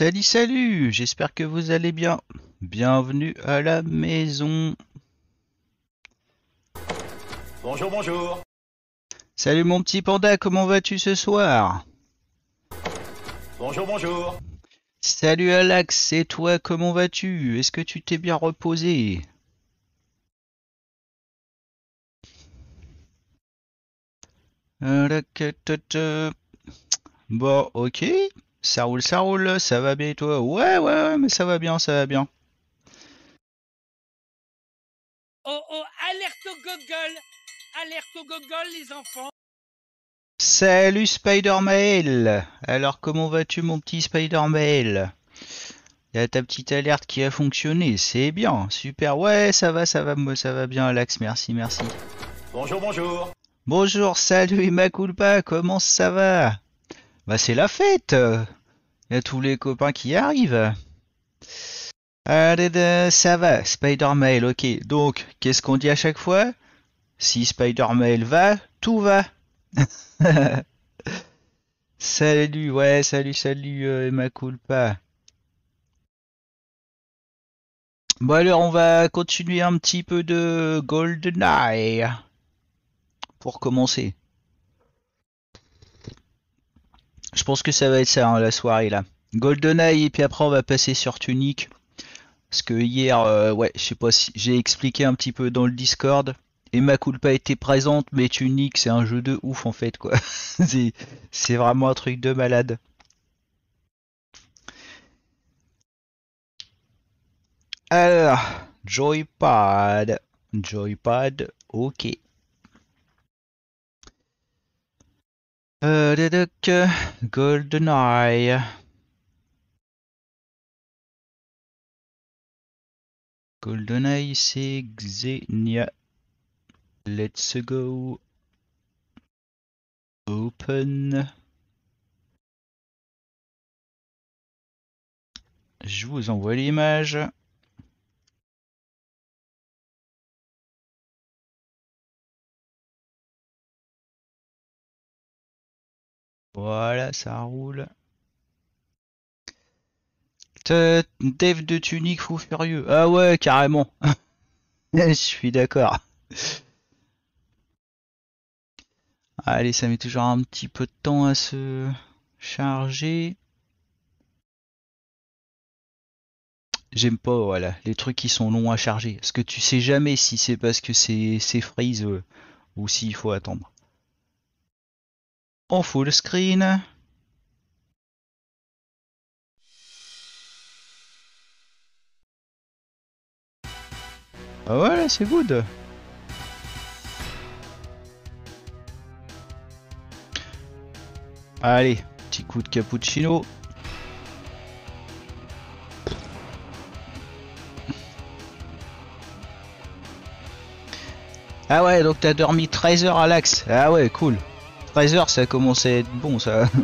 Salut, salut, j'espère que vous allez bien. Bienvenue à la maison. Bonjour, bonjour. Salut mon petit panda, comment vas-tu ce soir? Bonjour, bonjour. Salut Alex, et toi comment vas-tu? Est-ce que tu t'es bien reposé? Bon, ok. Ça roule, ça roule, ça va bien et toi? Ouais, ouais, ouais, mais ça va bien, ça va bien. Oh oh, alerte au gogol Alerte au gogol les enfants! Salut Spider-Mail! Alors comment vas-tu mon petit Spider-Mail? Il y a ta petite alerte qui a fonctionné, c'est bien, super, ouais ça va, ça va, moi ça va bien Alex, merci, merci. Bonjour, bonjour. Bonjour, salut ma culpa, comment ça va? Bah c'est la fête Il y a tous les copains qui arrivent. Allez, de- ça va, Spider-Mail, ok. Donc, qu'est-ce qu'on dit à chaque fois? Si Spider-Mail va, tout va. Salut, ouais, salut, salut, euh, ma culpa. Bon alors, on va continuer un petit peu de GoldenEye pour commencer. Je pense que ça va être ça, hein, la soirée là. GoldenEye et puis après on va passer sur Tunic. Parce que hier, euh, ouais, je sais pas si j'ai expliqué un petit peu dans le Discord. Et ma culpa était présente, mais Tunic c'est un jeu de ouf en fait quoi. C'est c'est vraiment un truc de malade. Alors, Joypad. Joypad, ok. Euh, GoldenEye. GoldenEye, c'est Xenia. Let's go. Open. Je vous envoie l'image. Voilà, ça roule. Dev de tunique fou furieux. Ah ouais, carrément. Je suis d'accord. Allez, ça met toujours un petit peu de temps à se charger. J'aime pas, voilà, les trucs qui sont longs à charger. Parce que tu sais jamais si c'est parce que c'est c'est freeze euh, ou s'il faut attendre. En full screen. Ah voilà, c'est good. Allez, petit coup de cappuccino. Ah ouais, donc t'as dormi 13 heures à l'axe. Ah ouais, cool. 13 heures, ça commence à être bon, ça.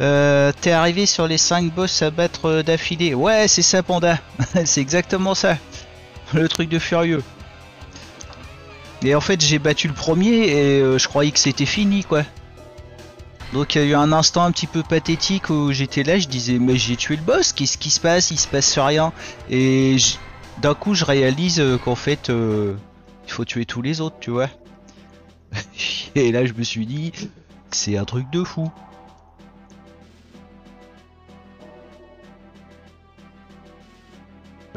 Euh, T'es arrivé sur les 5 boss à battre euh, d'affilée. Ouais, c'est ça, Panda. c'est exactement ça. Le truc de furieux. Et en fait, j'ai battu le premier et euh, je croyais que c'était fini, quoi. Donc il y a eu un instant un petit peu pathétique où j'étais là, je disais mais j'ai tué le boss, qu'est-ce qui se passe? Il se passe rien. Et d'un coup je réalise euh, qu'en fait il faut tuer tous les autres, tu vois. Et là je me suis dit c'est un truc de fou.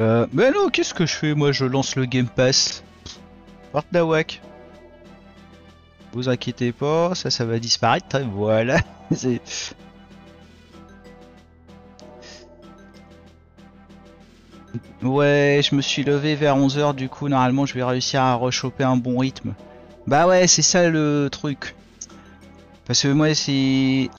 Euh, mais non, qu'est-ce que je fais Moi je lance le Game Pass? Porte la. Vous inquiétez pas, ça ça va disparaître, hein, voilà. Ouais, je me suis levé vers 11h, du coup normalement je vais réussir à rechoper un bon rythme. Bah ouais, c'est ça le truc. Parce que moi c'est...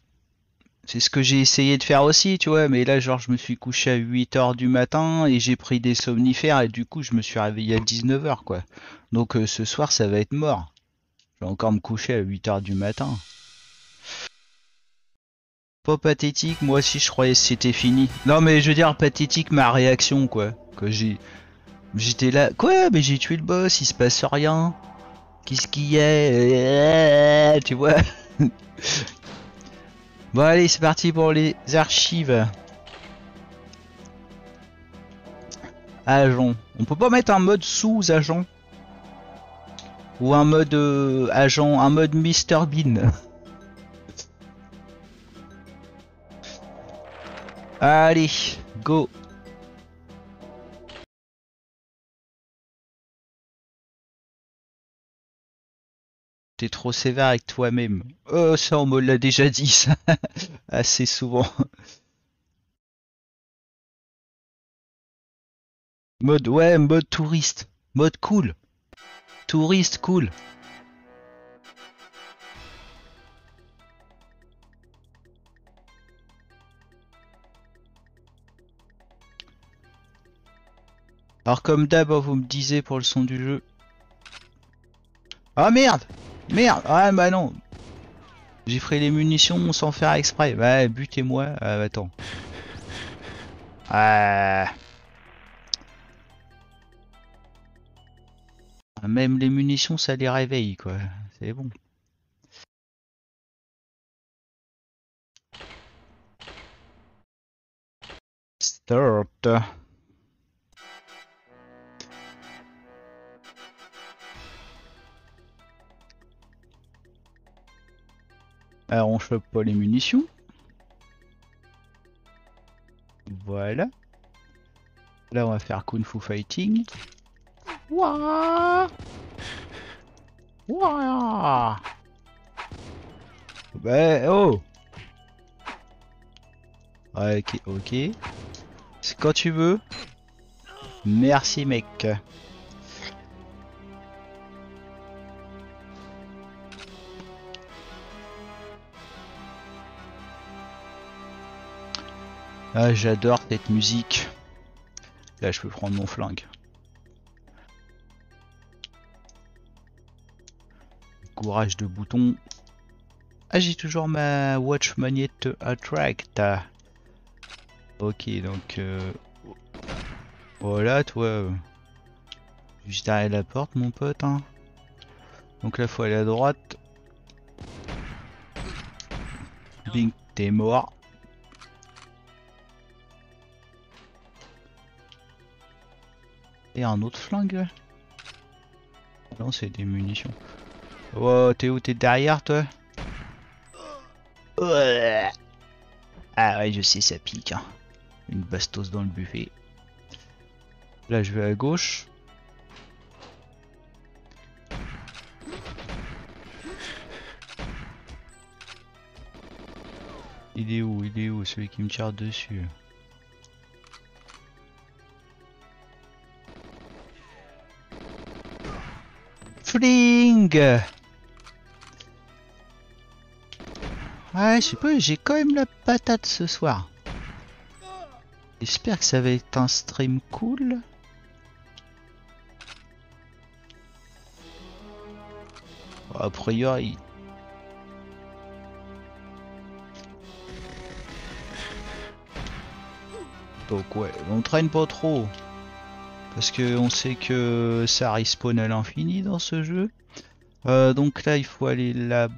C'est ce que j'ai essayé de faire aussi, tu vois, mais là genre je me suis couché à 8h du matin et j'ai pris des somnifères et du coup je me suis réveillé à 19h quoi. Donc euh, ce soir ça va être mort. Je vais encore me coucher à 8h du matin. Pas pathétique, moi aussi je croyais que c'était fini. Non mais je veux dire pathétique ma réaction quoi. Que j'ai j'étais là, quoi Mais j'ai tué le boss, il se passe rien. Qu'est-ce qu'il y a Tu vois Bon allez, c'est parti pour les archives. Agent. On peut pas mettre un mode sous agent Ou un mode euh, agent, un mode Mr Bean. Allez, go. T'es trop sévère avec toi-même. Oh, ça, on me l'a déjà dit, ça. Assez souvent. Mode, ouais, mode touriste. Mode cool. Touriste cool. Alors comme d'hab, hein, vous me disiez pour le son du jeu. Ah merde Merde Ah bah non J'ai pris les munitions sans faire exprès. Bah butez-moi. Ah, attends. Ah. Même les munitions, ça les réveille, quoi. C'est bon. Start. Alors on chope pas les munitions. Voilà. Là on va faire Kung Fu Fighting. Wouah Wouah Bah oh Ouais, ok, ok. C'est quand tu veux. Merci mec. Ah, j'adore cette musique. Là, je peux prendre mon flingue. Courage de bouton. Ah, j'ai toujours ma Watch Magnet Attract. Ok, donc... Euh... Voilà, toi... euh, Juste derrière la porte, mon pote. Hein. Donc là, faut aller à droite. Bing, t'es mort. Et un autre flingue Non, c'est des munitions. Oh, t'es où? T'es derrière toi? Ouais. Ah ouais, je sais, ça pique. hein. Une bastos dans le buffet. Là, je vais à gauche. Il est où? Il est où celui qui me tire dessus? Fling Ouais, je sais pas, j'ai quand même la patate ce soir. J'espère que ça va être un stream cool. A priori. Donc ouais, on traîne pas trop. Parce que on sait que ça respawn à l'infini dans ce jeu. Euh, donc là, il faut aller là-bas.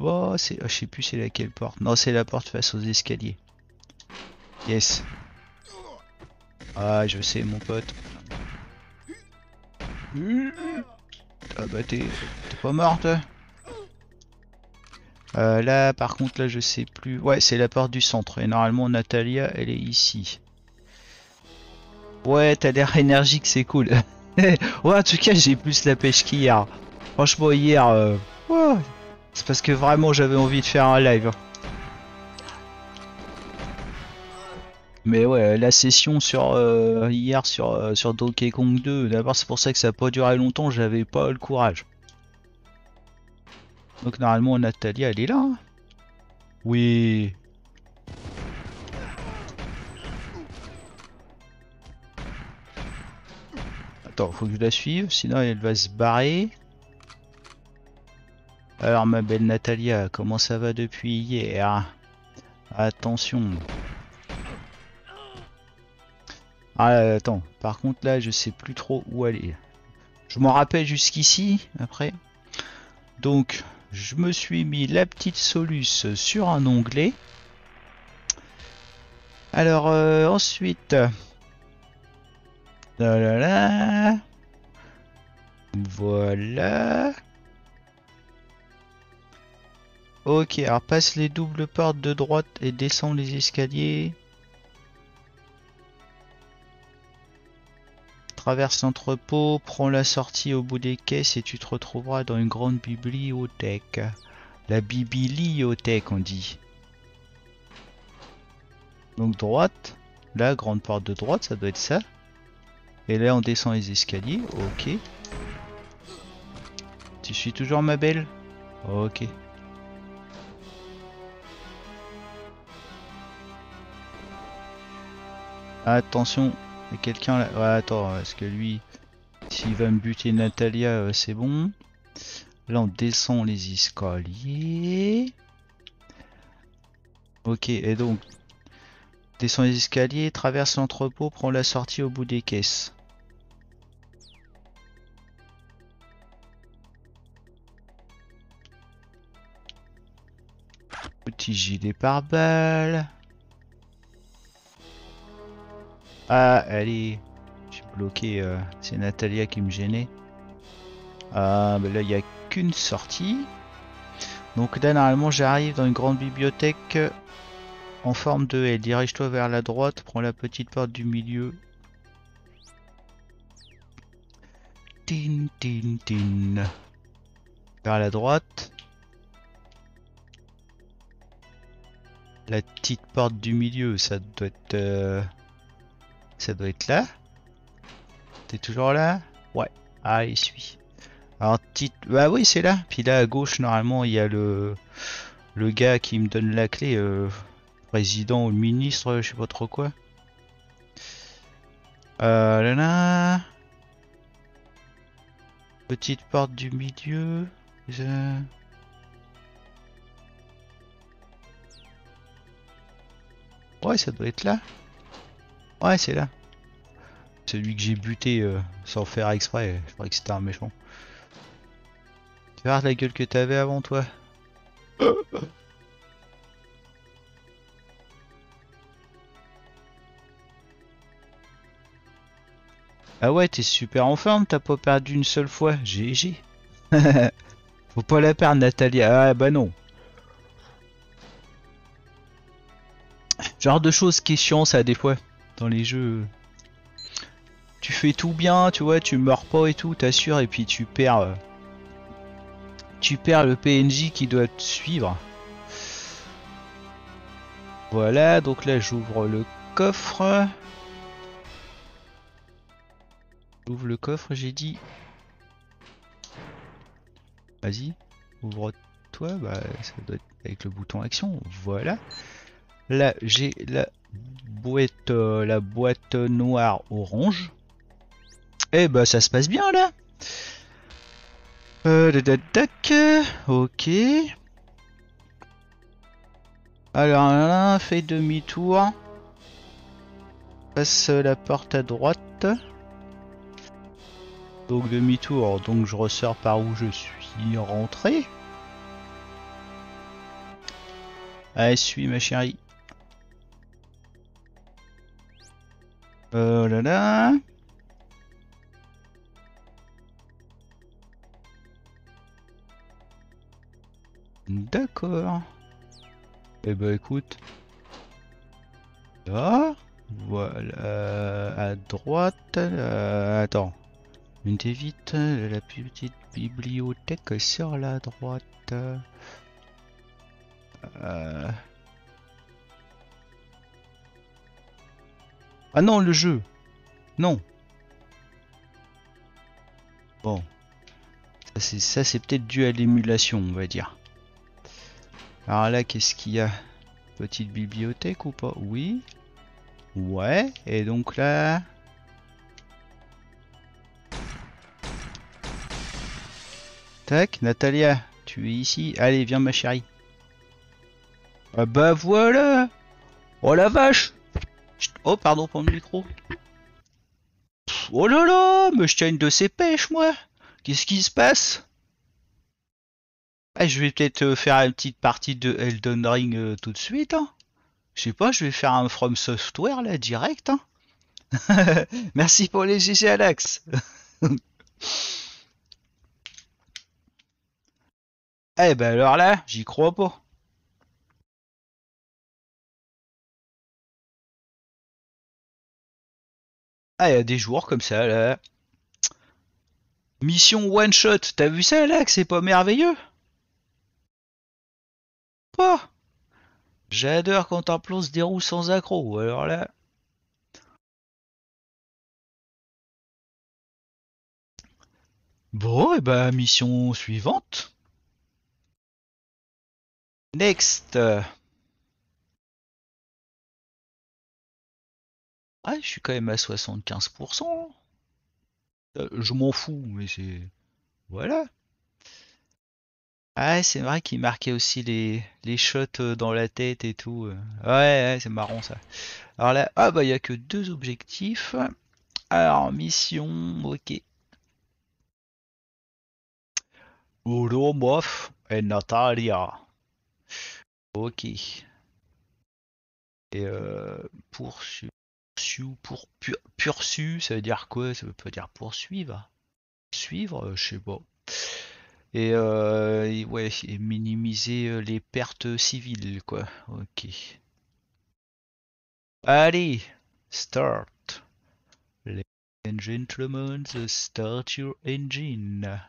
Ah, je sais plus c'est laquelle porte. Non, c'est la porte face aux escaliers. Yes. Ah, je sais, mon pote. Ah bah t'es, t'es pas morte. Euh, là, par contre, là, je sais plus. Ouais, c'est la porte du centre. Et normalement, Natalia, elle est ici. Ouais, t'as l'air énergique, c'est cool. ouais, en tout cas, j'ai plus la pêche qu'hier. Franchement, hier, euh, ouais, c'est parce que vraiment j'avais envie de faire un live. Mais ouais, la session sur euh, hier sur, euh, sur Donkey Kong 2, d'abord c'est pour ça que ça a pas duré longtemps, j'avais pas le courage. Donc normalement Nathalie elle est là. hein. Oui. Faut que je la suive, sinon elle va se barrer. Alors ma belle Natalia, comment ça va depuis hier? Attention. Ah attends, par contre là je sais plus trop où aller. Je m'en rappelle jusqu'ici, après. Donc, je me suis mis la petite soluce sur un onglet. Alors euh, ensuite, là, là, là. voilà. Ok, alors passe les doubles portes de droite et descends les escaliers. Traverse l'entrepôt, prends la sortie au bout des caisses et tu te retrouveras dans une grande bibliothèque. La bibliothèque, on dit. Donc droite, la grande porte de droite, ça doit être ça. Et là, on descend les escaliers, ok. Tu suis toujours ma belle? Ok. Attention, il y a quelqu'un là. Ouais, attends, parce que lui, s'il va me buter Natalia, euh, c'est bon? Là, on descend les escaliers. Ok, et donc, descend les escaliers, traverse l'entrepôt, prend la sortie au bout des caisses. Petit gilet pare-balles. Ah, allez. Suis bloqué. euh, C'est Natalia qui me gênait. Ah, mais là, il n'y a qu'une sortie. Donc là, normalement, j'arrive dans une grande bibliothèque euh, en forme de L. Dirige-toi vers la droite, prends la petite porte du milieu. Tin, tin, tin. Vers la droite. La petite porte du milieu, ça doit être... euh, Ça doit être là. T'es toujours là? Ouais. Ah, il suit. Alors, petite... Bah oui, c'est là. Puis là, à gauche, normalement, il y a le... Le gars qui me donne la clé. euh, Président ou ministre, je sais pas trop quoi. Euh, là, là. Petite porte du milieu. Je- Ouais, ça doit être là. Ouais, c'est là. Celui que j'ai buté euh, sans faire exprès. Je croyais que c'était un méchant. Tu vois la gueule que t'avais avant toi. Ah ouais, t'es super en forme, t'as pas perdu une seule fois. GG. Faut pas la perdre, Natalia. Ah bah non. Genre de choses qui chiant ça des fois dans les jeux. Tu fais tout bien, tu vois, tu meurs pas et tout, t'assures, et puis tu perds. euh, Tu perds le PNJ qui doit te suivre. Voilà, donc là j'ouvre le coffre. Ouvre le coffre, j'ai dit. Vas-y, ouvre-toi. Bah, ça doit être avec le bouton action. Voilà. Là, j'ai la boîte, euh, la boîte noire orange. Et bah, ça se passe bien là. Euh, ok. Alors là, fais demi-tour. Passe la porte à droite. Donc demi-tour, donc je ressors par où je suis rentré. Allez, suis ma chérie. Oh là là. D'accord. Eh ben écoute. Là. Voilà. À droite. euh, attends. Une des vite la petite bibliothèque sur la droite. Euh. Ah non, le jeu. Non. Bon. Ça c'est peut-être dû à l'émulation, on va dire. Alors là, qu'est-ce qu'il y a? Petite bibliothèque ou pas? Oui. Ouais. Et donc là. Tac, Natalia, tu es ici. Allez, viens ma chérie. Ah bah voilà Oh la vache Oh pardon pour le micro. Oh là là Mais je tiens une de ces pêches moi Qu'est-ce qui se passe? Ah, je vais peut-être euh, faire une petite partie de Elden Ring euh, tout de suite. Hein. Je sais pas, je vais faire un From Software là direct. Hein. Merci pour les GG Alex. eh ben alors là, j'y crois pas. Ah, il y a des jours comme ça là. Mission one shot, t'as vu ça Alex C'est pas merveilleux? J'adore quand un plan se déroule sans accroc. Alors là. Bon, et bah, mission suivante. Next. Ah, je suis quand même à 75%. Euh, je m'en fous, mais c'est. Voilà. Ah, c'est vrai qu'il marquait aussi les, les shots euh, dans la tête et tout. euh. Ouais, c'est marrant ça. Alors là, ah bah il y a que deux objectifs. Alors, mission, ok. Uromov et Natalia. Ok. Et euh, poursu, poursu- pour pu- pursu, ça veut dire quoi? Ça veut pas dire poursuivre. Suivre, euh, je sais pas. Et, euh, ouais, et minimiser euh, les pertes civiles, quoi. Ok. Allez, start. Ladies and gentlemen, start your engine.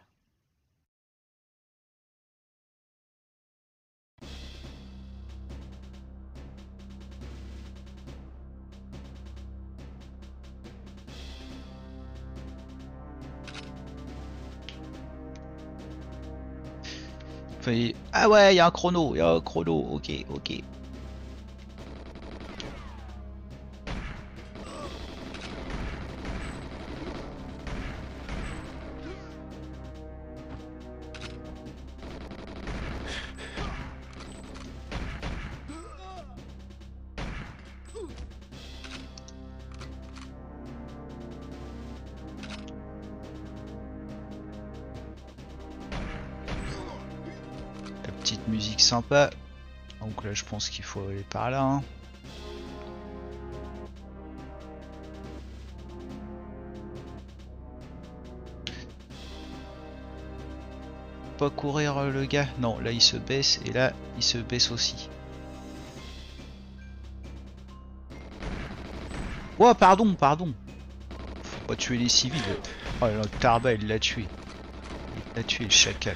Ah ouais, il y a un chrono, il y a un chrono, ok, ok. Sympa. Donc là, je pense qu'il faut aller par là. hein. Pas courir euh, le gars. Non, là il se baisse et là il se baisse aussi. Oh, pardon, pardon. Faut pas tuer les civils. Oh, le Tarba, il l'a tué. Il l'a tué, le chacal.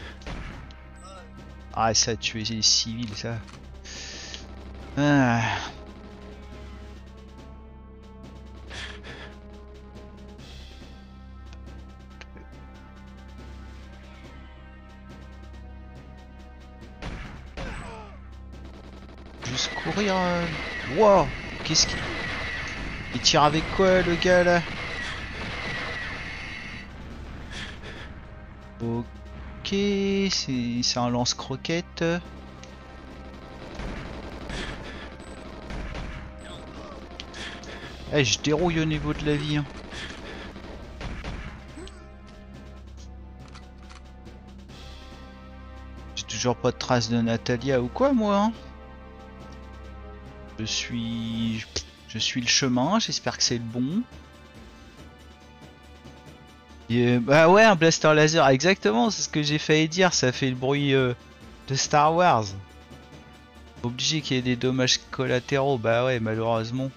Ah, ça a tué les civils, ça. Ah. Juste courir. euh. Wow, qu'est-ce qu'il. Il tire avec quoi, le gars là? Ok, c'est un lance-croquette. Eh, je dérouille au niveau de la vie. hein. J'ai toujours pas de trace de Natalia ou quoi, moi. hein. Je suis... Je suis le chemin, j'espère que c'est le bon. Euh, bah ouais, un blaster laser, exactement, c'est ce que j'ai failli dire, ça fait le bruit euh, de Star Wars. Obligé qu'il y ait des dommages collatéraux, bah ouais, malheureusement.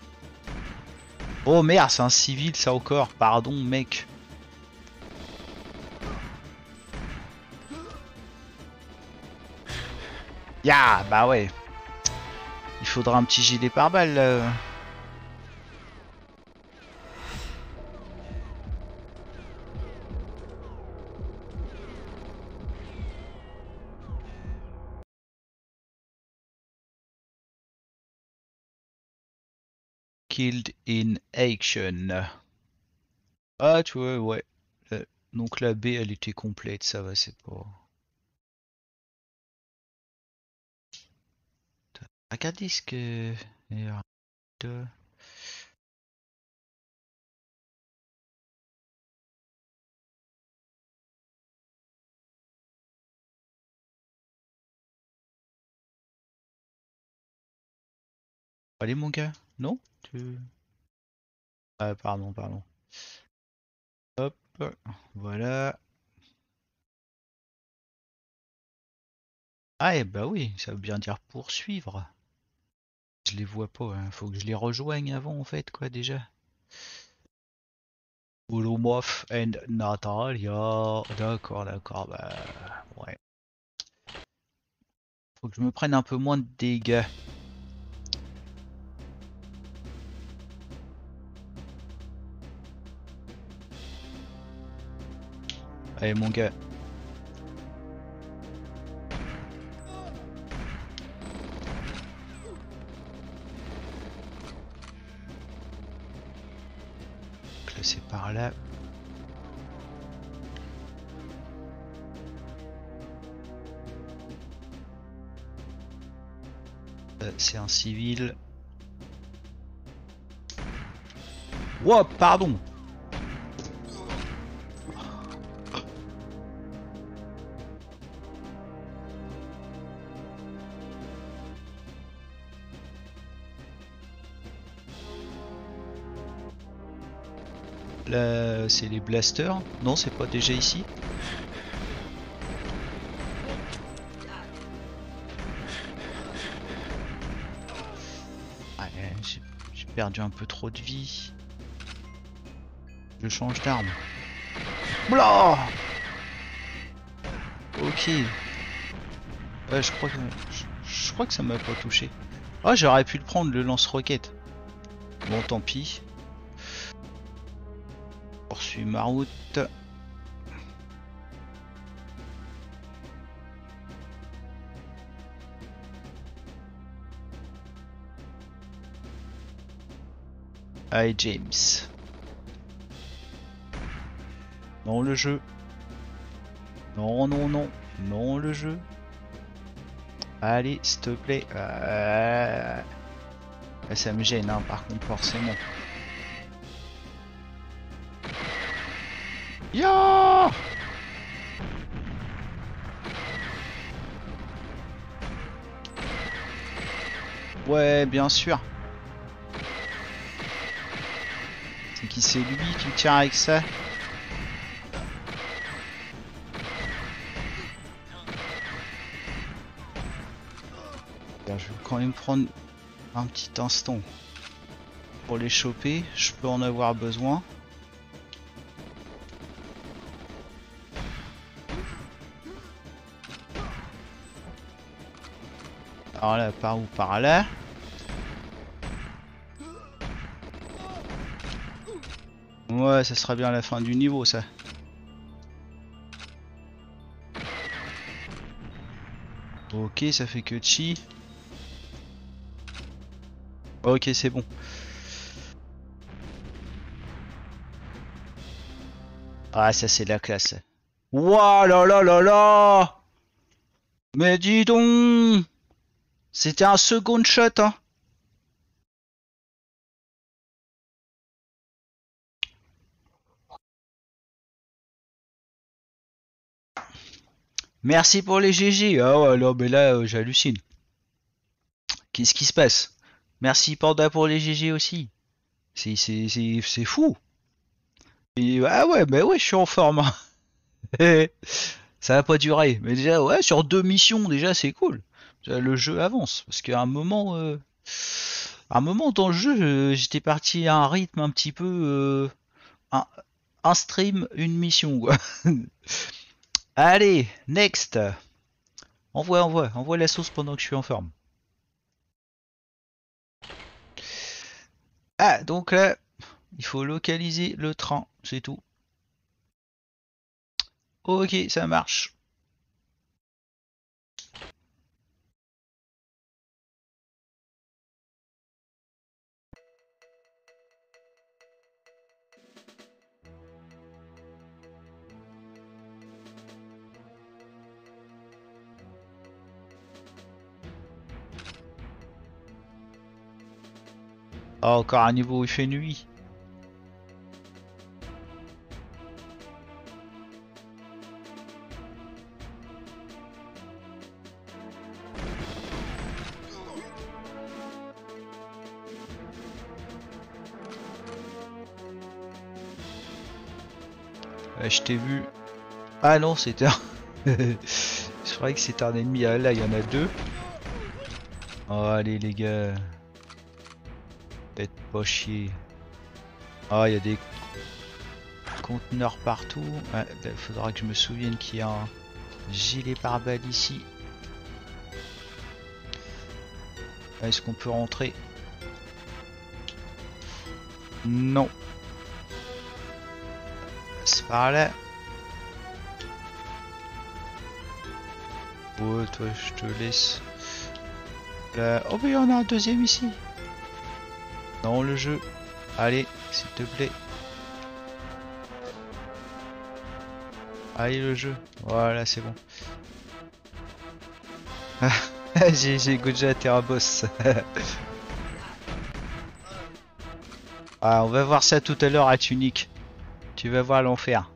Oh merde, c'est un civil ça encore, pardon mec. Ya, bah ouais. Il faudra un petit gilet pare-balles là. Killed in Action. Ah, tu vois, ouais. Donc la B, elle était complète, ça va, c'est pas... Regardez ce que... Allez mon gars, non? Ah pardon, pardon. Hop, voilà. Ah et bah oui, ça veut bien dire poursuivre. Je les vois pas, hein. faut que je les rejoigne avant en fait quoi déjà. Oulomov and Natalia. D'accord, d'accord, bah ouais. Faut que je me prenne un peu moins de dégâts. Allez mon gars. C'est par là. Euh, c'est un civil. Wow, pardon. C'est les blasters. Non, c'est pas déjà ici. J'ai perdu un peu trop de vie. Je change d'arme. Oula Ok. Je crois que je, je crois que ça m'a pas touché. Ah, j'aurais pu le prendre le lance-roquette. Bon, tant pis. Route. Allez, James. Non, le jeu. Non, non, non. Non, le jeu. Allez, s'il te plaît. Euh, Ça me gêne, hein, par contre, forcément. Ya Ouais, bien sûr. C'est qui c'est lui qui tire avec ça? Je vais quand même prendre un petit instant pour les choper. Je peux en avoir besoin. Alors là, par où Par là. Ouais, ça sera bien la fin du niveau, ça. Ok, ça fait que chi. Ok, c'est bon. Ah, ça c'est la classe. Ouah là là là là Mais dis donc C'était un second shot, hein Merci pour les GG. Ah ouais, non, mais là, euh, j'hallucine. Qu'est-ce qui se passe? Merci Panda pour les GG aussi. C'est fou. Et, ah ouais, mais ouais, je suis en forme. hein. Ça va pas durer. Mais déjà, ouais, sur deux missions, déjà, c'est cool. Déjà, Le jeu avance. Parce qu'à un moment, euh, un moment dans le jeu, euh, j'étais parti à un rythme un petit peu, euh, un, un stream, une mission, quoi. Allez, next. Envoie, envoie, envoie la sauce pendant que je suis en forme. Ah, donc là, il faut localiser le train, c'est tout. Ok, ça marche. Ah, encore un niveau où il fait nuit. Euh, je t'ai vu. Ah non, c'était un... C'est vrai que c'est un ennemi. Ah, là, il y en a deux. Oh, allez, les gars. Pas chier. Ah, il y a des conteneurs partout. Ouais, bah, faudra que je me souvienne qu'il y a un gilet pare-balles ici. Est-ce qu'on peut rentrer? Non. C'est par là. Ouais, toi, je te laisse. Là- Oh, mais il y en a un deuxième ici. Non, le jeu. Allez, s'il te plaît. Allez, le jeu. Voilà, c'est bon. j'ai déjà été un boss. ah, on va voir ça tout à l'heure à Tunique. Tu vas voir l'enfer.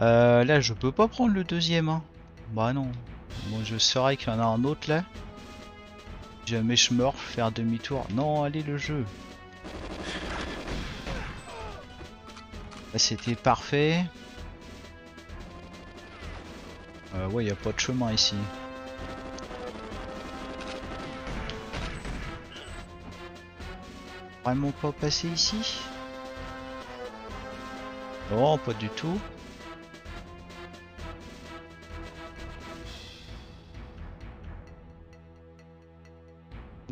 Euh, là, je peux pas prendre le deuxième. Hein. Bah non. Bon, je saurais qu'il y en a un autre là. Jamais je meurs, faire demi-tour. Non, allez le jeu. Là, C'était parfait. Euh, ouais, y a pas de chemin ici. Vraiment pas passer ici? Non, pas du tout.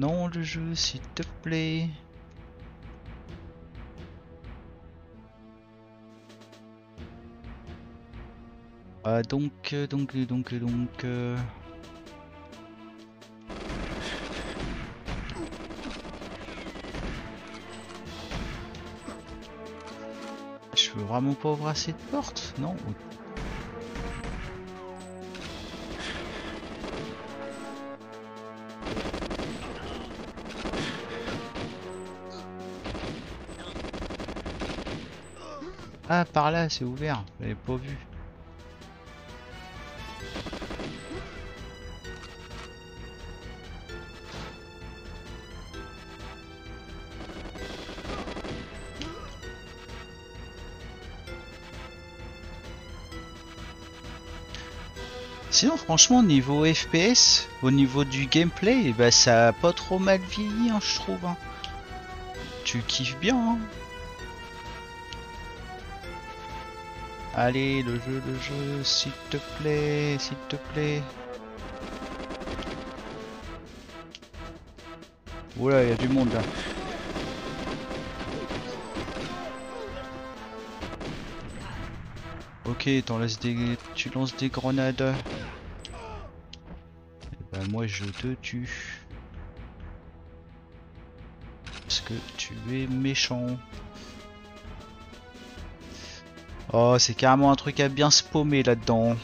Non, le jeu, s'il te plaît. Ah, donc, euh, donc, euh, donc, euh, donc. Je veux vraiment pas ouvrir cette porte, non Ah, par là, c'est ouvert. J'avais pas vu. Sinon, franchement, niveau FPS, au niveau du gameplay, bah, ça a pas trop mal vieilli, hein, je trouve. hein. Tu kiffes bien. hein. Allez, le jeu, le jeu, s'il te plaît, s'il te plaît. Oula, il y a du monde là. Ok, laisses des... tu lances des grenades. Eh ben, moi je te tue. Parce que tu es méchant. Oh, c'est carrément un truc à bien se paumer là-dedans.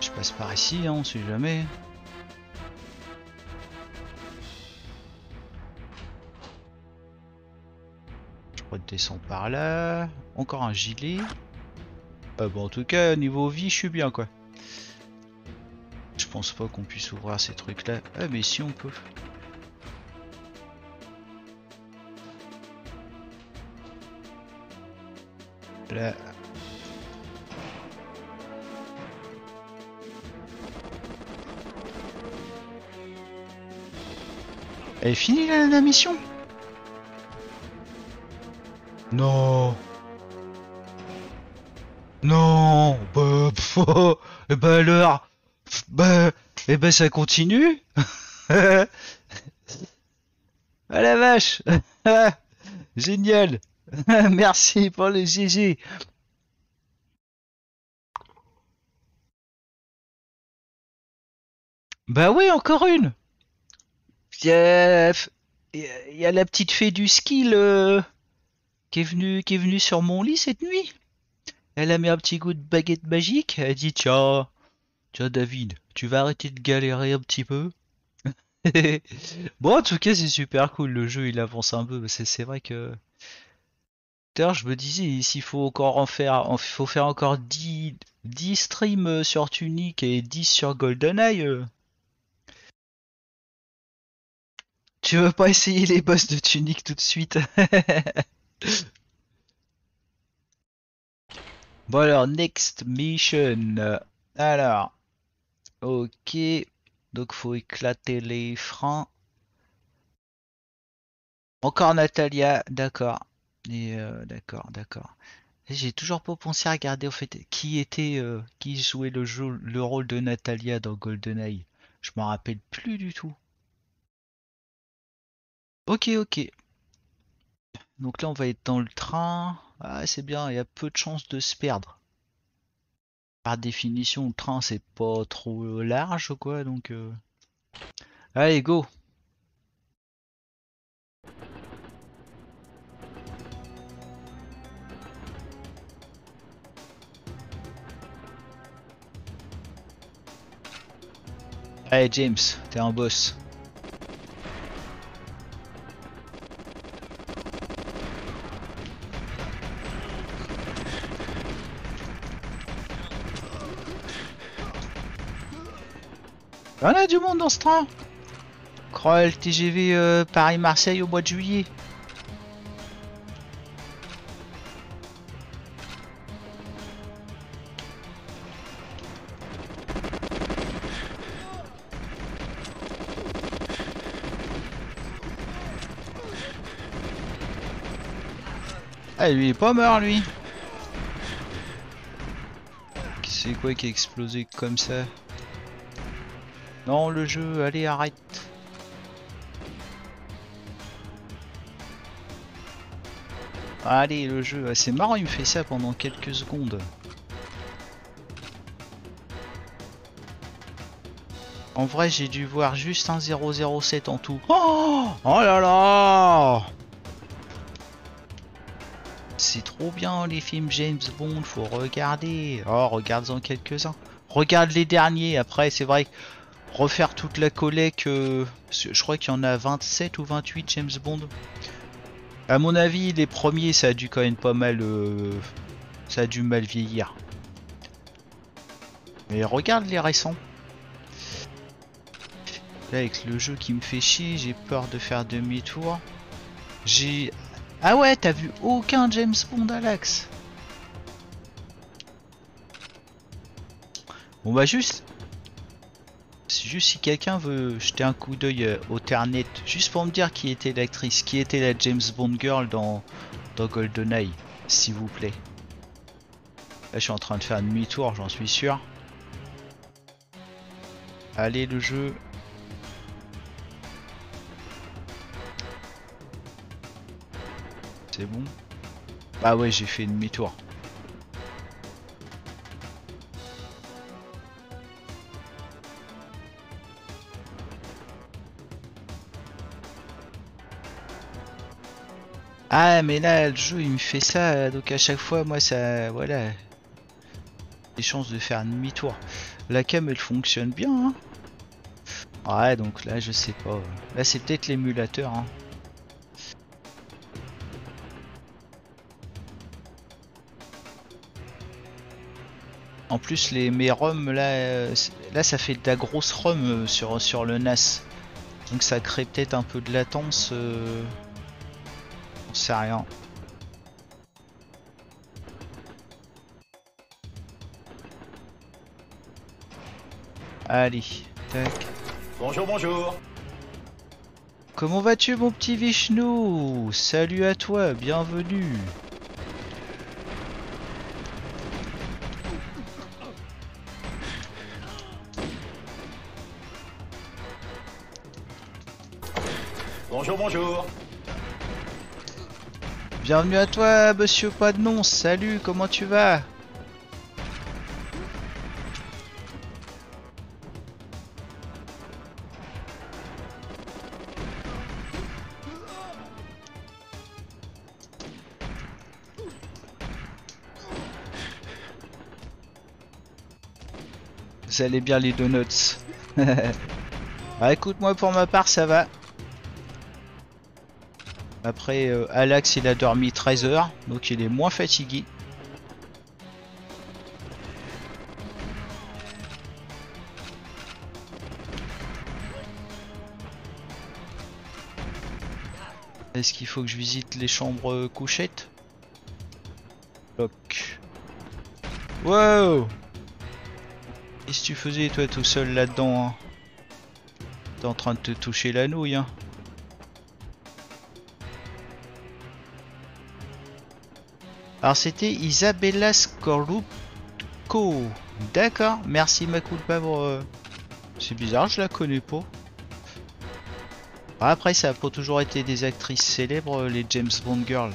Je passe par ici, hein, on sait jamais. Je redescends par là. Encore un gilet. Euh, bon, en tout cas, niveau vie, je suis bien quoi. Je pense pas qu'on puisse ouvrir ces trucs là. Ah, mais si on peut. Elle est finie la mission? Non. Non Bah, pff, oh, eh bah alors Pff, Bah, eh ben ça continue. Ah la vache. Génial. Merci pour le GG Bah oui, encore une. Il y a, il y a- la petite fée du skill euh, qui est venue sur mon lit cette nuit. Elle a mis un petit goût de baguette magique. Elle dit tiens, David, tu vas arrêter de galérer un petit peu? Bon, en tout cas, c'est super cool. Le jeu, il avance un peu. C'est vrai que D'ailleurs, je me disais, s'il faut encore en faire, faut faire encore 10, 10 streams sur Tunic et 10 sur GoldenEye. Tu veux pas essayer les boss de Tunic tout de suite? Bon alors, next mission. Alors, ok. Donc faut éclater les freins. Encore Natalia, d'accord. Et euh, d'accord, d'accord. J'ai toujours pas pensé à regarder au fait qui était, euh, qui jouait le jeu, le rôle de Natalia dans GoldenEye. Je m'en rappelle plus du tout. Ok, ok. Donc là, on va être dans le train. Ah, c'est bien, il y a peu de chances de se perdre. Par définition, le train, c'est pas trop large, quoi, donc... euh, Allez, go Allez, James, t'es un boss. On a du monde dans ce train. Crois TGV euh, Paris-Marseille au mois de juillet. Ah, lui il est pas mort lui. C'est quoi qui a explosé comme ça? Non, le jeu, allez, arrête. Allez, le jeu, ah, c'est marrant, il me fait ça pendant quelques secondes. En vrai, j'ai dû voir juste un 007 en tout. Oh, oh là là C'est trop bien les films James Bond, faut regarder. Oh, regarde-en quelques-uns. Regarde les derniers, après c'est vrai que refaire toute la collecte, je crois qu'il y en a 27 ou 28 James Bond. À mon avis, les premiers ça a dû quand même pas mal... euh, ça a dû mal vieillir. Mais regarde les récents. Là avec le jeu qui me fait chier, j'ai peur de faire demi-tour. J'ai... Ah ouais, t'as vu aucun James Bond à l'axe On va juste... Juste si quelqu'un veut jeter un coup d'œil euh, au Ternet, juste pour me dire qui était l'actrice, qui était la James Bond girl dans, dans GoldenEye, s'il vous plaît. Là je suis en train de faire demi-tour, j'en suis sûr. Allez le jeu. C'est bon? Bah ouais j'ai fait demi-tour. Ah mais là le jeu il me fait ça donc à chaque fois moi ça voilà des chances de faire demi-tour. La cam elle fonctionne bien hein. Ouais donc là je sais pas. Là c'est peut-être l'émulateur hein. En plus les mes ROM là euh, là ça fait de la grosse ROM euh, sur sur le NAS. Donc ça crée peut-être un peu de latence euh... On sait rien. Allez, tac. Bonjour, bonjour. Comment vas-tu mon petit Vishnu? Salut à toi, bienvenue. Bienvenue à toi, monsieur pas de nom. Salut, comment tu vas? Vous allez bien les donuts? Bah écoute moi pour ma part ça va. Après, euh, Alex, il a dormi 13 heures, donc il est moins fatigué. Est-ce qu'il faut que je visite les chambres couchettes? Lock. Wow Qu'est-ce que tu faisais toi tout seul là-dedans hein? T'es en train de te toucher la nouille hein? Alors c'était Isabella Scorupco. D'accord, merci ma culpa pour... C'est bizarre, je la connais pas. Après ça a pas toujours été des actrices célèbres les James Bond Girls.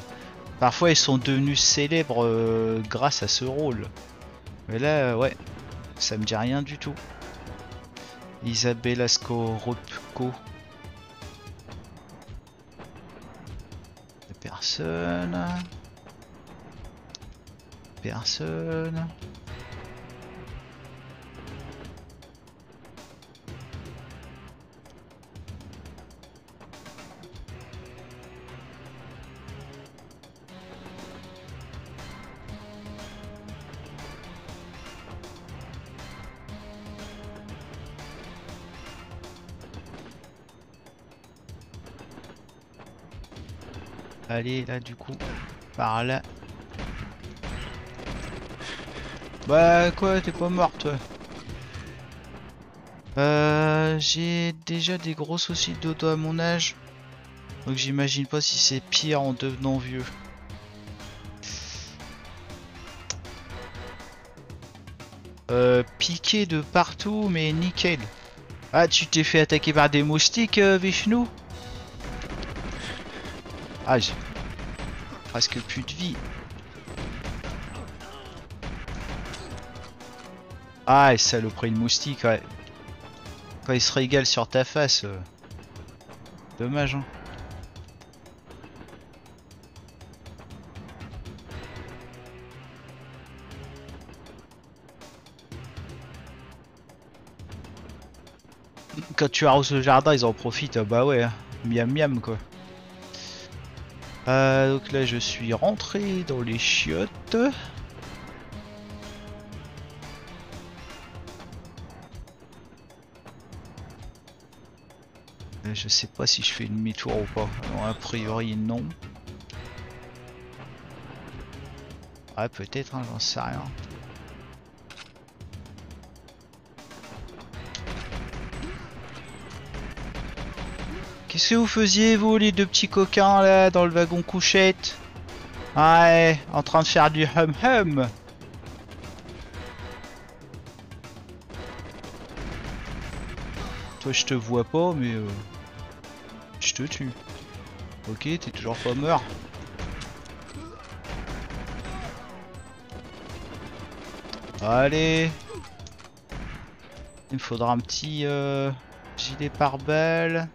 Parfois elles sont devenues célèbres euh, grâce à ce rôle. Mais là, euh, ouais, ça me dit rien du tout. Isabella Scorupco. Personne. Personne. Allez, là, du coup, par là. Bah, quoi, t'es pas mort, toi Euh, j'ai déjà des gros soucis de dodo à mon âge. Donc j'imagine pas si c'est pire en devenant vieux. Euh, piqué de partout, mais nickel. Ah, tu t'es fait attaquer par des moustiques, euh, Vishnu? Ah, j'ai presque plus de vie. Ah, et saloperie de moustique, ouais. Quand il se régale sur ta face. euh, Dommage, hein. Quand tu arroses le jardin, ils en profitent. ah Bah ouais, hein. miam miam quoi. Euh, donc là, je suis rentré dans les chiottes. Je sais pas si je fais demi-tour ou pas. A priori non. Ouais, peut-être, hein, j'en sais rien. Qu'est-ce que vous faisiez, vous, les deux petits coquins, là, dans le wagon couchette? Ouais, en train de faire du hum-hum. Toi, je te vois pas, mais... euh, Je te tue. Ok, t'es toujours pas mort. Allez Il me faudra un petit euh, gilet pare-balles.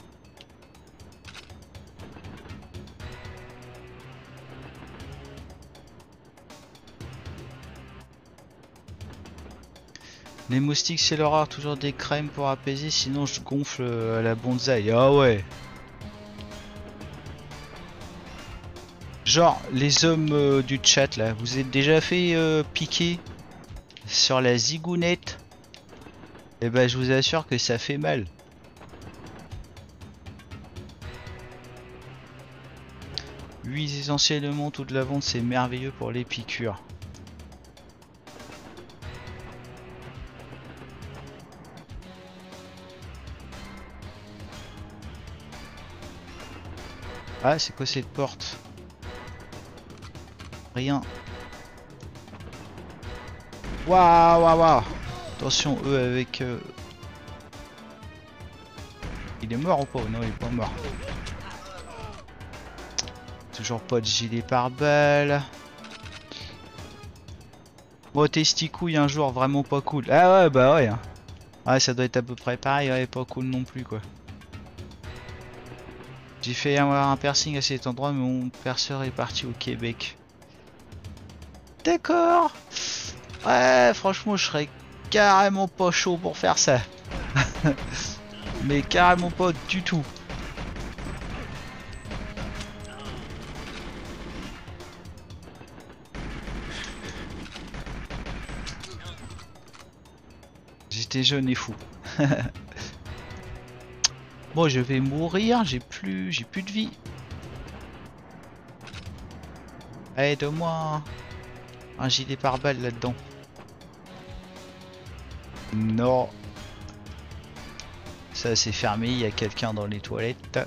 Les moustiques c'est l'horreur, toujours des crèmes pour apaiser, sinon je gonfle euh, la bonsaï. Ah ouais. Genre, les hommes euh, du chat là, vous êtes déjà fait euh, piquer sur la zigounette? Et ben je vous assure que ça fait mal. Huile essentiellement toute la vente, c'est merveilleux pour les piqûres. Ah, c'est quoi cette porte? Rien. Waouh, waouh, waouh. Attention, eux avec... euh, Il est mort ou pas? Non, il est pas mort. Toujours pas de gilet pare-balles. Bon, testicouille un jour vraiment pas cool. Ah ouais, bah ouais. hein. Ouais, ça doit être à peu près pareil, ouais, pas cool non plus quoi. J'ai fait avoir un piercing à cet endroit, mais mon perceur est parti au Québec. D'accord. Ouais, franchement, je serais carrément pas chaud pour faire ça. Mais carrément pas du tout. J'étais jeune et fou. bon, je vais mourir, j'ai plus j'ai plus de vie. Aide-moi. Un gilet pare-balles là-dedans. Non. Ça c'est fermé, il y a quelqu'un dans les toilettes.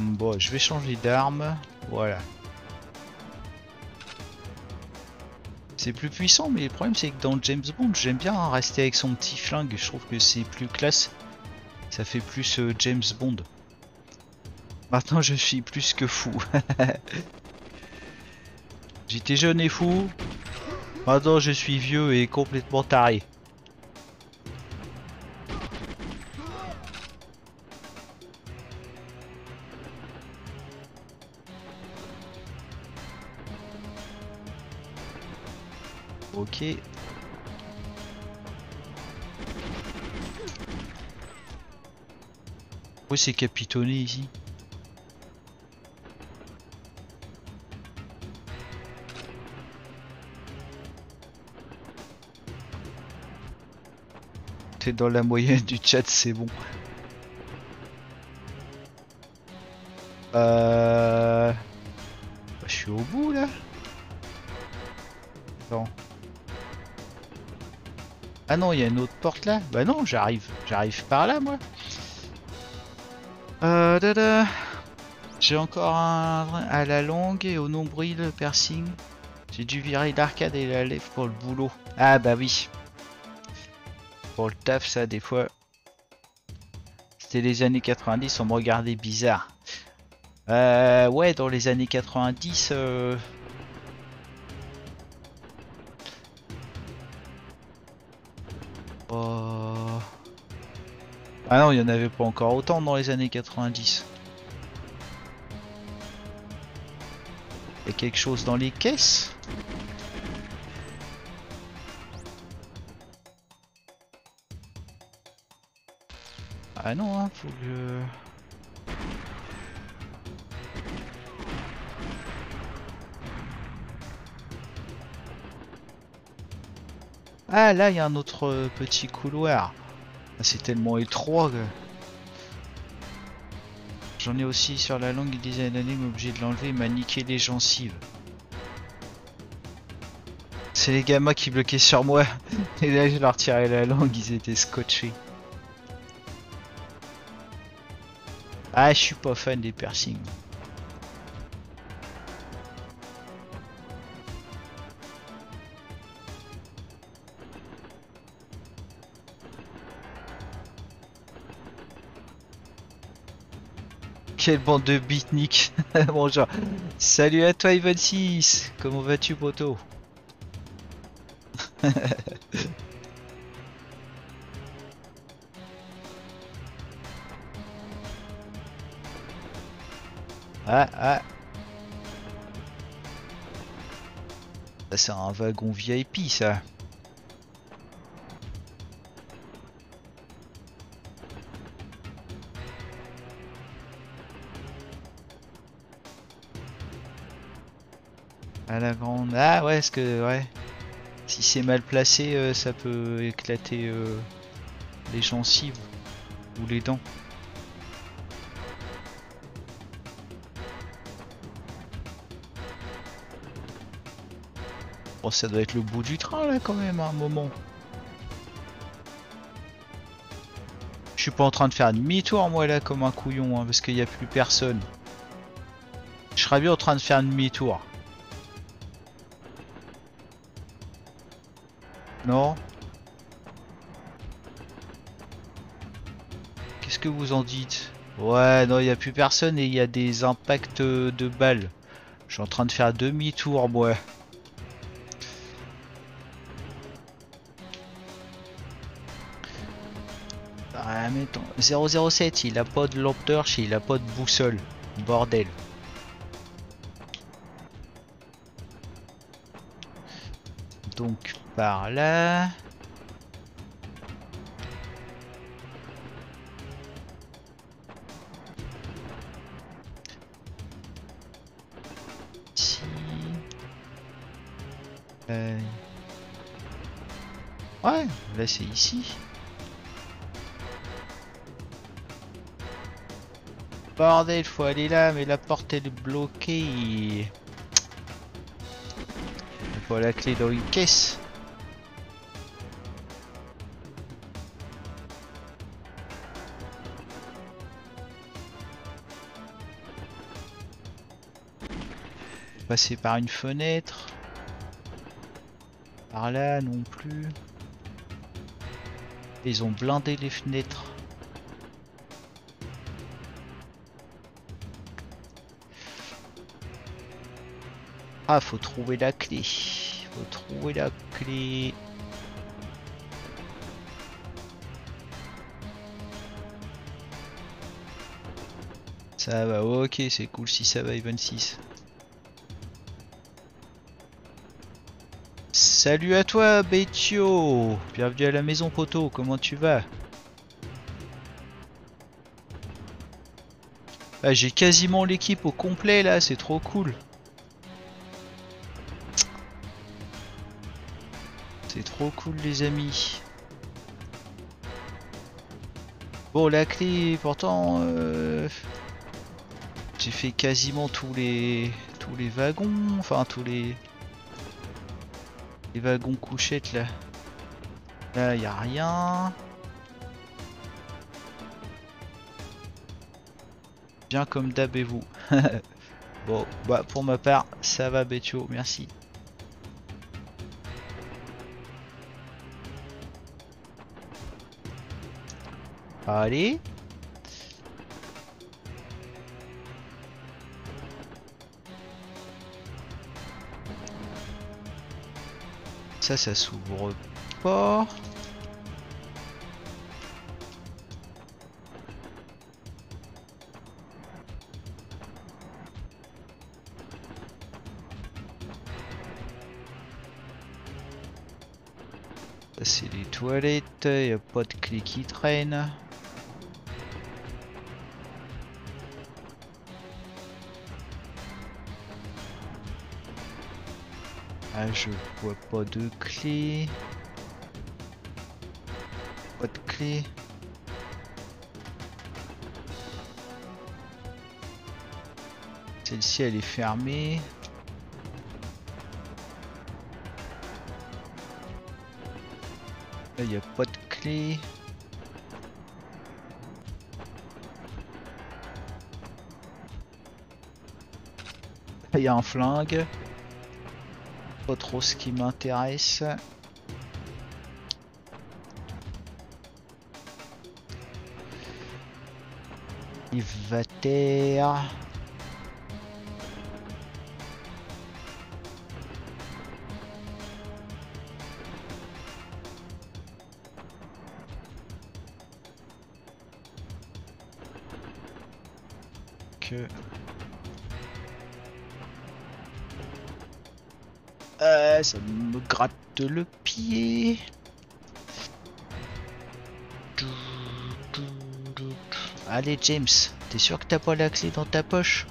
Bon, je vais changer d'arme. Voilà. C'est plus puissant, mais le problème c'est que dans James Bond, j'aime bien rester avec son petit flingue. Je trouve que c'est plus classe. Ça fait plus euh, James Bond. Maintenant, je suis plus que fou. J'étais jeune et fou. Maintenant, je suis vieux et complètement taré. Ok. Oui, c'est capitonné ici? Dans la moyenne du chat, c'est bon. Euh... bah, je suis au bout là. Attends. Ah non, il y a une autre porte là Bah non, j'arrive. J'arrive par là, moi. Euh. J'ai encore un à la longue et au nombril piercing. J'ai dû virer l'arcade et la lèvre pour le boulot. Ah bah oui. Le taf, ça, des fois. C'était les années 90, on me regardait bizarre. Euh, ouais, dans les années 90... Euh... Ah non, il n'y en avait pas encore autant dans les années 90. Il y a quelque chose dans les caisses? Ah non, hein, faut que... Ah là, il y a un autre euh, petit couloir. Ah, C'est tellement étroit. que- J'en ai aussi sur la langue, il disait anonyme, obligé de l'enlever, il m'a niqué les gencives. C'est les gamins qui bloquaient sur moi. Et là, je leur tirais la langue, ils étaient scotchés. Ah, je suis pas fan des piercings. Quelle bande de beatniks Bonjour. Salut à toi Ivan 6 Comment vas-tu poteau? Ah ah c'est un wagon VIP ça À la grande. Ah ouais, est-ce que ouais. Si c'est mal placé, euh, ça peut éclater euh, les gencives ou les dents. Bon, ça doit être le bout du train là quand même à un moment. Je suis pas en train de faire demi-tour moi là comme un couillon hein, parce qu'il n'y a plus personne. Je serais bien en train de faire demi-tour. Non? Qu'est-ce que vous en dites? Ouais, non, il n'y a plus personne et il y a des impacts de balles. Je suis en train de faire demi-tour, moi. 007, il a pas de lampe torche, il a pas de boussole. Bordel. Donc par là. Euh, Ouais, là c'est ici. Bordel, faut aller là, mais la porte est bloquée. Faut la clé dans une caisse. Passer par une fenêtre. Par là non plus. Ils ont blindé les fenêtres. Ah, faut trouver la clé. Faut trouver la clé. Ça va, ok, c'est cool si ça va, Evan 6. Salut à toi, Betio Bienvenue à la maison, poteau, comment tu vas? Ah, J'ai quasiment l'équipe au complet là, c'est trop cool. Trop cool les amis. Bon la clé pourtant euh, j'ai fait quasiment tous les tous les wagons, enfin tous les les wagons couchettes là. Là y a rien. Bien comme d'hab et vous. bon bah pour ma part ça va Betio, merci. Allez. Ça, ça s'ouvre pas. C'est les toilettes. Y a pas de clé qui traîne. Je vois pas de clé. Pas de clé. Celle-ci, elle est fermée. Là, il n'y a pas de clé. Il y a un flingue pas trop ce qui m'intéresse. Il Ça me gratte le pied. Allez James, t'es sûr que t'as pas la clé dans ta poche?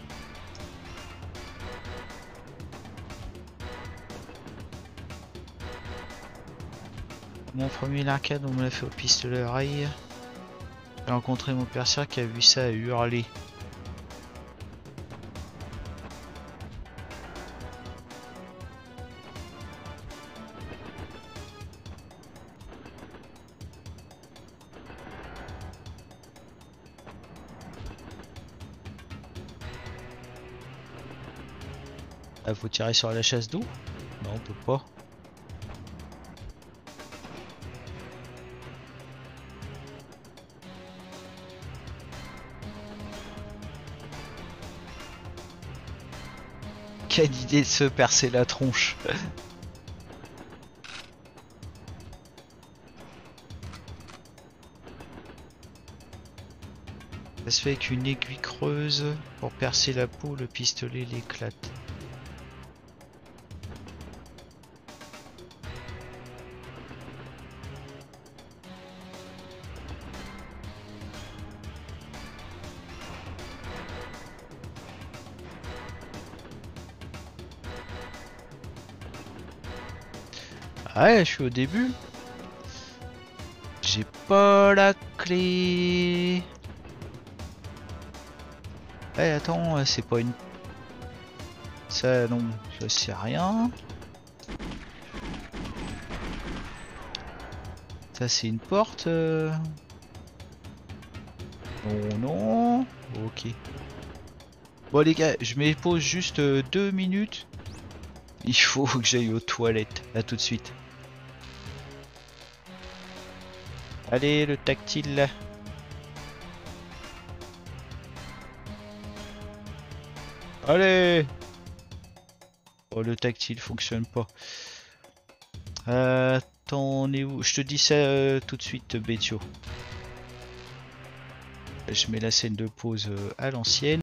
Mon premier l'arcade, on me l'a fait au pistolet oreille. J'ai rencontré mon percer qui a vu ça hurler. Ah, faut tirer sur la chasse d'eau Non, on peut pas. Quelle idée de se percer la tronche Ça se fait avec une aiguille creuse pour percer la peau, le pistolet l'éclate. Ouais, je suis au début. J'ai pas la clé. Eh attends, c'est pas une... Ça non, ça c'est rien. Ça c'est une porte. euh. Non, non. Ok. Bon les gars, je me pose juste euh, deux minutes. Il faut que j'aille aux toilettes. À tout de suite. Allez, le tactile. Allez Oh, le tactile fonctionne pas. Euh, attends, on est où Je te dis ça euh, tout de suite, Betio. Je mets la scène de pause euh, à l'ancienne.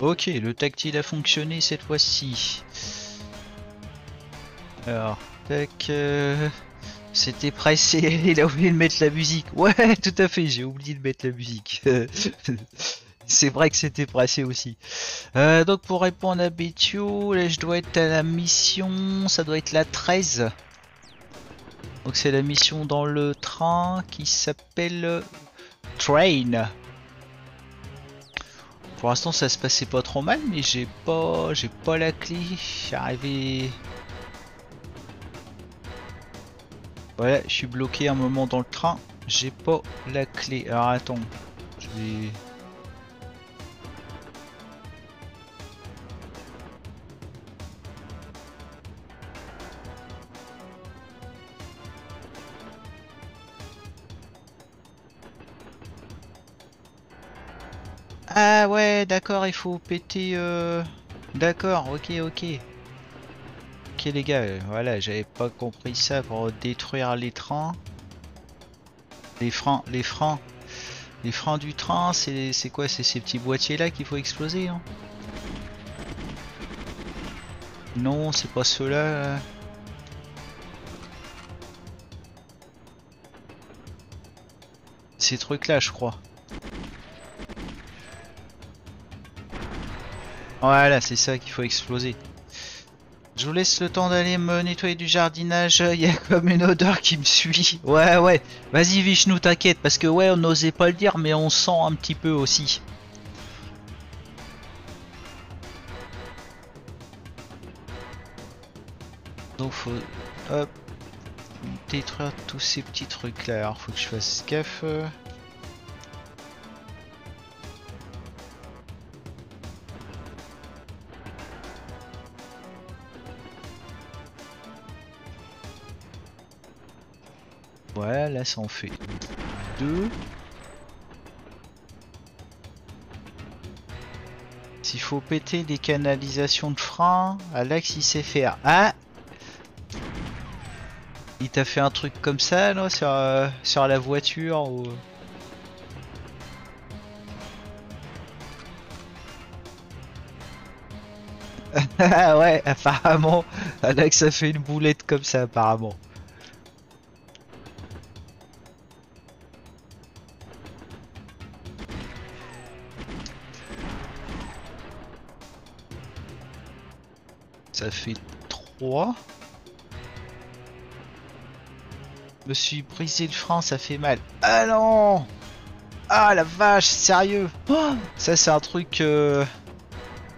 Ok, le tactile a fonctionné cette fois-ci. Alors, tac. euh, C'était pressé, il a oublié de mettre la musique. Ouais, tout à fait, j'ai oublié de mettre la musique. C'est vrai que c'était pressé aussi. Euh, donc pour répondre à Betio, là je dois être à la mission, ça doit être la 13. Donc c'est la mission dans le train qui s'appelle Train. Pour l'instant ça se passait pas trop mal mais j'ai pas j'ai pas la clé. J'arrivais. Voilà, je suis bloqué un moment dans le train. J'ai pas la clé. Alors attends. Je vais. D'accord, il faut péter... euh, D'accord, ok, ok. Ok les gars, euh, voilà, j'avais pas compris ça pour détruire les trains. Les freins, les freins. Les freins du train, c'est quoi C'est ces petits boîtiers là qu'il faut exploser hein? Non, c'est pas ceux-là. là. Ces trucs là, je crois. Voilà, c'est ça qu'il faut exploser. Je vous laisse le temps d'aller me nettoyer du jardinage. Il y a comme une odeur qui me suit. Ouais, ouais. Vas-y, Vishnu, t'inquiète. Parce que, ouais, on n'osait pas le dire, mais on sent un petit peu aussi. Donc, faut. Hop. Détruire tous ces petits trucs là. Alors, faut que je fasse gaffe. Ça en fait deux. S'il faut péter des canalisations de frein, Alex il sait faire. Ah Il t'a fait un truc comme ça là sur, euh, sur la voiture ou... Ah ouais, apparemment, Alex a fait une boulette comme ça apparemment. Fait 3. Me suis brisé le frein, ça fait mal. Ah non Ah la vache, sérieux Ça c'est un truc... euh,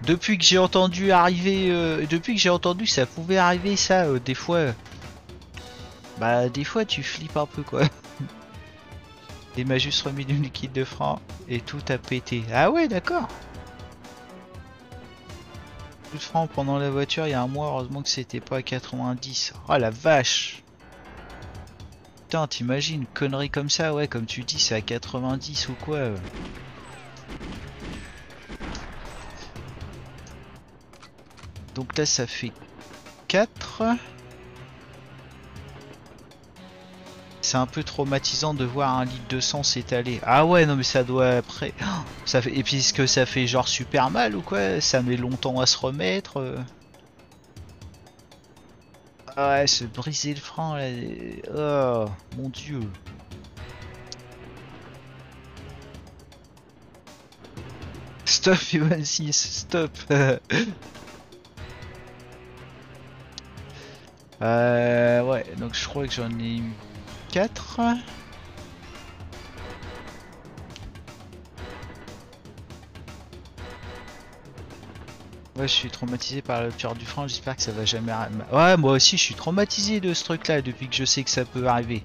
Depuis que j'ai entendu arriver... euh, Depuis que j'ai entendu ça pouvait arriver ça, euh, des fois... Bah des fois tu flippes un peu quoi. Il m'a juste remis du liquide de frein et tout a pété. Ah ouais d'accord Plus de frein pendant la voiture il y a un mois, heureusement que c'était pas à 90. Oh la vache Putain, t'imagines, connerie comme ça, ouais, comme tu dis, c'est à 90 ou quoi. Donc là, ça fait 4. C'est un peu traumatisant de voir un litre de sang s'étaler. Ah ouais, non mais ça doit après... Ça fait... Et puis est-ce que ça fait genre super mal ou quoi? Ça met longtemps à se remettre euh. Ah ouais, se briser le frein là. Oh mon dieu. Stop Ivan 6, stop. euh, ouais, donc je crois que j'en ai 4. Ouais, je suis traumatisé par la rupture du frein, j'espère que ça va jamais arriver. Ouais, moi aussi, je suis traumatisé de ce truc-là depuis que je sais que ça peut arriver.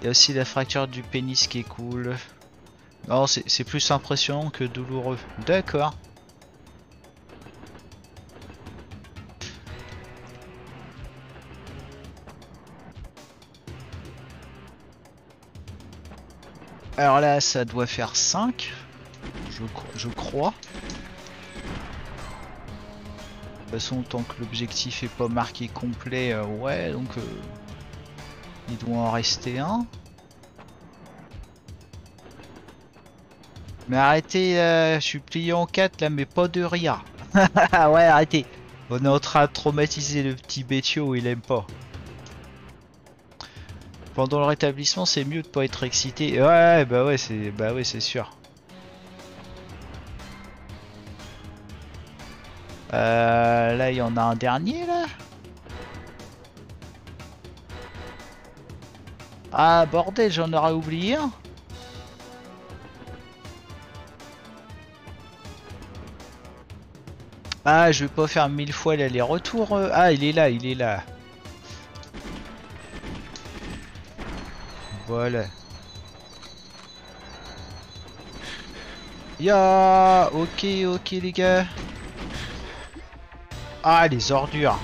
Il y a aussi la fracture du pénis qui est cool. Non, c'est plus impressionnant que douloureux. D'accord. Alors là, ça doit faire 5. Je, je crois. De toute façon, tant que l'objectif est pas marqué complet, euh, ouais, donc euh, il doit en rester un. Mais arrêtez, euh, je suis plié en 4 là, mais pas de rire. ouais, arrêtez. On est en train de traumatiser le petit Bétio, il aime pas. Pendant le rétablissement, c'est mieux de pas être excité. Ouais, bah ouais, c'est bah ouais, c'est sûr. Euh, là, il y en a un dernier là. Ah bordel, j'en aurais oublié un. Ah, je vais pas faire mille fois l'aller-retour. euh. Ah, il est là, il est là. Voilà. Ya, ok, ok les gars. Ah, les ordures.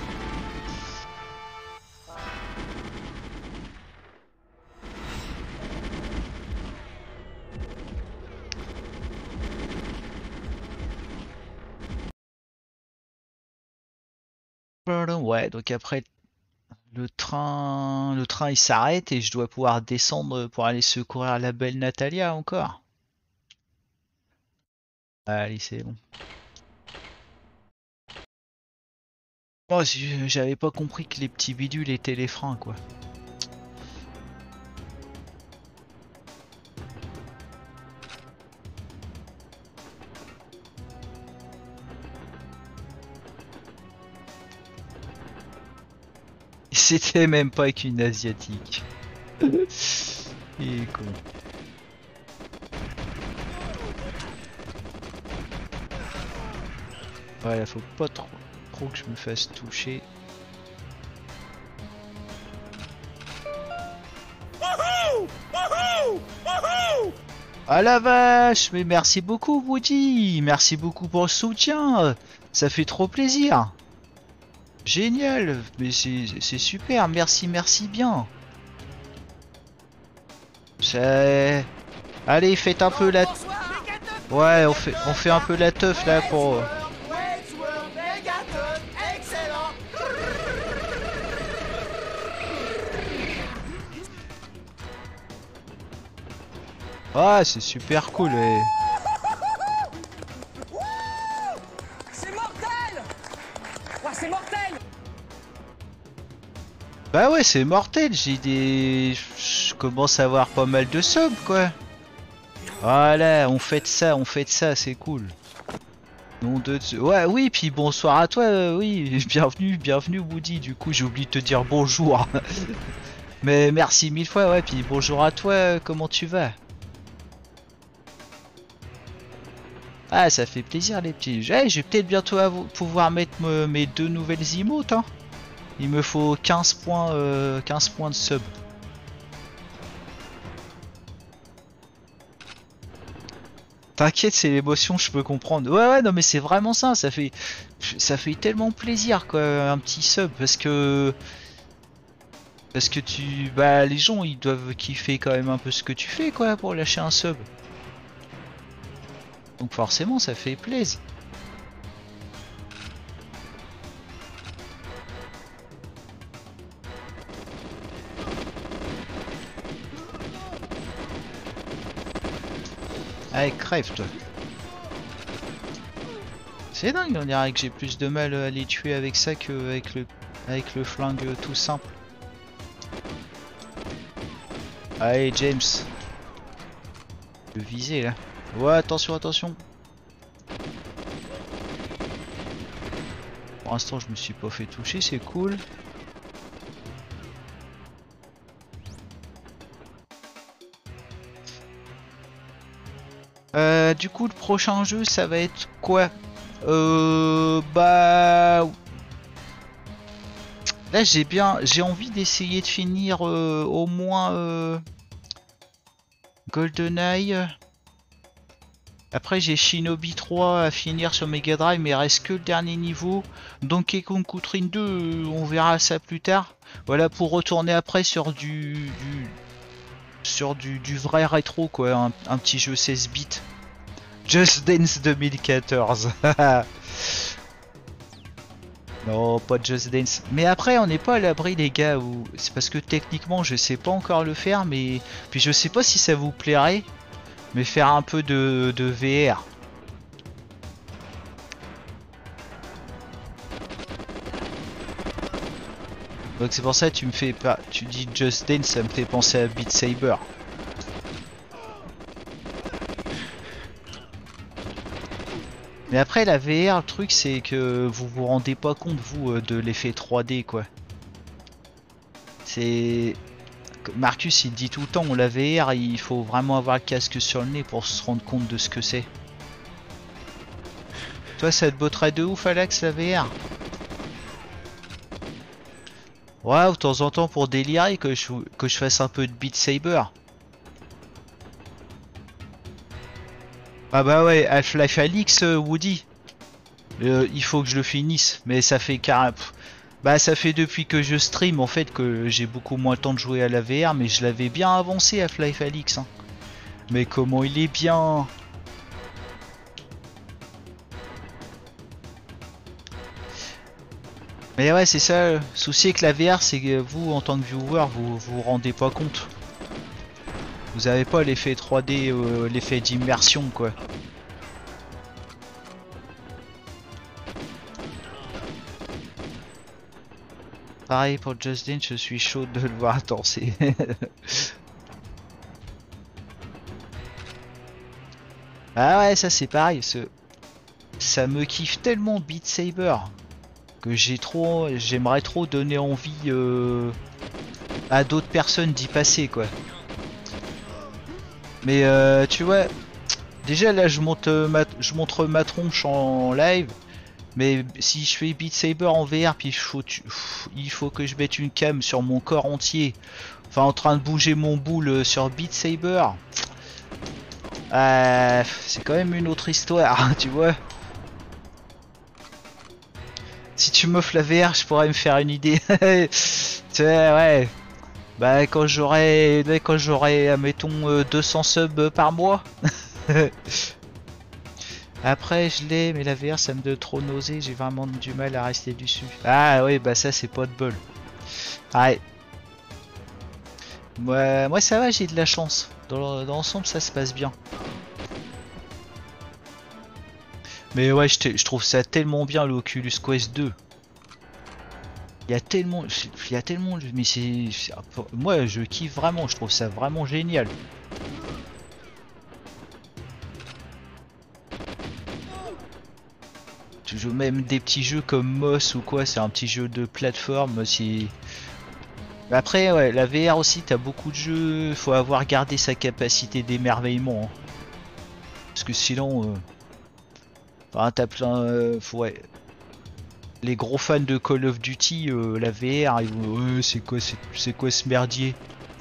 Ouais, donc après le train, il s'arrête et je dois pouvoir descendre pour aller secourir la belle Natalia encore. Allez, c'est bon. J- j'avais pas compris que les petits bidules étaient les freins, quoi. C'était même pas qu'une asiatique. Il est con. Voilà, faut pas trop, trop que je me fasse toucher. Ah la vache, mais merci beaucoup Woody, merci beaucoup pour le soutien, ça fait trop plaisir. Génial, mais c'est super, merci, merci bien. C'est... Allez, faites un peu la... Ouais, on fait, on fait un peu la teuf là pour... Ouais, c'est super cool. Bah ouais, c'est mortel. J'ai des... Je commence à avoir pas mal de subs, quoi. Voilà, on fait ça, on fait ça, c'est cool. Nom de... Ouais, oui, puis bonsoir à toi, euh, oui, bienvenue, bienvenue Woody. Du coup, j'ai oublié de te dire bonjour. Mais merci mille fois, ouais, puis bonjour à toi, euh, comment tu vas? Ah, ça fait plaisir les petits. Eh, je vais peut-être bientôt pouvoir mettre me- mes deux nouvelles emotes. Hein. Il me faut 15 points, euh, 15 points de sub. T'inquiète, c'est l'émotion, je peux comprendre. Ouais, ouais, non, mais c'est vraiment ça. Ça fait, ça fait tellement plaisir, quoi, un petit sub, parce que, parce que tu, bah, les gens, ils doivent kiffer quand même un peu ce que tu fais, quoi, pour lâcher un sub. Donc forcément, ça fait plaisir. Allez, crève toi. C'est dingue, on dirait que j'ai plus de mal à les tuer avec ça qu'avec le, avec le flingue tout simple. Allez, James. Le viser là. Ouais, attention, attention. Pour l'instant, je me suis pas fait toucher, c'est cool. Euh, du coup, le prochain jeu, ça va être quoi? Euh, bah, là, j'ai bien, j'ai envie d'essayer de finir euh, au moins euh, GoldenEye. Après, j'ai Shinobi 3 à finir sur Mega Drive, mais il reste que le dernier niveau. Donkey Kong Country 2, euh, on verra ça plus tard. Voilà pour retourner après sur du sur du, vrai rétro quoi, un, petit jeu 16 bits. Just Dance 2014. non, pas Just Dance. Mais après, on n'est pas à l'abri les gars. Où... C'est parce que techniquement, je sais pas encore le faire, mais puis je sais pas si ça vous plairait, mais faire un peu de VR. Donc c'est pour ça que tu me fais pas. Tu dis Just Dance, ça me fait penser à Beat Saber. Mais après la VR, le truc c'est que vous vous rendez pas compte vous euh, de l'effet 3D quoi. C'est Marcus il dit tout le temps la VR il faut vraiment avoir le casque sur le nez pour se rendre compte de ce que c'est. Toi ça te botterait de ouf Alex la VR Ouais, de temps en temps pour délirer que je, que je fasse un peu de Beat Saber. Ah bah ouais, Half-Life Alix, euh, Woody. Euh, il faut que je le finisse, mais ça fait car... Bah ça fait depuis que je stream en fait que j'ai beaucoup moins le temps de jouer à la VR, mais je l'avais bien avancé Half-Life Alix. hein. Mais comment il est bien Mais ouais, c'est ça, le souci avec la VR, c'est que vous, en tant que viewer, vous vous rendez pas compte. Vous avez pas l'effet 3D, euh, l'effet d'immersion, quoi. Pareil pour Justin, je suis chaud de le voir danser. ah ouais, ça c'est pareil, ce... ça me kiffe tellement Beat Saber que j'ai trop, j'aimerais trop donner envie euh, à d'autres personnes d'y passer quoi. Mais euh, tu vois, déjà là je monte euh, ma, je montre ma tronche en live, mais si je fais Beat Saber en VR, puis il faut, que je mette une cam sur mon corps entier, enfin en train de bouger mon boule euh, sur Beat Saber, euh, c'est quand même une autre histoire, tu vois. Si tu m'offres la VR, je pourrais me faire une idée. tu sais, ouais. Bah quand j'aurai, quand j'aurai, admettons, euh, 200 subs par mois. Après, je l'ai, mais la VR, ça me donne trop nausée. J'ai vraiment du mal à rester dessus. Ah oui, bah ça, c'est pas de bol. Ouais. Moi, moi ça va, j'ai de la chance. Dans l'ensemble, ça se passe bien. Mais ouais, je, je trouve ça tellement bien l'Oculus Quest 2. Il y a tellement, il y a tellement, mais c'est, moi je kiffe vraiment, je trouve ça vraiment génial. Tu joues même des petits jeux comme Moss ou quoi, c'est un petit jeu de plateforme. Si après, ouais, la VR aussi, t'as beaucoup de jeux, faut avoir gardé sa capacité d'émerveillement. hein. Parce que sinon, euh, enfin, t'as plein, euh, ouais. Les gros fans de Call of Duty, euh, la VR, ils vont, Ouais, c'est quoi, c'est quoi ce merdier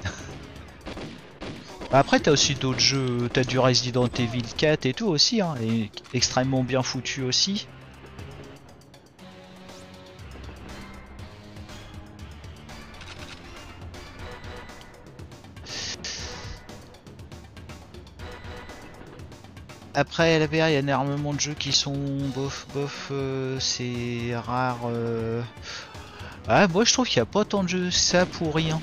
Après, t'as aussi d'autres jeux, t'as du Resident Evil 4 et tout aussi, hein, extrêmement bien foutu aussi. Après la VR, il y a énormément de jeux qui sont bof bof, euh, c'est rare. euh. Ah, moi je trouve qu'il n'y a pas tant de jeux ça pour rien.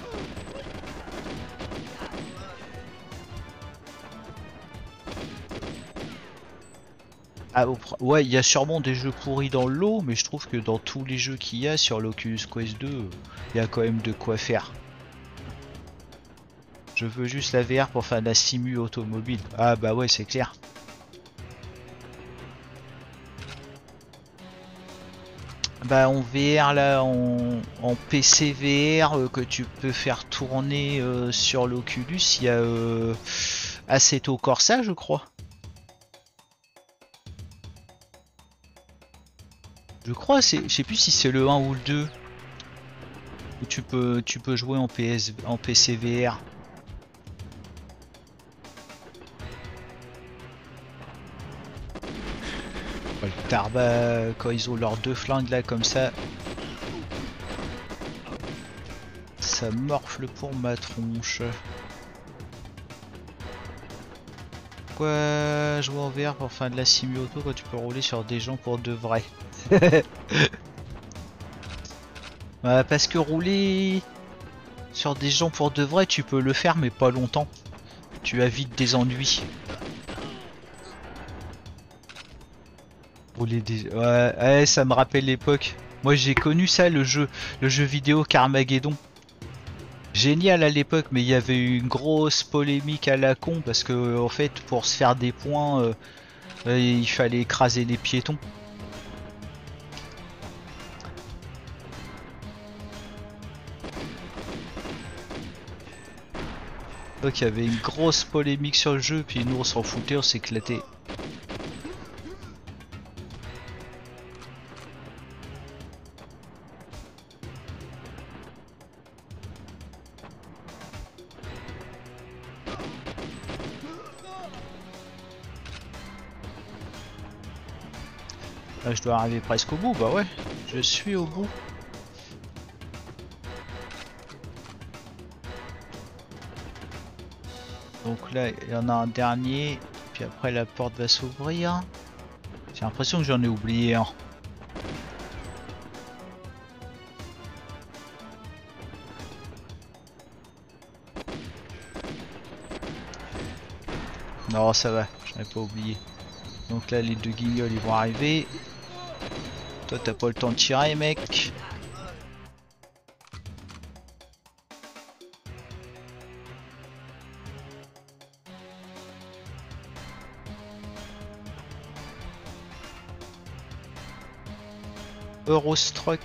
Ah, ouais, il y a sûrement des jeux pourris dans l'eau, mais je trouve que dans tous les jeux qu'il y a sur l'Oculus Quest 2, euh, il y a quand même de quoi faire. Je veux juste la VR pour faire de la simu automobile. Ah bah ouais, c'est clair. Bah en VR là, en, en PC VR euh, que tu peux faire tourner euh, sur l'Oculus, il y a euh, Assetto Corsa je crois. Je crois, c'est, je sais plus si c'est le 1 ou le 2 où tu peux, tu peux jouer en PS, en PC VR. Tarba, quand ils ont leurs deux flingues là comme ça, ça morfle pour ma tronche. Pourquoi jouer en VR pour faire de la simu auto quand tu peux rouler sur des gens pour de vrai? Ouais, Parce que rouler sur des gens pour de vrai, tu peux le faire mais pas longtemps. Tu as vite des ennuis. Ouais, ça me rappelle l'époque. Moi j'ai connu ça, le jeu, le jeu vidéo Carmageddon. Génial à l'époque, mais il y avait une grosse polémique à la con parce que en fait, pour se faire des points, euh, euh, il fallait écraser les piétons. Donc il y avait une grosse polémique sur le jeu, puis nous on s'en foutait, on s'éclatait. Je dois arriver presque au bout, bah ouais, je suis au bout. Donc là, il y en a un dernier, puis après la porte va s'ouvrir. J'ai l'impression que j'en ai oublié un. Non, ça va, j'en ai pas oublié. Donc là, les deux guignols ils vont arriver. Toi, t'as pas le temps de tirer, mec. Eurostruck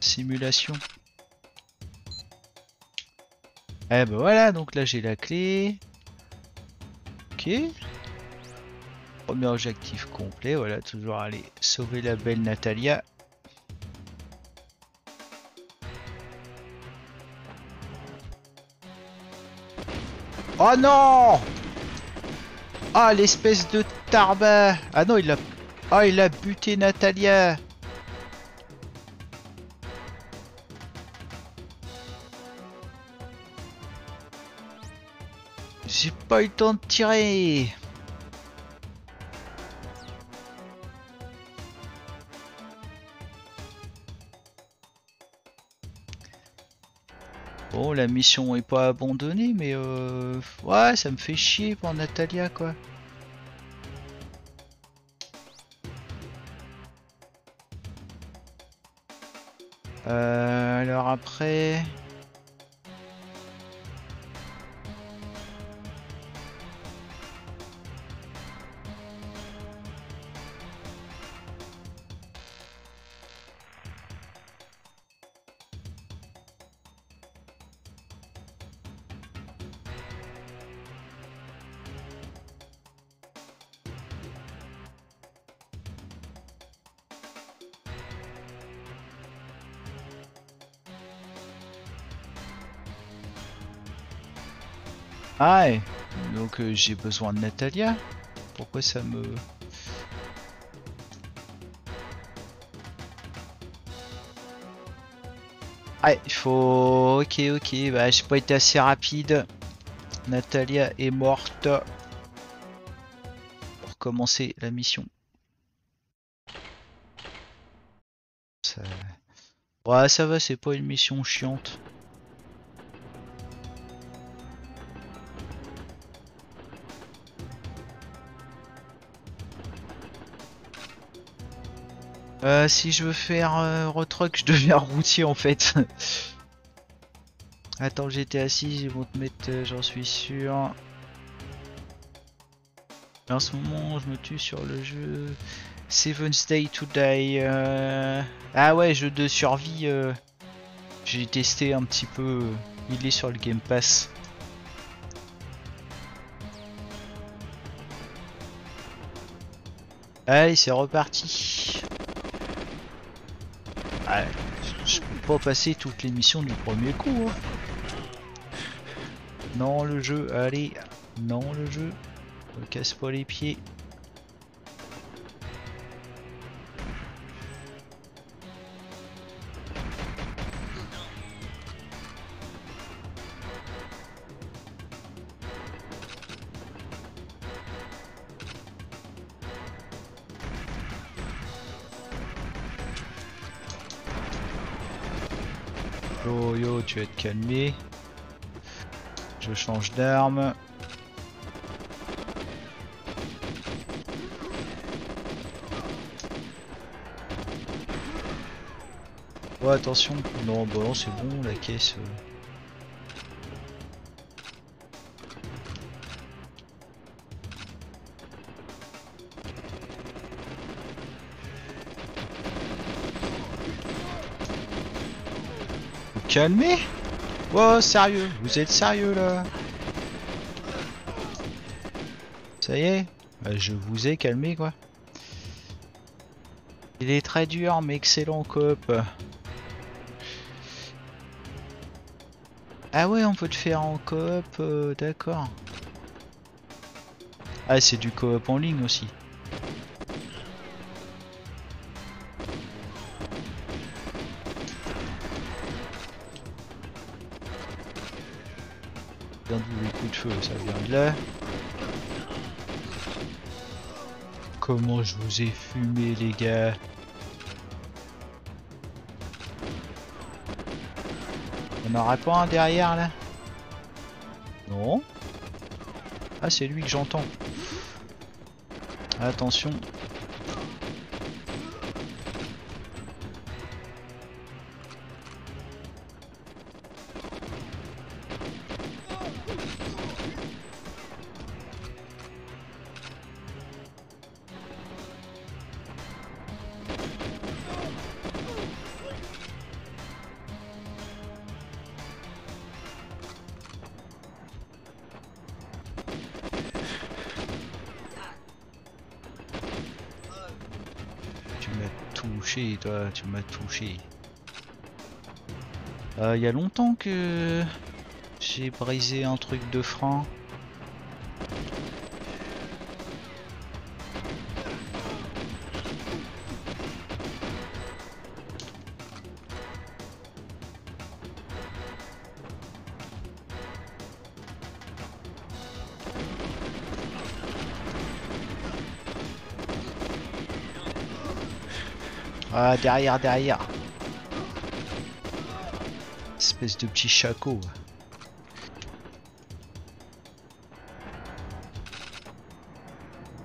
simulation. Eh ben voilà, donc là j'ai la clé. Ok. Premier objectif complet, voilà, toujours aller sauver la belle Natalia. Oh non! Ah l'espèce de tarba Ah non il a... Ah il a buté Natalia! J'ai pas eu le temps de tirer! La mission est pas abandonnée, mais euh... ouais, ça me fait chier pour Natalia, quoi. Euh, alors après... ouais. Donc euh, j'ai besoin de Natalia. Pourquoi ça me... Ah, il faut... Ok, ok, bah j'ai pas été assez rapide. Natalia est morte. Pour commencer la mission. Ouais, ça va, c'est pas une mission chiante. Euh, si je veux faire euh, retruck, je deviens routier en fait. Attends, j'étais assis, ils vont te mettre, euh, j'en suis sûr. En ce moment, je me tue sur le jeu Seven's Day to Die. euh, Ah ouais, jeu de survie. euh, J'ai testé un petit peu. Il est sur le Game Pass. Allez, c'est reparti. Pas passer toutes les missions du premier coup. Non, le jeu, allez. Non, le jeu. Me casse pas les pieds. Tu vas te calmer. Je change d'arme. Oh attention, non bah non c'est bon la caisse. euh. Vous calmez Oh sérieux, vous êtes sérieux là Ça y est Bah, Je vous ai calmé quoi. Il est très dur mais excellent coop. Ah ouais on peut le faire en coop, euh, d'accord. Ah c'est du coop en ligne aussi. Comment je vous ai fumé les gars On aurait pas un derrière là? Non Ah c'est lui que j'entends. Attention. Tu m'as touché. Euh, Il y a longtemps que j'ai brisé un truc de frein. Derrière, derrière. Espèce de petit chaco.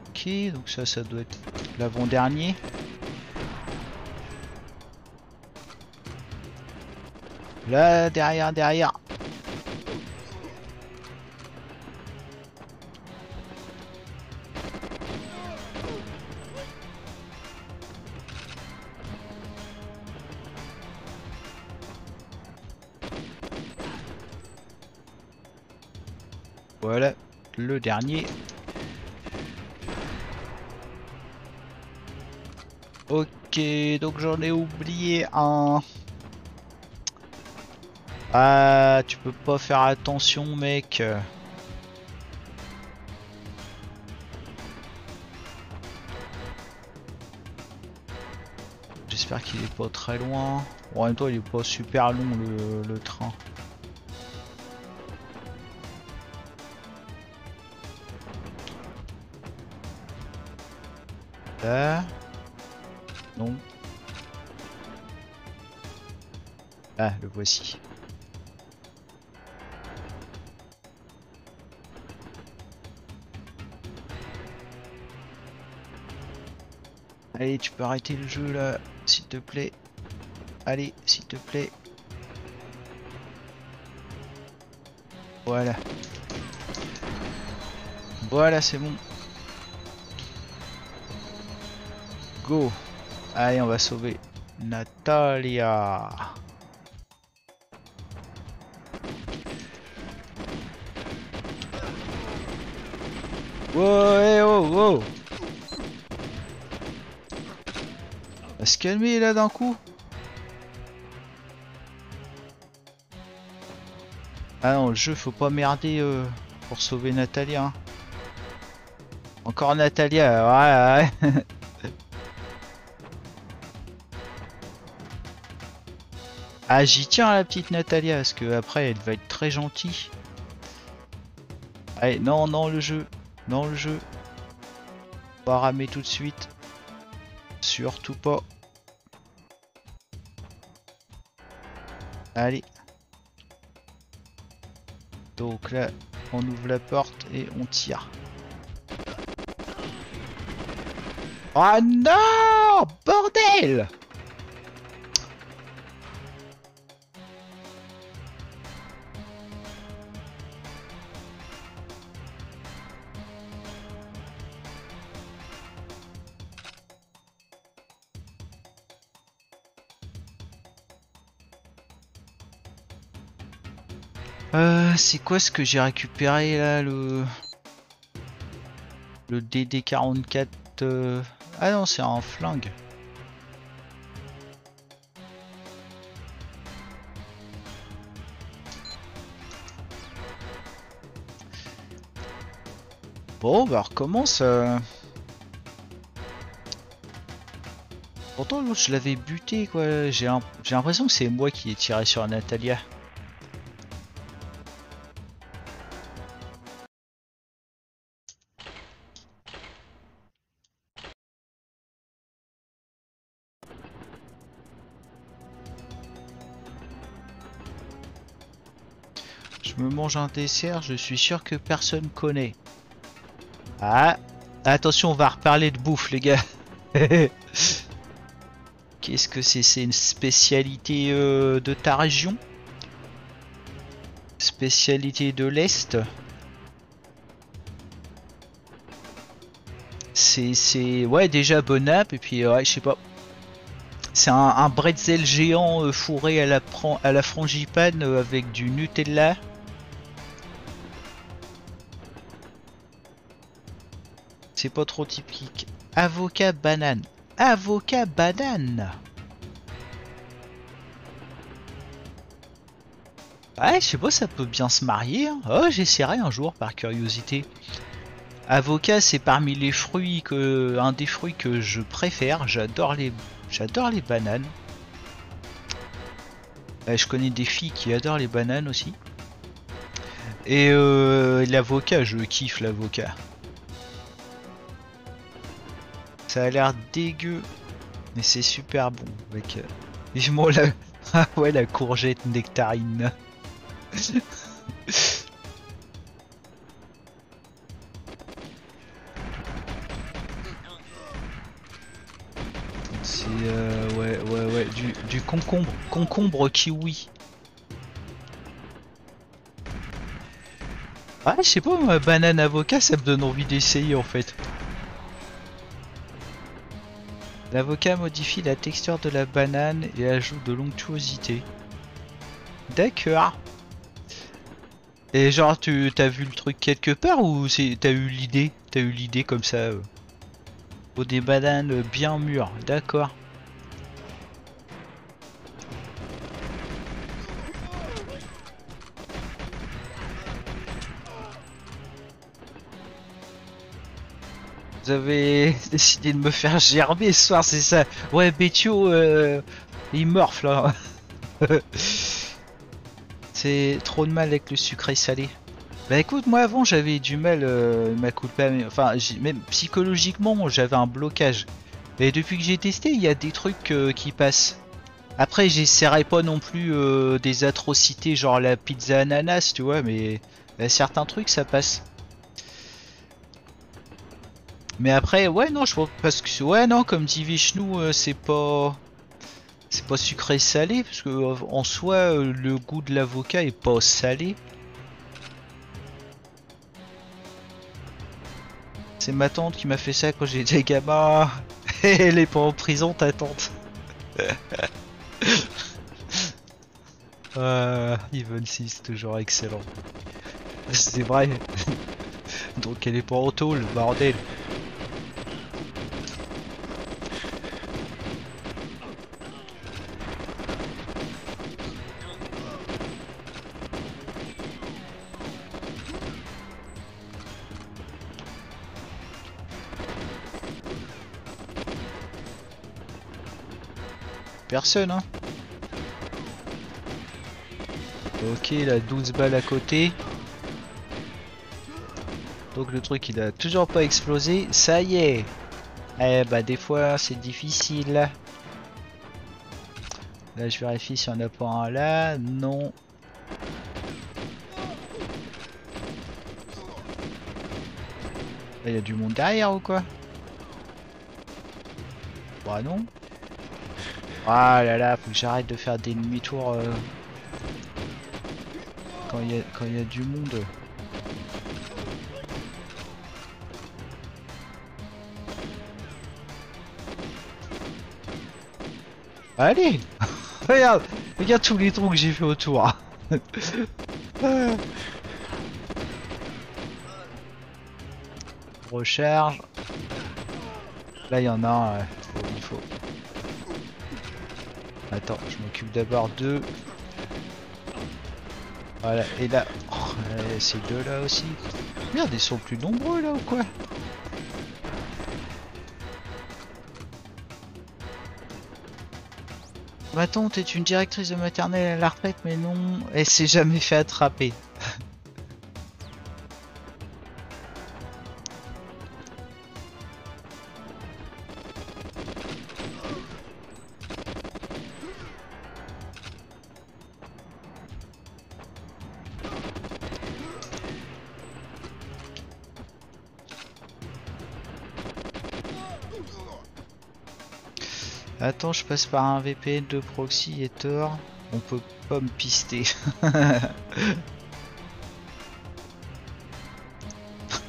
Ok, donc ça, ça doit être l'avant-dernier. Là, derrière, derrière. Ok, donc j'en ai oublié un. Ah, tu peux pas faire attention, mec. J'espère qu'il est pas très loin. en même temps, il est pas super long le train. Non. Ah, le voici. Allez, tu peux arrêter le jeu là, s'il te plaît. Allez, s'il te plaît. Voilà. Voilà, c'est bon. Allez, on va sauver Natalia. Wow, hey, oh, wow. Va se calmer là d'un coup. Ah non, le jeu faut pas merder euh, pour sauver Natalia. hein. Encore Natalia, ouais, ouais. Ah j'y tiens la petite Natalia parce que après elle va être très gentille. Allez, non, non le jeu. Non le jeu. On va tout de suite. Surtout pas. Allez. Donc là, on ouvre la porte et on tire. Oh non Bordel c'est quoi ce que j'ai récupéré là le le DD44 euh, Ah non, c'est un flingue. Bon, bah recommence. euh. Pourtant je l'avais buté quoi. J'ai l'impression que c'est moi qui ai tiré sur Natalia. Je me mange un dessert, je suis sûr que personne connaît. Ah, attention, on va reparler de bouffe, les gars. Qu'est-ce que c'est? C'est une spécialité euh, de ta région? Spécialité de l'Est? C'est, ouais, déjà bon app, et puis, ouais, je sais pas. C'est un, un bretzel géant euh, fourré à la, pran- à la frangipane euh, avec du Nutella. C'est pas trop typique. Avocat banane. Avocat banane. Ouais, je sais pas, ça peut bien se marier. hein. Oh, j'essaierai un jour par curiosité. Avocat, c'est parmi les fruits que un des fruits que je préfère. J'adore les j'adore les bananes. Je connais des filles qui adorent les bananes aussi. Et euh, l'avocat, je kiffe l'avocat. Ça a l'air dégueu. Mais c'est super bon avec euh, la ah ouais la courgette nectarine. C'est euh, ouais ouais ouais du, du concombre concombre kiwi. Ah je sais pas banane avocat ça me donne envie d'essayer en fait. L'avocat modifie la texture de la banane et ajoute de l'onctuosité. D'accord. Et genre tu t'as vu le truc quelque part ou t'as eu l'idée? T'as eu l'idée comme ça euh, Pour des bananes bien mûres, d'accord. Vous avez décidé de me faire gerber ce soir, c'est ça Ouais, Betio, euh, il morfle là. c'est trop de mal avec le sucré salé. Bah écoute, moi avant j'avais du mal, euh, ma culpa, enfin même psychologiquement j'avais un blocage. Et depuis que j'ai testé, il y a des trucs euh, qui passent. Après j'essaierai pas non plus euh, des atrocités genre la pizza ananas, tu vois, mais euh, certains trucs ça passe. Mais après, ouais, non, je vois parce que ouais, non, comme dit Vishnu, euh, c'est pas c'est pas sucré salé parce que euh, en soi euh, le goût de l'avocat est pas salé. C'est ma tante qui m'a fait ça quand j'étais gamin. Elle est pas en prison, ta tante. euh, Even 6, toujours excellent. C'est vrai. Donc elle est pas en tôle, bordel. Personne, hein. Ok, il a 12 balles à côté. Donc le truc, il a toujours pas explosé. Ça y est. Eh bah des fois, c'est difficile. Là, je vérifie si on a pas un là. Non. Il y a du monde derrière ou quoi? Bah non. Ah là là, faut que j'arrête de faire des demi-tours euh, quand il y y a du monde. Allez, regarde, regarde tous les trous que j'ai fait autour. Recharge. Là, il y en a un. il faut. Attends, je m'occupe d'abord d'eux. Voilà, et là, oh, ces deux là aussi. Merde, ils sont plus nombreux là ou quoi? Ma tante est une directrice de maternelle à la mais non, elle s'est jamais fait attraper. Je passe par un VPN de proxy et Tor. On peut pas me pister.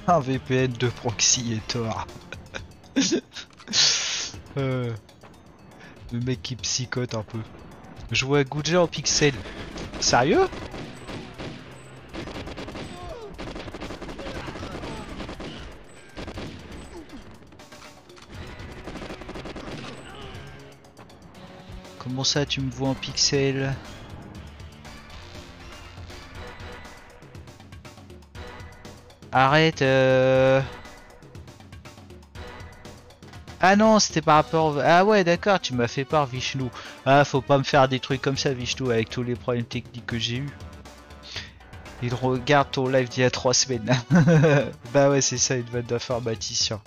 un VPN de proxy et Tor. Euh, Le mec qui psychote un peu. Je vois Goudja en pixel. Sérieux? Comment ça tu me vois en pixel Arrête euh... Ah non, c'était par rapport... Ah ouais, d'accord, tu m'as fait peur, Vishnu. Ah, faut pas me faire des trucs comme ça, Vishnu, avec tous les problèmes techniques que j'ai eu. Il regarde ton live d'il y a trois semaines. bah ouais, c'est ça, une vanne d'informaticien.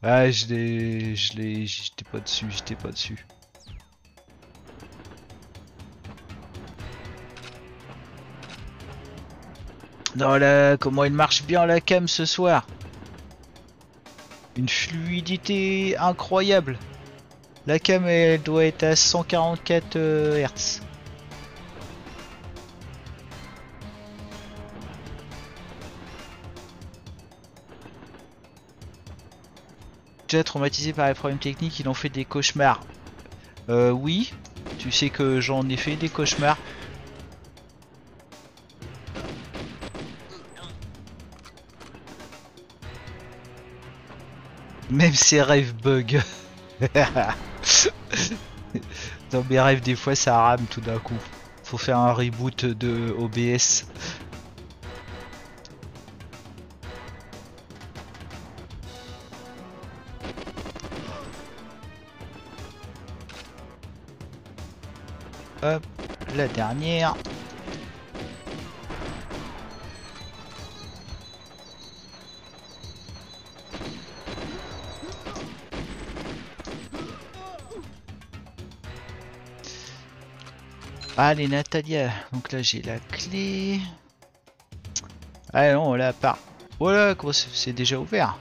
Ah, je l'ai. Je l'ai. J'étais pas dessus, j'étais pas dessus. Non, là, comment il marche bien la cam ce soir Une fluidité incroyable. La cam, elle doit être à 144 euh, Hz. Déjà traumatisé par les problèmes techniques, il en fait des cauchemars. Euh, oui, tu sais que j'en ai fait des cauchemars. Même ses rêves bug. Dans mes rêves, des fois, ça rame tout d'un coup. Faut faire un reboot de OBS. Hop, la dernière. Allez Natalia, donc là j'ai la clé. Ah non, là part. Voilà, c'est déjà ouvert.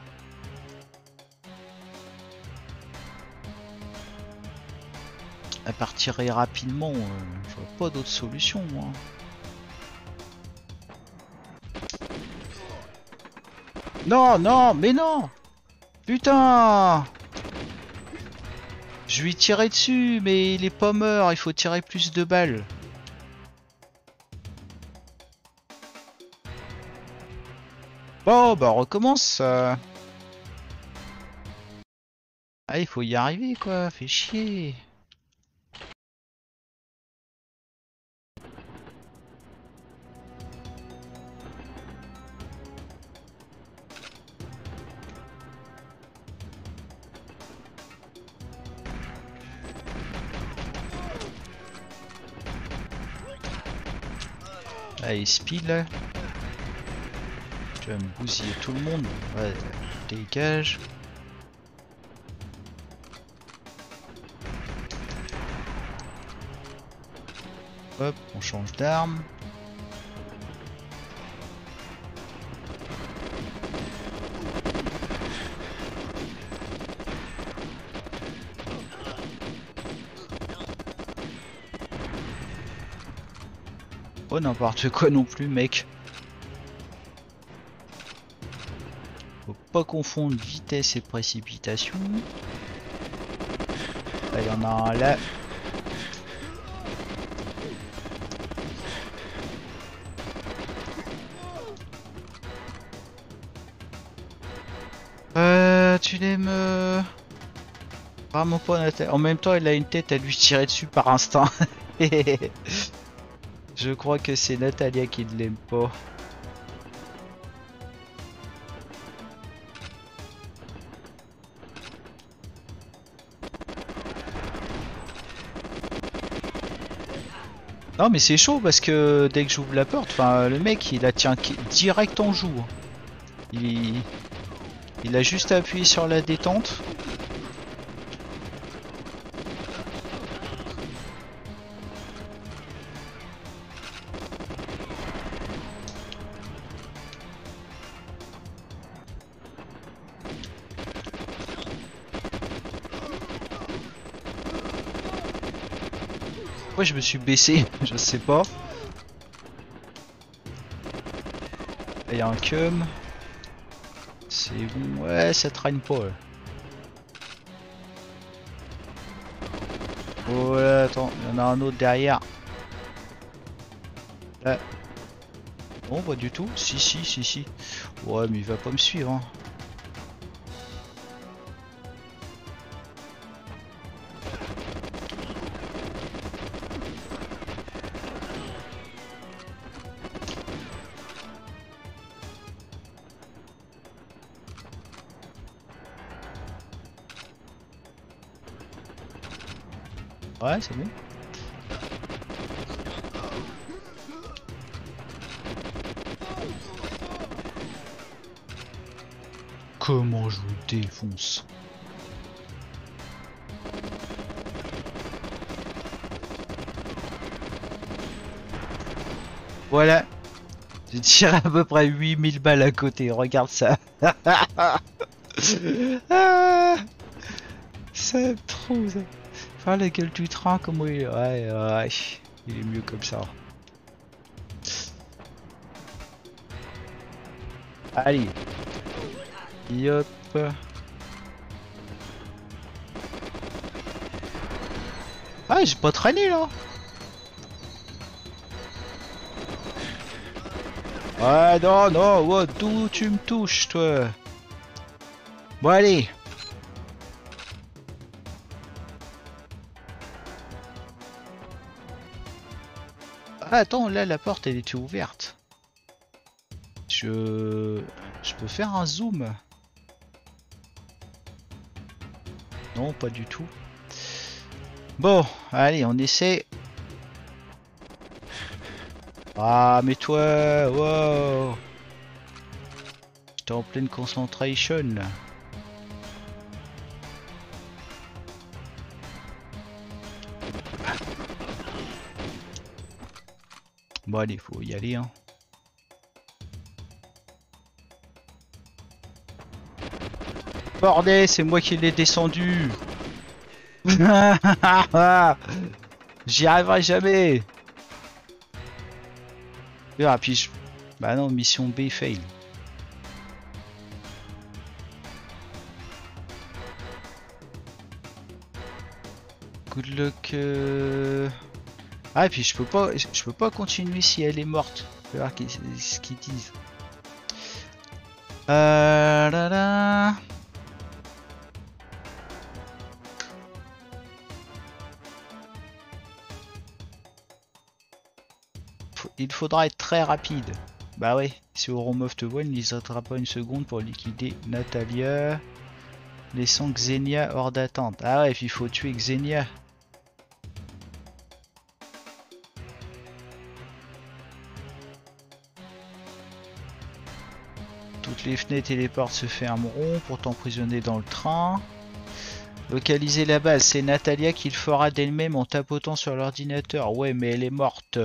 Elle partirait rapidement, euh, je vois pas d'autre solution moi. Non, non, mais non Putain Je lui tirais dessus, mais il est pas mort, il faut tirer plus de balles. Bon, bah on recommence. euh. Ah, il faut y arriver quoi, fait chier. Allez, speed là. Tu vas me bousiller tout le monde. Ouais, dégage. Hop, on change d'arme. Oh n'importe quoi non plus mec. Faut pas confondre vitesse et précipitation. Là il y en a un là. Euh, tu l'aimes Vraiment pas. En même temps, elle a une tête à lui tirer dessus par instinct. Je crois que c'est Natalia qui ne l'aime pas. Non mais c'est chaud parce que dès que j'ouvre la porte, enfin le mec il la tient direct en joue. Il, il a juste appuyé sur la détente. Je me suis baissé Je sais pas. Il y a un cum. C'est bon. Ouais, ça traîne pas. là. Oh là, attends, il y en a un autre derrière. Là. Bon, pas du tout. Si, si, si, si. Ouais, mais il va pas me suivre. hein. Comment je vous défonce? Voilà. J'ai tiré à peu près 8000 balles à côté, regarde ça. Ah, c'est trop ça. Enfin, la gueule du train, comment il. Ouais, ouais, il est mieux comme ça. Allez. Yop. Ah, j'ai pas traîné là. Ouais, non, non, d'où tu me touches, toi? Bon, allez Ah, attends, là, la porte, elle était ouverte. Je... Peux faire un zoom Non, pas du tout. Bon, allez, on essaie. Ah, mais toi, wow J'étais en pleine concentration. Bon, allez, faut y aller, hein. Bordel, c'est moi qui l'ai descendu. J'y arriverai jamais. Ah, puis. Bah non, mission B fail. Good luck. euh. Ah, et puis je peux pas, je peux pas continuer si elle est morte. Je vais voir ce qu'ils disent. Euh, là, là. Il faudra être très rapide. Bah ouais, si Oromov te voit, il n'hésitera pas une seconde pour liquider Natalia, laissant Xenia hors d'attente. Ah ouais, puis il faut tuer Xenia. Les fenêtres et les portes se fermeront pour t'emprisonner dans le train. Localiser la base, c'est Natalia qui le fera d'elle-même en tapotant sur l'ordinateur. Ouais, mais elle est morte.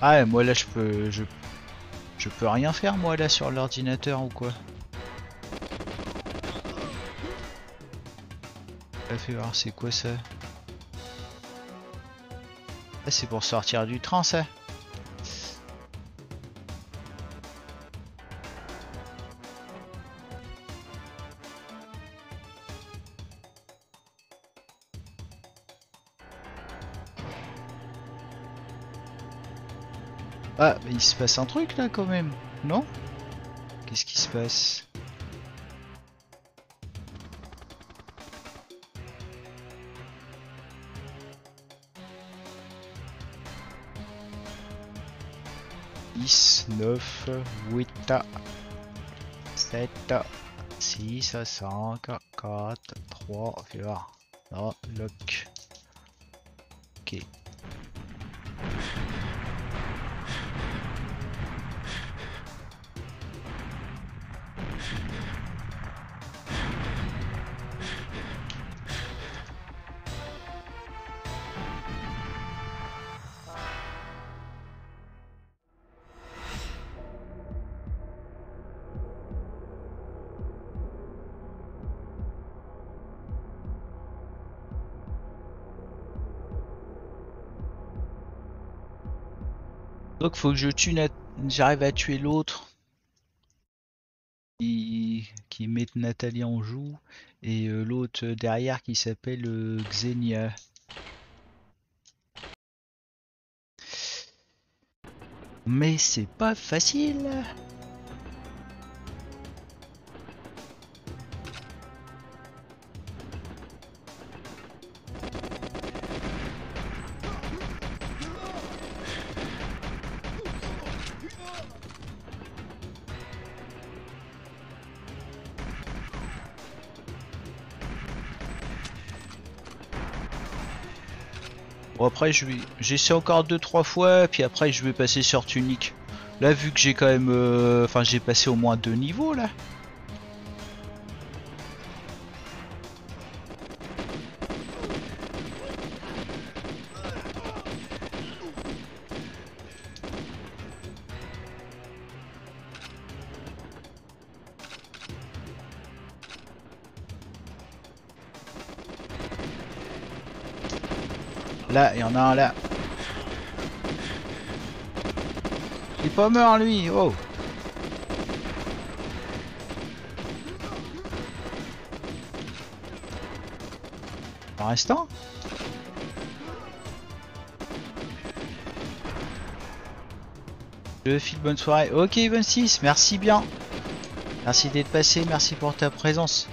Ah, moi là je peux, je, je peux rien faire moi là sur l'ordinateur ou quoi Ah, fais voir, c'est quoi ça Ah, c'est pour sortir du train ça il se passe un truc là quand même, non? Qu'est-ce qui se passe? neuf, huit, sept, six, cinq, quatre, trois, fais voir. Non, lock. Faut que je tue j'arrive à tuer l'autre qui... qui met Nathalie en joue et euh, l'autre derrière qui s'appelle euh, Xenia. Mais c'est pas facile. Après je vais j'essaie encore deux trois fois puis après je vais passer sur tunique. Là vu que j'ai quand même euh, enfin j'ai passé au moins deux niveaux là. Là, il y en a un là. Il est pas mort lui, oh En restant? Je file bonne soirée. Ok 26, merci bien. Merci d'être passé, merci pour ta présence.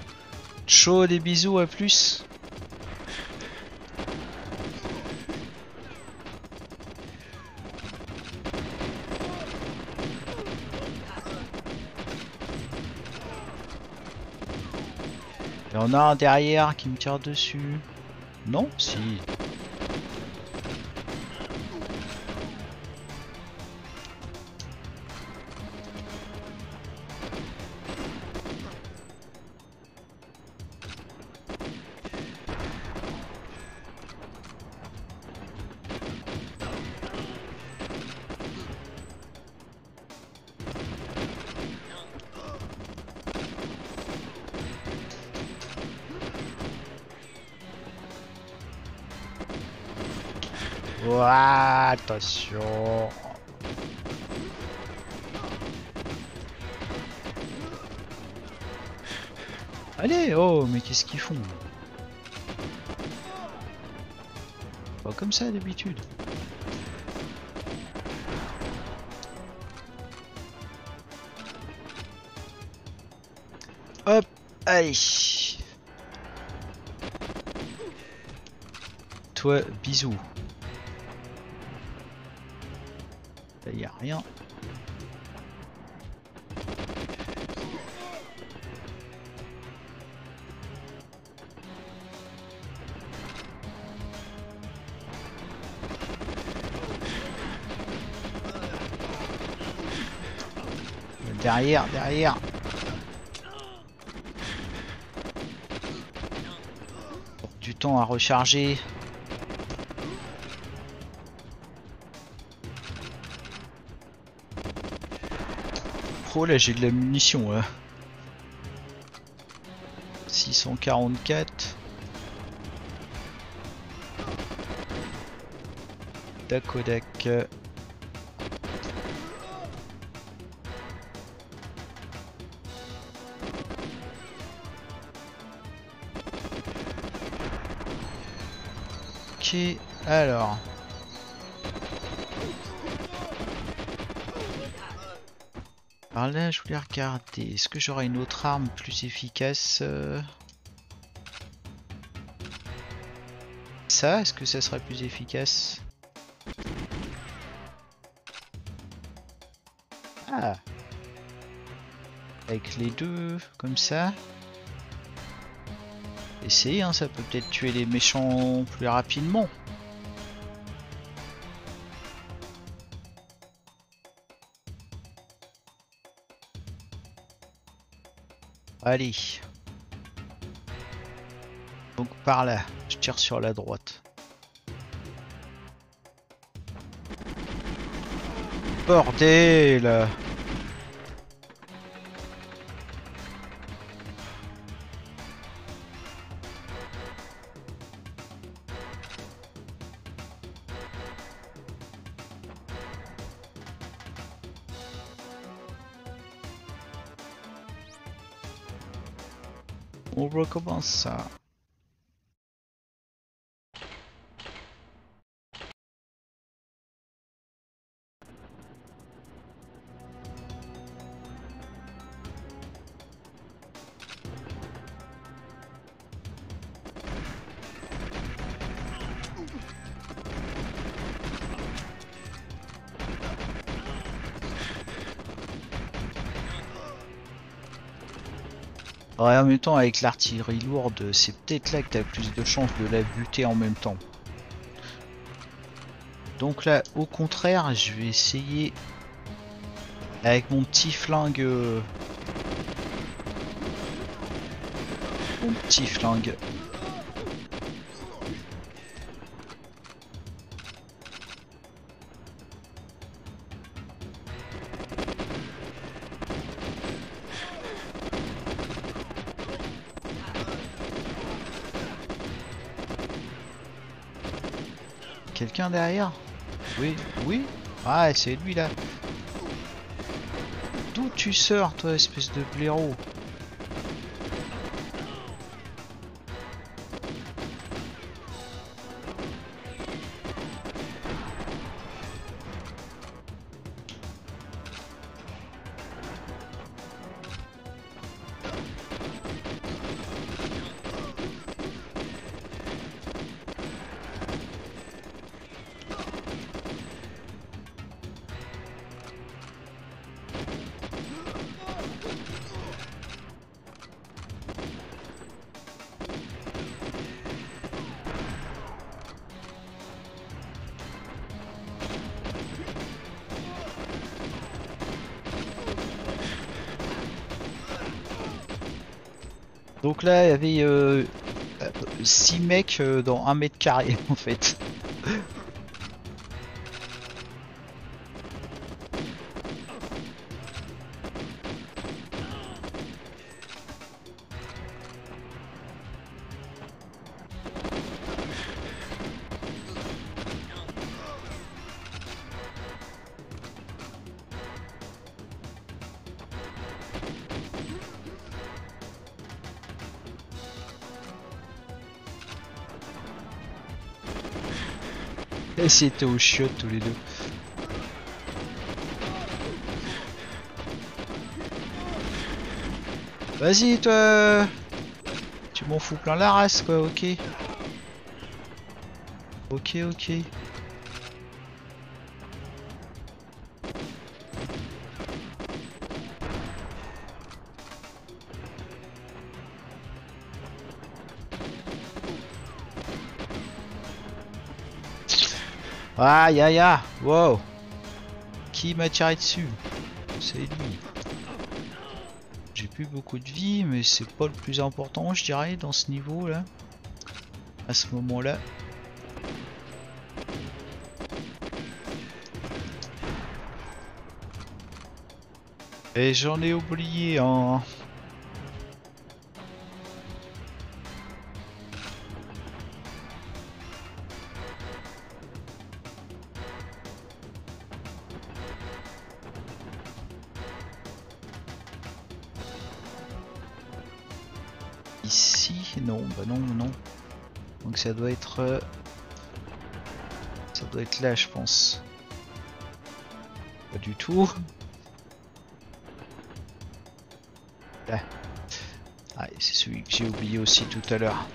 Chaud, des bisous, à plus. En a un derrière qui me tire dessus. Non Si. Allez, oh, mais qu'est-ce qu'ils font Pas comme ça d'habitude. Hop, allez. Toi, bisous. Derrière, derrière. Du temps à recharger. Là j'ai de la munition là. 644. Dakodak. Ok, alors. Là, je voulais regarder. Est-ce que j'aurai une autre arme plus efficace euh? Ça, est-ce que ça serait plus efficace? Ah Avec les deux, comme ça. Essayez, hein, ça peut peut-être tuer les méchants plus rapidement. Allez. Donc par là, je tire sur la droite. Bordel ça. Même temps, avec l'artillerie lourde, c'est peut-être là que t'as plus de chances de la buter en même temps. Donc là, au contraire, je vais essayer avec mon petit flingue. euh, Mon petit flingue. Derrière Oui, oui. Ah, c'est lui là. D'où tu sors, toi, espèce de blaireau? Avait 6 mecs euh, dans 1 mètre carré en fait. Et c'était au chiottes tous les deux. Vas-y toi Tu m'en fous plein la race quoi, ok. Ok ok. Aïe aïe aïe Wow Qui m'a tiré dessus? C'est lui. J'ai plus beaucoup de vie, mais c'est pas le plus important, je dirais, dans ce niveau là. À ce moment là. Et j'en ai oublié. Ici, ça doit être... euh, Ça doit être là, je pense. Pas du tout. Ah, c'est celui que j'ai oublié aussi tout à l'heure.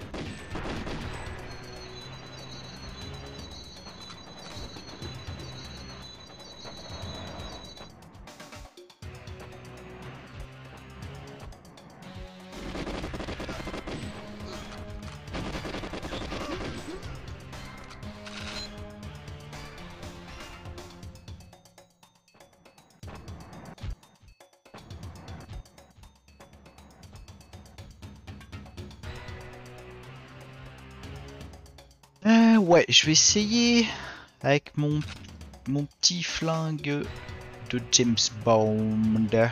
Je vais essayer avec mon, mon petit flingue de James Bond.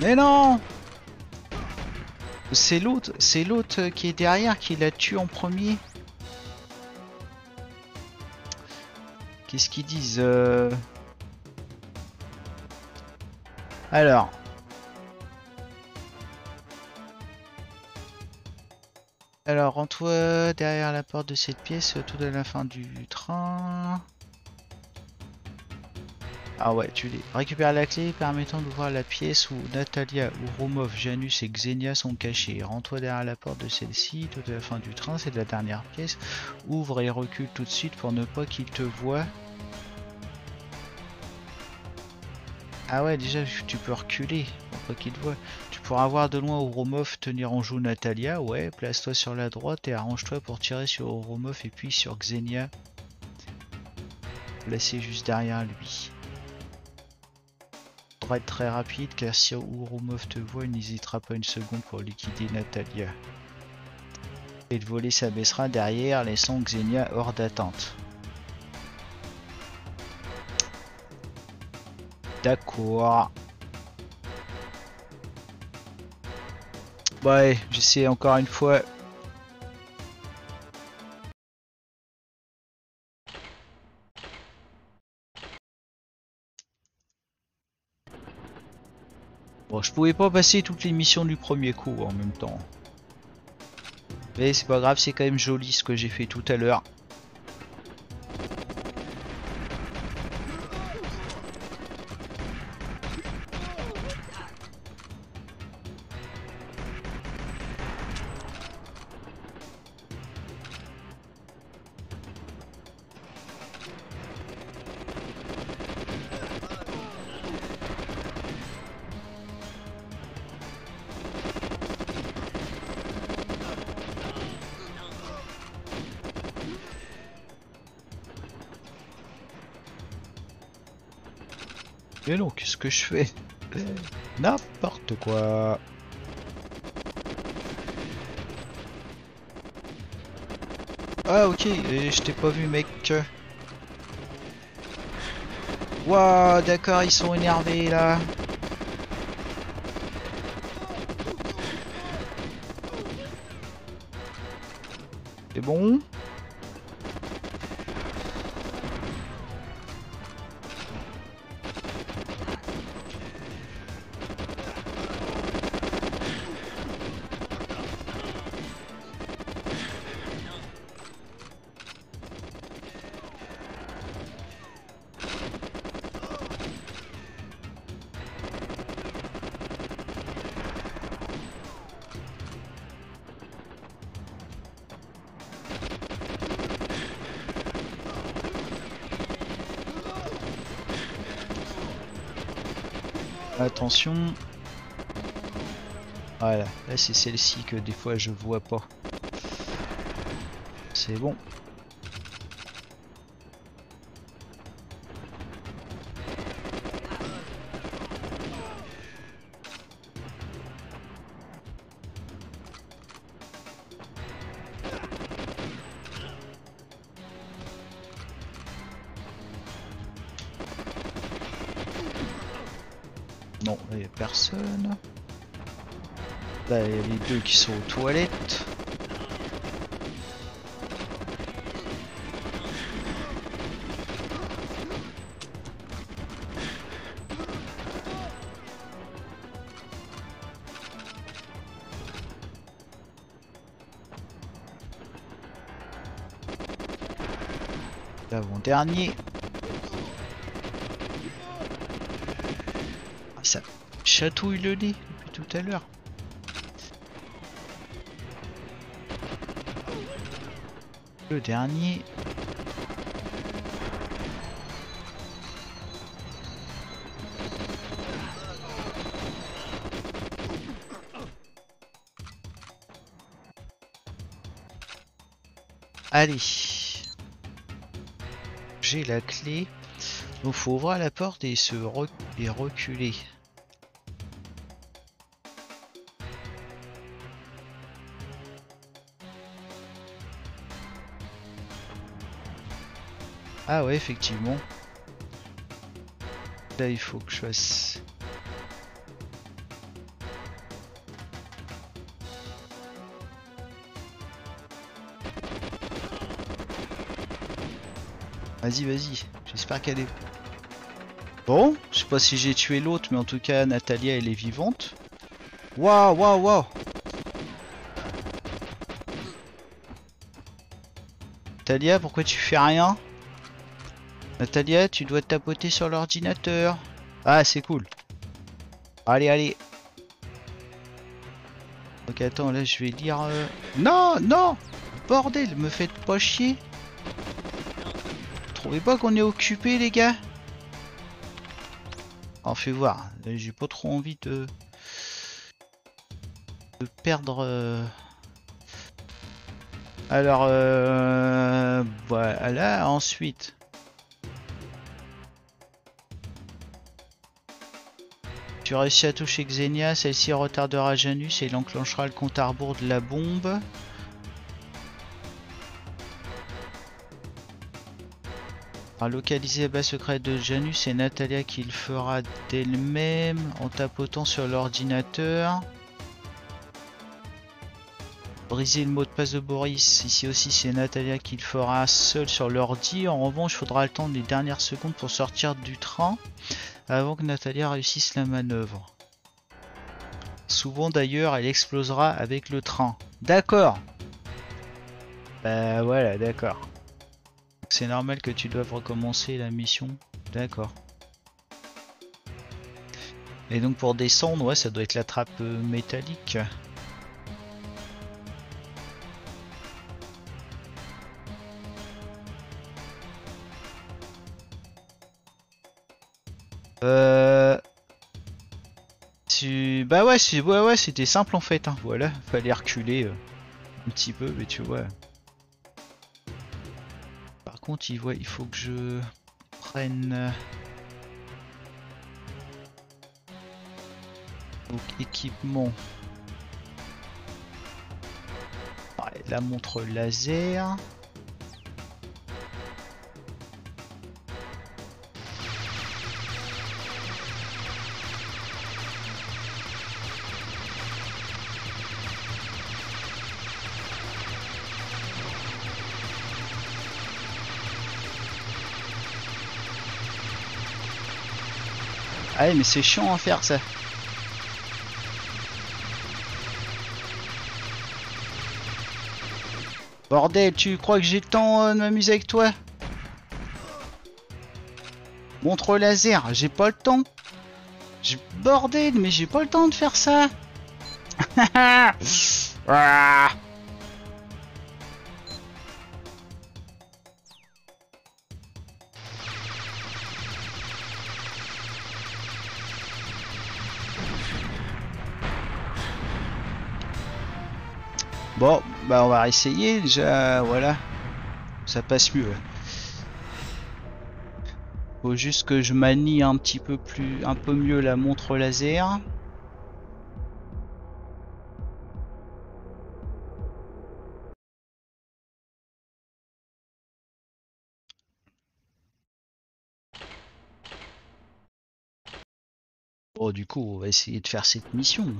Mais non C'est l'autre, c'est l'autre qui est derrière qui l'a tué en premier. Qu'est-ce qu'ils disent euh? Alors, Alors, rends-toi derrière la porte de cette pièce tout à la fin du train. Ah ouais, tu les récupères la clé permettant d'ouvrir la pièce où Natalia, Urumov, Janus et Xenia sont cachés. Rends-toi derrière la porte de celle-ci tout à la fin du train, c'est la dernière pièce. Ouvre et recule tout de suite pour ne pas qu'ils te voient. Ah ouais, déjà tu peux reculer. pas qu'il te voit. Tu pourras voir de loin Oromov tenir en joue Natalia. Ouais, place-toi sur la droite et arrange-toi pour tirer sur Oromov et puis sur Xenia. Placé juste derrière lui. Faudra être très rapide car si Oromov te voit, il n'hésitera pas une seconde pour liquider Natalia. Et de voler s'abaissera derrière, laissant Xenia hors d'attente. D'accord. Ouais, j'essaie encore une fois. Bon, je pouvais pas passer toutes les missions du premier coup en même temps. Mais c'est pas grave, c'est quand même joli ce que j'ai fait tout à l'heure. Que je fais N'importe quoi. Ah ok, et je t'ai pas vu mec. Waouh, d'accord, ils sont énervés là. Voilà, là c'est celle-ci que des fois je vois pas. C'est bon. Deux qui sont aux toilettes. L'avant-dernier. Ah, ça chatouille le lit depuis tout à l'heure. Le dernier. Allez. J'ai la clé. Donc faut ouvrir la porte et se reculer. Ah ouais, effectivement. Là, il faut que je fasse... Vas-y, vas-y. J'espère qu'elle est... Bon, je sais pas si j'ai tué l'autre, mais en tout cas, Natalia, elle est vivante. Waouh, waouh, waouh Natalia, pourquoi tu fais rien? Natalia, tu dois tapoter sur l'ordinateur. Ah, c'est cool. Allez, allez. Ok, attends, là, je vais lire... euh, Non, non Bordel, me faites pas chier. Trouvez pas qu'on est occupé, les gars On fait voir. J'ai pas trop envie de... de perdre. euh, Alors, euh... voilà, ensuite. Tu réussis à toucher Xenia, celle-ci retardera Janus et il enclenchera le compte à rebours de la bombe. À localiser la base secrète de Janus, c'est Natalia qui le fera d'elle-même en tapotant sur l'ordinateur. Briser le mot de passe de Boris, ici aussi c'est Natalia qui le fera seule sur l'ordi. En revanche, il faudra attendre les dernières secondes pour sortir du train avant que Natalia réussisse la manœuvre. Souvent d'ailleurs, elle explosera avec le train. D'accord. Bah voilà, d'accord. C'est normal que tu doives recommencer la mission. D'accord. Et donc pour descendre, ouais, ça doit être la trappe euh, métallique. Euh... Tu... Bah ouais, ouais, ouais, c'était simple en fait. hein. Voilà, fallait reculer euh, un petit peu, mais tu vois. Par contre, il, il faut que je prenne. euh, Donc équipement. La montre laser. Mais c'est chiant à faire ça. Bordel, tu crois que j'ai le temps euh, de m'amuser avec toi? Montre laser, j'ai pas le temps. J'ai- Bordel, mais j'ai pas le temps de faire ça. Ah. Bah on va essayer déjà, voilà. Ça passe mieux. Faut juste que je manie un petit peu plus, un peu mieux la montre laser. Bon, du coup, on va essayer de faire cette mission.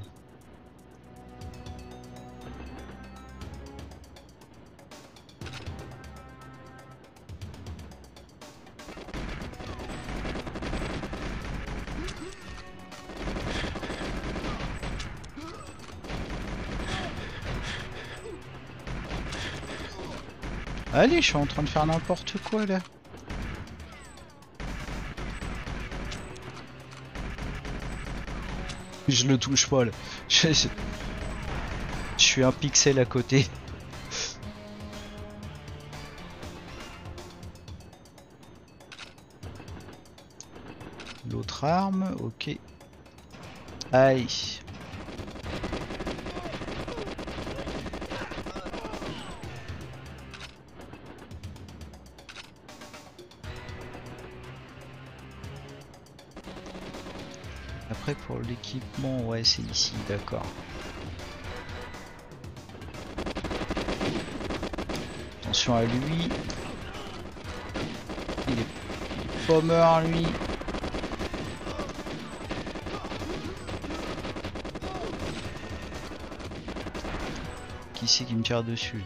Je suis en train de faire n'importe quoi là. Je le touche pas là. Je, suis un pixel à côté. L'autre arme, ok. Aïe. Ouais c'est ici, d'accord. Attention à lui. Il est, il lui. Qui c'est qui me tire dessus?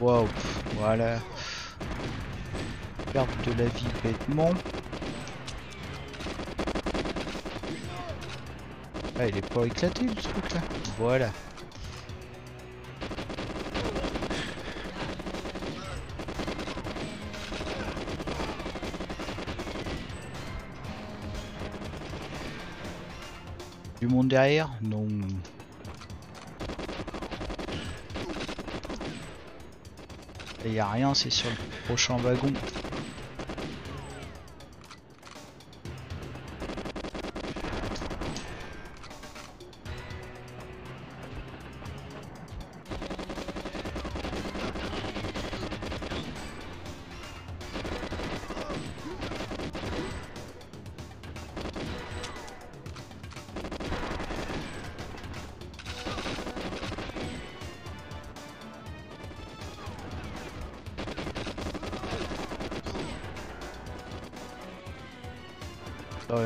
Waouh, voilà. De la vie bêtement. Ah, il est pas éclaté le truc là. Voilà. Du monde derrière? Non. Il y a rien, c'est sur le prochain wagon.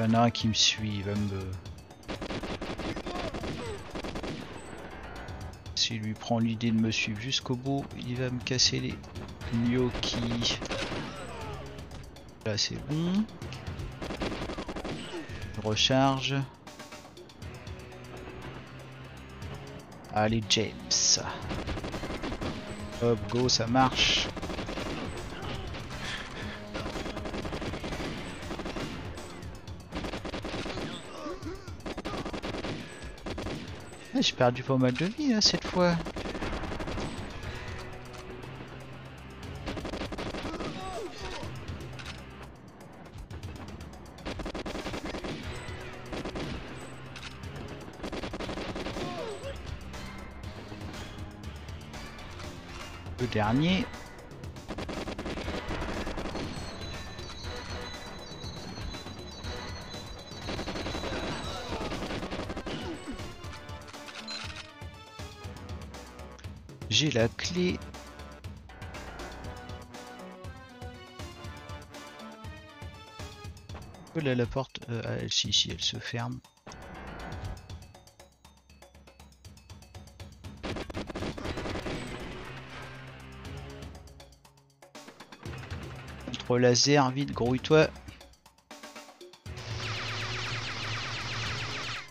En a un qui me suit, il va me... S'il lui prend l'idée de me suivre jusqu'au bout, il va me casser les gnocchis. Là c'est bon. Je recharge. Allez James. Hop, go, ça marche. J'ai perdu pas mal de vie hein, cette fois. Le dernier. J'ai la clé. Oh là, la porte, euh, elle, si, si, elle se ferme. Contre laser, vite, grouille-toi.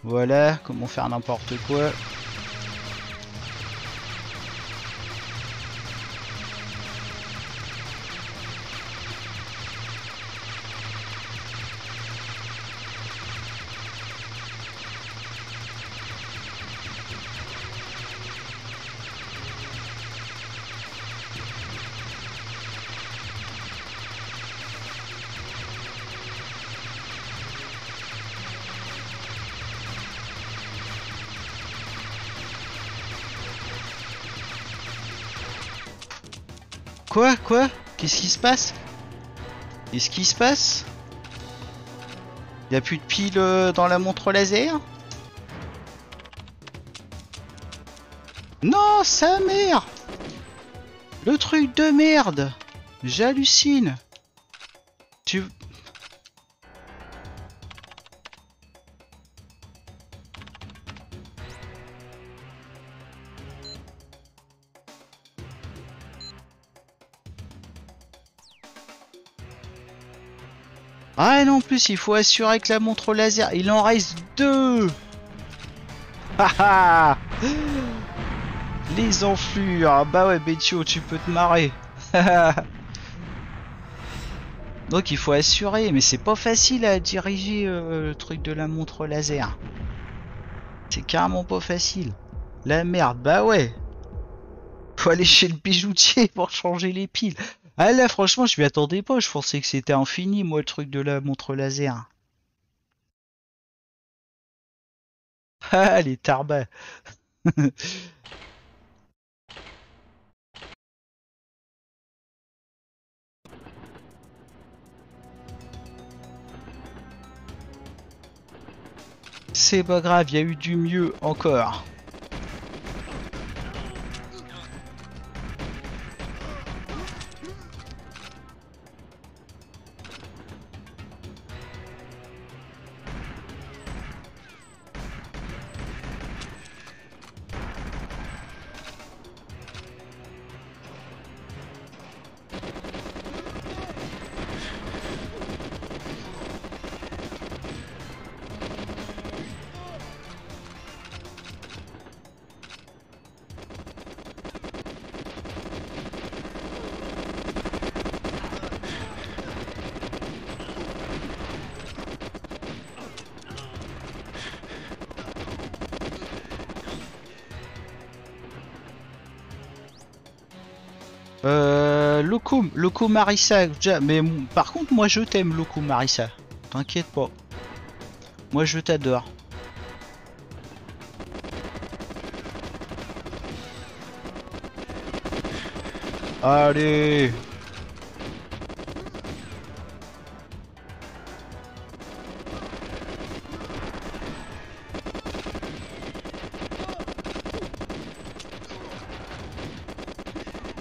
Voilà, comment faire n'importe quoi. Quoi? Qu'est-ce qui se passe? Qu'est-ce qui se passe? Y a plus de piles euh, dans la montre laser? Non, sa mère! Le truc de merde! J'hallucine Ah en plus, il faut assurer que la montre laser, il en reste deux Haha Les enflures Ah Bah ouais, Betio, tu peux te marrer Donc il faut assurer, mais c'est pas facile à diriger euh, le truc de la montre laser. C'est carrément pas facile. La merde, bah ouais Faut aller chez le bijoutier pour changer les piles. Ah là, franchement, je m'y attendais pas. Je pensais que c'était infini, moi, le truc de la montre laser. Ah, les tarbas. C'est pas grave, il y a eu du mieux encore. Marissa, mais par contre, moi je t'aime, Loco Marissa. T'inquiète pas. Moi je t'adore. Allez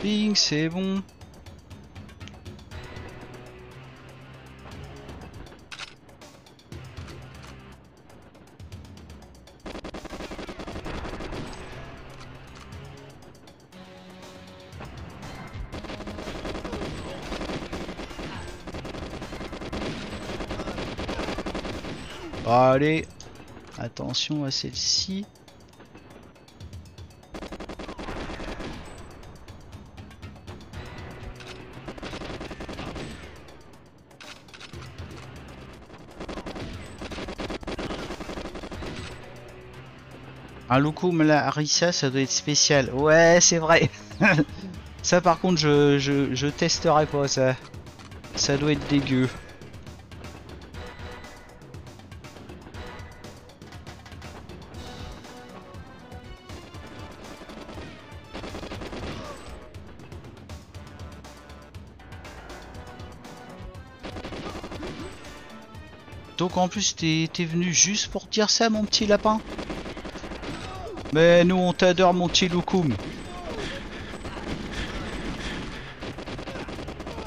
Bing, c'est bon. Allez. Attention à celle-ci. Un loukoum la harissa, ça doit être spécial. Ouais, c'est vrai. ça par contre, je, je, je testerai pas ça. Ça doit être dégueu. En plus t'es venu juste pour dire ça mon petit lapin. Mais nous on t'adore mon petit loukoum.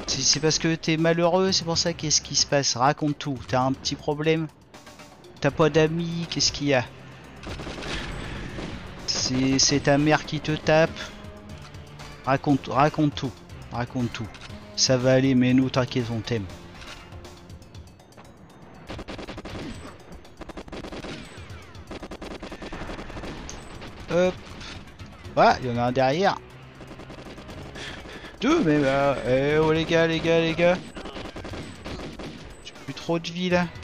C'est parce que t'es malheureux, c'est pour ça qu'est-ce qui se passe? Raconte tout, t'as un petit problème? T'as pas d'amis, qu'est-ce qu'il y a? C'est c'est ta mère qui te tape? Raconte, raconte tout, raconte tout. Ça va aller mais nous t'inquiète on t'aime. Hop. Ouais, il y en a un derrière. Deux même. euh, eh oh les gars, les gars, les gars. J'ai plus trop de vie là.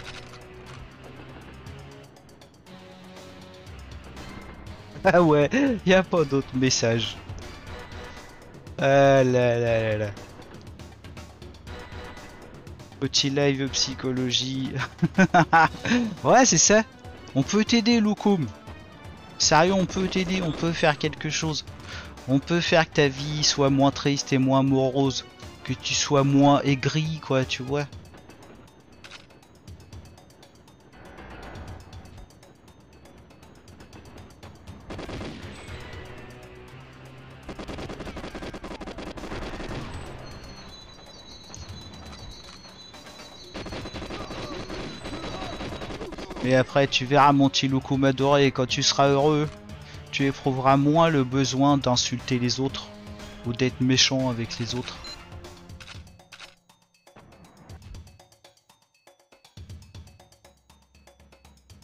Ah ouais, y a pas d'autre message. Ah là là là là. Petit live psychologie. ouais, c'est ça. On peut t'aider, Loukoum. Sérieux, on peut t'aider, on peut faire quelque chose. On peut faire que ta vie soit moins triste et moins morose. Que tu sois moins aigri, quoi, tu vois. Mais après, tu verras mon petit loukoum adoré, et quand tu seras heureux, tu éprouveras moins le besoin d'insulter les autres ou d'être méchant avec les autres.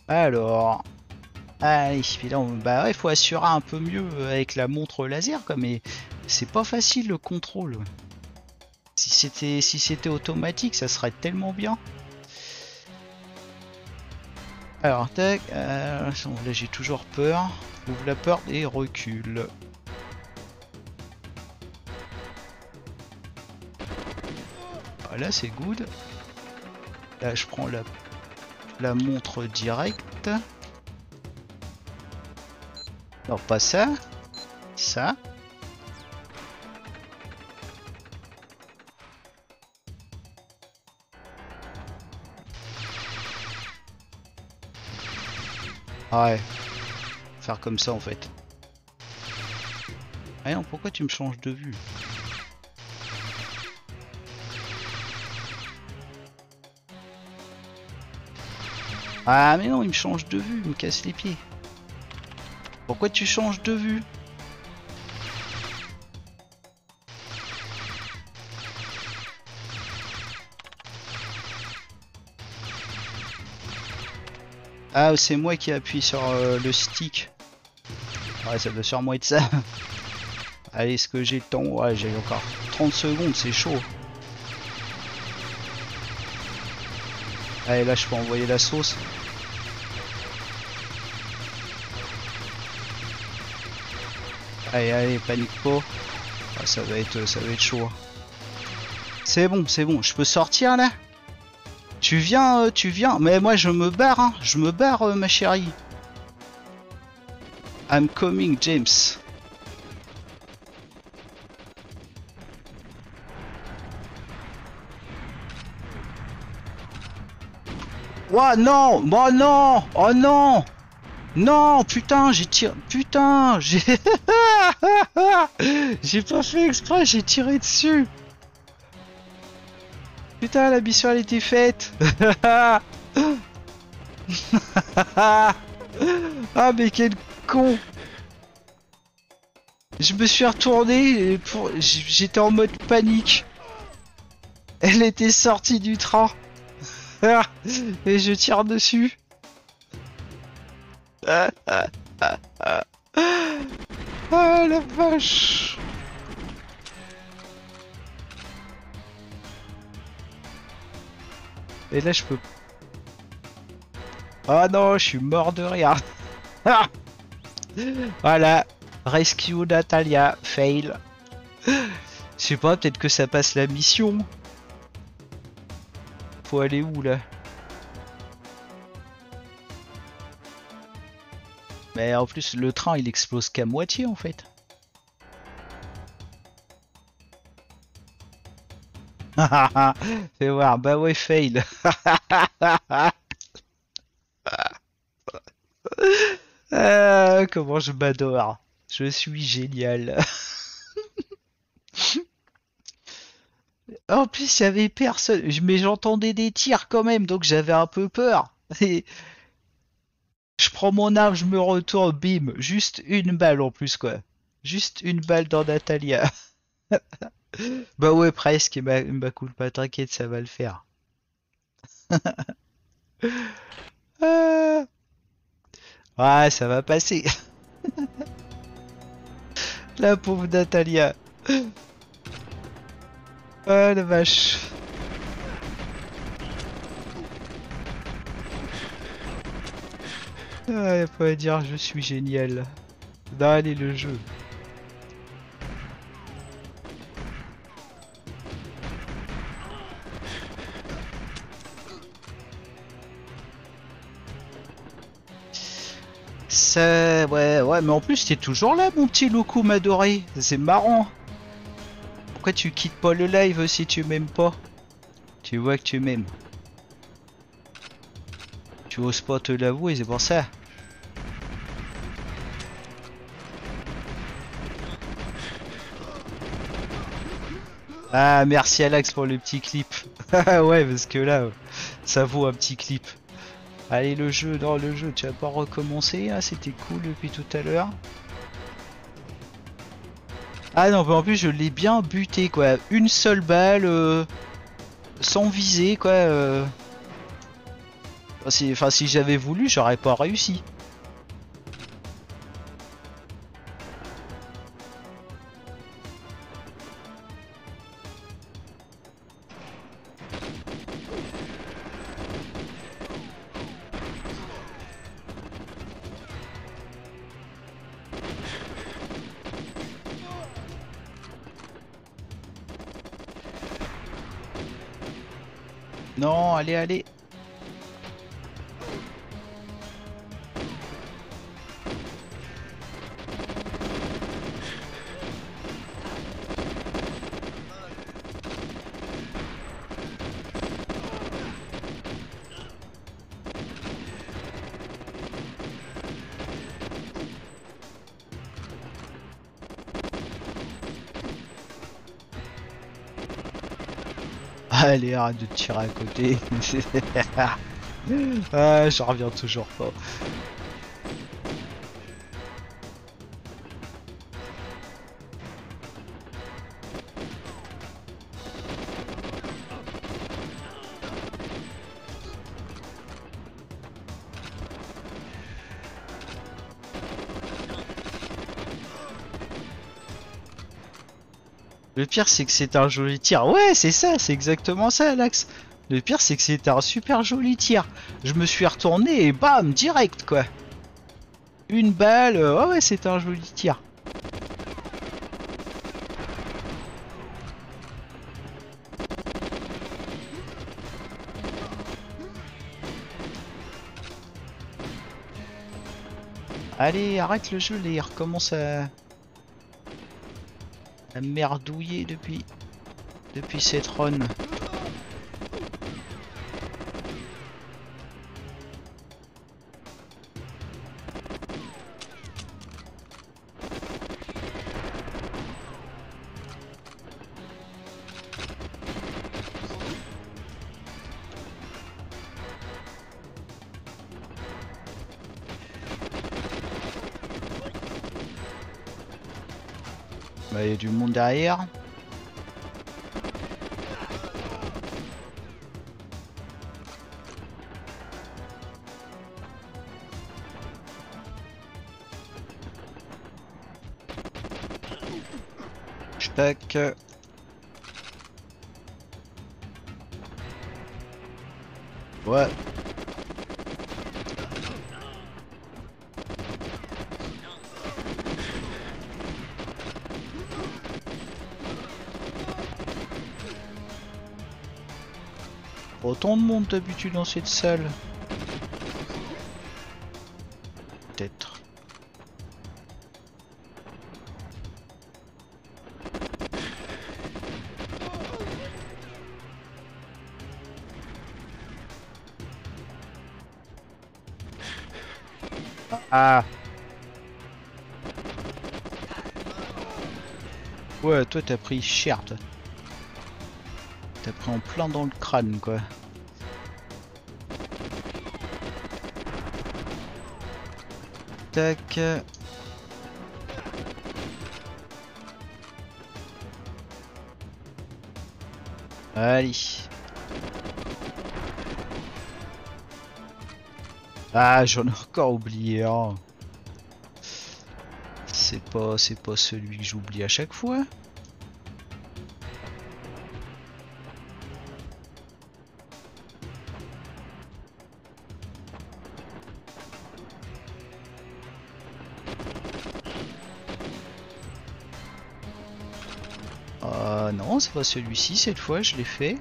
Alors, allez, puis là, on- bah il faut assurer un peu mieux avec la montre laser, quoi, mais c'est pas facile le contrôle. Si c'était si c'était automatique, ça serait tellement bien. Alors, tac, euh, là j'ai toujours peur. Ouvre la porte et recule. Ah, là c'est good. Là je prends la, la montre directe. Non, pas ça. Ça. Ouais. Faire comme ça en fait. Ah non, pourquoi tu me changes de vue Ah mais non, il me change de vue, il me casse les pieds. Pourquoi tu changes de vue Ah, c'est moi qui appuie sur euh, le stick. Ouais, ça doit sûrement être ça. Allez, est-ce que j'ai le temps? Ouais, j'ai encore 30 secondes, c'est chaud. Allez, là, je peux envoyer la sauce. Allez, allez, panique pas. Ah, ça va être, ça va être chaud. C'est bon, c'est bon. Je peux sortir là? Tu viens, euh, tu viens. Mais moi, je me barre, hein. Je me barre, euh, ma chérie. I'm coming, James. Ouah, non Oh non Oh non Non Putain, j'ai tiré... Putain J'ai... j'ai pas fait exprès, j'ai tiré dessus Putain, la mission elle était faite Ah mais quel con Je me suis retourné et pour... J'étais en mode panique. Elle était sortie du train. Et je tire dessus. ah la vache Et là je peux... Oh non, je suis mort de rire Ah Voilà Rescue Natalia, fail. Je sais pas, peut-être que ça passe la mission. Faut aller où là? Mais en plus, le train il explose qu'à moitié en fait. Fais voir, bah ouais, fail. Ah, comment je m'adore. Je suis génial. en plus, il y avait personne. Mais j'entendais des tirs quand même, donc j'avais un peu peur. Je prends mon arme, je me retourne, bim. Juste une balle en plus, quoi. Juste une balle dans Natalia. Bah ouais, presque. Bah, bah cool, pas t'inquiète, ça va le faire. Ah. Ouais, ça va passer. La pauvre Natalia. Oh la vache. Ah, à dire, je suis génial. Non, allez, le jeu. Ouais, ouais, mais en plus, t'es toujours là, mon petit loukou m'adoré. C'est marrant. Pourquoi tu quittes pas le live si tu m'aimes pas? Tu vois que tu m'aimes. Tu oses pas te l'avouer, c'est pour ça. Ah, merci Alex pour le petit clip. ouais, parce que là, ça vaut un petit clip. Allez, le jeu, dans le jeu, tu vas pas recommencer, ah, c'était cool depuis tout à l'heure. Ah non, mais en plus je l'ai bien buté quoi, une seule balle, euh, sans viser quoi. Euh... Enfin si j'avais voulu, j'aurais pas réussi. Allez, allez. Allez, arrête de tirer à côté. ah, j'en reviens toujours pas. Le pire, c'est que c'est un joli tir. Ouais, c'est ça, c'est exactement ça, Alex. Le pire, c'est que c'était un super joli tir. Je me suis retourné et bam, direct, quoi. Une balle. Oh ouais, c'était un joli tir. Allez, arrête le jeu, les recommence à merdouillé depuis depuis cette run. derrière. Je. Monde d'habitude dans cette salle. Peut-être. Ah Ouais, toi t'as pris cher toi. T'as pris en plein dans le crâne quoi. Allez. Ah, j'en ai encore oublié un. C'est pas, c'est pas celui que j'oublie à chaque fois. C'est pas celui-ci cette fois, je l'ai fait.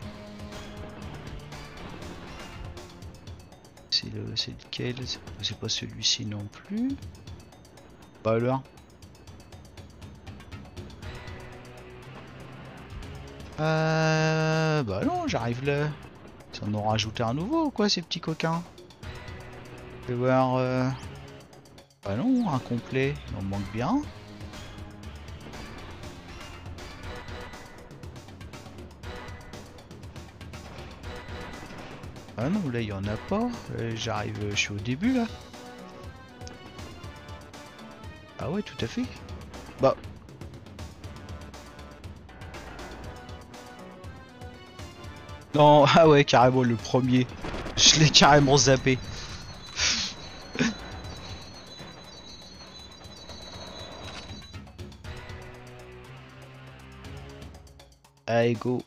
C'est le, lequel? C'est- pas celui-ci non plus. Bah alors. Euh, bah non, j'arrive là. Ils en ont rajouté un nouveau ou quoi ces petits coquins Je vais voir. euh, Bah non, incomplet, il en manque bien. Non, là il y en a pas. Euh, J'arrive, je suis au début là. Ah ouais, tout à fait. Bah. Non, ah ouais, carrément le premier. Je l'ai carrément zappé. Allez, go.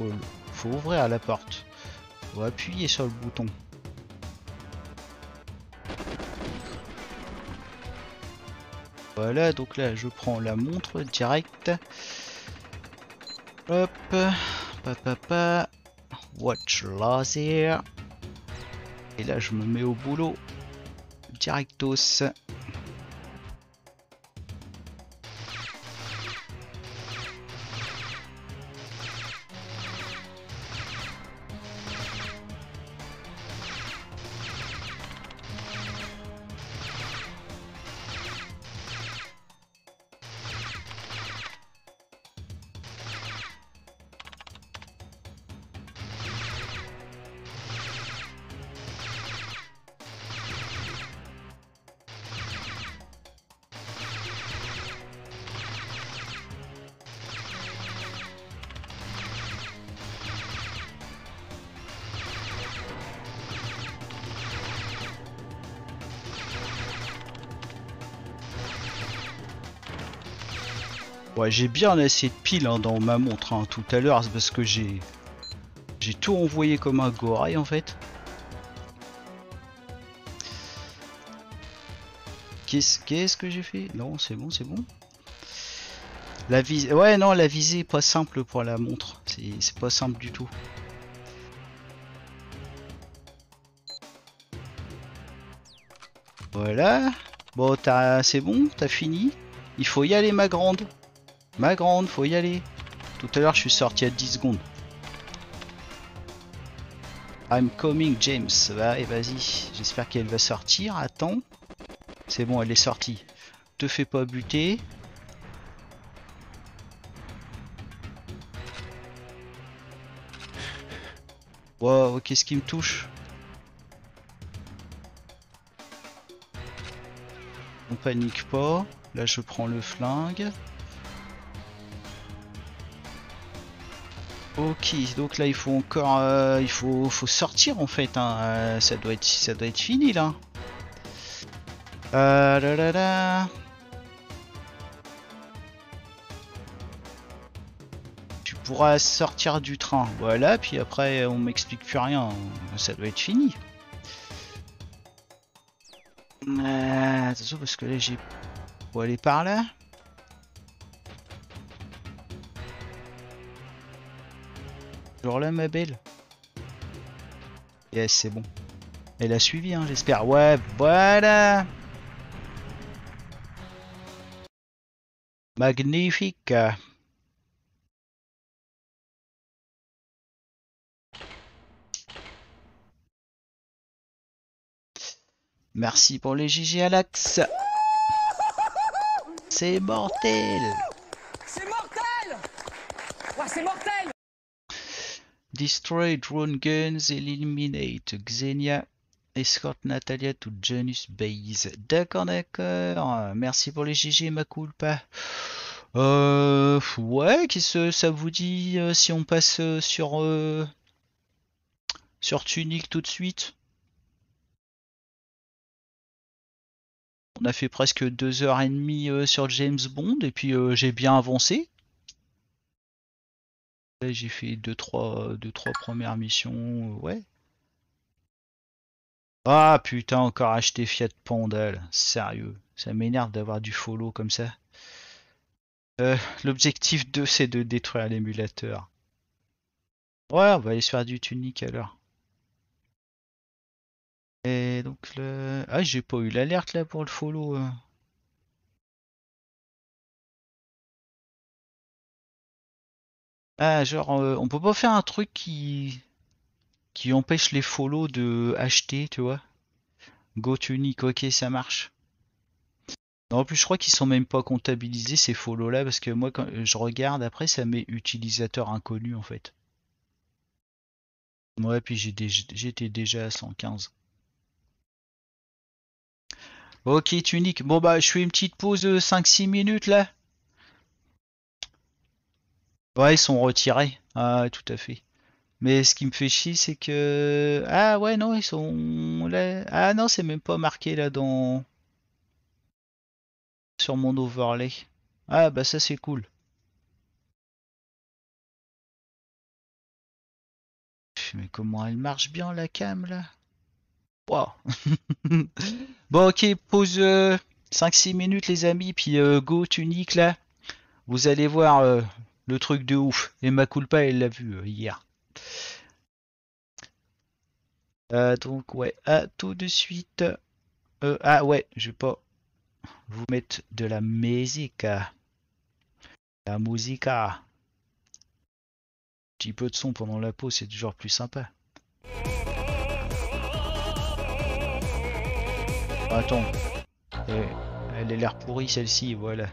Faut, faut ouvrir la porte. Faut appuyer sur le bouton. Voilà, donc là je prends la montre direct. Hop, papa, watch laser. Et là je me mets au boulot. Directos. J'ai bien assez de piles hein, dans ma montre hein, tout à l'heure, parce que j'ai j'ai tout envoyé comme un gorail en fait. Qu'est-ce que j'ai fait? Non, c'est bon, c'est bon. La visée, ouais, non, la visée est pas simple pour la montre. C'est pas simple du tout. Voilà. Bon, c'est bon, t'as fini? Il faut y aller, ma grande. Ma grande, faut y aller. Tout à l'heure, je suis sorti à 10 secondes. I'm coming, James. Bah, et vas-y. J'espère qu'elle va sortir. Attends. C'est bon, elle est sortie. Te fais pas buter. Wow, qu'est-ce qui me touche On panique pas. Là, je prends le flingue. Ok, donc là il faut encore, euh, il faut, faut sortir en fait. Hein. Euh, ça doit être, ça doit être fini là. Euh, là, là, là. Tu pourras sortir du train, voilà. Puis après on m'explique plus rien. Ça doit être fini. Euh, attention parce que là j'ai, faut aller par là. Genre là, ma belle. Yes, c'est bon. Elle a suivi, hein, j'espère. Ouais, voilà. Magnifique. Merci pour les GG Alax. C'est mortel. C'est mortel Ouais, c'est mortel Destroy drone guns, eliminate Xenia, escort Natalia to Janus Base. D'accord, d'accord. Merci pour les GG, ma culpa. Euh, ouais, qu'est-ce que ça vous dit euh, si on passe euh, sur sur Tunic tout de suite? On a fait presque deux heures et demie sur James Bond et puis j'ai bien avancé. J'ai fait deux trois, deux, trois premières missions, euh, ouais. Ah putain, encore acheté Fiat Panda, là. sérieux. Ça m'énerve d'avoir du follow comme ça. Euh, L'objectif 2, c'est de détruire l'émulateur. Ouais, on va aller se faire du tunique alors. Et donc le... Ah, j'ai pas eu l'alerte là pour le follow. euh. Ah, genre, euh, on peut pas faire un truc qui qui empêche les follow de acheter, tu vois? Go tunique, ok, ça marche. Non, en plus, je crois qu'ils sont même pas comptabilisés ces follow là parce que moi, quand je regarde après, ça met utilisateur inconnu en fait. Ouais, puis j'étais déjà à 115. Ok, tunique. Bon bah, je fais une petite pause de 5-6 minutes là. Ouais, ils sont retirés. Ah, tout à fait. Mais ce qui me fait chier, c'est que... Ah ouais, non, ils sont là. Ah non, c'est même pas marqué là dans... Sur mon overlay. Ah bah ça c'est cool. Mais comment elle marche bien la cam là? Waouh. Bon ok, pause euh, 5-6 minutes les amis, puis euh, go tunique là. Vous allez voir euh, le truc de ouf. Et ma culpa elle l'a vu euh, hier. Euh, donc ouais, à tout de suite. Euh, ah ouais, je vais pas vous mettre de la musique. La musica. Petit peu de son pendant la pause, c'est toujours plus sympa. Attends. Euh, Elle a l'air pourrie celle-ci, voilà.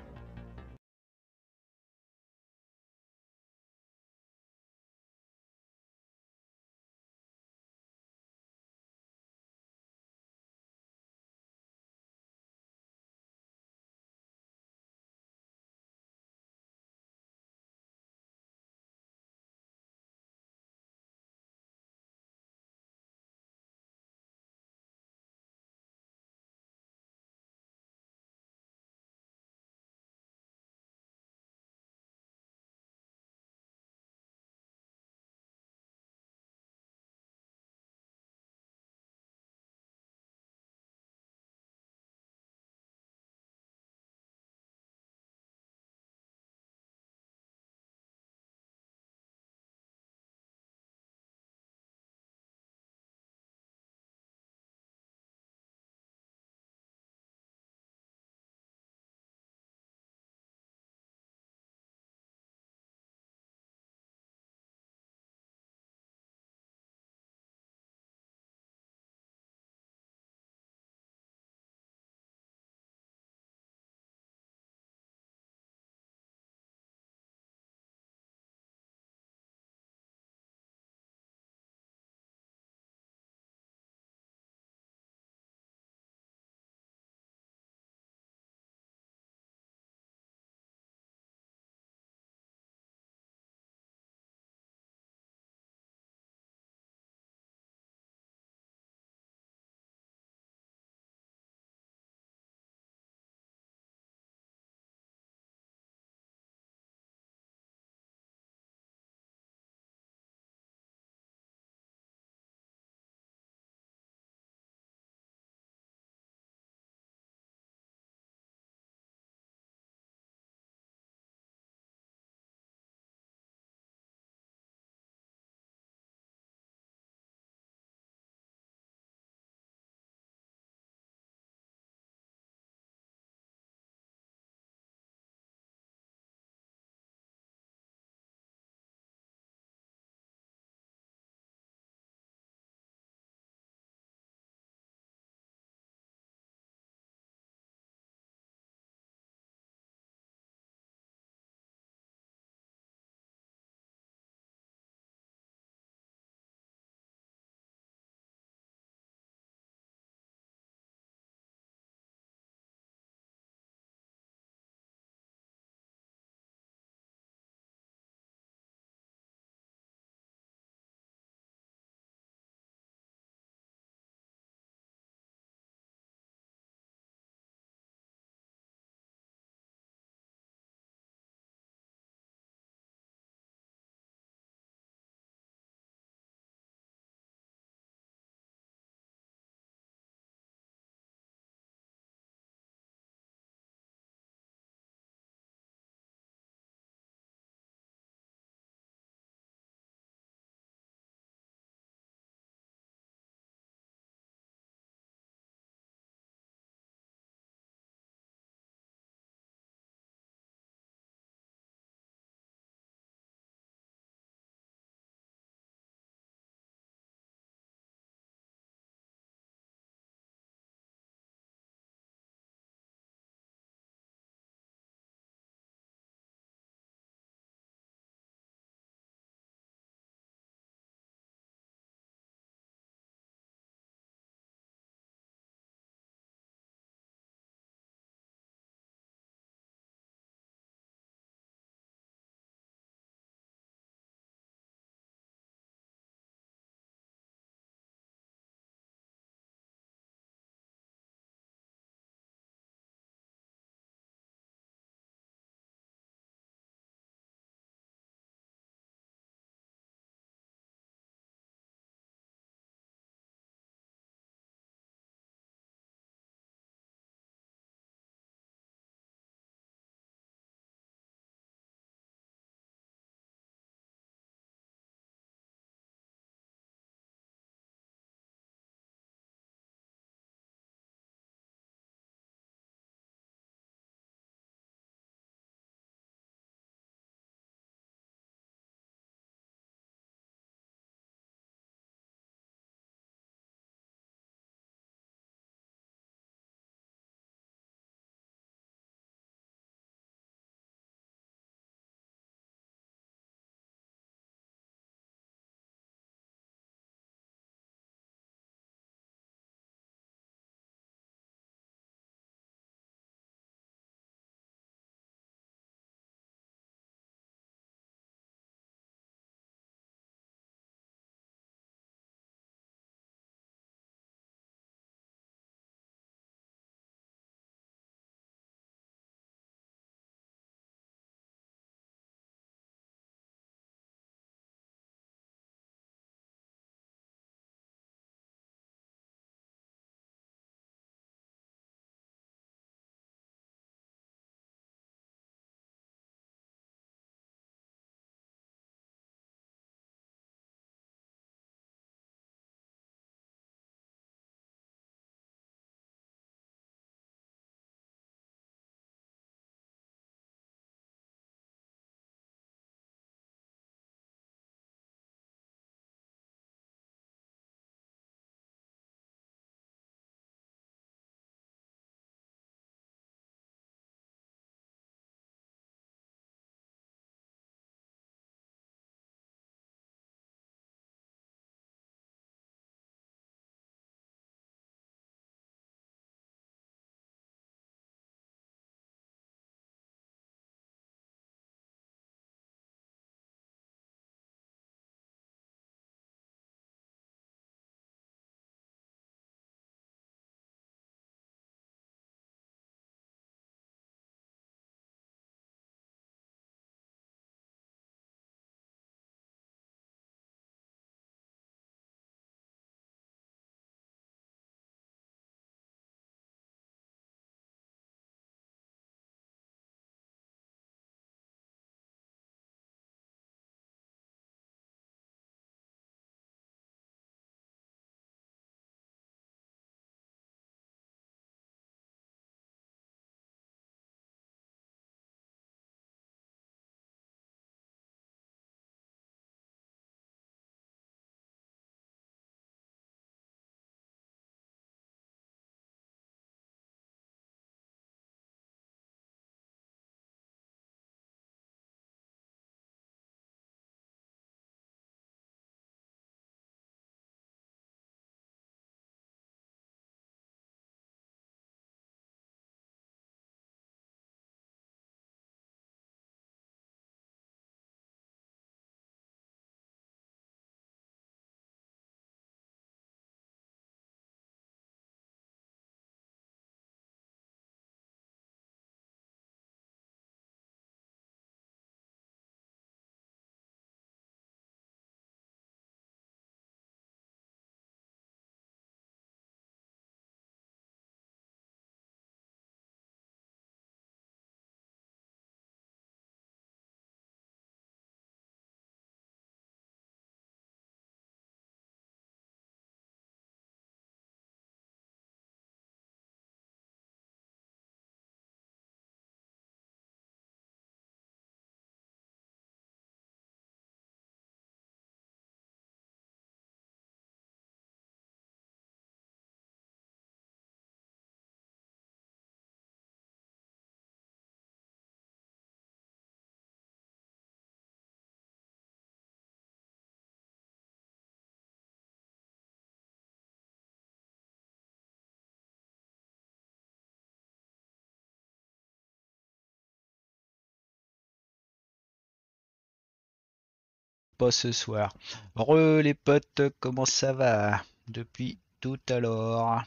Pas ce soir. Re les potes, comment ça va depuis tout à l'heure?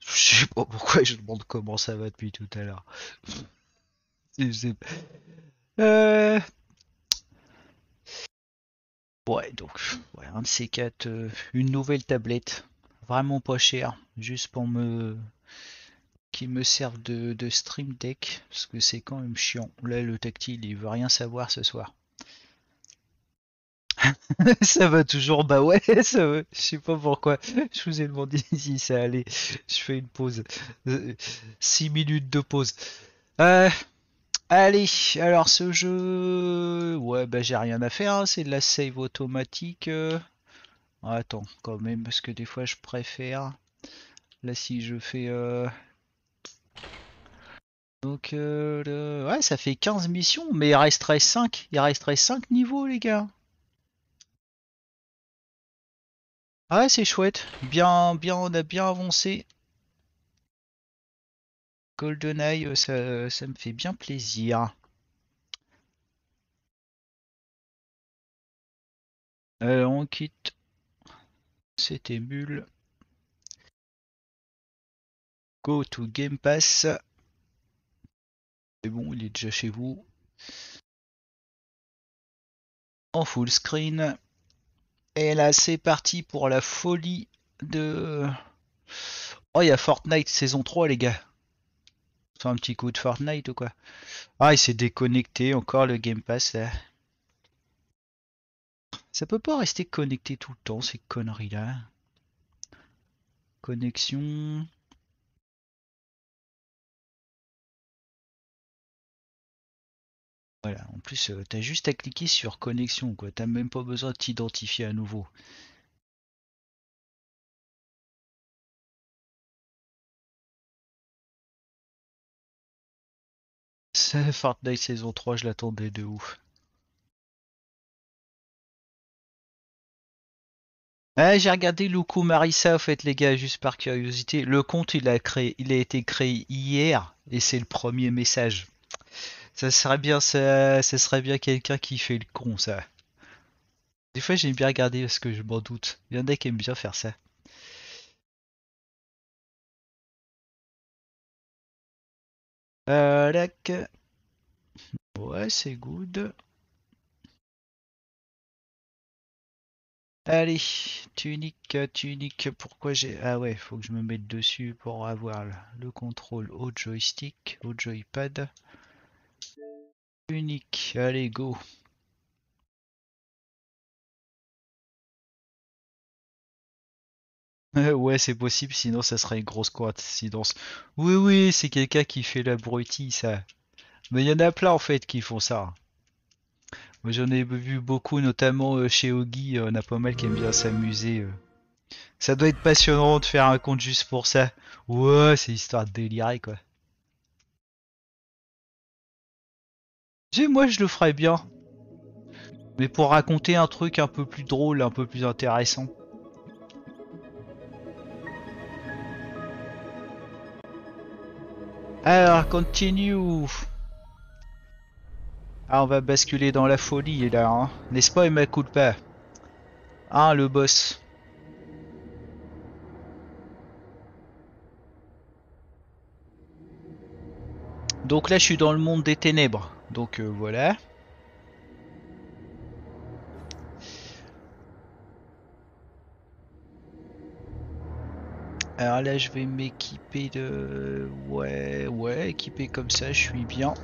Je sais pas pourquoi je demande comment ça va depuis tout à l'heure. Euh, Ouais, donc, un de ces quatre, euh, une nouvelle tablette, vraiment pas chère, juste pour me, qui me serve de, de Stream Deck, parce que c'est quand même chiant. Là, le tactile, il veut rien savoir ce soir. Ça va toujours, bah ouais, ça va. Je sais pas pourquoi. Je vous ai demandé si ça allait. Je fais une pause. 6 minutes de pause. Euh, allez, alors ce jeu... Ouais, bah j'ai rien à faire, hein, c'est de la save automatique. euh. Attends, quand même, parce que des fois je préfère. Là, si je fais... euh, Donc, euh, ouais, ça fait 15 missions, mais il resterait 5. Il resterait 5 niveaux, les gars. Ah c'est chouette. Bien, bien, on a bien avancé. GoldenEye, euh, ça, me fait bien plaisir. Euh, on quitte cette émule. Go to Game Pass. C'est bon, il est déjà chez vous. En full screen. Et là, c'est parti pour la folie de... Oh, il y a Fortnite saison 3, les gars. C'est un petit coup de Fortnite ou quoi? Ah, il s'est déconnecté encore le Game Pass là. Ça peut pas rester connecté tout le temps, ces conneries là. Connexion. En plus, euh, t'as juste à cliquer sur connexion quoi. T'as même pas besoin de t'identifier à nouveau. Ça, Fortnite saison 3, je l'attendais de ouf. Ouais, j'ai regardé Luku Marissa, en fait, les gars, juste par curiosité. Le compte, il créé, il a été créé hier, et c'est le premier message. Ça serait bien, ça, ça serait bien quelqu'un qui fait le con, ça. Des fois, j'aime bien regarder parce que je m'en doute. Il y en a qui aiment bien faire ça. Euh. Ouais, c'est good. Allez, tunique, tunique, pourquoi j'ai... Ah ouais, faut que je me mette dessus pour avoir le, le contrôle au joystick, au joypad. Tunique, allez, go. Euh, Ouais, c'est possible, sinon ça serait une grosse coïncidence. Oui, oui, c'est quelqu'un qui fait l'abruti, ça. Mais il y en a plein en fait qui font ça. Moi j'en ai vu beaucoup, notamment euh, chez Ogi, euh, on a pas mal qui aiment bien s'amuser. Ça doit être passionnant de faire un compte juste pour ça. Ouais, c'est histoire de quoi. Moi je le ferais bien. Mais pour raconter un truc un peu plus drôle, un peu plus intéressant. Alors, continue. Ah, on va basculer dans la folie là, hein. N'est-ce pas, Emma pas Ah, le boss. Donc là, je suis dans le monde des ténèbres. Donc euh, voilà. Alors là, je vais m'équiper de... Ouais, ouais, équipé comme ça, je suis bien.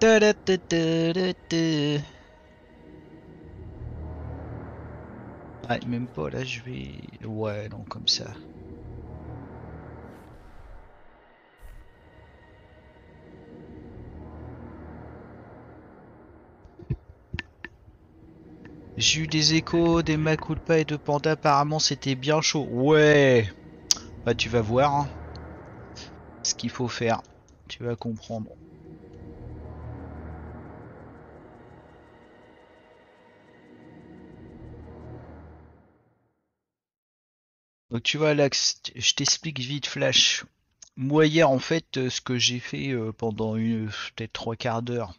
Ta-da-ta-ta-da-ta. Ah, même pas, là, je vais... Ouais, non, comme ça. J'ai eu des échos des Maculpa et de Panda, apparemment c'était bien chaud. Ouais Bah tu vas voir hein, ce qu'il faut faire. Tu vas comprendre. Donc tu vois là, je t'explique vite Flash. moi hier en fait euh, ce que j'ai fait euh, pendant peut-être trois quarts d'heure.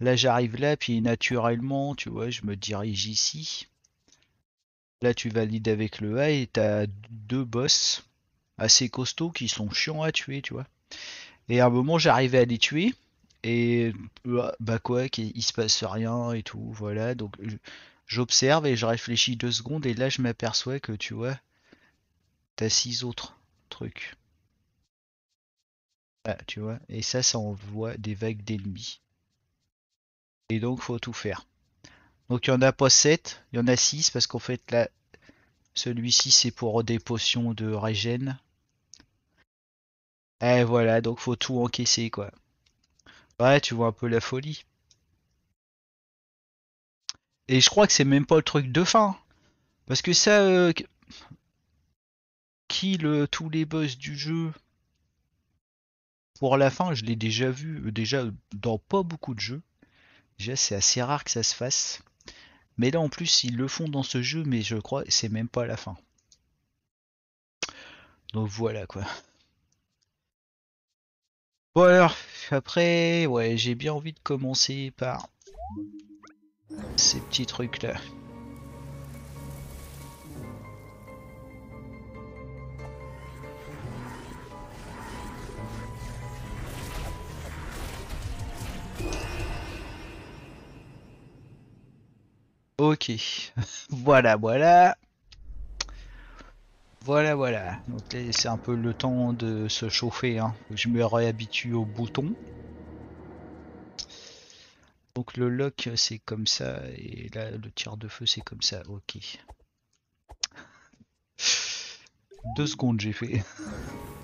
Là j'arrive là puis naturellement tu vois je me dirige ici. Là tu valides avec le A et t'as deux boss assez costauds qui sont chiants à tuer tu vois. Et à un moment j'arrivais à les tuer et euh, bah quoi il se passe rien et tout voilà donc j'observe et je réfléchis deux secondes et là je m'aperçois que tu vois t'as six autres trucs. Ah, tu vois, et ça, ça envoie des vagues d'ennemis. Et donc, faut tout faire. Donc, il y en a pas 7, il y en a 6, parce qu'en fait, là, celui-ci, c'est pour des potions de régène. Et voilà, donc faut tout encaisser, quoi. Ouais, tu vois un peu la folie. Et je crois que c'est même pas le truc de fin. Parce que ça, euh, kill euh, tous les boss du jeu pour la fin, je l'ai déjà vu, euh, déjà dans pas beaucoup de jeux. Déjà, c'est assez rare que ça se fasse. Mais là, en plus, ils le font dans ce jeu, mais je crois que c'est même pas la fin. Donc voilà quoi. Bon alors, après, ouais, j'ai bien envie de commencer par ces petits trucs là. Ok, voilà, voilà. Voilà, voilà. Donc c'est un peu le temps de se chauffer. Hein. Je me réhabitue au bouton. Donc le lock, c'est comme ça. Et là, le tir de feu, c'est comme ça. Ok. Deux secondes, j'ai fait.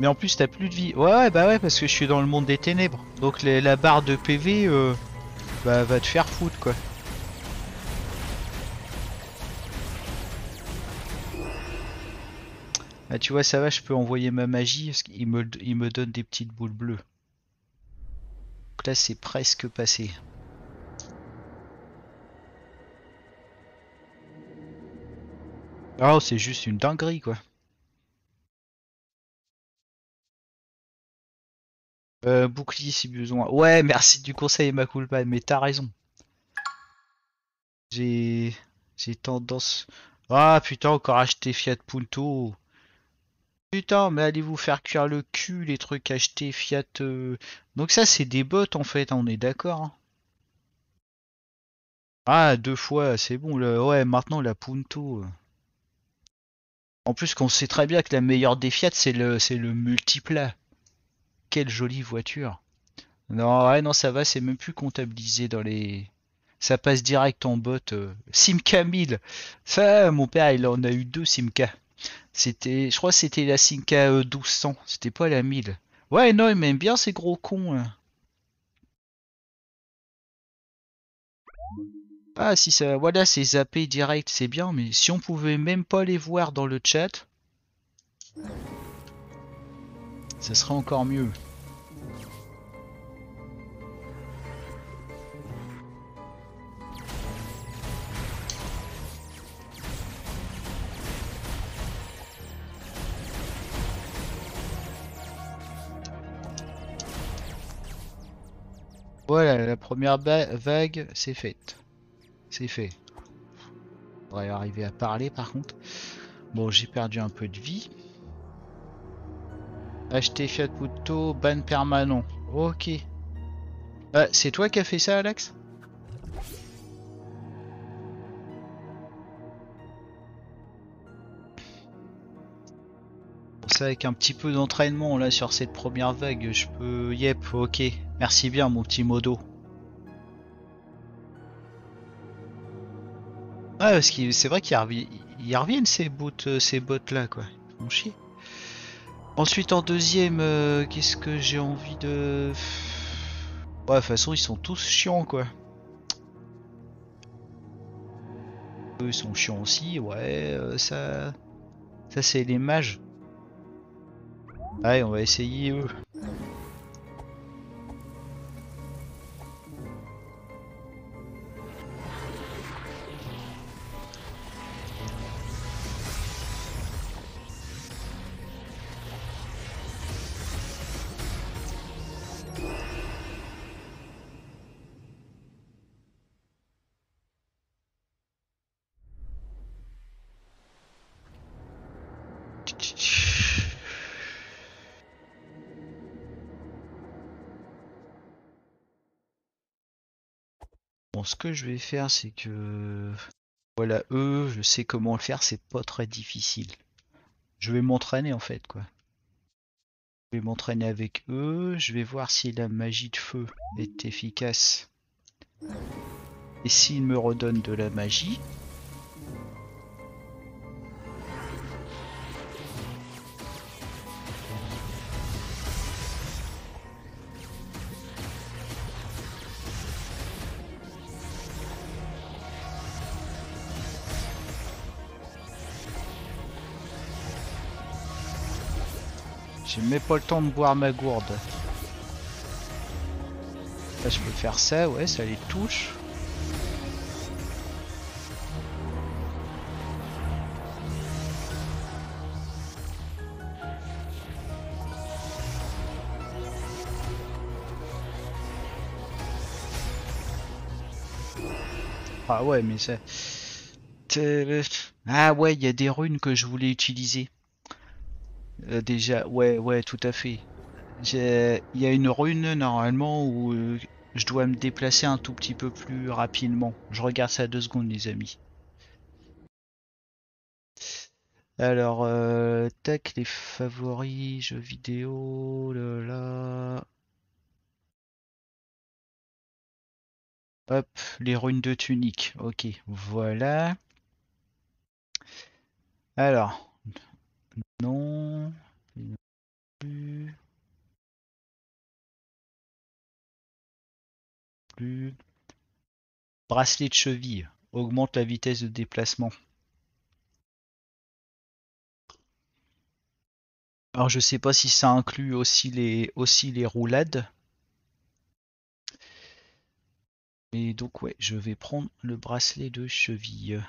Mais en plus, t'as plus de vie. Ouais, ouais, bah ouais, parce que je suis dans le monde des ténèbres. Donc la barre de PV, euh, bah, va te faire foutre, quoi. Ah, tu vois, ça va, je peux envoyer ma magie, parce qu'il il me donne des petites boules bleues. Donc là, c'est presque passé. Oh, c'est juste une dinguerie, quoi. Euh, bouclier si besoin. Ouais, merci du conseil, ma culpa, mais t'as raison. J'ai... J'ai tendance... Ah, putain, encore acheté Fiat Punto. Putain, mais allez vous faire cuire le cul, les trucs achetés Fiat... euh. Donc ça, c'est des bots, en fait, on est d'accord. hein. Ah, deux fois, c'est bon. Le... Ouais, maintenant, la Punto... En plus, qu'on sait très bien que la meilleure des Fiat, c'est le, c'est le multiplat. Quelle jolie voiture. Non, ouais, non, ça va, c'est même plus comptabilisé dans les... Ça passe direct en bot. euh. Simca 1000. Ça, mon père, il en a eu deux Simca. C'était, je crois c'était la Simca euh, 1200. C'était pas la 1000. Ouais, non, il m'aime bien ces gros cons. là. Ah, si ça, voilà, c'est zappé direct, c'est bien, mais si on pouvait même pas les voir dans le chat, ça serait encore mieux. Voilà, la première vague, c'est faite. C'est fait. Faudrait arriver à parler par contre. Bon, j'ai perdu un peu de vie. Acheter Fiat Punto, ban permanent. Ok. Ah, c'est toi qui as fait ça, Alex? Ça, avec un petit peu d'entraînement là sur cette première vague, je peux. Yep, ok. Merci bien, mon petit modo. Ah, parce que c'est vrai qu'ils revi- ils reviennent ces bots, euh, ces bots là, quoi. Ils font chier. Ensuite, en deuxième, euh, qu'est-ce que j'ai envie de. Ouais, de toute façon, ils sont tous chiants, quoi. Eux, ils sont chiants aussi, ouais, euh, ça. Ça, c'est les mages. Allez, on va essayer eux. Je vais faire, c'est que... Voilà, eux, je sais comment le faire, c'est pas très difficile. Je vais m'entraîner en fait, quoi. Je vais m'entraîner avec eux, je vais voir si la magie de feu est efficace. Et s'ils me redonnent de la magie, J'ai même pas le temps de boire ma gourde. Là, je peux faire ça, ouais, ça les touche. Ah ouais, mais ça... Ah ouais, il y a des runes que je voulais utiliser. Euh, déjà, ouais, ouais, tout à fait. Il y a une rune normalement où euh, je dois me déplacer un tout petit peu plus rapidement. Je regarde ça deux secondes, les amis. Alors, euh, tac, les favoris, jeux vidéo, là. Hop, les runes de tunique. Ok, voilà. Alors, non. Plus. Plus. Bracelet de cheville. Augmente la vitesse de déplacement. Alors je sais pas si ça inclut aussi les aussi les roulades. Et donc ouais, je vais prendre le bracelet de cheville.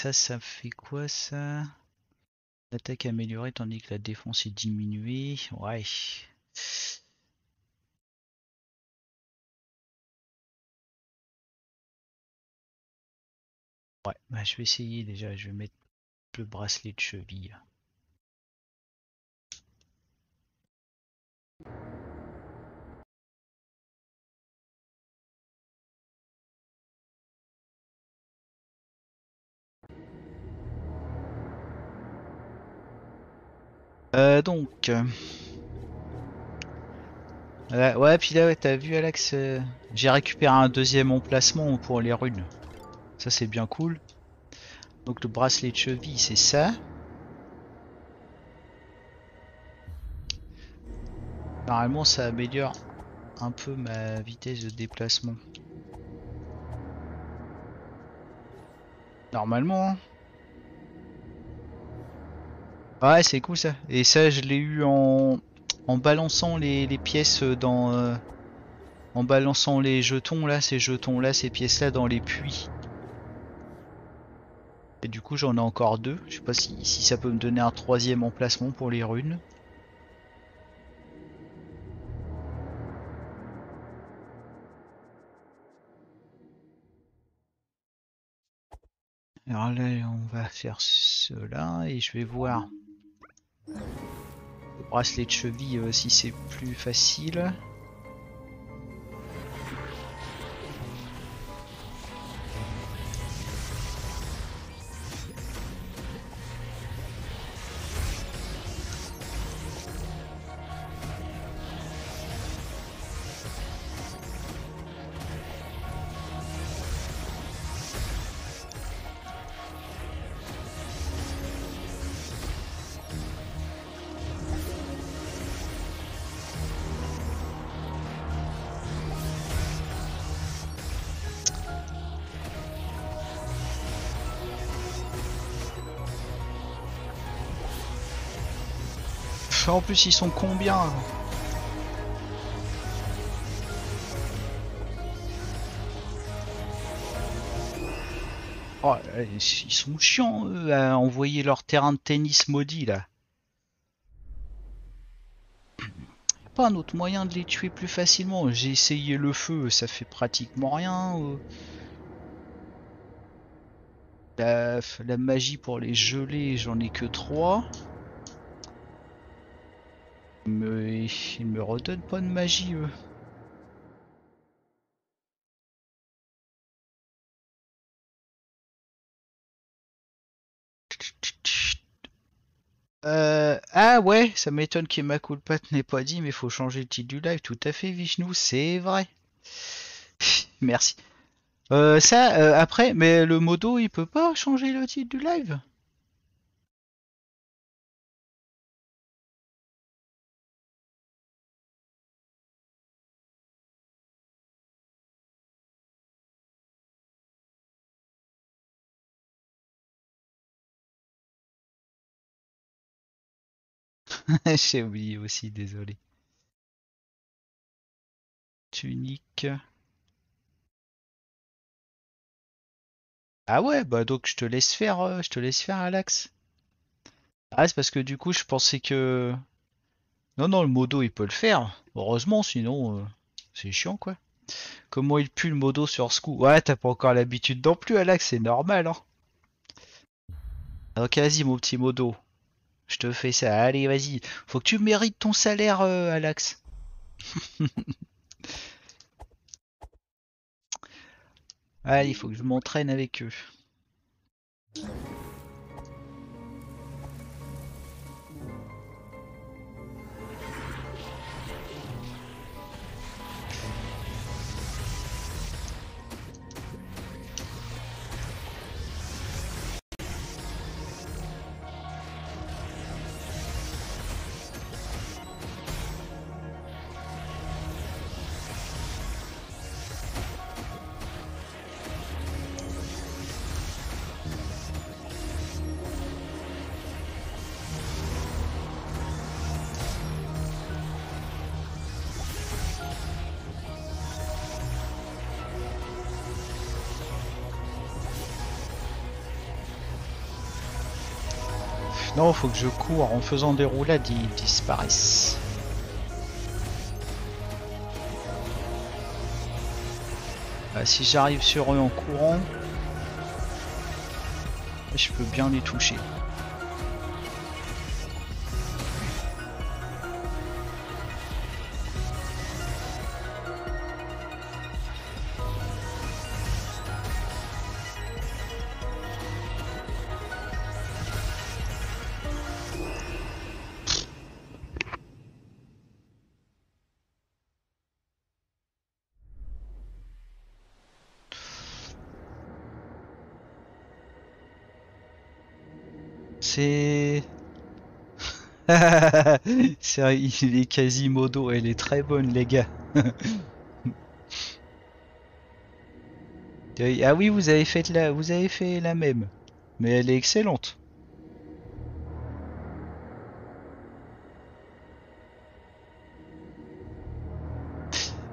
Ça, ça fait quoi ça? L'attaque améliorée tandis que la défense est diminuée. Ouais. Ouais, bah je vais essayer déjà, je vais mettre le bracelet de cheville. Euh, donc. Euh, ouais, puis là, t'as vu, Alex, euh, j'ai récupéré un deuxième emplacement pour les runes. Ça, c'est bien cool. Donc, le bracelet de cheville, c'est ça. Normalement, ça améliore un peu ma vitesse de déplacement. Normalement, hein. Ouais, c'est cool ça. Et ça, je l'ai eu en, balançant les, pièces dans... Euh, en balançant les jetons là, ces jetons là, ces pièces là dans les puits. Et du coup, j'en ai encore deux. Je sais pas si, si ça peut me donner un troisième emplacement pour les runes. Alors là, on va faire cela et je vais voir bracelet de cheville euh, si c'est plus facile. Ils sont combien Oh, ils sont chiants eux, à envoyer leur terrain de tennis maudit là. Pas un autre moyen de les tuer plus facilement. J'ai essayé le feu, ça fait pratiquement rien. La, la magie pour les geler, j'en ai que 3. ils me redonnent pas de magie eux. Euh, ah ouais, ça m'étonne qu'Emakulpat n'ait pas dit, mais faut changer le titre du live. Tout à fait, Vishnu, c'est vrai. Merci. Euh, ça, euh, après, mais le modo, il peut pas changer le titre du live? J'ai oublié aussi, désolé. Tunique. Ah ouais, bah donc je te laisse faire, euh, je te laisse faire Alex. Ah, c'est parce que du coup je pensais que... Non, non, le modo il peut le faire. Heureusement, sinon euh, c'est chiant quoi. Comment il pue le modo sur ce coup? Ouais, t'as pas encore l'habitude non plus Alex, c'est normal hein. Ok, vas-y mon petit modo. Je te fais ça. Allez, vas-y. Faut que tu mérites ton salaire, euh, Alex. Allez, il faut que je m'entraîne avec eux. Non, faut que je cours. En faisant des roulades, ils disparaissent. Bah, si j'arrive sur eux en courant, je peux bien les toucher. Vrai, il est quasi modo, elle est très bonne les gars. ah oui, vous avez fait la, vous avez fait la même, mais elle est excellente.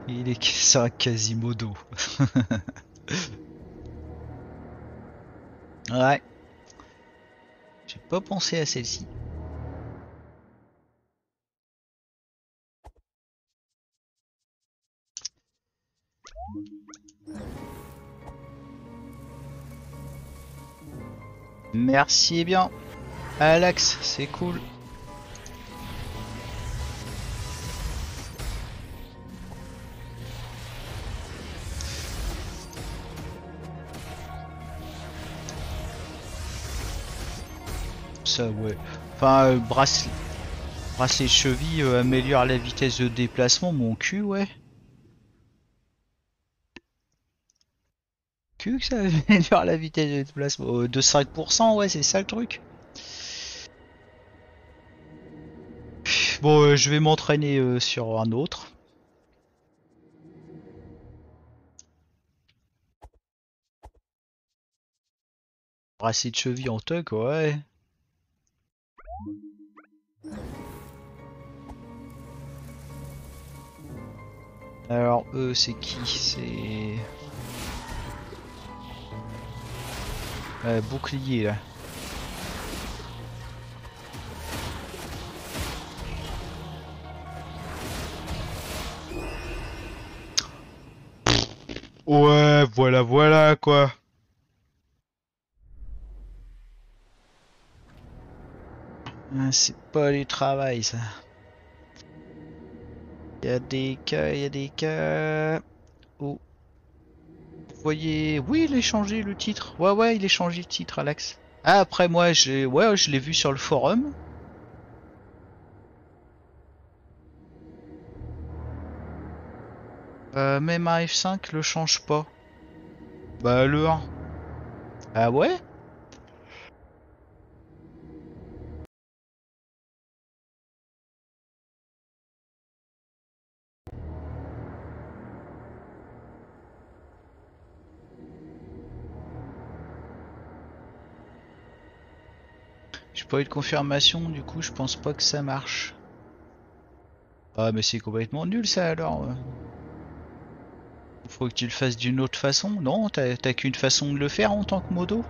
Il est un quasimodo. ouais. J'ai pas pensé à celle-ci. Merci bien. Alex, c'est cool. Ça, ouais. Enfin, euh, bracelet, bracelet cheville euh, améliore la vitesse de déplacement, mon cul, ouais. Cul que ça la vitesse de déplacement euh, de 5%, ouais, c'est ça le truc. Bon, euh, je vais m'entraîner euh, sur un autre. Bracelet de cheville en tuck, ouais. Alors eux c'est qui? C'est euh, bouclier là. Ouais, voilà, voilà quoi. Ah, c'est pas du travail ça. Il y a des cas, il y a des cas. Oui, il est changé le titre. Ouais, ouais, il est changé le titre, Alex. Ah, après, moi, j'ai... ouais, je l'ai vu sur le forum. Euh, même un F5 le change pas. Bah, le 1. Ah ouais? Pas eu de confirmation, du coup je pense pas que ça marche. Ah mais c'est complètement nul ça alors. Faut que tu le fasses d'une autre façon. Non, t'as qu'une façon de le faire en tant que modo.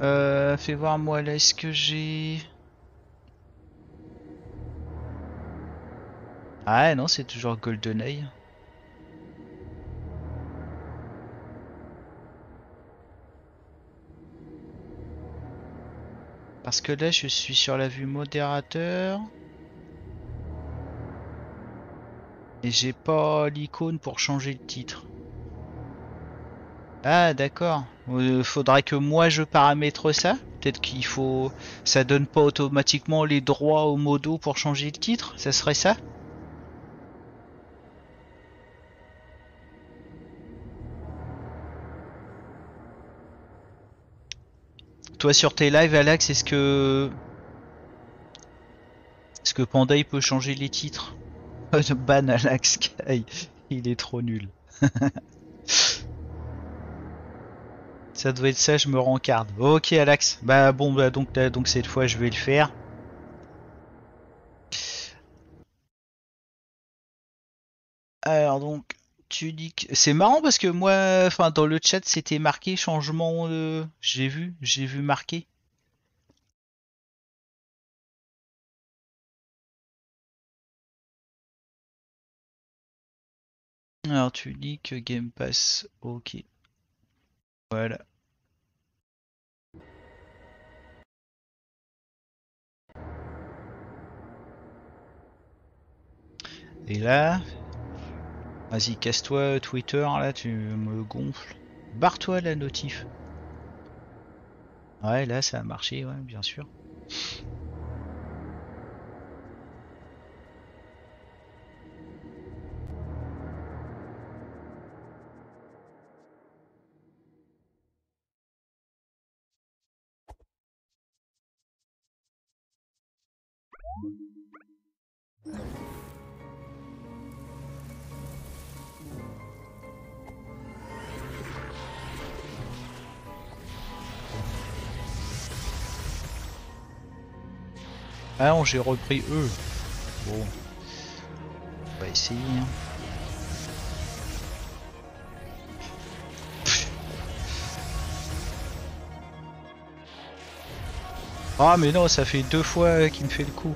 Euh, fais voir moi là, est-ce que j'ai... Ah non, c'est toujours GoldenEye. Parce que là, je suis sur la vue modérateur. Et j'ai pas l'icône pour changer le titre. Ah d'accord. Euh, faudra que moi je paramètre ça. Peut-être qu'il faut... Ça donne pas automatiquement les droits au modo pour changer le titre. Ça serait ça? Sur tes lives Alex, est-ce que... Est-ce que Panda il peut changer les titres Ban Alex Sky, il est trop nul. Ça doit être ça, je me rencarde. Ok Alex, bah bon bah donc donc cette fois je vais le faire. Alors donc tu c'est marrant parce que moi, enfin dans le chat c'était marqué changement. J'ai vu, j'ai vu marqué. Alors tu dis que Game Pass, ok. Voilà. Et là, vas-y casse-toi Twitter, là tu me gonfles. Barre-toi la notif. Ouais, là ça a marché, ouais, bien sûr. J'ai repris eux. Bon. On va essayer. hein. Ah mais non, ça fait deux fois qu'il me fait le coup.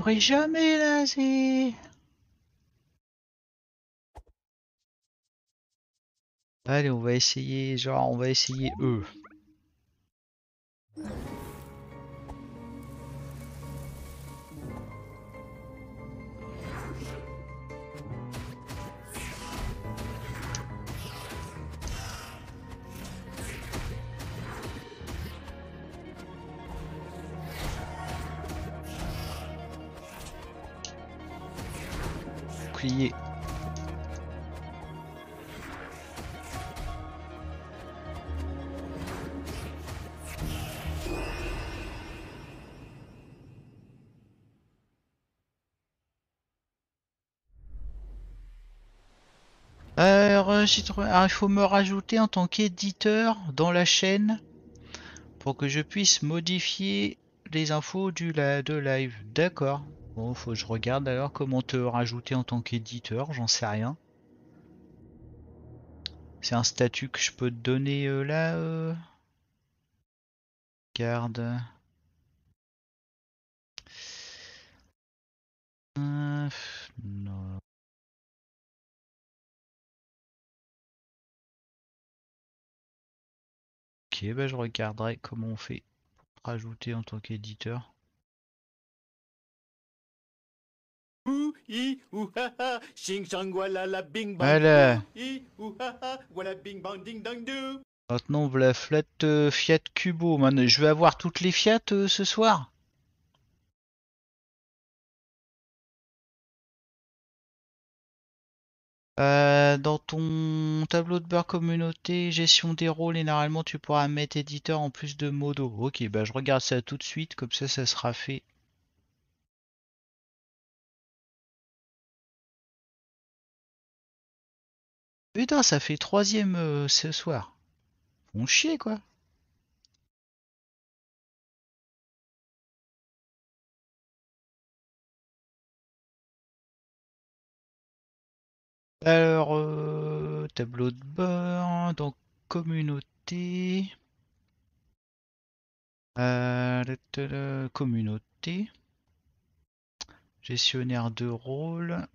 Arriverai jamais c'est... Allez, on va essayer, genre, on va essayer eux. Il faut me rajouter en tant qu'éditeur dans la chaîne pour que je puisse modifier les infos du la de live. D'accord. Bon, faut que je regarde alors comment te rajouter en tant qu'éditeur, j'en sais rien. C'est un statut que je peux te donner euh, là. euh. Garde. Ok, bah je regarderai comment on fait pour rajouter en tant qu'éditeur. Voilà. Maintenant, voilà Flat euh, Fiat Cubo. Je vais avoir toutes les Fiat euh, ce soir. Euh, dans ton tableau de bord communauté, gestion des rôles, et normalement tu pourras mettre éditeur en plus de modo. Ok, bah je regarde ça tout de suite, comme ça ça sera fait. Putain, ça fait troisième euh, ce soir. On chier quoi. Alors, euh, tableau de bord, donc communauté. Euh, communauté. Gestionnaire de rôle.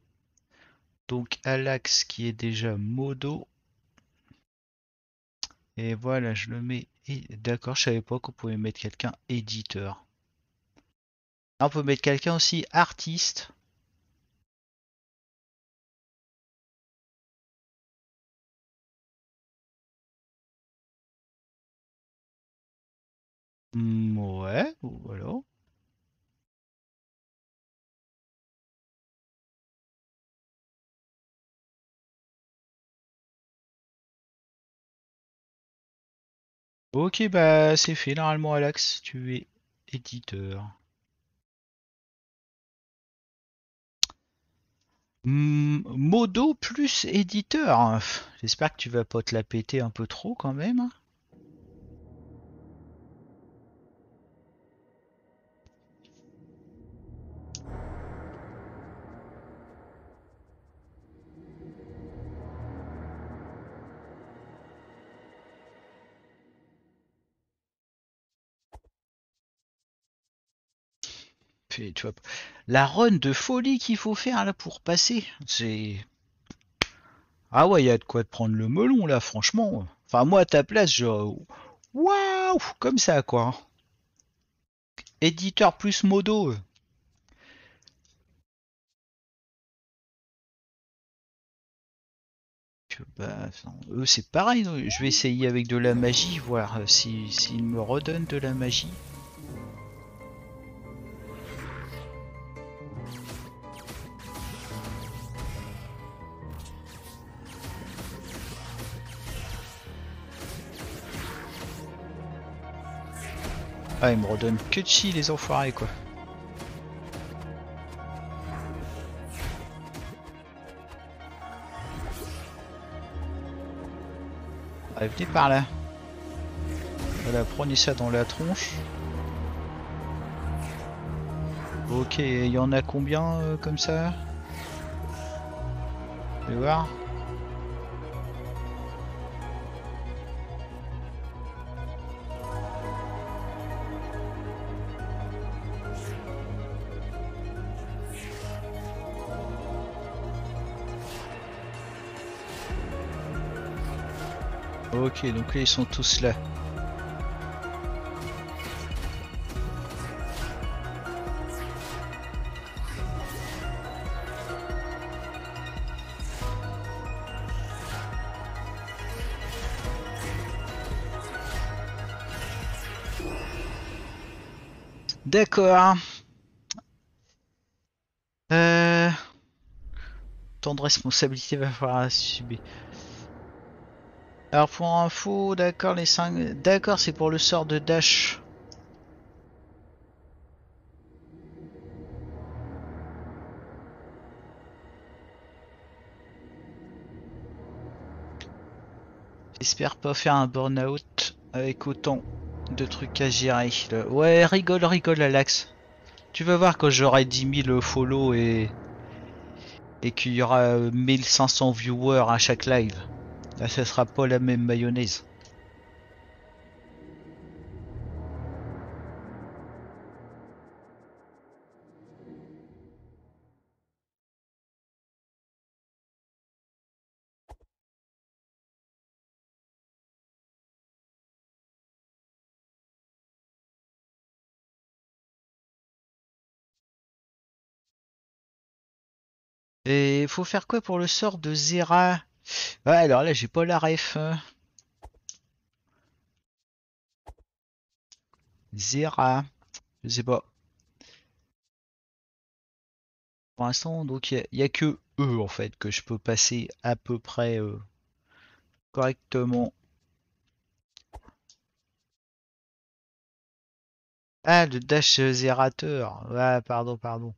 Donc Alax qui est déjà modo. Et voilà, je le mets. et- D'accord, je savais pas qu'on pouvait mettre quelqu'un éditeur. On peut mettre quelqu'un aussi artiste. Hmm, ouais, ou alors? Ok, bah c'est fait. Normalement, Alex, tu es éditeur. Hmm, Modo plus éditeur. J'espère que tu vas pas te la péter un peu trop quand même. Tu vois, la run de folie qu'il faut faire là pour passer, c'est. Ah ouais, il y a de quoi te prendre le melon là, franchement. Enfin, moi à ta place, je. Waouh! Comme ça quoi. Éditeur plus modo. Bah, eux c'est pareil, je vais essayer avec de la magie, voir euh, si s'ils me redonnent de la magie. Ah, ils me redonnent que de chi les enfoirés quoi. Allez, par là. Voilà, prenez ça dans la tronche. Ok, il y en a combien euh, comme ça? Je vais voir. Ok, donc là ils sont tous là. D'accord. Euh... Tant de responsabilité va falloir assumer. Alors pour info, d'accord les 5... D'accord, c'est pour le sort de Dash. J'espère pas faire un burn-out avec autant de trucs à gérer. Ouais, rigole, rigole, Alex. Tu vas voir quand j'aurai 10 000 follow et et qu'il y aura euh, 1500 viewers à chaque live. Là, ça sera pas la même mayonnaise. Et faut faire quoi pour le sort de Zera? Ouais, alors là, j'ai pas la ref. hein. Zera. Je sais pas. Pour l'instant, donc il y, a que eux en fait que je peux passer à peu près euh, correctement. Ah, le dash zérateur. Ah, pardon, pardon.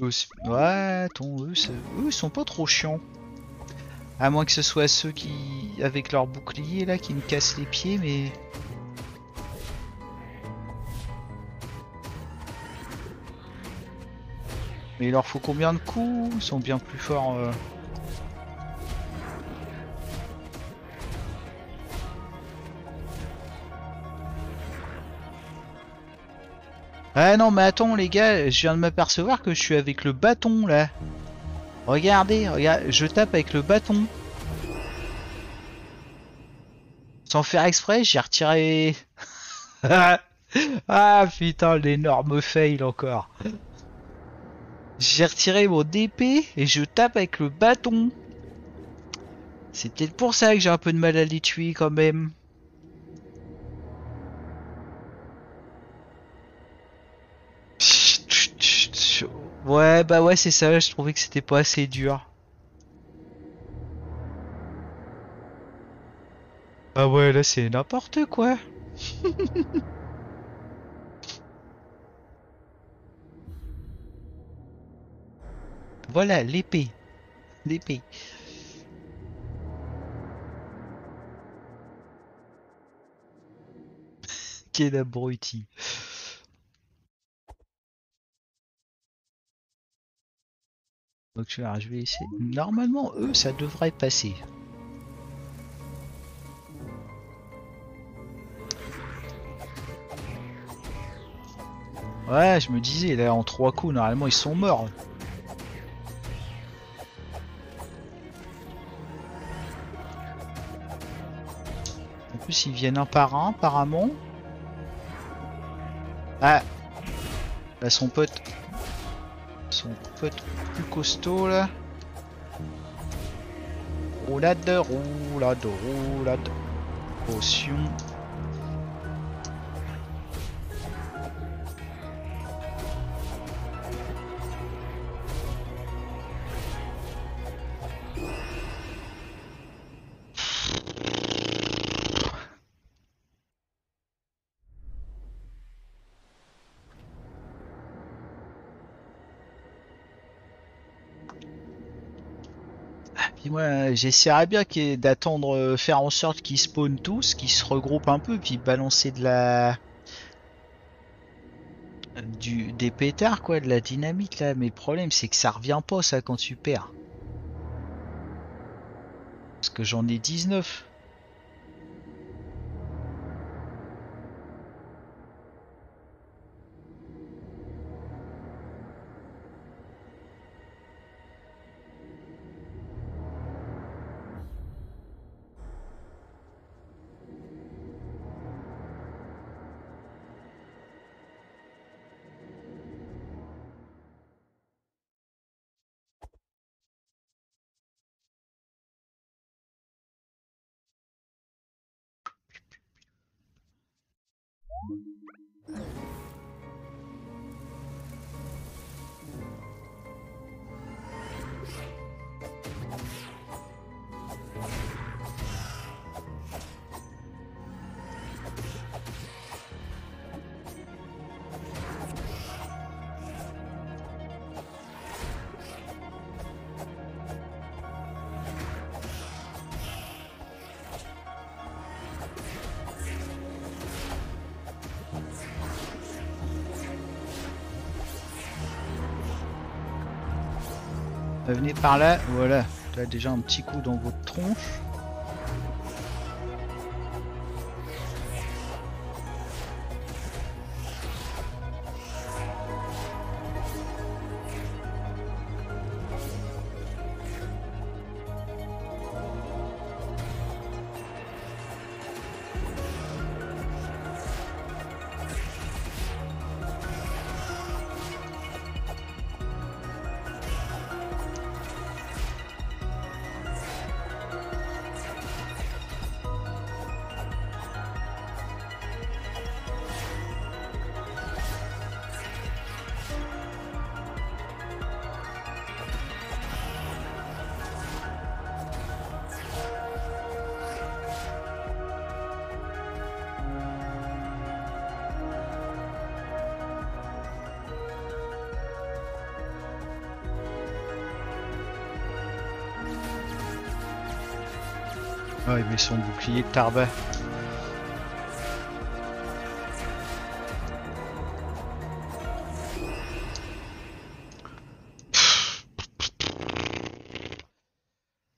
Ouais, attends, eux, eux, ils sont pas trop chiants. À moins que ce soit ceux qui, avec leur bouclier là, qui me cassent les pieds, mais. Mais il leur faut combien de coups? Ils sont bien plus forts. euh. Ah non, mais attends, les gars, je viens de m'apercevoir que je suis avec le bâton là. Regardez, regarde, je tape avec le bâton. Sans faire exprès, j'ai retiré. ah putain, l'énorme fail encore. J'ai retiré mon DP et je tape avec le bâton. C'est peut-être pour ça que j'ai un peu de mal à les tuer quand même. Ouais, bah ouais, c'est ça, je trouvais que c'était pas assez dur. Ah ouais, là c'est n'importe quoi. Voilà, l'épée. L'épée. Quel abruti. Donc je vais- essayer. Normalement, eux, ça devrait passer. Ouais, je me disais, là, en trois coups, normalement, ils sont morts. En plus, ils viennent un par un, apparemment. Ah Là, son pote. Son pote plus costaud, là. Roulade, roulade, roulade. Potion. J'essaierais bien d'attendre, euh, faire en sorte qu'ils spawnent tous, qu'ils se regroupent un peu, puis balancer de la... Du, des pétards, quoi, de la dynamite, là. Mais le problème, c'est que ça revient pas, ça, quand tu perds. Parce que j'en ai 19. Par là, voilà. Là, déjà un petit coup dans votre tronche.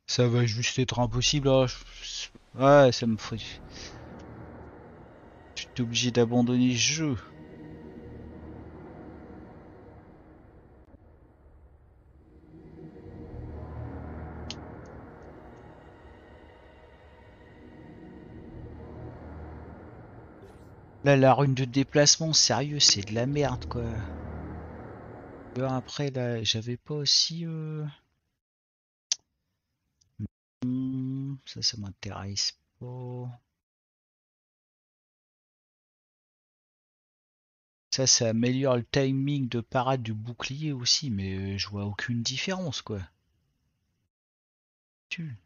Ça va juste être impossible. là. Ouais, ça me fait. Je suis obligé d'abandonner ce jeu. Là, la rune de déplacement, sérieux, c'est de la merde, quoi. Alors après, là, j'avais pas aussi... euh, hmm, Ça, ça m'intéresse pas. Ça, ça améliore le timing de parade du bouclier aussi, mais euh, je vois aucune différence, quoi. Tu.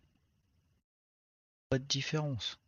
Pas de différence.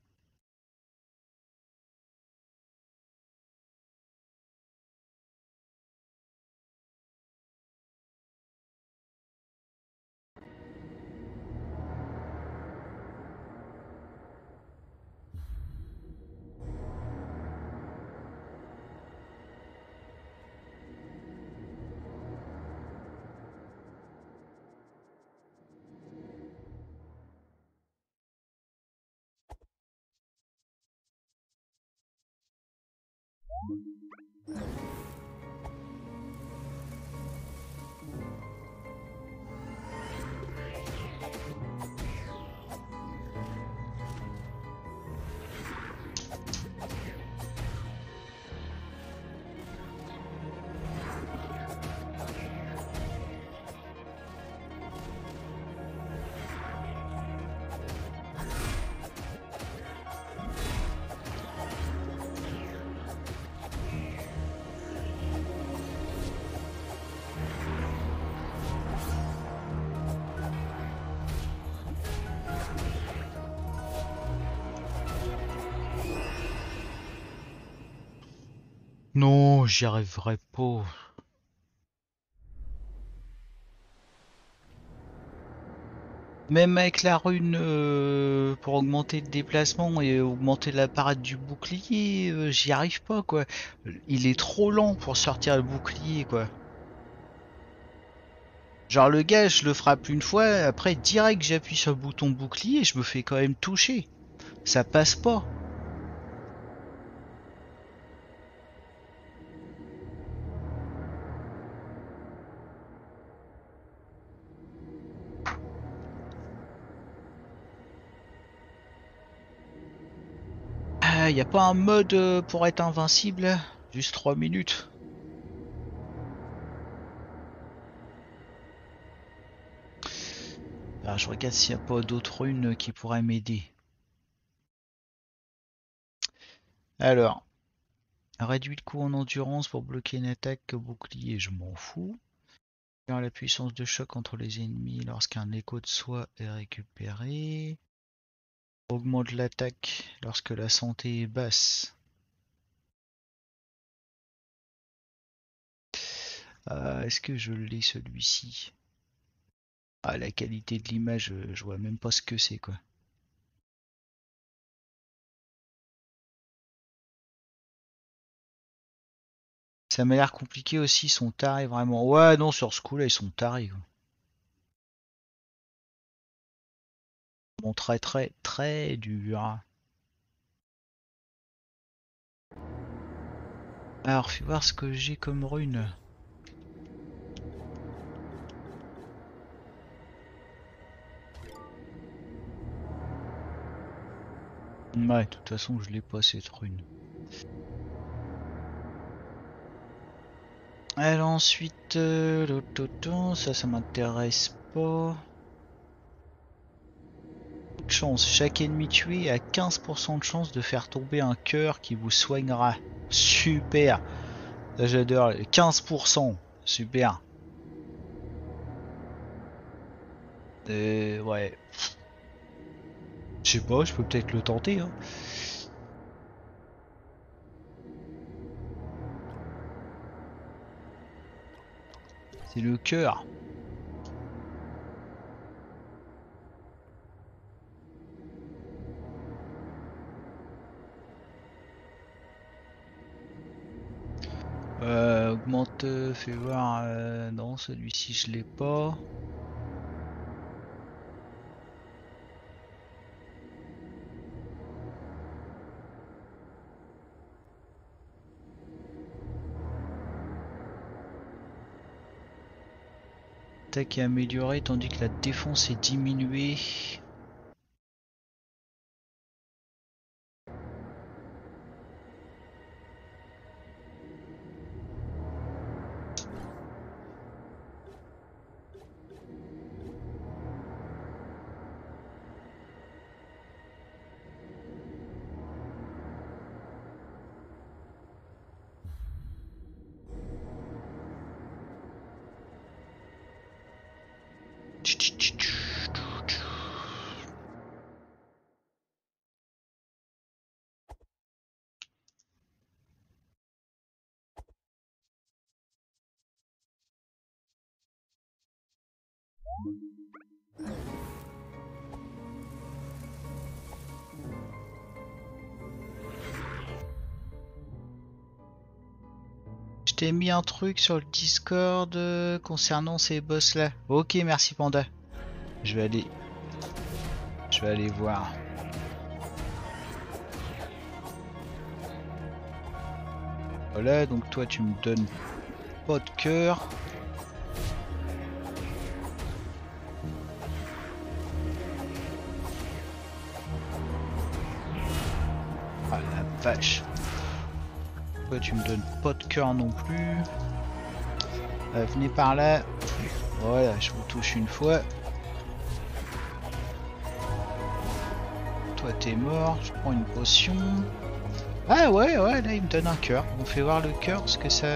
J'y arriverai pas. Même avec la rune euh, pour augmenter le déplacement et augmenter la du bouclier, euh, j'y arrive pas quoi. Il est trop lent pour sortir le bouclier quoi. Genre le gars, je le frappe une fois, après direct j'appuie sur le bouton bouclier, je me fais quand même toucher. Ça passe pas. Y a pas un mode euh, pour être invincible Juste 3 minutes. Ah, je regarde s'il n'y a pas d'autres runes qui pourraient m'aider. Alors, réduit le coût en endurance pour bloquer une attaque bouclier, je m'en fous. La puissance de choc entre les ennemis lorsqu'un écho de soi est récupéré. Augmente l'attaque lorsque la santé est basse. Euh, Est-ce que je l'ai celui-ci? Ah, la qualité de l'image, euh, je vois même pas ce que c'est quoi. Ça m'a l'air compliqué aussi, ils sont tarés vraiment. Ouais, non, sur ce coup-là, ils sont tarés. quoi. Bon, très très très dur. Alors, fais voir ce que j'ai comme rune. Ouais, de toute façon, je l'ai pas cette rune. Alors ensuite, euh, l'auto- ça, ça m'intéresse pas. Chance. Chaque ennemi tué a 15% de chance de faire tomber un cœur qui vous soignera. Super. J'adore. 15%. Super. Euh, ouais. Je sais pas, je peux peut-être le tenter. Hein. C'est le cœur. Augmente, fais voir. euh, non, celui-ci je l'ai pas. Attaque est améliorée tandis que la défense est diminuée. Un truc sur le Discord euh, concernant ces boss là. Ok, merci Panda. Je vais aller. Je vais aller voir. Voilà, donc toi tu me donnes pas de cœur. Ah la vache. Tu me donnes pas de cœur non plus. Euh, venez par là. Voilà, je vous touche une fois. Toi t'es mort, je prends une potion. Ah ouais ouais là il me donne un cœur. On fait voir le cœur ce que ça.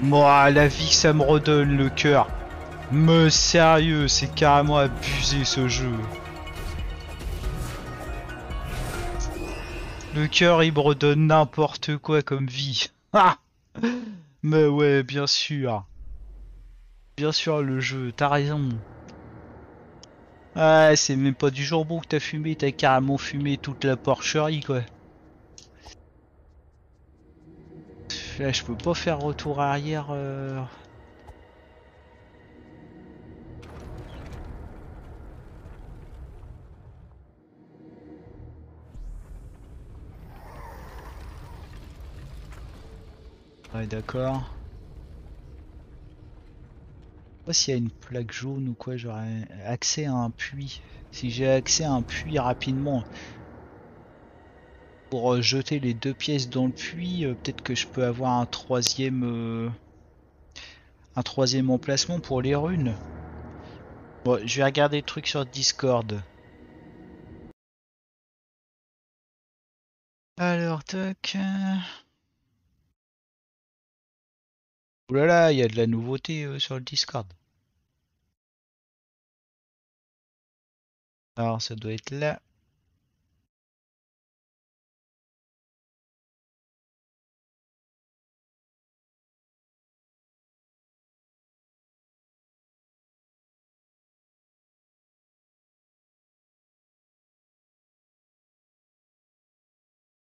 Moi la vie ça me redonne le cœur. Me sérieux, c'est carrément abusé ce jeu. Le cœur il me n'importe quoi comme vie. Ah Mais ouais, bien sûr. Bien sûr le jeu, t'as raison. Ah, c'est même pas du jambon que t'as fumé, t'as carrément fumé toute la porcherie quoi. Je peux pas faire retour arrière. euh. Ouais d'accord. Pas s'il y a une plaque jaune ou quoi, j'aurais accès à un puits. Si j'ai accès à un puits rapidement pour euh, jeter les deux pièces dans le puits, euh, peut-être que je peux avoir un troisième euh, un troisième emplacement pour les runes. Bon, je vais regarder le truc sur Discord. Alors, toc. Oulala, il y a de la nouveauté euh, sur le Discord. Alors, ça doit être là.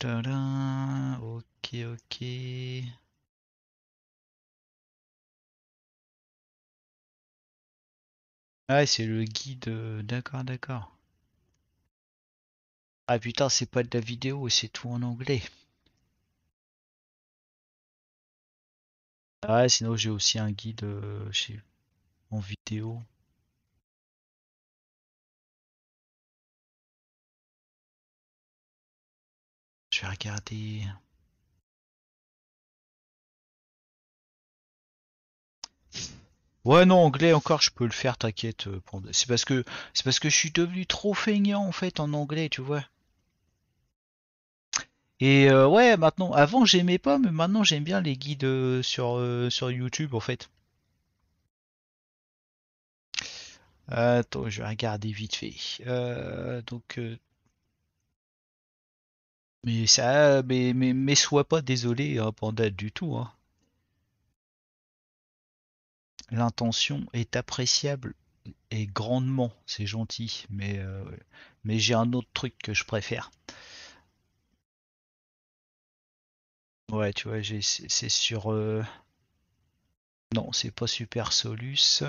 Tadam, ok, ok. Ah, c'est le guide. euh, D'accord, d'accord. Ah putain, c'est pas de la vidéo, c'est tout en anglais. Ah, sinon j'ai aussi un guide euh, chez... en vidéo. Je vais regarder. Ouais, non, anglais encore, je peux le faire, t'inquiète. euh, C'est parce que c'est parce que je suis devenu trop feignant en fait en anglais, tu vois. Et euh, ouais, maintenant, avant j'aimais pas, mais maintenant j'aime bien les guides euh, sur YouTube en fait. Attends, je vais regarder vite fait. Donc, mais ça, mais mais mais sois pas désolé, hein, Panda, du tout, hein. L'intention est appréciable et grandement, c'est gentil, mais, euh, mais j'ai un autre truc que je préfère. Ouais, tu vois, c'est sur. euh, Non, c'est pas Super Solus.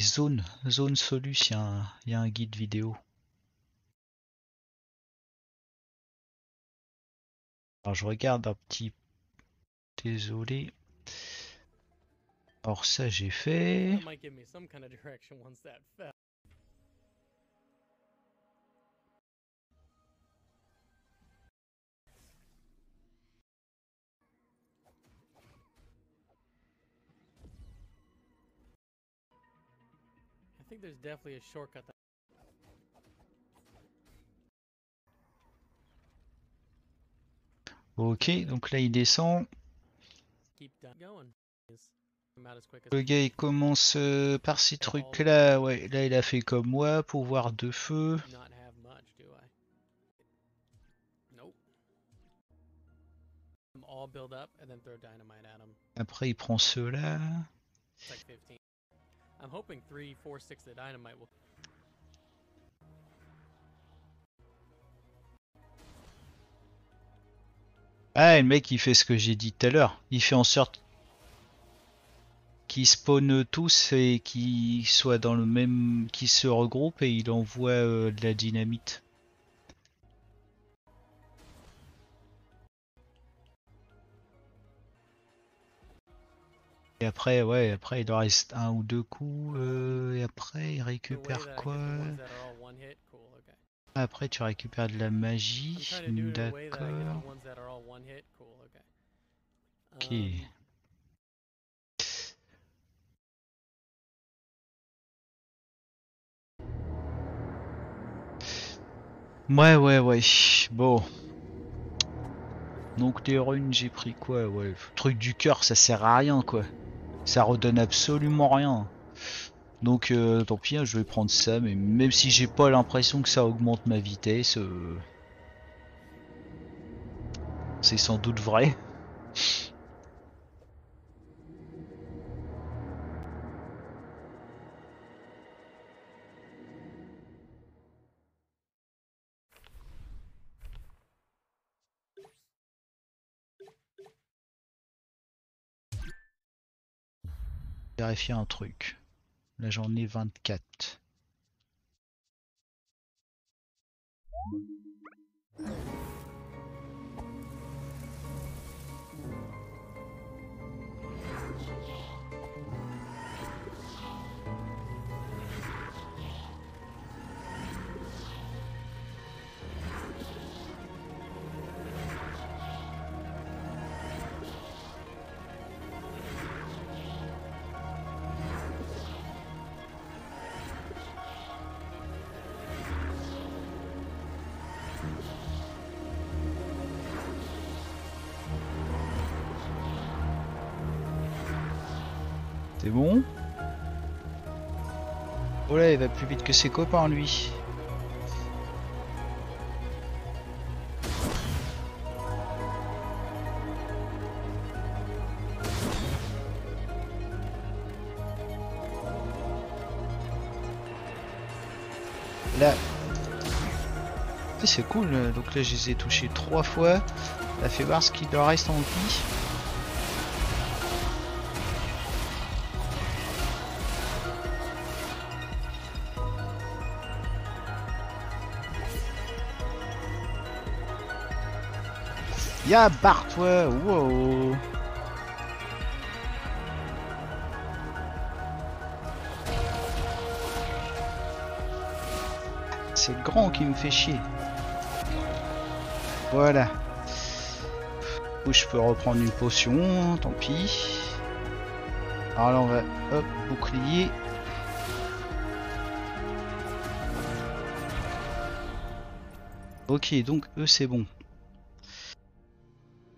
Zone, Zone Solus, il y, y a un guide vidéo. Alors je regarde un petit. Désolé. Alors ça j'ai fait. That might give me some kind of direction once that fell. I think there's definitely a shortcut that Ok, donc là il descend. Le gars il commence euh, par ces trucs là. Ouais, là il a fait comme moi, pouvoir de feu. not have much, do I? Ah, le mec il fait ce que j'ai dit tout à l'heure. Il fait en sorte qu'ils spawnent tous et qu'ils soient dans le même. qu'ils se regroupent et il envoie euh, de la dynamite. Et après, ouais, après il leur reste un ou deux coups. euh, et après il récupère quoi Après tu récupères de la magie. D'accord. Ok. Um, Ouais, ouais, ouais. Bon. Donc les runes, j'ai pris quoi Ouais, le truc du cœur, ça sert à rien, quoi. Ça redonne absolument rien. Donc euh, tant pis, hein, je vais prendre ça, mais même si j'ai pas l'impression que ça augmente ma vitesse, euh, c'est sans doute vrai. Vérifier un truc. Là j'en ai Oh là, il va plus vite que ses copains, lui. Là... C'est cool, euh, donc là je les ai touchés trois fois. Ça fait voir ce qu'il leur reste en vie. Barre-toi, wow. C'est grand qui me fait chier. Voilà. Ou je peux reprendre une potion, tant pis. Alors là on va, hop, bouclier. Ok, donc eux c'est bon.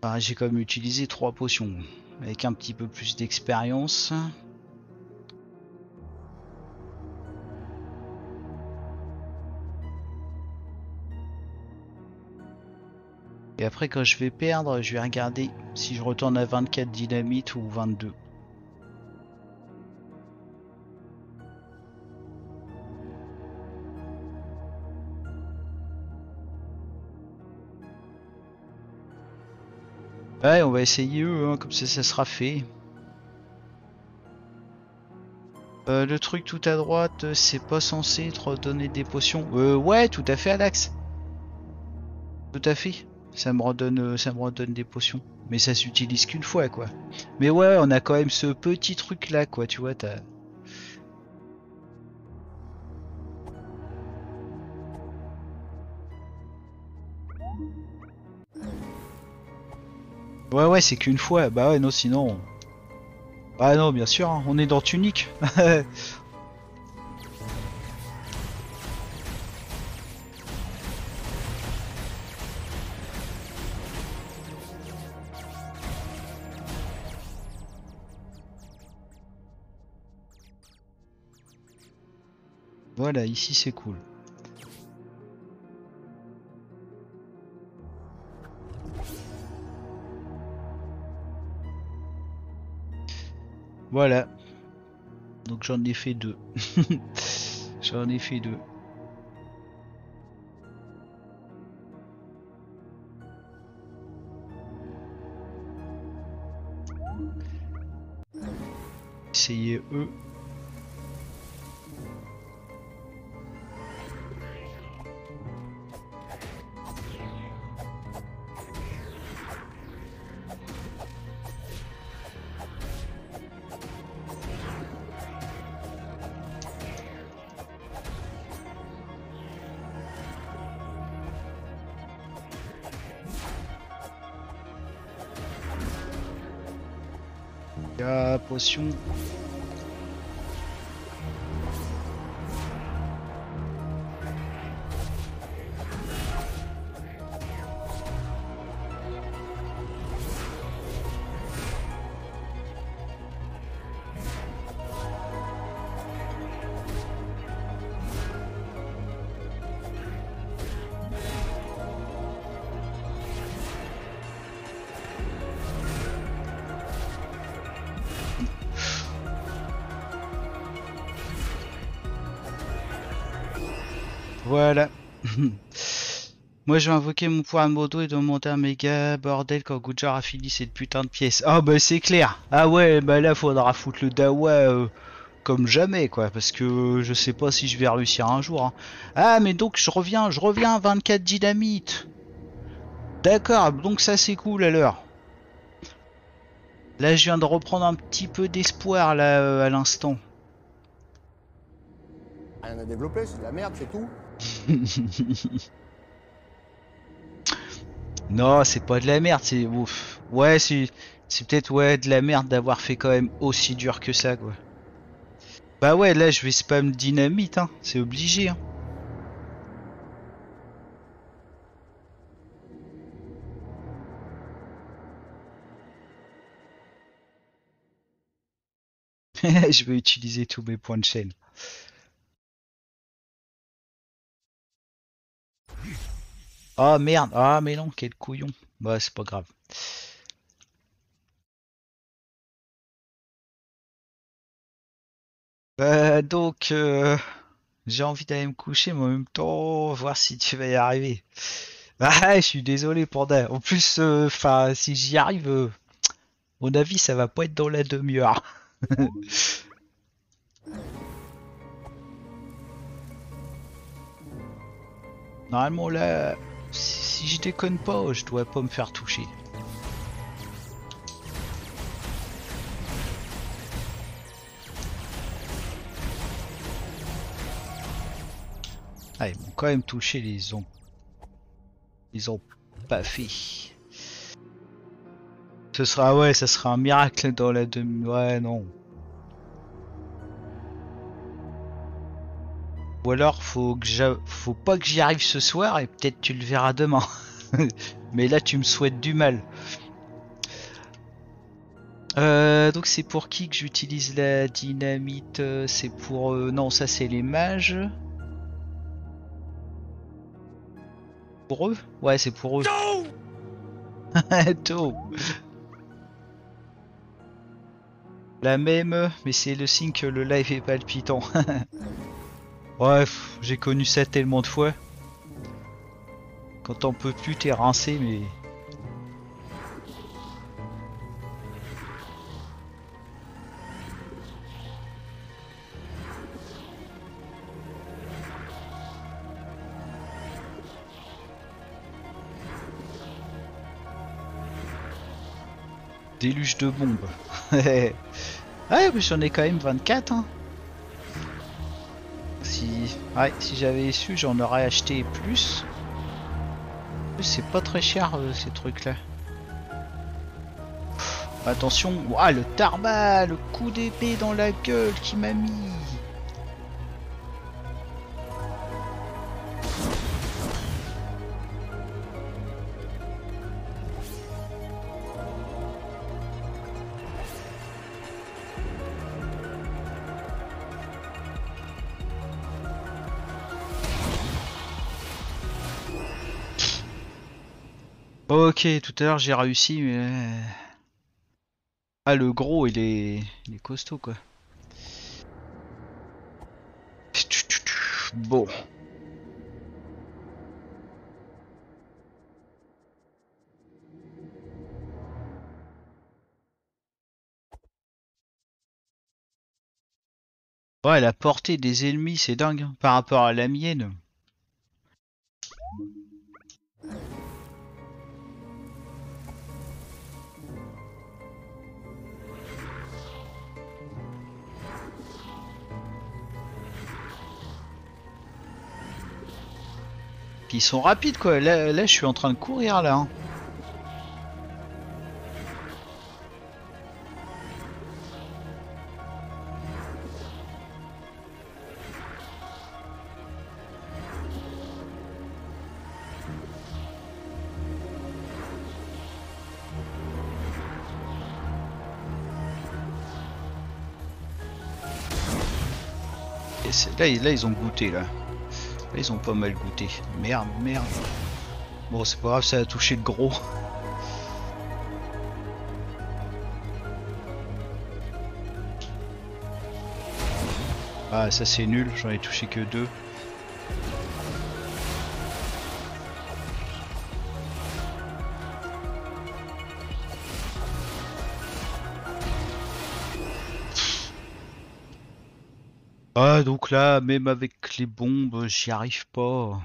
Ah, J'ai quand même utilisé trois potions avec un petit peu plus d'expérience. Et après quand je vais perdre, je vais regarder si je retourne à 24 dynamite ou 22. Ouais, on va essayer eux, hein, comme ça, ça sera fait. Euh, le truc tout à droite, euh, c'est pas censé te redonner des potions. Euh, ouais, tout à fait, Alex. Tout à fait. Ça me redonne, euh, ça me redonne des potions. Mais ça s'utilise qu'une fois, quoi. Mais ouais, on a quand même ce petit truc là, quoi. Tu vois, t'as. Ouais, ouais, c'est qu'une fois. Bah ouais, non, sinon. Bah non, bien sûr, hein, on est dans Tunique. Voilà, ici c'est cool. Voilà. Donc j'en ai fait deux. j'en ai fait deux. Essayez eux. Moi je vais invoquer mon pouvoir de modo et demander un méga bordel quand Gujar a fini cette putain de pièce. Ah bah c'est clair. Ah ouais, bah là faudra foutre le dawa euh, comme jamais quoi. Parce que euh, je sais pas si je vais réussir un jour. hein. Ah mais donc je reviens, je reviens 24 dynamite. D'accord, donc ça c'est cool alors. Là je viens de reprendre un petit peu d'espoir là euh, à l'instant. Rien à développer, c'est de la merde, c'est tout. Non, c'est pas de la merde, c'est ouf. Ouais, c'est peut-être ouais de la merde d'avoir fait quand même aussi dur que ça quoi. Bah ouais, là je vais spam dynamite hein, c'est obligé hein. je vais utiliser tous mes points de chaîne. Ah merde, ah mais non, quel couillon. Bah c'est pas grave. Bah donc euh, j'ai envie d'aller me coucher mais en même temps voir si tu vas y arriver. Ah je suis désolé Panda. En plus enfin si j'y arrive euh, mon avis ça va pas être dans la demi-heure. Normalement là je déconne pas je dois pas me faire toucher. Ah, ils m'ont quand même touché, les ont. Ils ont pas fait. Ce sera, ouais, ça sera un miracle dans la demi. Ouais, non. Ou alors, faut que j'a- faut pas que j'y arrive ce soir et peut-être tu le verras demain. Mais là, tu me souhaites du mal. Euh, donc c'est pour qui que j'utilise la dynamite euh, C'est pour... euh, non, ça c'est les mages. Pour eux? Ouais, c'est pour eux. Tôt. La même, mais c'est le signe que le live est palpitant. Ouais, j'ai connu ça tellement de fois. Quand on peut plus, t'es rincé, mais... Déluge de bombes. ouais, mais j'en ai quand même 24, hein. Si, ouais, si j'avais su, j'en aurais acheté plus. C'est pas très cher euh, ces trucs là. Attention, Ouah, le tarba, le coup d'épée dans la gueule qui m'a mis. Ok, tout à l'heure j'ai réussi, mais... Ah, le gros, il est, il est costaud, quoi. Bon. Ouais, la portée des ennemis, c'est dingue, hein, par rapport à la mienne. Ils sont rapides quoi, là, je suis en train de courir là. hein. Et là, là ils ont goûté là. Ils ont pas mal goûté. Merde, merde. Bon, c'est pas grave, ça a touché le gros. Ah, ça c'est nul, j'en ai touché que deux. Ah, donc là, même avec les bombes, j'y arrive pas.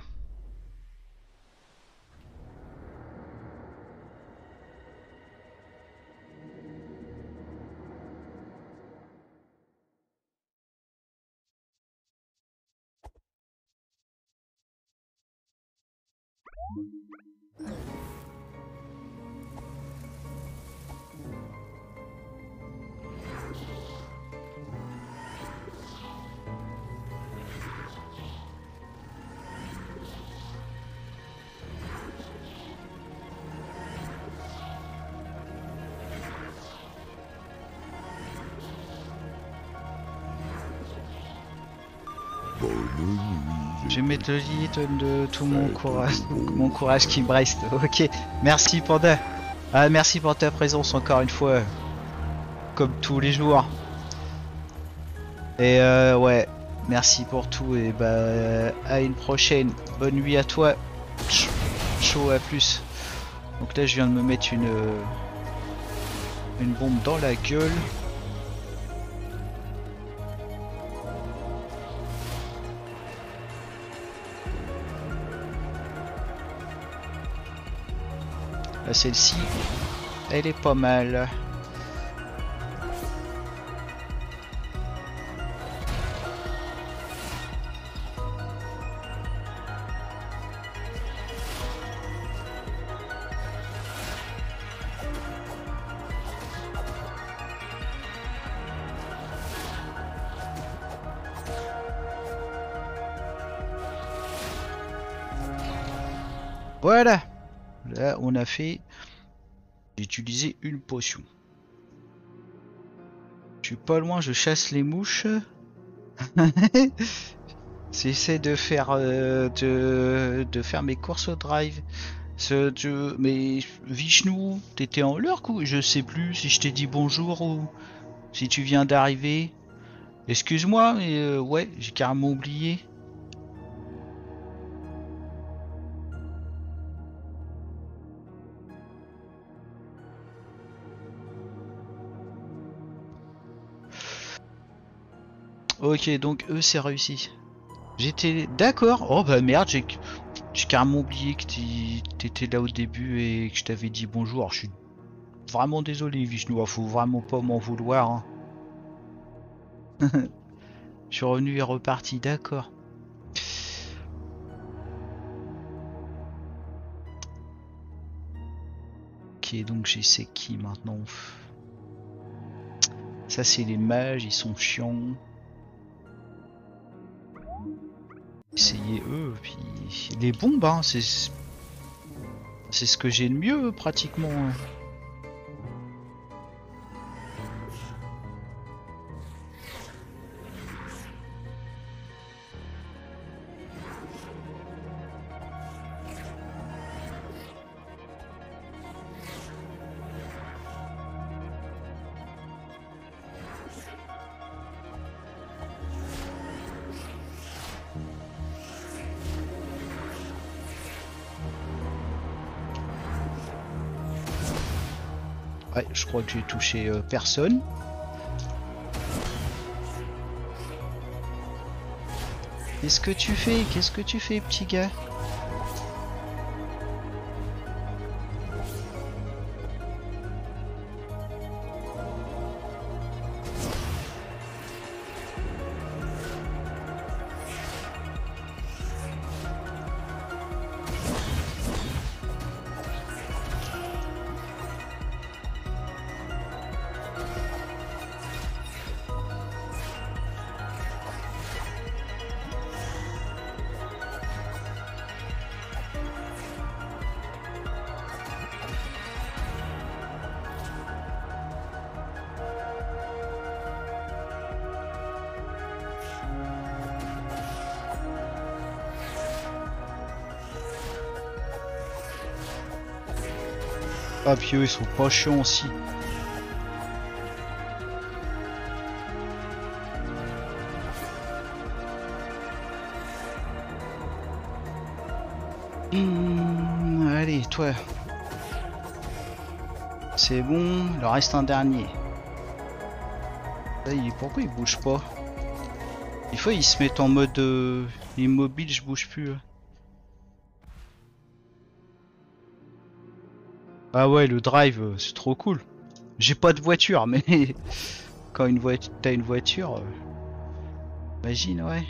Je méthodite de tout mon courage, mon courage qui me reste. Ok, merci Panda. Ah, merci pour ta présence encore une fois, comme tous les jours. Et euh, ouais, merci pour tout et bah euh, à une prochaine. Bonne nuit à toi. Ch- Chaud à plus. Donc là, je viens de me mettre une euh, une bombe dans la gueule. Celle-ci, elle est pas mal. Fait. J'ai utilisé une potion. Je suis pas loin, je chasse les mouches. J'essaie de faire euh, de, de faire mes courses au drive. Ce, je- mais Vishnu, t'étais en l'heure ou je sais plus si je t'ai dit bonjour ou si tu viens d'arriver. Excuse-moi, mais euh, ouais, j'ai carrément oublié. Ok, donc eux c'est réussi. J'étais d'accord. Oh bah merde, j'ai carrément oublié que t'étais là au début et que je t'avais dit bonjour. Je suis Vraiment désolé, Vishnu, faut vraiment pas m'en vouloir. hein. Je suis revenu et reparti, d'accord. Ok, donc j'ai c'est qui maintenant? Ça c'est les mages, ils sont chiants. Essayez eux, puis les bombes, hein, c'est ce que j'ai de mieux pratiquement. Crois que j'ai touché euh, personne. Qu'est-ce que tu fais? Qu'est-ce que tu fais, petit gars? Ils sont pas chiants aussi. Hmm, allez, toi. C'est bon, il reste un dernier. Il- pourquoi il bouge pas? Des fois, ils se mettent en mode euh, immobile, je bouge plus. là. Ah ouais, le drive, euh, c'est trop cool. J'ai pas de voiture, mais quand une voiture, t'as une voiture, euh, imagine, ouais.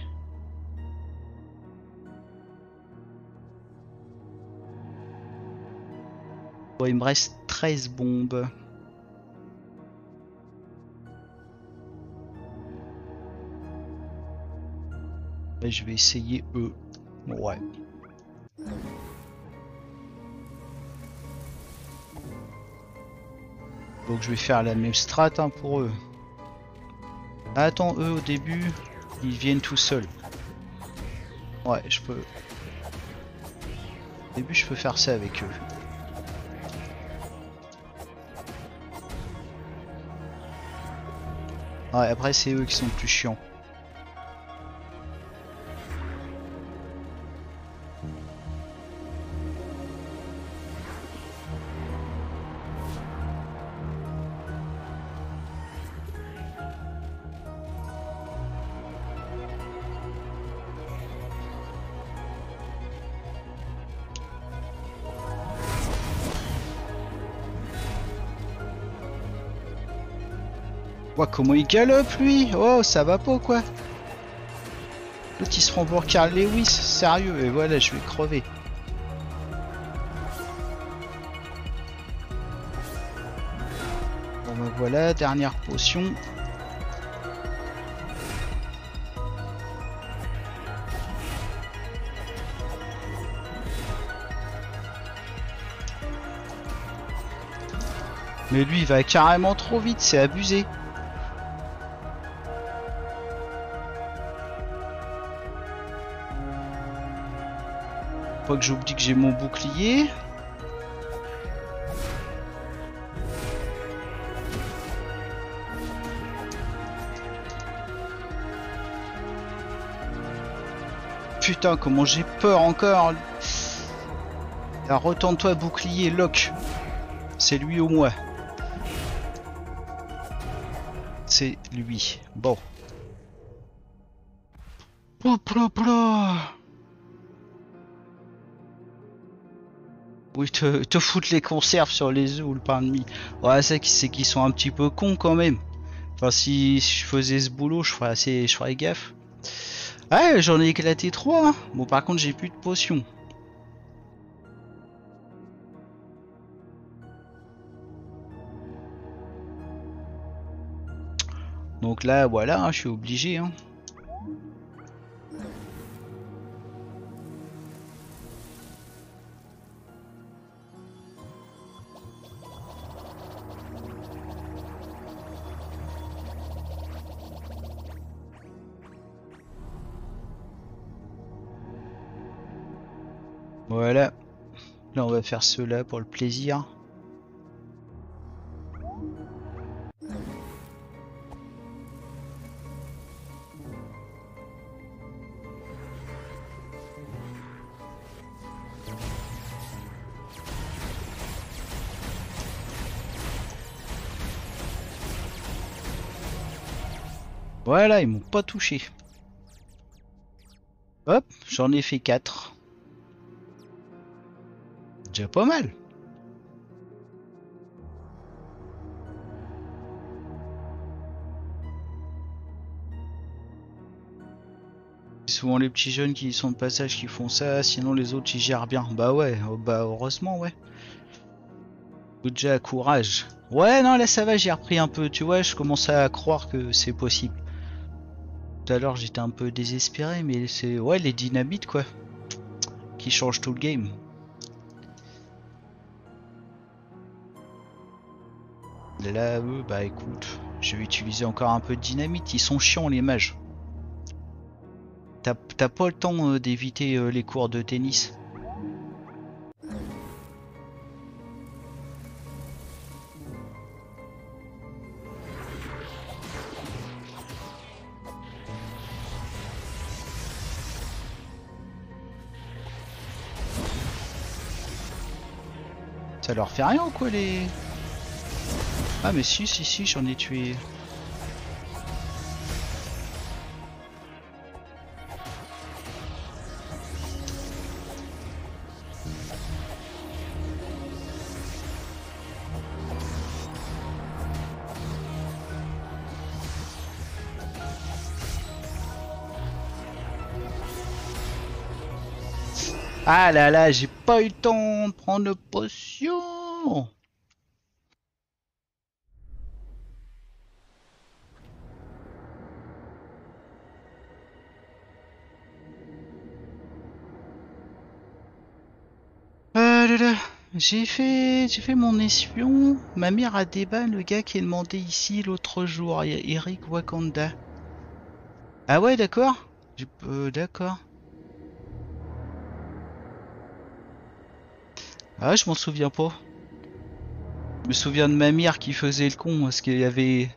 Bon, il me reste 13 bombes. Et je vais essayer eux. Ouais. Donc je vais faire la même strat hein, pour eux. Attends, eux au début, ils viennent tout seuls. Ouais, je peux. Au début, je peux faire ça avec eux. Ouais, après, c'est eux qui sont plus chiants. Comment il galope lui Oh, ça va pas quoi L'autre il se prend pour Carl Lewis, sérieux, et voilà, je vais crever. Bon bah voilà, dernière potion. Mais lui il va carrément trop vite, c'est abusé. Que j'oublie que j'ai mon bouclier. Putain, comment j'ai peur encore. Retourne-toi bouclier, lock. C'est lui ou moi? C'est lui. Bon. Oui, te, te foutre les conserves sur les œufs ou le pain de mie. Ouais, c'est qu'ils sont un petit peu cons quand même. Enfin, si je faisais ce boulot, je ferais assez, je ferais gaffe. Ouais, j'en ai éclaté trois. hein. Bon, par contre, j'ai plus de potions. Donc là, voilà, hein, je suis obligé. Hein. Faire cela pour le plaisir. Voilà, ils m'ont pas touché. Hop, j'en ai fait 4. Pas mal. Souvent les petits jeunes qui sont de passage qui font ça, sinon les autres ils gèrent bien. Bah ouais, oh bah heureusement ouais. Déjà courage. Ouais non là ça va, j'ai repris un peu, tu vois, je commençais à croire que c'est possible. Tout à l'heure j'étais un peu désespéré, mais c'est ouais les dynamites quoi, qui changent tout le game. Là, eux, bah écoute, je vais utiliser encore un peu de dynamite. Ils sont chiants, les mages. T'as pas le temps euh, d'éviter euh, les cours de tennis. Ça leur fait rien quoi les... Ah mais si si si j'en ai tué. Ah là là, j'ai pas eu le temps de prendre de potion. J'ai fait, j'ai fait mon espion. Ma mère a débat le gars qui est demandé ici l'autre jour, E- Eric Wakanda. Ah ouais, d'accord. Euh, d'accord. Ah, je m'en souviens pas. Je me souviens de ma mère qui faisait le con parce qu'il y avait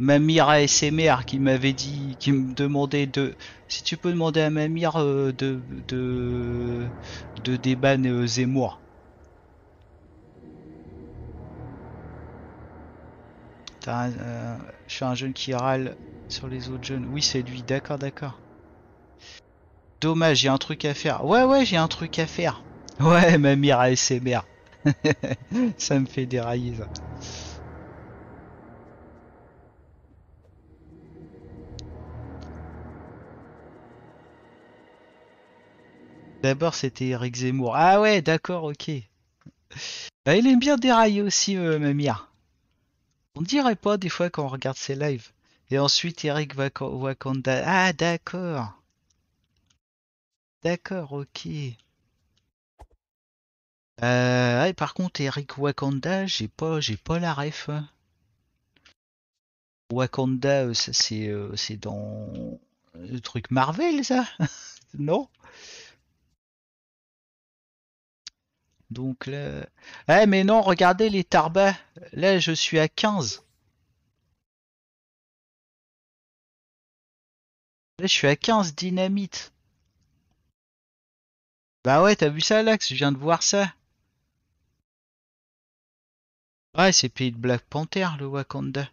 Mamire ASMR qui m'avait dit, qui me demandait de, si tu peux demander à Mamire euh, de, de, de euh, Zemmour. Un- euh, je suis un jeune qui râle sur les autres jeunes. Oui, c'est lui. D'accord, d'accord. Dommage, j'ai un truc à faire. Ouais, ouais, j'ai un truc à faire. Ouais, Mamire ASMR. ça me fait dérailler ça. D'abord c'était Eric Zemmour. Ah ouais, d'accord, ok. Ah, il aime bien dérailler aussi, euh, Mamir. On dirait pas des fois quand on regarde ses lives. Et ensuite Eric Wak- Wakanda. Ah d'accord. D'accord, ok. Euh, par contre Eric Wakanda, j'ai pas, j'ai pas la ref. hein. Wakanda, euh, c'est, c'est dans le truc Marvel, ça? Non? Donc là... Eh mais non, regardez les Tarbas. Là, je suis à 15. Là, je suis à 15 dynamite. Bah ouais, t'as vu ça, Lax? Je viens de voir ça. Ouais, c'est pays de Black Panther, le Wakanda.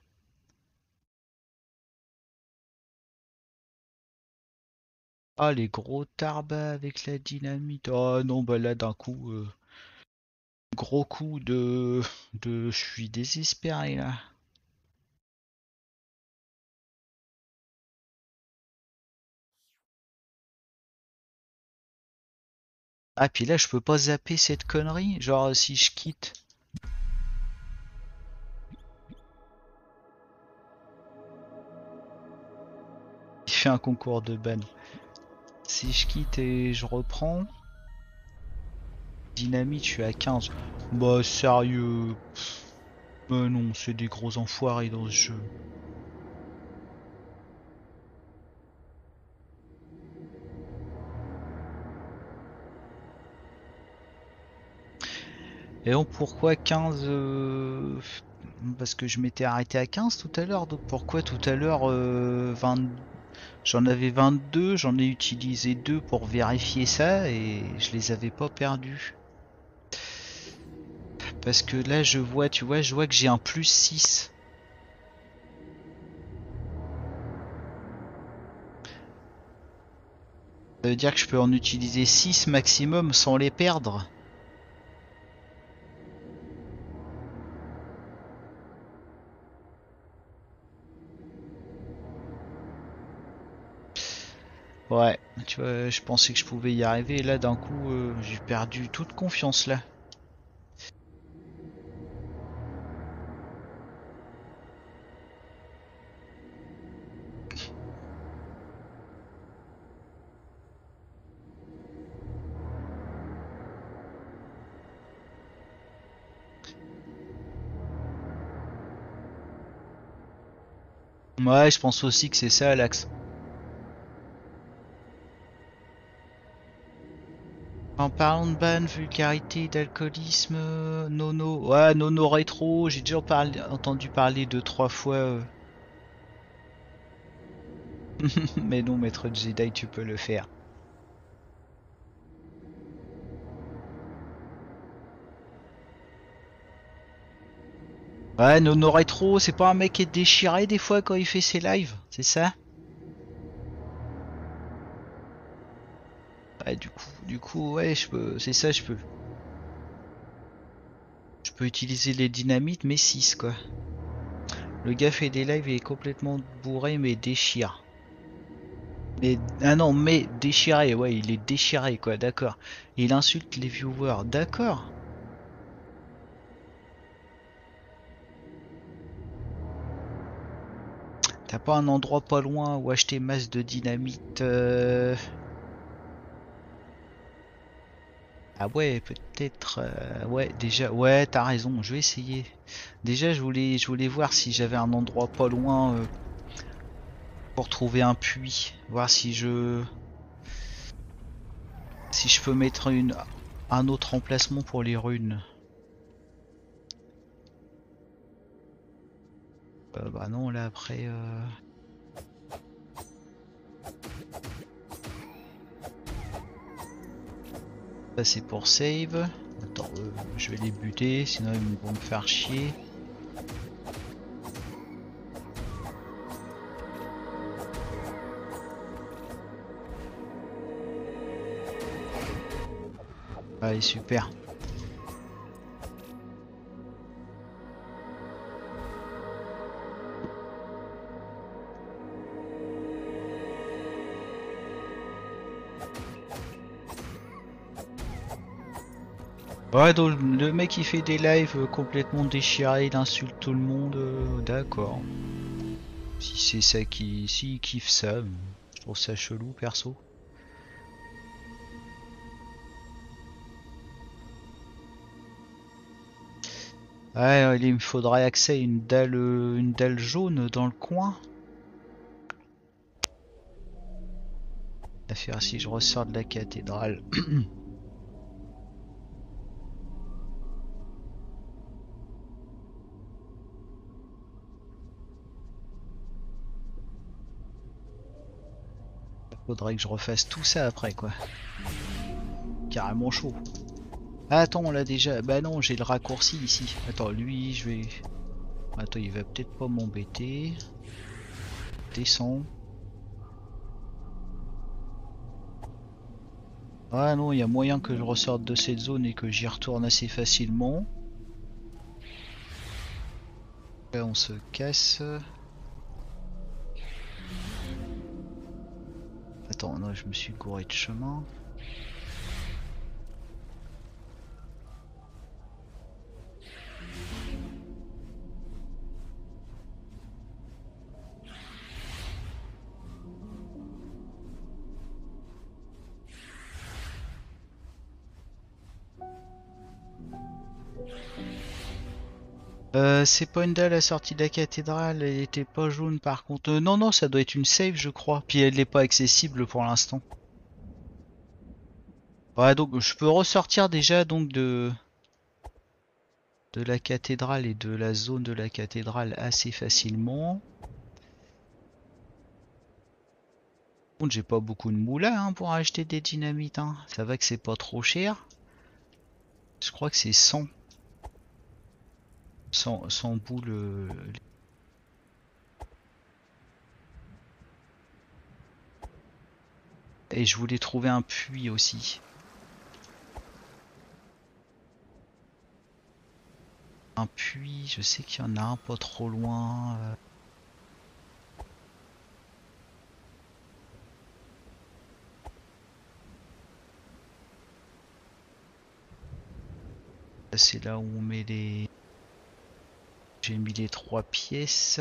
Ah, les gros Tarbas avec la dynamite. Oh non, bah là, d'un coup... euh, gros coup de... de... Je suis désespéré là. Ah puis là je peux pas zapper cette connerie, genre si je quitte. Il fait un concours de ban. Si je quitte et je reprends. Dynamite, je suis à 15. Bah sérieux. Bah non, c'est des gros enfoirés dans ce jeu. Et donc pourquoi 15 euh, Parce que je m'étais arrêté à 15 tout à l'heure, donc pourquoi tout à l'heure euh, 20 J'en avais 22, j'en ai utilisé 2 pour vérifier ça et je les avais pas perdus. Parce que là je vois, tu vois, je vois que j'ai un plus 6. Ça veut dire que je peux en utiliser 6 maximum sans les perdre. Ouais, tu vois, je pensais que je pouvais y arriver là d'un coup euh, j'ai perdu toute confiance là. Ouais, je pense aussi que c'est ça l'axe. En parlant de ban, vulgarité, d'alcoolisme, nono, ouais, nono rétro, j'ai déjà entendu parler deux trois fois. euh. Mais non, maître Jedi, tu peux le faire. Ouais, nono rétro, c'est pas un mec qui est déchiré des fois quand il fait ses lives, c'est ça? Ouais, du coup, du coup, ouais, je peux, c'est ça, je peux. Je peux utiliser les dynamites, mais 6 quoi. Le gars fait des lives, il est complètement bourré, mais déchire. Mais, ah non, mais déchiré, ouais, il est déchiré quoi, d'accord. Il insulte les viewers, d'accord. T'as pas un endroit pas loin où acheter masse de dynamite euh, Ah ouais, peut-être. euh, ouais, déjà, ouais, t'as raison. Je vais essayer. Déjà, je voulais, je voulais voir si j'avais un endroit pas loin euh, pour trouver un puits, voir si je, si je peux mettre une, un autre emplacement pour les runes. Euh, bah non, là après. euh, pour save. Attends, euh, je vais les buter, sinon ils vont me faire chier. Allez, super. Ouais, donc le mec il fait des lives euh, complètement déchirés, il insulte tout le monde, euh, d'accord. Si c'est ça qui. S'il kiffe ça, euh, je trouve ça chelou perso. Ouais, il me faudrait accès à une dalle, une dalle jaune dans le coin. À faire si je ressors de la cathédrale. Faudrait que je refasse tout ça après quoi. Carrément chaud. Ah, attends, on l'a déjà. Bah non, j'ai le raccourci ici. Attends, lui, je vais. Attends, il va peut-être pas m'embêter. Descends. Ah non, il y a moyen que je ressorte de cette zone et que j'y retourne assez facilement. Là, on se casse. Attends, non, je me suis couré de chemin. Euh, c'est pas une dalle à la sortie de la cathédrale, elle était pas jaune par contre. Euh, non, non, ça doit être une save, je crois. Puis elle n'est pas accessible pour l'instant. Ouais, donc je peux ressortir déjà donc de de la cathédrale et de la zone de la cathédrale assez facilement. Contre, j'ai pas beaucoup de moula hein, pour acheter des dynamites. hein. Ça va que c'est pas trop cher. Je crois que c'est 100. 100, 100 boules. euh, Et je voulais trouver un puits aussi. Un puits, je sais qu'il y en a un pas trop loin. euh. C'est là où on met les... J'ai mis les trois pièces.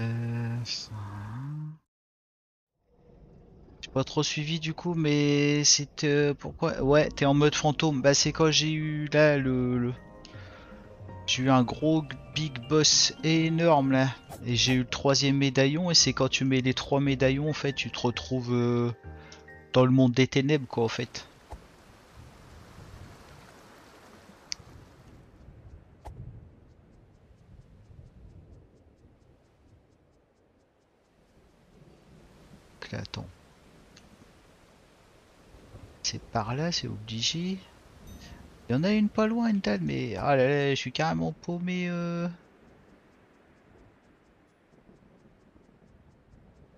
Euh, ça. J'ai pas trop suivi du coup, mais c'est euh, pourquoi? Ouais, t'es en mode fantôme. Bah c'est quand j'ai eu là le, le- j'ai eu un gros big boss énorme là, et j'ai eu le troisième médaillon. Et c'est quand tu mets les trois médaillons, en fait, tu te retrouves euh, dans le monde des ténèbres, quoi, en fait. Attends. C'est par là, c'est obligé. Il y en a une pas loin, une dalle, mais ah là là, je suis carrément paumé. Euh...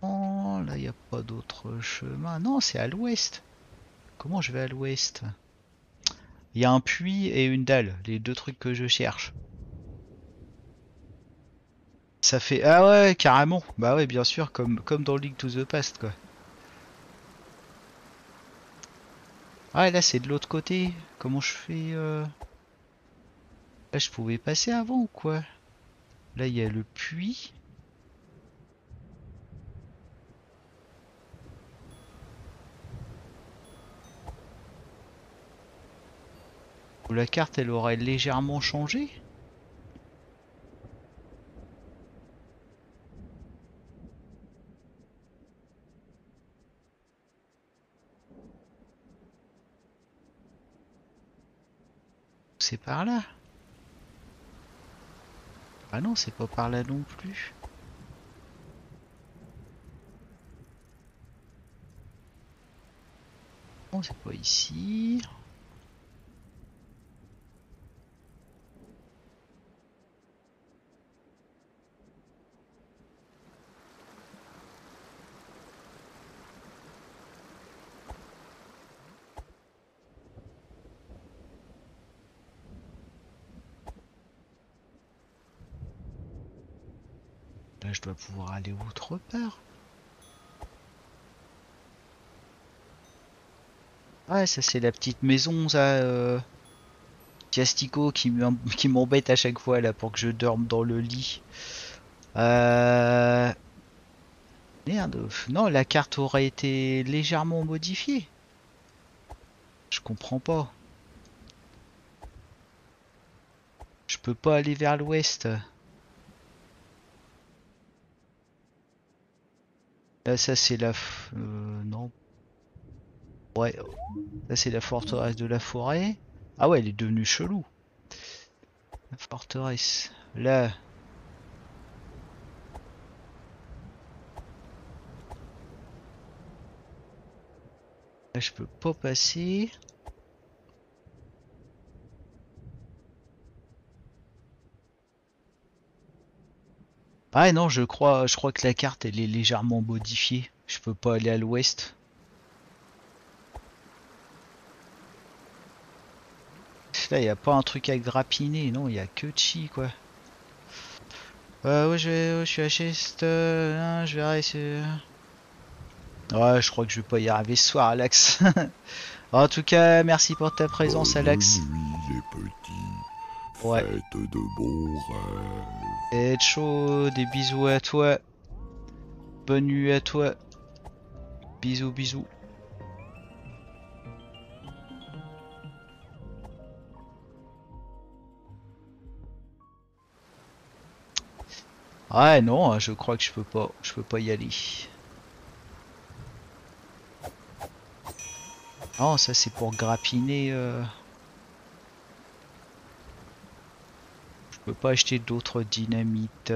Oh, là, il n'y a pas d'autre chemin. Non, c'est à l'ouest. Comment je vais à l'ouest? Il y a un puits et une dalle, les deux trucs que je cherche. Ça fait... Ah ouais, carrément. Bah ouais, bien sûr, comme, comme dans League to the Past, quoi. Ah, là, c'est de l'autre côté. Comment je fais euh... Là, je pouvais passer avant ou quoi? Là, il y a le puits. La carte, elle aurait légèrement changé? C'est par là Ah non, c'est pas par là non plus. Non, c'est pas ici. Je dois pouvoir aller autre part. Ouais, ça c'est la petite maison, ça. Euh... M'em- qui m'embête à chaque fois là pour que je dorme dans le lit. Euh... Merde, non, la carte aurait été légèrement modifiée. Je comprends pas. Je peux pas aller vers l'ouest. Là, ça c'est la... euh, non. Ouais. C'est la forteresse de la forêt. Ah ouais, elle est devenue chelou. La forteresse. Là. Là, je peux pas passer. Ah non, je crois, je crois que la carte elle est légèrement modifiée. Je peux pas aller à l'ouest. Là, il a pas un truc à grappiner, non, il y a que chi quoi. Euh, ouais, je, vais, ouais, je suis à Chest, euh, hein, je verrai si... Ouais, je crois que je vais pas y arriver ce soir, Alex. en tout cas, merci pour ta présence, Alex. Bonne nuit, les petits. Ouais. Faites de bons rêves. Et chaud, des bisous à toi. Bonne nuit à toi. Bisous, bisous. Ouais, non, je crois que je peux pas, je peux pas y aller. Non, ça c'est pour grappiner. euh. Peux pas acheter d'autres dynamites.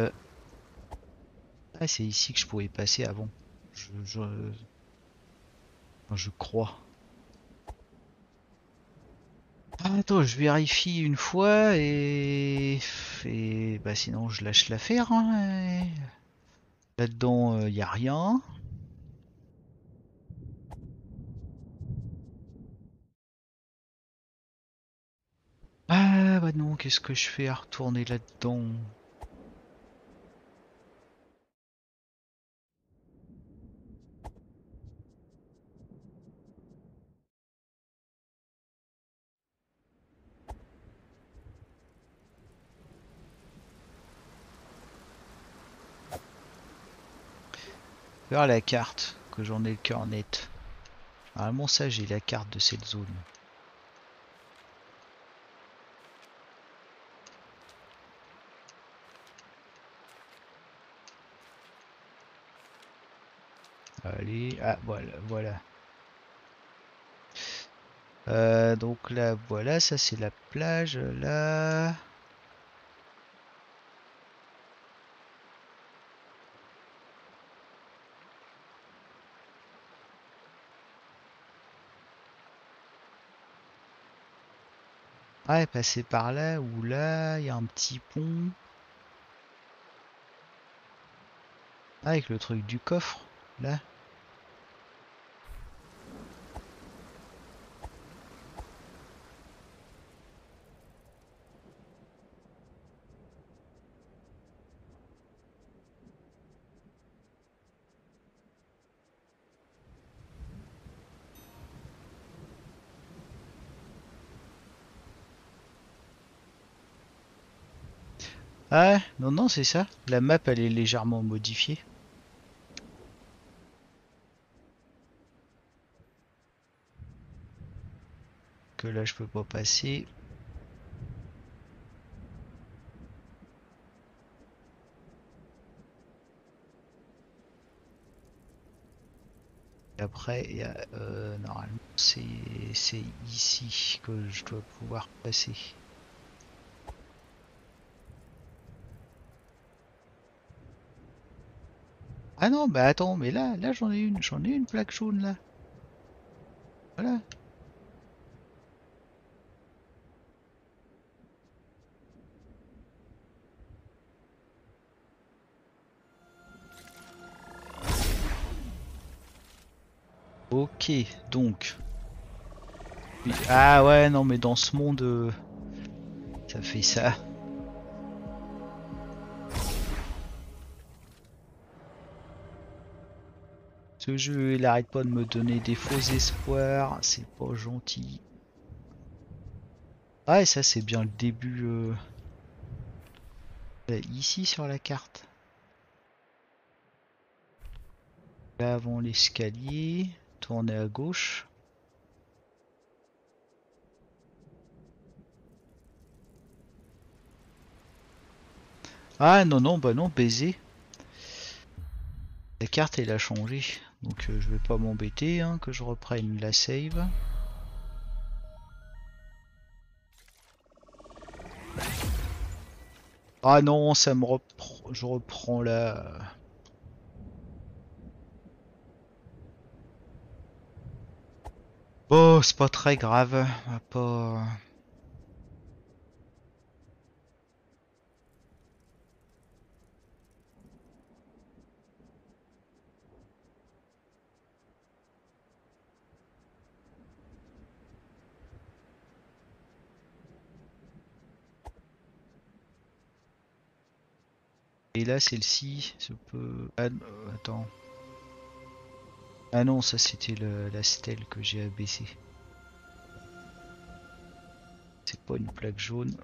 Ah, c'est ici que je pouvais passer avant. Je, je... Crois. Ah, Attends, je vérifie une fois et, et bah sinon je lâche l'affaire. Hein, Là-dedans, il y a rien. Ah bah non, qu'est-ce que je fais à retourner là-dedans? Vers la carte, que j'en ai le cœur net. Normalement ça j'ai la carte de cette zone. Allez, ah voilà, voilà. Euh, donc là, voilà, ça c'est la plage, là. Ouais, passer par là ou là, il y a un petit pont. Ah, Avec le truc du coffre, là. Ah, non, non, c'est ça. La map, elle est légèrement modifiée. Que là, je peux pas passer. Après, y a, euh, normalement, c'est ici que je dois pouvoir passer. Ah non, bah attends, mais là, là j'en ai une, j'en ai une plaque jaune là. Voilà. Ok, donc. Ah ouais, non, mais dans ce monde, euh, ça fait ça. Ce jeu, il arrête pas de me donner des faux espoirs, c'est pas gentil. Ah, et ça, c'est bien le début. euh, euh, Ici sur la carte. Là avant l'escalier, tourner à gauche. Ah non, non, bah non, baiser. La carte elle a changé, donc euh, je vais pas m'embêter, hein, que je reprenne la save. Ah non, ça me reprend, je reprends là. Oh, c'est pas très grave, pas. Et là, celle-ci, ça peut... Ah, euh, attends. Ah non, ça c'était la stèle que j'ai abaissée. C'est pas une plaque jaune.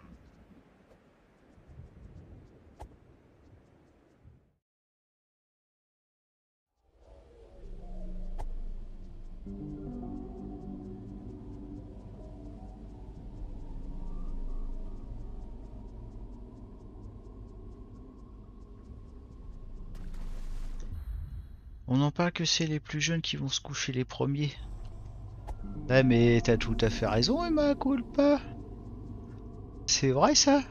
On en parle que c'est les plus jeunes qui vont se coucher les premiers. Ouais, mais t'as tout à fait raison, Emma Culpa. C'est vrai ça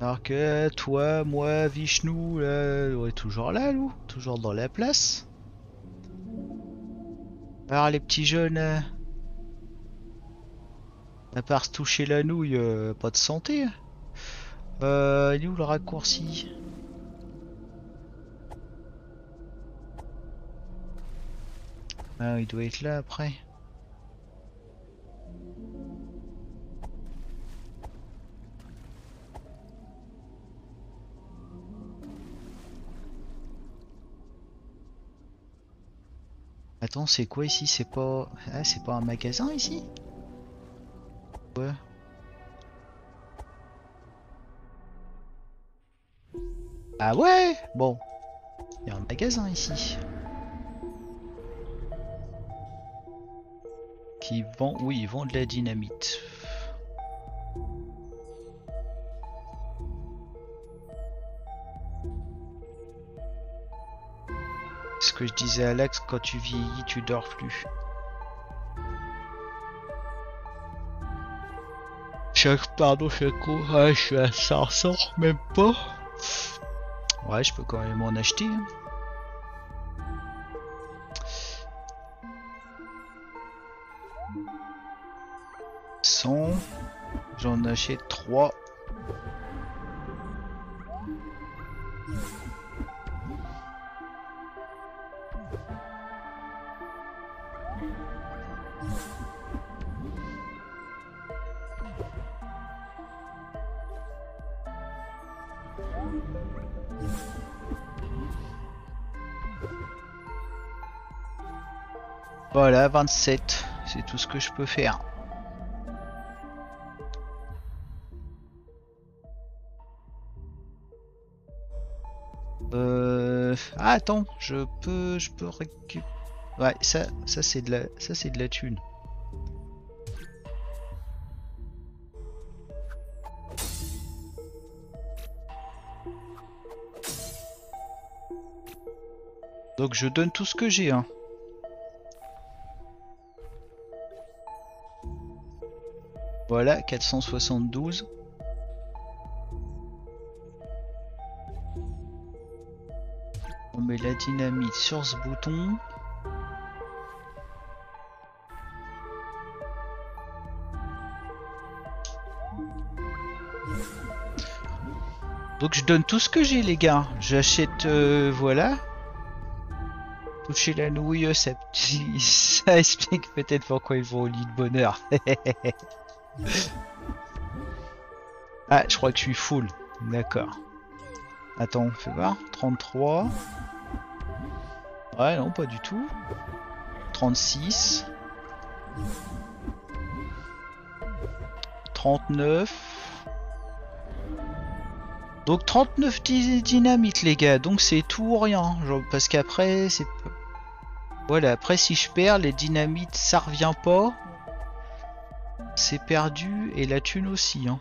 Alors que toi, moi, Vishnu, on est toujours là, nous Toujours dans la place Alors les petits jeunes, euh, à part se toucher la nouille, euh, pas de santé. Euh, il est où le raccourci? Ah, il doit être là après. Attends, c'est quoi ici? C'est pas... Ah, c'est pas un magasin ici? Ouais. Ah ouais? Bon. Il y a un magasin ici. Qui vend... Oui, ils vendent de la dynamite. Ce que je disais à Alex, quand tu vieillis, tu dors plus. Pardon, chaque coup, ouais, je suis à 500, même pas. Ouais, je peux quand même en acheter. hein. J'en achète 3. Voilà, 27, c'est tout ce que je peux faire. Euh... Ah, attends, je peux, je peux récupérer. Ça, ça c'est de la, ça c'est de la thune. Donc je donne tout ce que j'ai, hein. Voilà, 472. On met la dynamite sur ce bouton. Donc je donne tout ce que j'ai les gars. J'achète euh, voilà. Toucher la nouille, ça, ça explique peut-être pourquoi ils vont au lit de bonheur. ah, je crois que je suis full. D'accord. Attends, fais voir. 33. Ouais, non, pas du tout. 36. 39. Donc 39 dy- dynamites les gars, donc c'est tout ou rien. Parce qu'après, c'est... Voilà, après si je perds, les dynamites, ça revient pas. C'est perdu, et la thune aussi. Hein.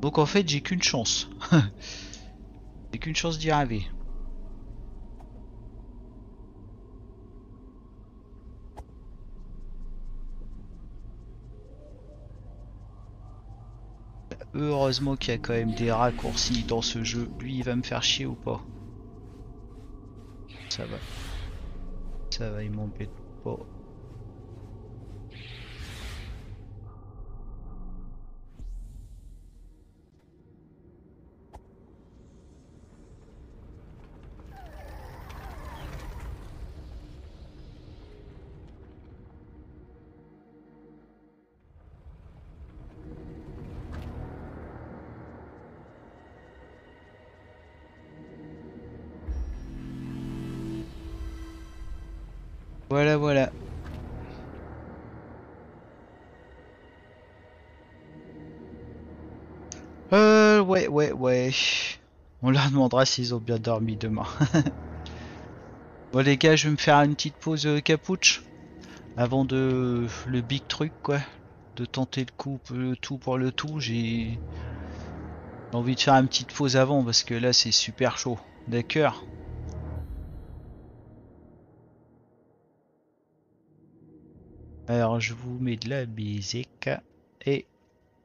Donc en fait, j'ai qu'une chance. j'ai qu'une chance d'y arriver. Heureusement qu'il y a quand même des raccourcis dans ce jeu. Lui, il va me faire chier ou pas? Ça va. Ça va, il m'embête pas. Demandera s'ils ont bien dormi demain. bon les gars, je vais me faire une petite pause euh, capuche avant de le big truc quoi, de tenter le coup, le tout pour le tout. J'ai envie de faire une petite pause avant parce que là c'est super chaud. D'accord. Alors je vous mets de la musique et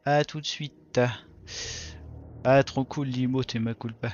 à tout de suite. Ah trop cool Limo, t'es ma culpa.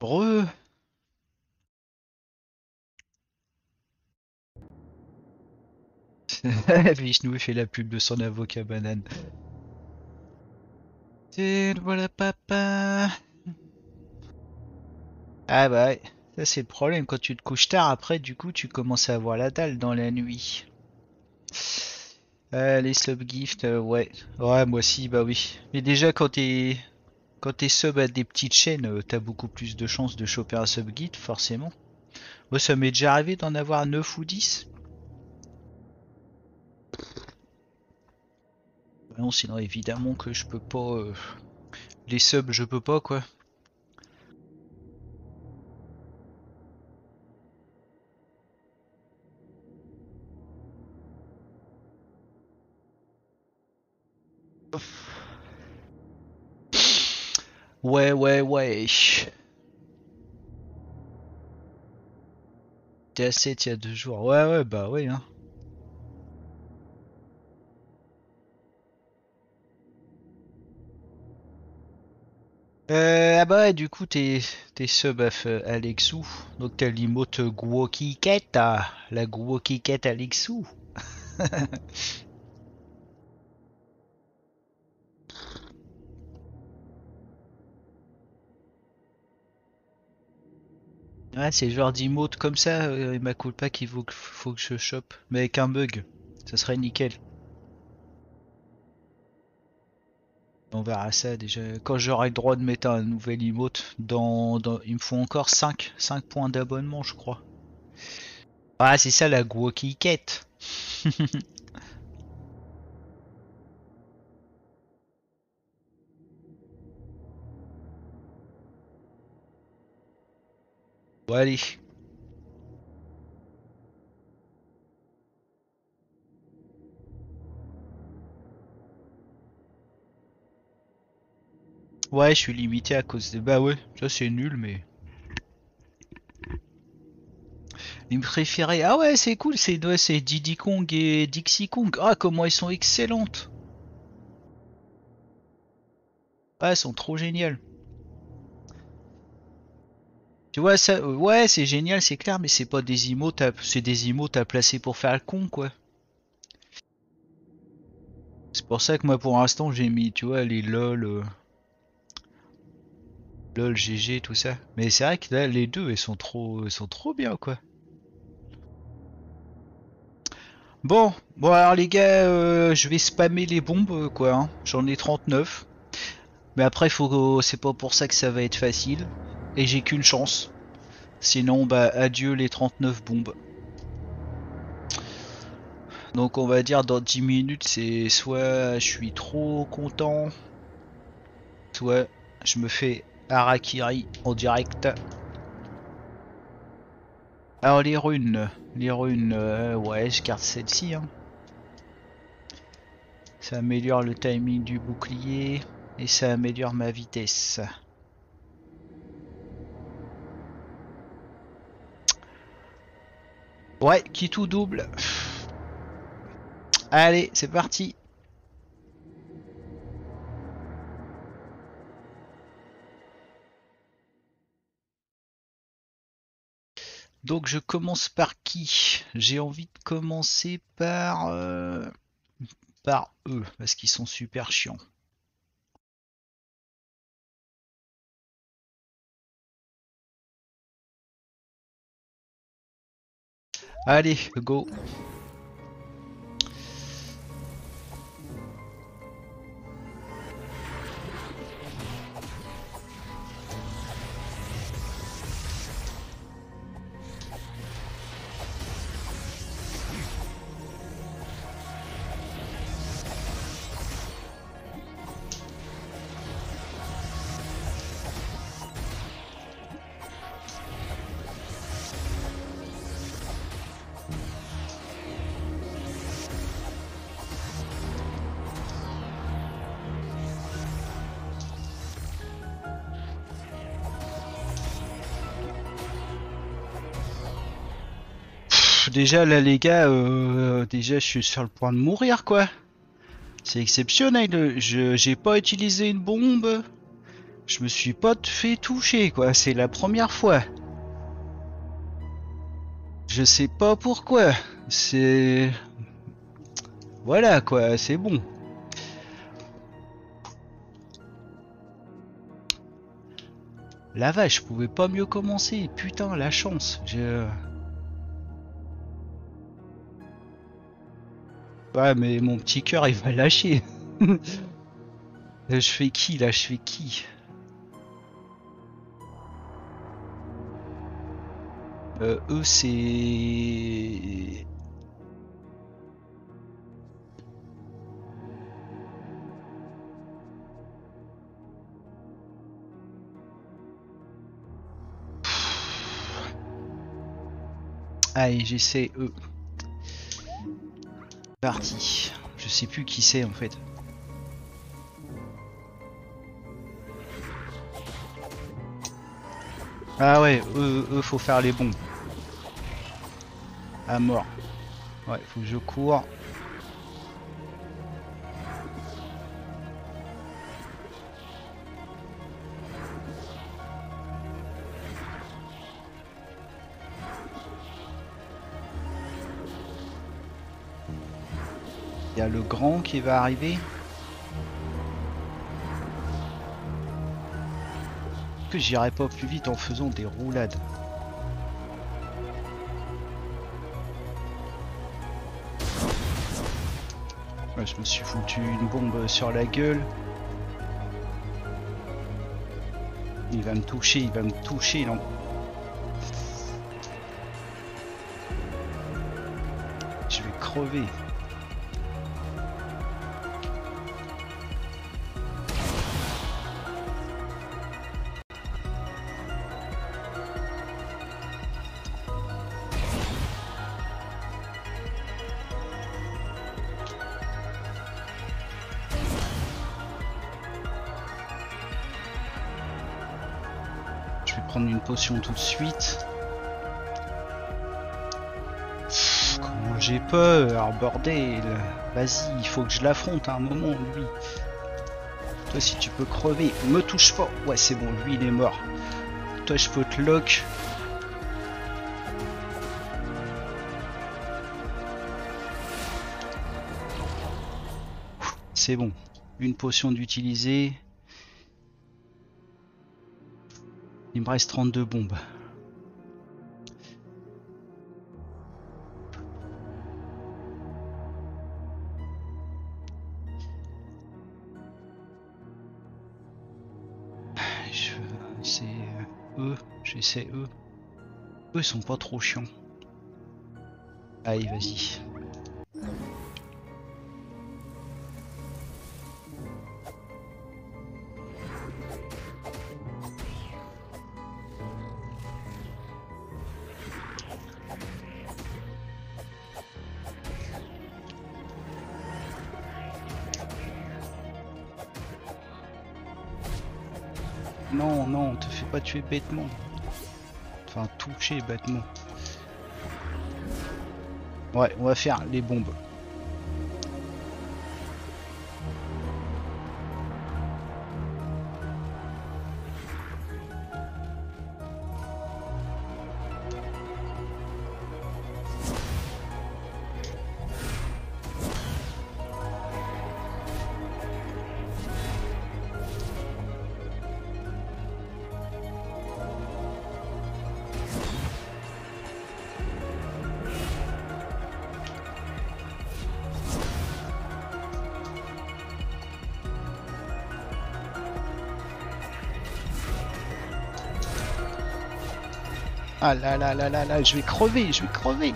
Re. Vishnu fait la pub de son avocat banane. Voilà papa. Ah bah ouais, ça c'est le problème quand tu te couches tard après du coup tu commences à avoir la dalle dans la nuit. Ah, les subgifts, euh, ouais. Ouais moi aussi bah oui. Mais déjà quand t'es quand t'es sub à des petites chaînes, euh, t'as beaucoup plus de chances de choper un subgift forcément. Moi ça m'est déjà arrivé d'en avoir 9 ou 10. Bah Non, sinon évidemment que je peux pas. euh, Les subs, je peux pas quoi. Ouais, ouais, ouais. T'es à 7 il y a deux jours. Ouais, ouais, bah oui, hein. Euh, ah bah ouais, du coup t'es sub à f- Alexou, donc t'as l'emote Guokiket, ah, la Guokiket Alexou. Ouais, c'est le genre d'emote comme ça, euh, il m'a cool pas qu'il faut, que- je chope, mais avec un bug, ça serait nickel. On verra ça déjà. Quand j'aurai le droit de mettre un nouvel emote, il me faut encore 5, 5 points d'abonnement, je crois. Ah, c'est ça la Gwoki quête. Allez. Ouais, je suis limité à cause de... Bah ouais, ça c'est nul, mais... Les préférés... Ah ouais, c'est cool, c'est ouais, Diddy Kong et Dixie Kong. Ah, comment elles sont excellentes Ah, elles sont trop géniales. Tu vois, ça... Ouais, c'est génial, c'est clair, mais c'est pas des à... C'est des emotes à placer pour faire le con, quoi. C'est pour ça que moi, pour l'instant, j'ai mis, tu vois, les LOL... euh, LOL, GG, tout ça. Mais c'est vrai que là, les deux, ils sont trop, ils sont trop bien, quoi. Bon, bon alors les gars, euh, je vais spammer les bombes, euh, quoi. hein. J'en ai 39. Mais après, faut, c'est pas pour ça que ça va être facile. Et j'ai qu'une chance. Sinon, bah, adieu les 39 bombes. Donc on va dire dans 10 minutes, c'est soit je suis trop content, soit je me fais Harakiri en direct. Alors les runes, les runes, euh, ouais, je garde celle-ci. hein. Ça améliore le timing du bouclier et ça améliore ma vitesse. Ouais, qui tout double. Allez, c'est parti. Donc je commence par qui? J'ai envie de commencer par euh, par eux parce qu'ils sont super chiants. Allez, go. Déjà là les gars, euh, déjà je suis sur le point de mourir quoi. C'est exceptionnel. Je j'ai pas utilisé une bombe. Je me suis pas fait toucher, quoi. C'est la première fois. Je sais pas pourquoi. C'est... Voilà, quoi. C'est bon. La vache, je pouvais pas mieux commencer. Putain, la chance. Je... Ouais, mais mon petit cœur, il va lâcher. Je fais qui, là? Je fais qui? Euh, eux, c'est... Allez, j'essaie eux. Parti. Je sais plus qui c'est en fait. Ah ouais, eux, eux, faut faire les bons. À mort. Ouais, faut que je cours. Le grand qui va arriver. Que j'irai pas plus vite en faisant des roulades. Je me suis foutu une bombe sur la gueule. Il va me toucher, il va me toucher. Non. Je vais crever. Tout de suite. Comment j'ai peur, bordel. Vas-y, il faut que je l'affronte à un moment, lui. Toi, si tu peux crever, me touche pas. Ouais, c'est bon, lui, il est mort. Toi, je peux te lock. C'est bon. Une potion d'utiliser. Il me reste 32 bombes. Je... C'est eux, j'essaie eux. Eux sont pas trop chiants. Allez, vas-y. Bêtement. Enfin, toucher bêtement. Ouais, on va faire les bombes. Ah là là là là là, je vais crever, je vais crever.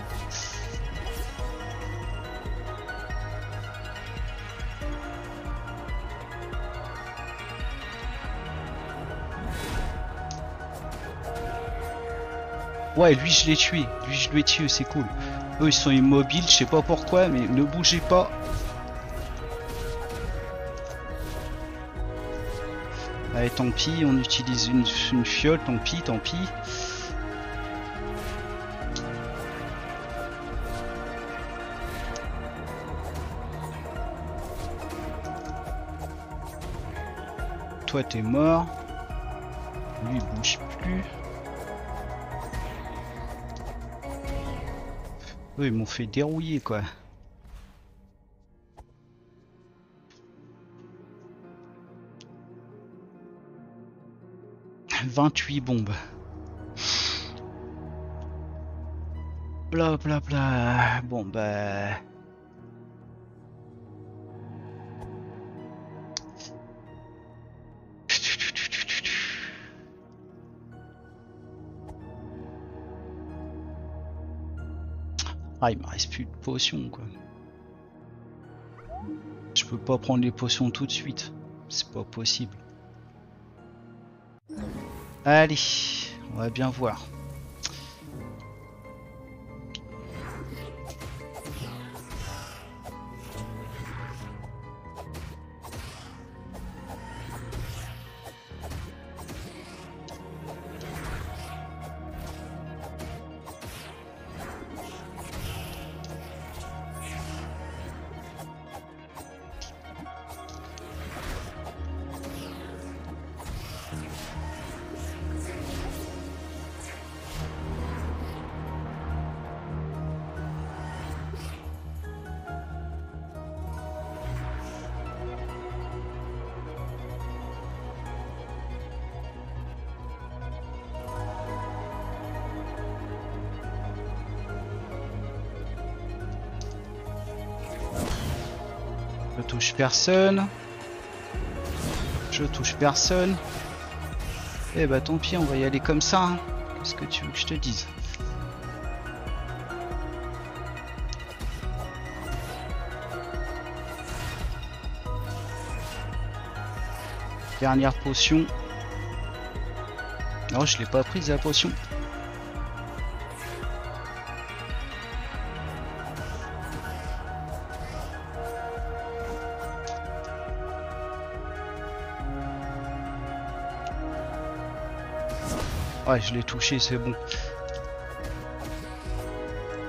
Ouais, lui je l'ai tué, lui je l'ai tué, c'est cool. Eux ils sont immobiles, je sais pas pourquoi, mais ne bougez pas. Allez, tant pis, on utilise une fiole, tant pis, tant pis. Toi t'es mort. Lui, bouge plus. Eux, ils m'ont fait dérouiller, quoi. Vingt-huit bombes. Bla bla bla. Bon bah. Ah, il me reste plus de potions quoi. Je peux pas prendre les potions tout de suite. C'est pas possible. Allez, on va bien voir. Personne. Je touche personne. Eh bah tant pis, on va y aller comme ça. hein. Qu'est-ce que tu veux que je te dise? Dernière potion. Non, je l'ai pas prise la potion. Ouais, je l'ai touché, c'est bon.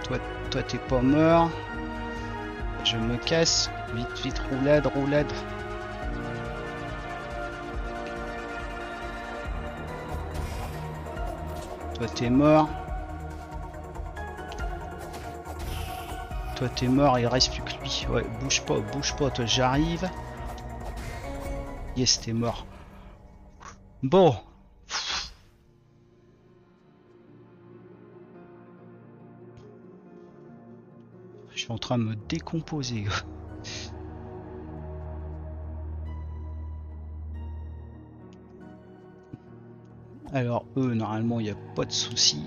Toi, toi, t'es pas mort. Je me casse. Vite, vite, roulade, roulade. Toi, t'es mort. Toi, t'es mort, il reste plus que lui. Ouais, bouge pas, bouge pas, toi, j'arrive. Yes, t'es mort. Bon. Train de me décomposer. Alors eux, normalement, il n'y a pas de souci.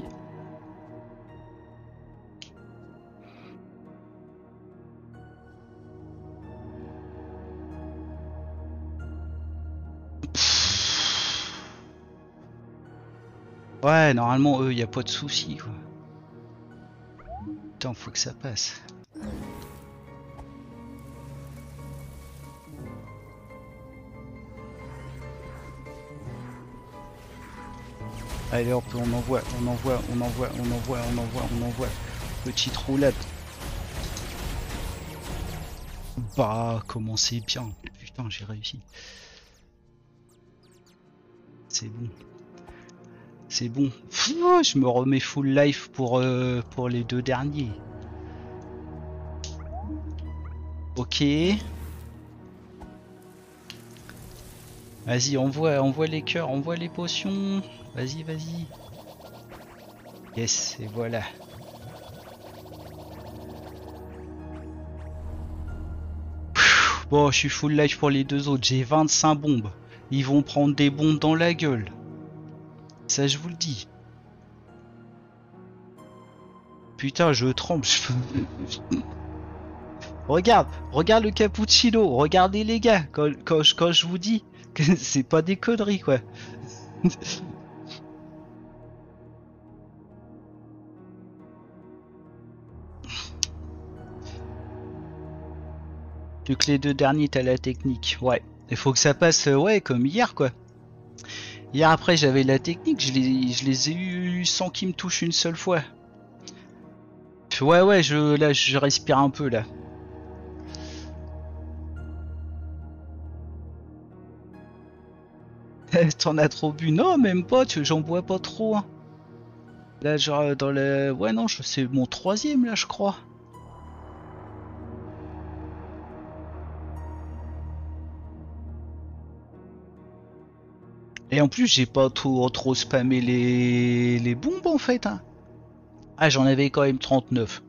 Ouais, normalement, eux, il n'y a pas de souci. quoi. Faut que ça passe. Allez hop, on envoie, on envoie, on envoie, on envoie, on envoie, on envoie. Petite roulade. Bah, comment c'est bien. Putain, j'ai réussi. C'est bon. C'est bon. Je me remets full life pour, euh, pour les deux derniers. Ok. Vas-y, envoie, envoie les cœurs, envoie les potions. Vas-y, vas-y. Yes, et voilà. Bon, je suis full life pour les deux autres. J'ai 25 bombes. Ils vont prendre des bombes dans la gueule. Ça, je vous le dis. Putain, je tremble. regarde, regarde le cappuccino. Regardez les gars, quand, quand je- quand je vous dis c'est pas des conneries, quoi. Que les deux derniers, t'as la technique. Ouais. Il faut que ça passe, euh, ouais, comme hier, quoi. Hier après, j'avais la technique, je les, je les ai eu sans qu'ils me touchent une seule fois. Ouais, ouais, je, là, je respire un peu, là. T'en as trop bu Non, même pas, j'en bois pas trop. hein. Là, genre, dans le... Ouais, non, c'est mon troisième, là, je crois. Et en plus, j'ai pas trop, trop spammé les, les bombes, en fait. hein. Ah, j'en avais quand même 39.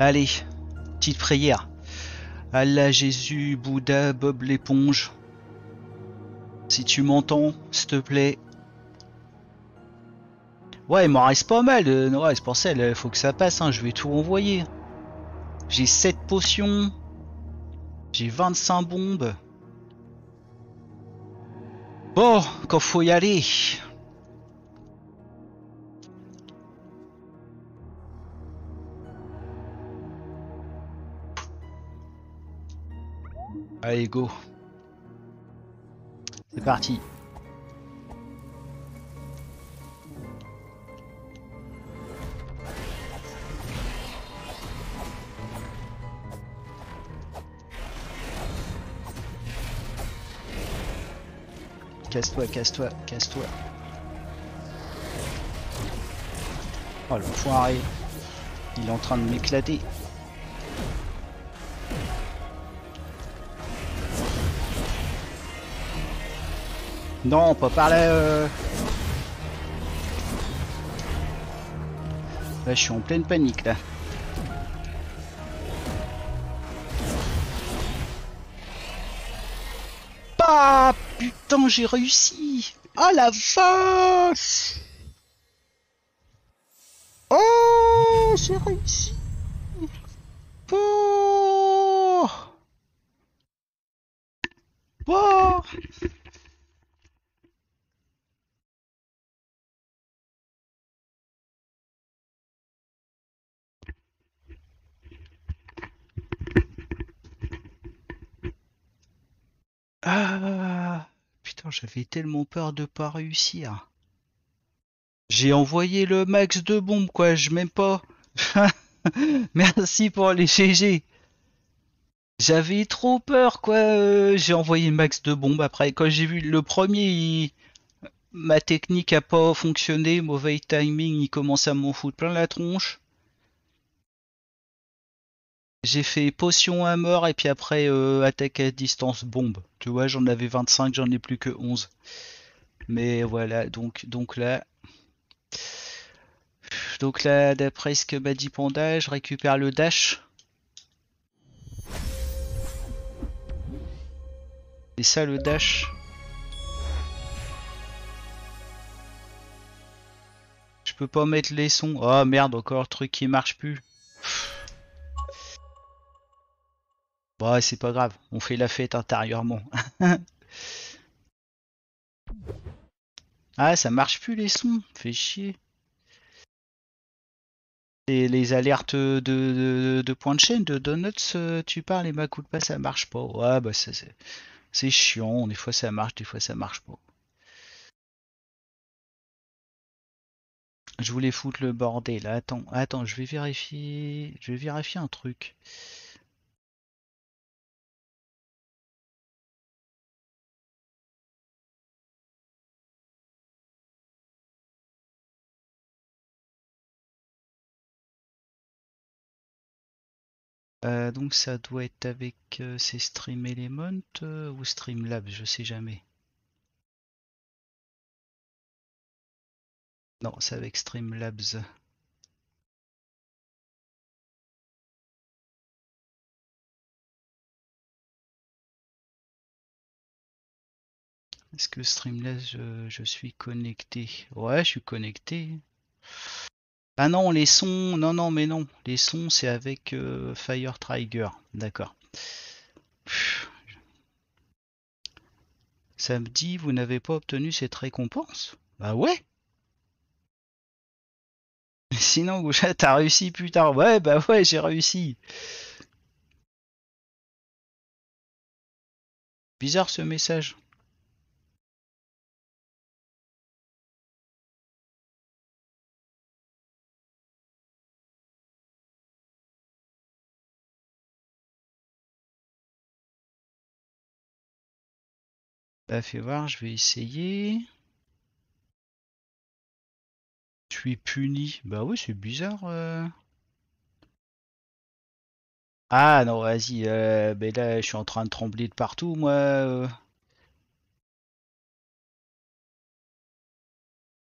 Allez, petite prière. Allah, Jésus, Bouddha, Bob l'éponge. Si tu m'entends, s'il te plaît. Ouais, il m'en reste pas mal. euh, ouais, c'est pour ça, il faut que ça passe. hein, je vais tout envoyer. J'ai 7 potions. J'ai 25 bombes. Bon, quand faut y aller. Allez, go. C'est parti. Casse-toi, casse-toi, casse-toi. Oh l'enfoiré. Il est en train de m'éclater. Non, pas par là. euh. Là, je suis en pleine panique là. Ah putain, j'ai réussi. Oh la vache. Oh, j'ai réussi. Oh. Oh. Ah putain, j'avais tellement peur de pas réussir. J'ai envoyé le max de bombes quoi, je m'aime pas. Merci pour les GG. J'avais trop peur quoi, euh, j'ai envoyé max de bombes après quand j'ai vu le premier ma technique a pas fonctionné, mauvais timing, il commence à m'en foutre plein la tronche. J'ai fait potion à mort et puis après euh, attaque à distance bombe. Tu vois, j'en avais 25, j'en ai plus que 11. Mais voilà, donc donc là donc là d'après ce que m'a dit Panda, je récupère le dash. C'est ça le dash. Je peux pas mettre les sons. Oh merde, encore le truc qui marche plus. Ouais, c'est pas grave, on fait la fête intérieurement. ah, ça marche plus les sons, fait chier. Et les alertes de, de, de point de chaîne, de donuts, euh, tu parles et ma coup de pas, ça marche pas. Ouais, bah c'est chiant, des fois ça marche, des fois ça marche pas. Je voulais foutre le bordel. Attends, attends, je vais vérifier, je vais vérifier un truc. Euh, donc ça doit être avec euh, ces Stream Element euh, ou Streamlabs, je sais jamais. Non, c'est avec Streamlabs. Est-ce que Streamlabs, je, je suis connecté? Ouais, je suis connecté. Ah non, les sons, non, non, mais non. Les sons, c'est avec euh, Fire Trigger. D'accord. Samedi, vous n'avez pas obtenu cette récompense? Bah ouais. Sinon, Goucha, t'as réussi plus tard. Ouais, bah ouais, j'ai réussi. Bizarre ce message. Bah fais voir, je vais essayer. Je suis puni. Bah oui, c'est bizarre. euh. Ah non, vas-y. euh, mais là, je suis en train de trembler de partout, moi. euh.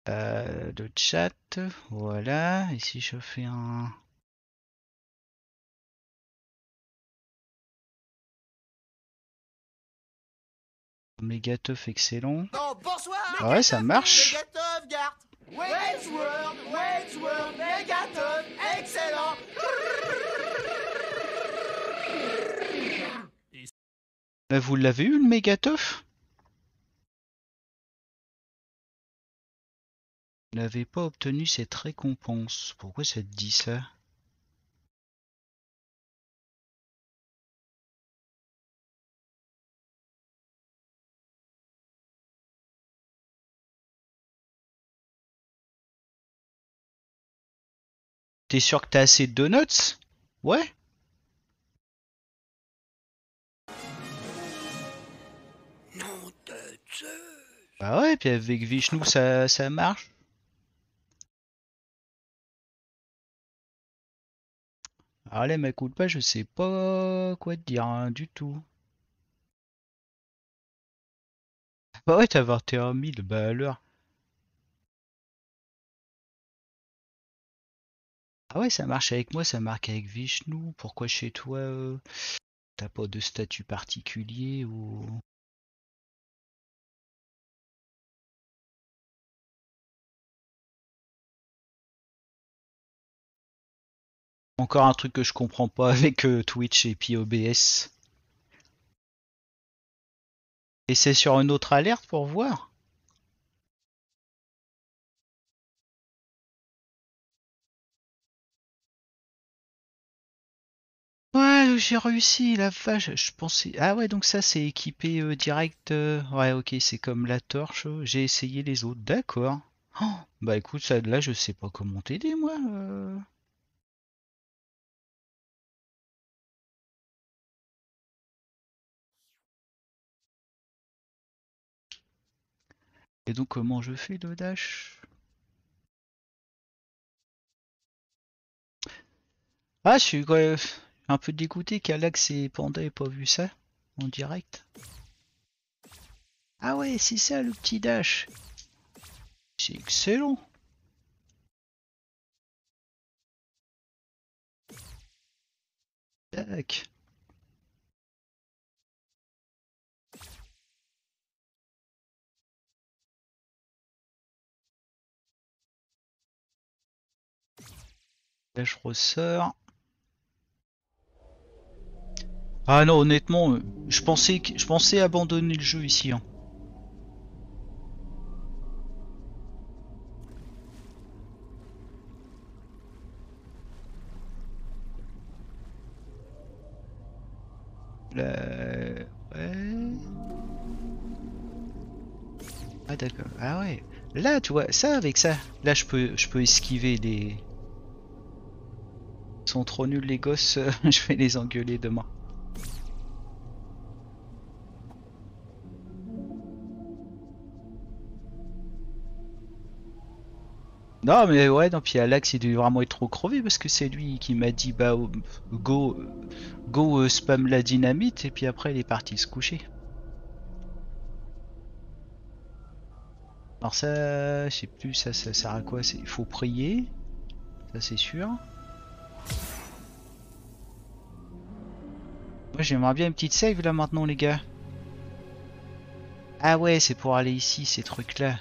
Euh, le chat, voilà. Si je fais un... Méga teuf excellent. Oh, bonsoir Ah ouais, ça marche. World, World, excellent Bah, vous l'avez eu le méga teuf? Vous n'avez pas obtenu cette récompense. Pourquoi ça te dit ça? T'es sûr que t'as assez de donuts? Ouais Bah ouais, puis avec Vishnu ça, ça marche. Allez, m'écoute pas, je sais pas quoi te dire hein, du tout. Bah ouais, t'as 21 000, bah alors. Ah ouais, ça marche avec moi, ça marche avec Vishnu. Pourquoi chez toi, euh, t'as pas de statut particulier ou... Encore un truc que je comprends pas avec euh, Twitch et puis OBS. Et c'est sur une autre alerte pour voir? Ouais, j'ai réussi, la vache, je pensais... Ah ouais, donc ça c'est équipé euh, direct... euh, Ouais, ok, c'est comme la torche, euh, j'ai essayé les autres, d'accord. Oh, bah écoute, là je sais pas comment t'aider moi. euh. Et donc comment je fais le dash Ah, je suis un peu dégoûté qu'Alax et Panda aient pas vu ça en direct. Ah ouais, c'est ça le petit dash. C'est excellent. Tac. Là, je ressors. Ah non, honnêtement, euh, je pensais je pensais abandonner le jeu ici. hein. Ouais. Ah. Ah ouais. Là, tu vois, ça avec ça, là je peux je peux esquiver les Ils sont trop nuls les gosses, je vais les engueuler demain. Non mais ouais, non puis Alex il devait vraiment être trop crevé parce que c'est lui qui m'a dit bah oh, go go euh, spam la dynamite et puis après il est parti se coucher. Alors ça, je sais plus, ça, ça sert à quoi Il faut prier, ça c'est sûr. Moi j'aimerais bien une petite save là maintenant les gars. Ah ouais, c'est pour aller ici ces trucs là.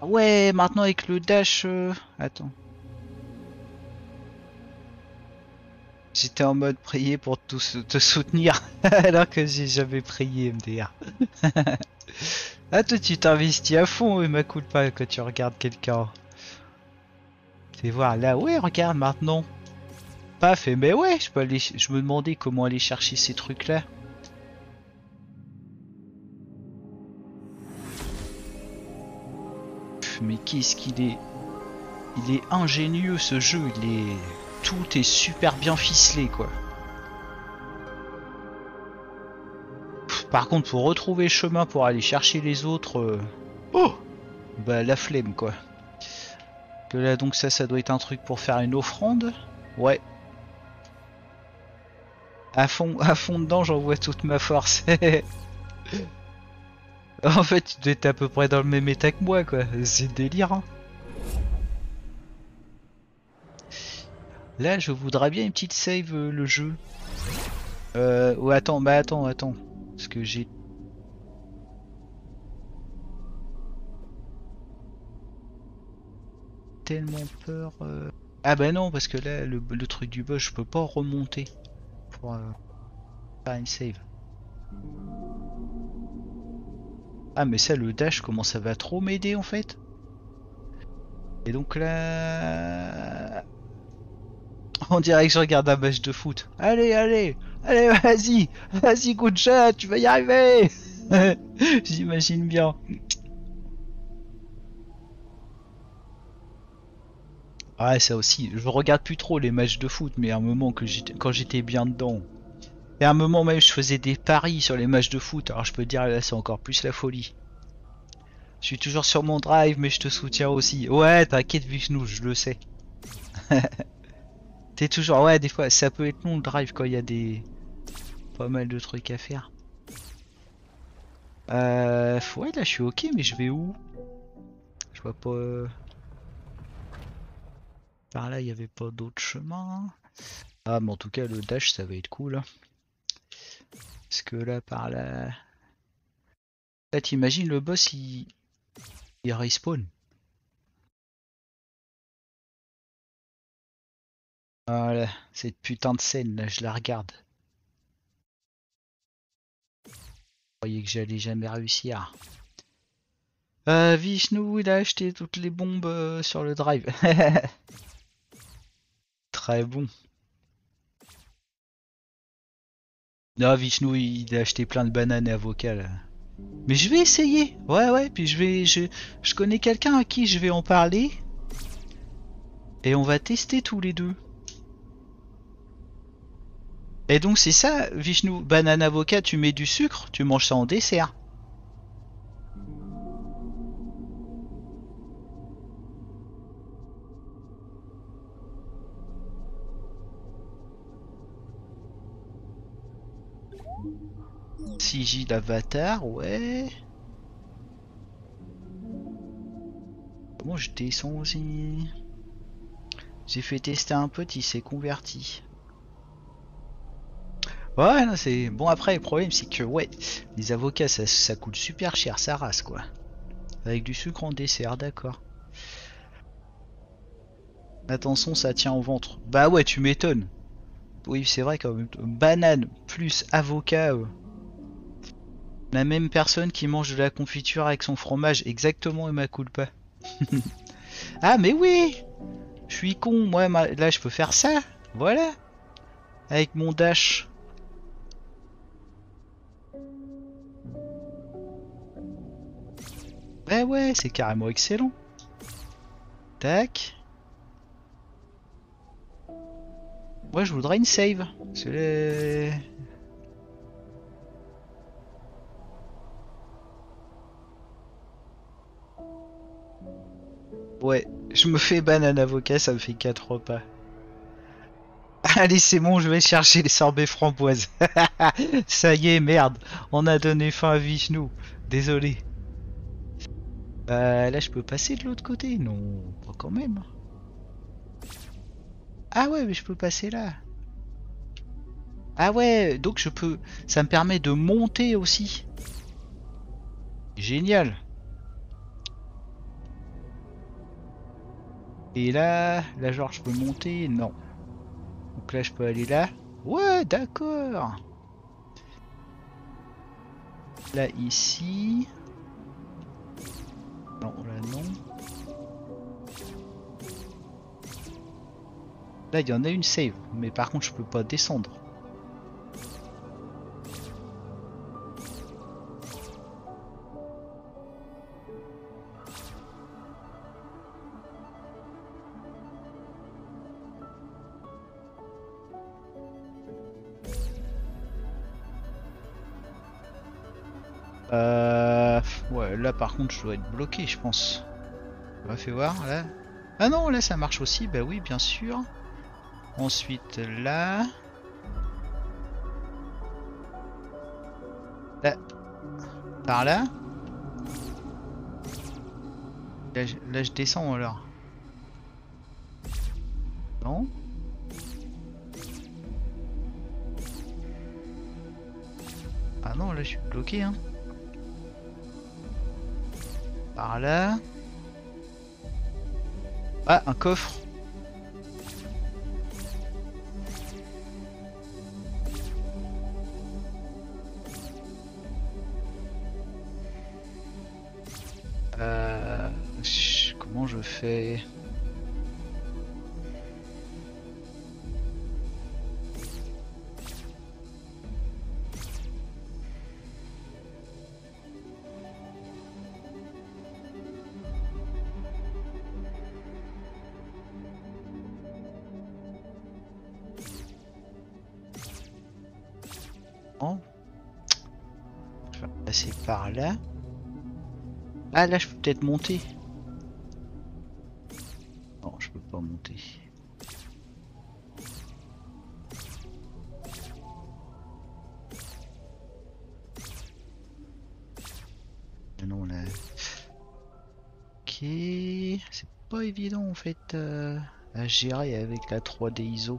Ah ouais, maintenant avec le dash... euh, Attends. J'étais en mode prier pour sou- te soutenir, alors que j'ai jamais prié MDR. ah toi tu t'investis à fond, et ma pas quand tu regardes quelqu'un. Vas voir là, ouais regarde maintenant. Paf, et mais ouais, je peux aller. Je me demandais comment aller chercher ces trucs là. Mais qu'est-ce qu'il est. Il est ingénieux ce jeu, il est. Tout est super bien ficelé quoi. Par contre, pour retrouver le chemin pour aller chercher les autres. euh, Oh Bah la flemme quoi. Que là donc ça ça doit être un truc pour faire une offrande? Ouais. À fond, à fond dedans j'envoie toute ma force. en fait tu être à peu près dans le même état que moi quoi. C'est délire. Là je voudrais bien une petite save euh, le jeu. Euh, attends, bah attends, attends. Parce que j'ai tellement peur. euh. Ah bah non, parce que là, le, le truc du boss, je peux pas remonter pour euh, faire une save. Ah mais ça, le dash, comment ça va trop m'aider en fait? Et donc là... On dirait que je regarde un match de foot. Allez, allez, allez, vas-y, vas-y, coup de chat, tu vas y arriver J'imagine bien. Ouais, ça aussi. Je regarde plus trop les matchs de foot, mais à un moment que quand j'étais bien dedans. Et à un moment même, je faisais des paris sur les matchs de foot. Alors je peux te dire, là, c'est encore plus la folie. Je suis toujours sur mon drive, mais je te soutiens aussi. Ouais, t'inquiète, Vishnu, je le sais. T'es toujours. Ouais, des fois, ça peut être long le drive quand il y a des. Pas mal de trucs à faire. Euh. Ouais, là, je suis ok, mais je vais où? Je vois pas. euh, par là, il n'y avait pas d'autre chemin. Ah, mais en tout cas, le dash, ça va être cool. Parce que là, par là... Là, t'imagines, le boss, il... Il respawn. Voilà, cette putain de scène, là, je la regarde. Je croyais que j'allais jamais réussir. Euh, Vishnu, il a acheté toutes les bombes euh, sur le drive. Très bon. Non, Vishnu, il a acheté plein de bananes et avocats là. Mais je vais essayer. Ouais, ouais, puis je vais. Je, je connais quelqu'un à qui je vais en parler. Et on va tester tous les deux. Et donc, c'est ça, Vishnu. Banane avocat, tu mets du sucre, tu manges ça en dessert. Sigil d'avatar, ouais. Comment je descends aussi? J'ai fait tester un pote, il s'est converti. Ouais, non, c'est... Bon, après, le problème, c'est que, ouais, les avocats, ça, ça coûte super cher, ça rase, quoi. Avec du sucre en dessert, d'accord. Attention, ça tient au ventre. Bah ouais, tu m'étonnes. Oui, c'est vrai quand même. Banane plus avocat. euh. La même personne qui mange de la confiture avec son fromage, exactement, et ma culpa. ah, mais oui Je suis con, moi, là, je peux faire ça. Voilà. Avec mon dash. Ouais, ouais, c'est carrément excellent. Tac. Moi, je voudrais une save. Les- Ouais, je me fais banane avocat, ça me fait 4 repas. Allez, c'est bon, je vais chercher les sorbets framboises. ça y est, merde, on a donné fin à Vishnu. Désolé. Euh, là, je peux passer de l'autre côté? Non, pas quand même. Ah ouais, mais je peux passer là. Ah ouais, donc je peux... Ça me permet de monter aussi. Génial. Et là, là genre je peux monter Non. Donc là je peux aller là. Ouais, d'accord. Là ici. Non, là non. Là, il y en a une save, mais par contre, je peux pas descendre. Euh... Ouais, là par contre je dois être bloqué je pense. On va faire voir là. Ah non, là ça marche aussi, bah oui bien sûr. Ensuite là. Là. Par là. Je, là, je descends alors. Non Ah non, là je suis bloqué hein. Par là. Ah, un coffre. Euh, comment je fais? Ah là je peux peut-être monter. Non je peux pas monter. Ah Non là. Ok. C'est pas évident en fait euh, à gérer avec la 3D ISO.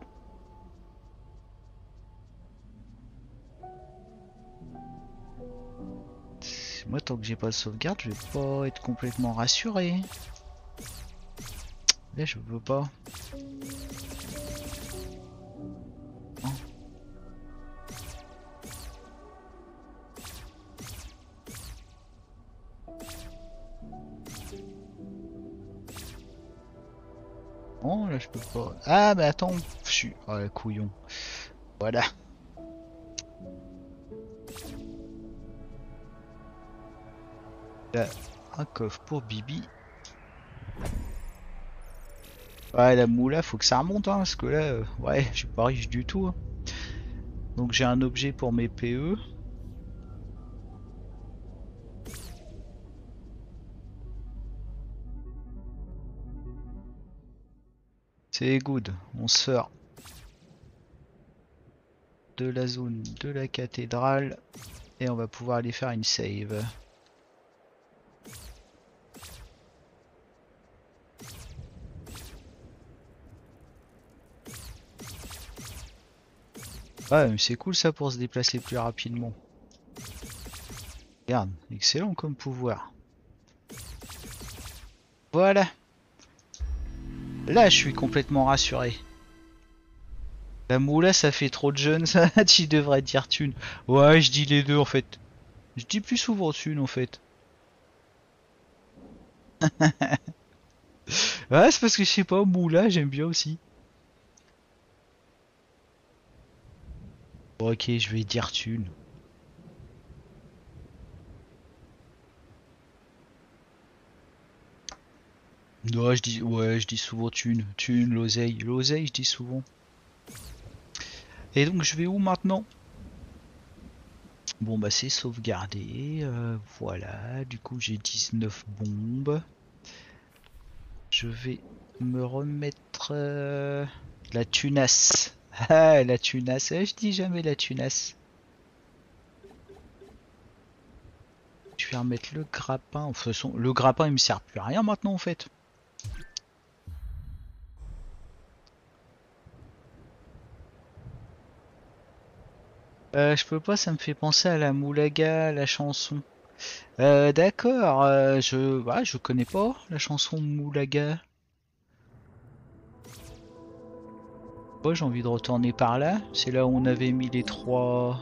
Moi, tant que j'ai pas de sauvegarde, je vais pas être complètement rassuré. Là, je veux pas. Oh. Oh, là, je peux pas. Ah, mais attends. Je suis. Oh, couillon. Voilà. Là, un coffre pour Bibi. Ouais, la moula, faut que ça remonte, hein, parce que là, euh, ouais, je suis pas riche du tout. hein. Donc j'ai un objet pour mes PE. C'est good, on sort de la zone de la cathédrale et on va pouvoir aller faire une save. Ouais, mais c'est cool ça pour se déplacer plus rapidement. Regarde, excellent comme pouvoir. Voilà. Là, je suis complètement rassuré. La moula, ça fait trop de jeunes, ça. tu devrais dire thune. Ouais, je dis les deux en fait. Je dis plus souvent thune en fait. ouais, c'est parce que je sais pas, moula, j'aime bien aussi. Ok, je vais dire thune. Non, je dis, ouais, je dis souvent thune, thune, l'oseille, l'oseille, je dis souvent. Et donc, je vais où maintenant? Bon, bah, c'est sauvegardé, euh, voilà, du coup, j'ai 19 bombes. Je vais me remettre euh, la tunasse. Ah, la tunasse, eh, je dis jamais la tunasse. Je vais remettre le grappin. De toute façon, le grappin il me sert plus à rien maintenant en fait. Euh, je peux pas, ça me fait penser à la Moulaga, la chanson. Euh, d'accord, euh, je, ouais, je connais pas la chanson Moulaga. J'ai envie de retourner par là. C'est là où on avait mis les trois.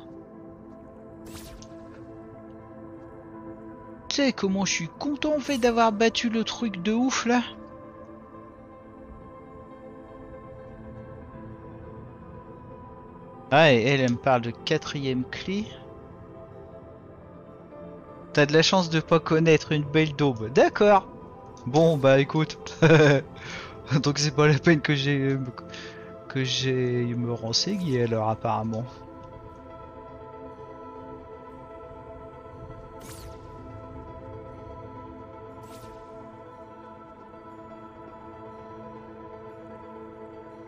Tu sais comment je suis content en fait d'avoir battu le truc de ouf là Ah, et elle, elle me parle de quatrième clé. T'as de la chance de pas connaître une belle daube. D'accord. Bon, bah écoute. Donc c'est pas la peine que j'ai que j'ai me renseigner alors apparemment.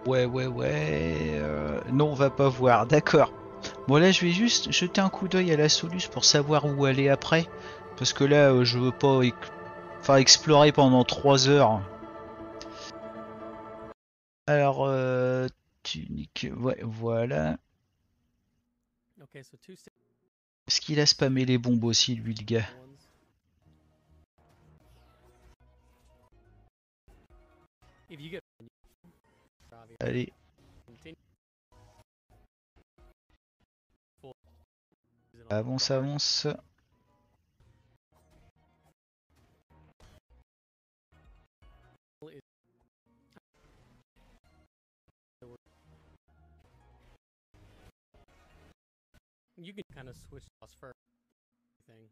Ouais, ouais, ouais. euh, non, on va pas voir. D'accord. Bon, là, je vais juste jeter un coup d'œil à la Solus pour savoir où aller après. Parce que là, euh, je veux pas enfin, explorer pendant 3 heures. Alors, euh, tunique. Ouais, voilà. Okay, so two six Est-ce qu'il a spammé les bombes aussi, lui, le gars? Allez, avance, avance. Kind of switch loss for everything.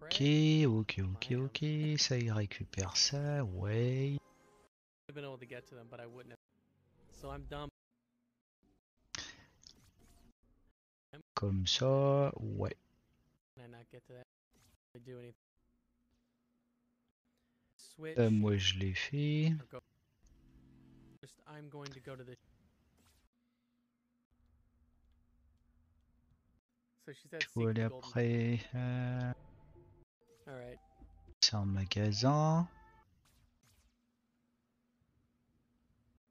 Ok, ok, ok, ok. Ça, il récupère ça. Ouais. I've been able to get to them, but I wouldn't have. So I'm dumb. Comme ça. Ouais. Moi, je l'ai fait. or go. First, I'm going to go to the. So she said Faut aller après. euh, right. C'est un magasin.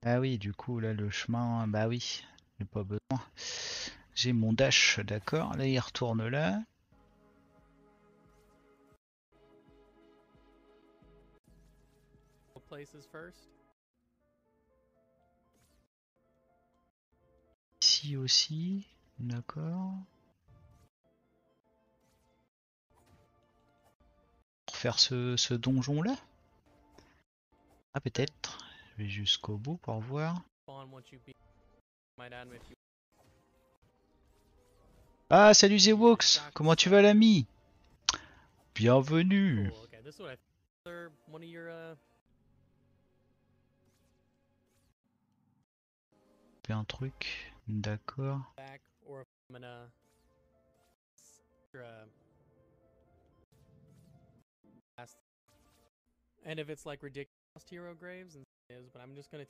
Ah oui, du coup, là, le chemin, bah oui, j'ai pas besoin. J'ai mon dash, d'accord. Là, il retourne là. Ici aussi, d'accord. Pour faire ce, ce donjon-là Ah, peut-être. Je vais jusqu'au bout pour voir. Ah, salut Zewox Comment tu vas, l'ami? Bienvenue Cool. Okay, this ask- and if it's like ridiculous hero graves and is but I'm just gonna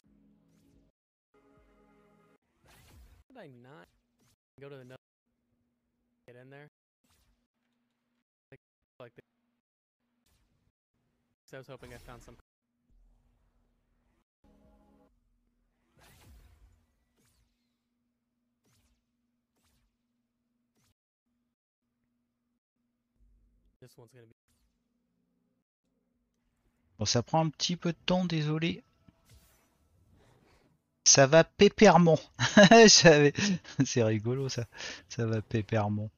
did I not go to the get in there like like. 'Cause I was hoping I found some this one's gonna be Bon, ça prend un petit peu de temps, désolé. Ça va pépèrement. C'est rigolo ça. Ça va pépèrement.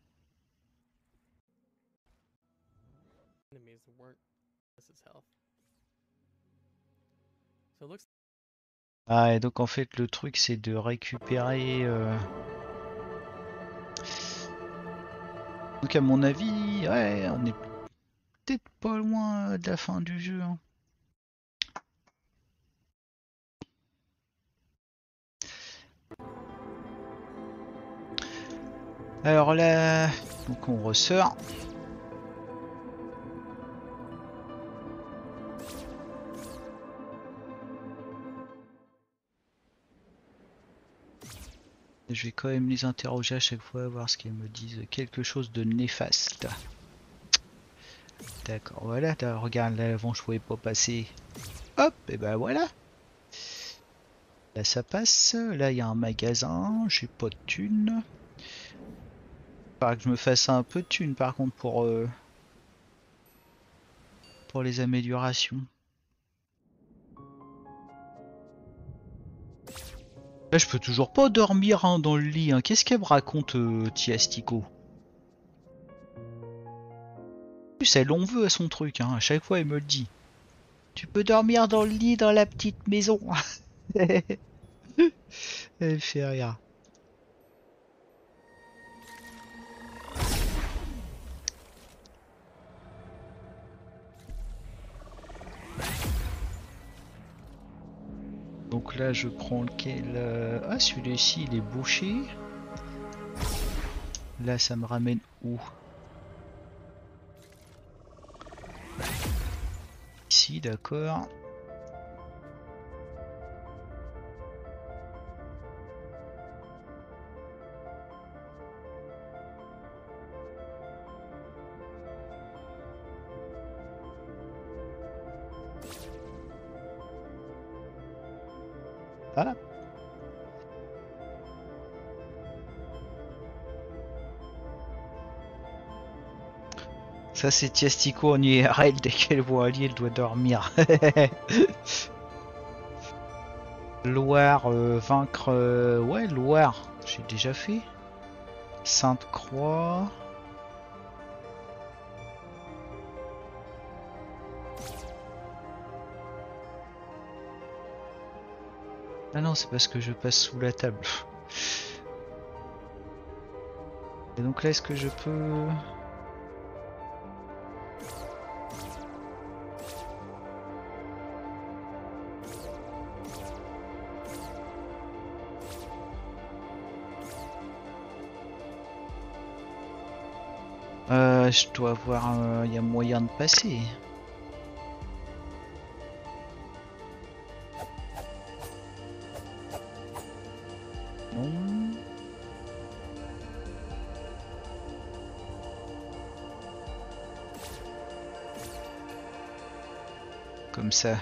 Ah, et donc en fait, le truc c'est de récupérer. euh, Donc, à mon avis, ouais, on est peut-être pas loin de la fin du jeu. hein. Alors là, donc on ressort. Je vais quand même les interroger à chaque fois, voir ce qu'ils me disent quelque chose de néfaste. D'accord, voilà, regarde là avant je pouvais pas passer. Hop, et ben voilà. Là ça passe, là il y a un magasin, j'ai pas de thunes. Faudra que je me fasse un peu de thunes par contre pour, euh, pour les améliorations. Là, je peux toujours pas dormir hein, dans le lit. hein. Qu'est-ce qu'elle me raconte, euh, Tiastico En plus, elle veut à son truc. Hein. À chaque fois, elle me le dit. Tu peux dormir dans le lit dans la petite maison. Elle fait rire. Donc là, je prends lequel euh, Ah, celui-ci, il est bouché. Là, ça me ramène où? Ici, d'accord. Ça c'est Tiastico en IRL, dès qu'elle voit Ali, elle doit dormir. Loire, euh, vaincre... euh, ouais, Loire, j'ai déjà fait. Sainte-Croix... Ah non, c'est parce que je passe sous la table. Et donc là, est-ce que je peux... je dois voir, il y a moyen de passer. Non. Comme ça.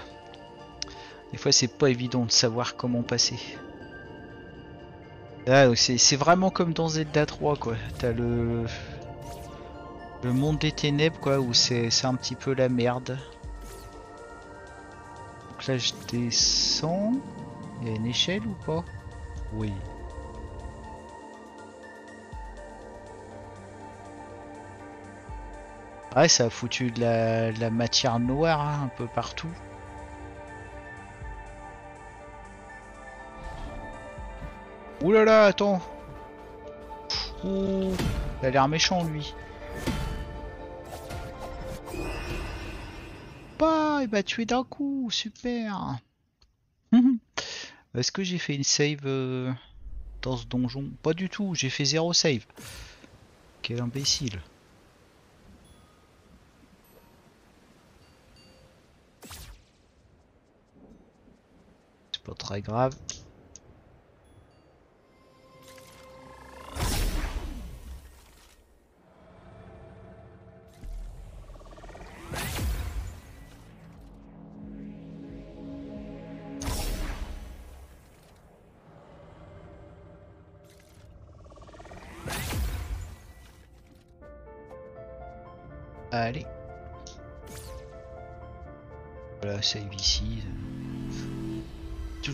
Des fois, c'est pas évident de savoir comment passer. Ah, c'est c'est vraiment comme dans Zelda 3, quoi. T'as le... Le monde des ténèbres, quoi, où c'est un petit peu la merde. Donc là, je descends. Il y a une échelle ou pas? Oui. Ouais, ça a foutu de la, de la matière noire hein, un peu partout. Ouh là là, attends. Ouh, il a l'air méchant lui. Bah, il m'a tué d'un coup, super. Est-ce que j'ai fait une save euh, dans ce donjon? Pas du tout, j'ai fait zéro save. Quel imbécile. C'est pas très grave.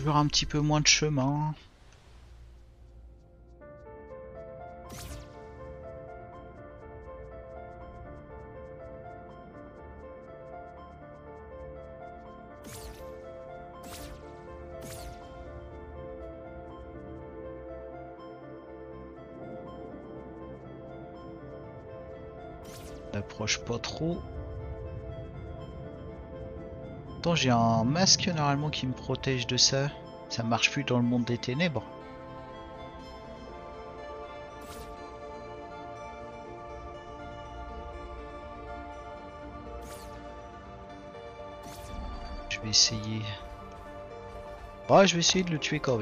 Un petit peu moins de chemin. J'ai un masque normalement qui me protège de ça. Ça marche plus dans le monde des ténèbres. Je vais essayer. Ouais, je vais essayer de le tuer quand.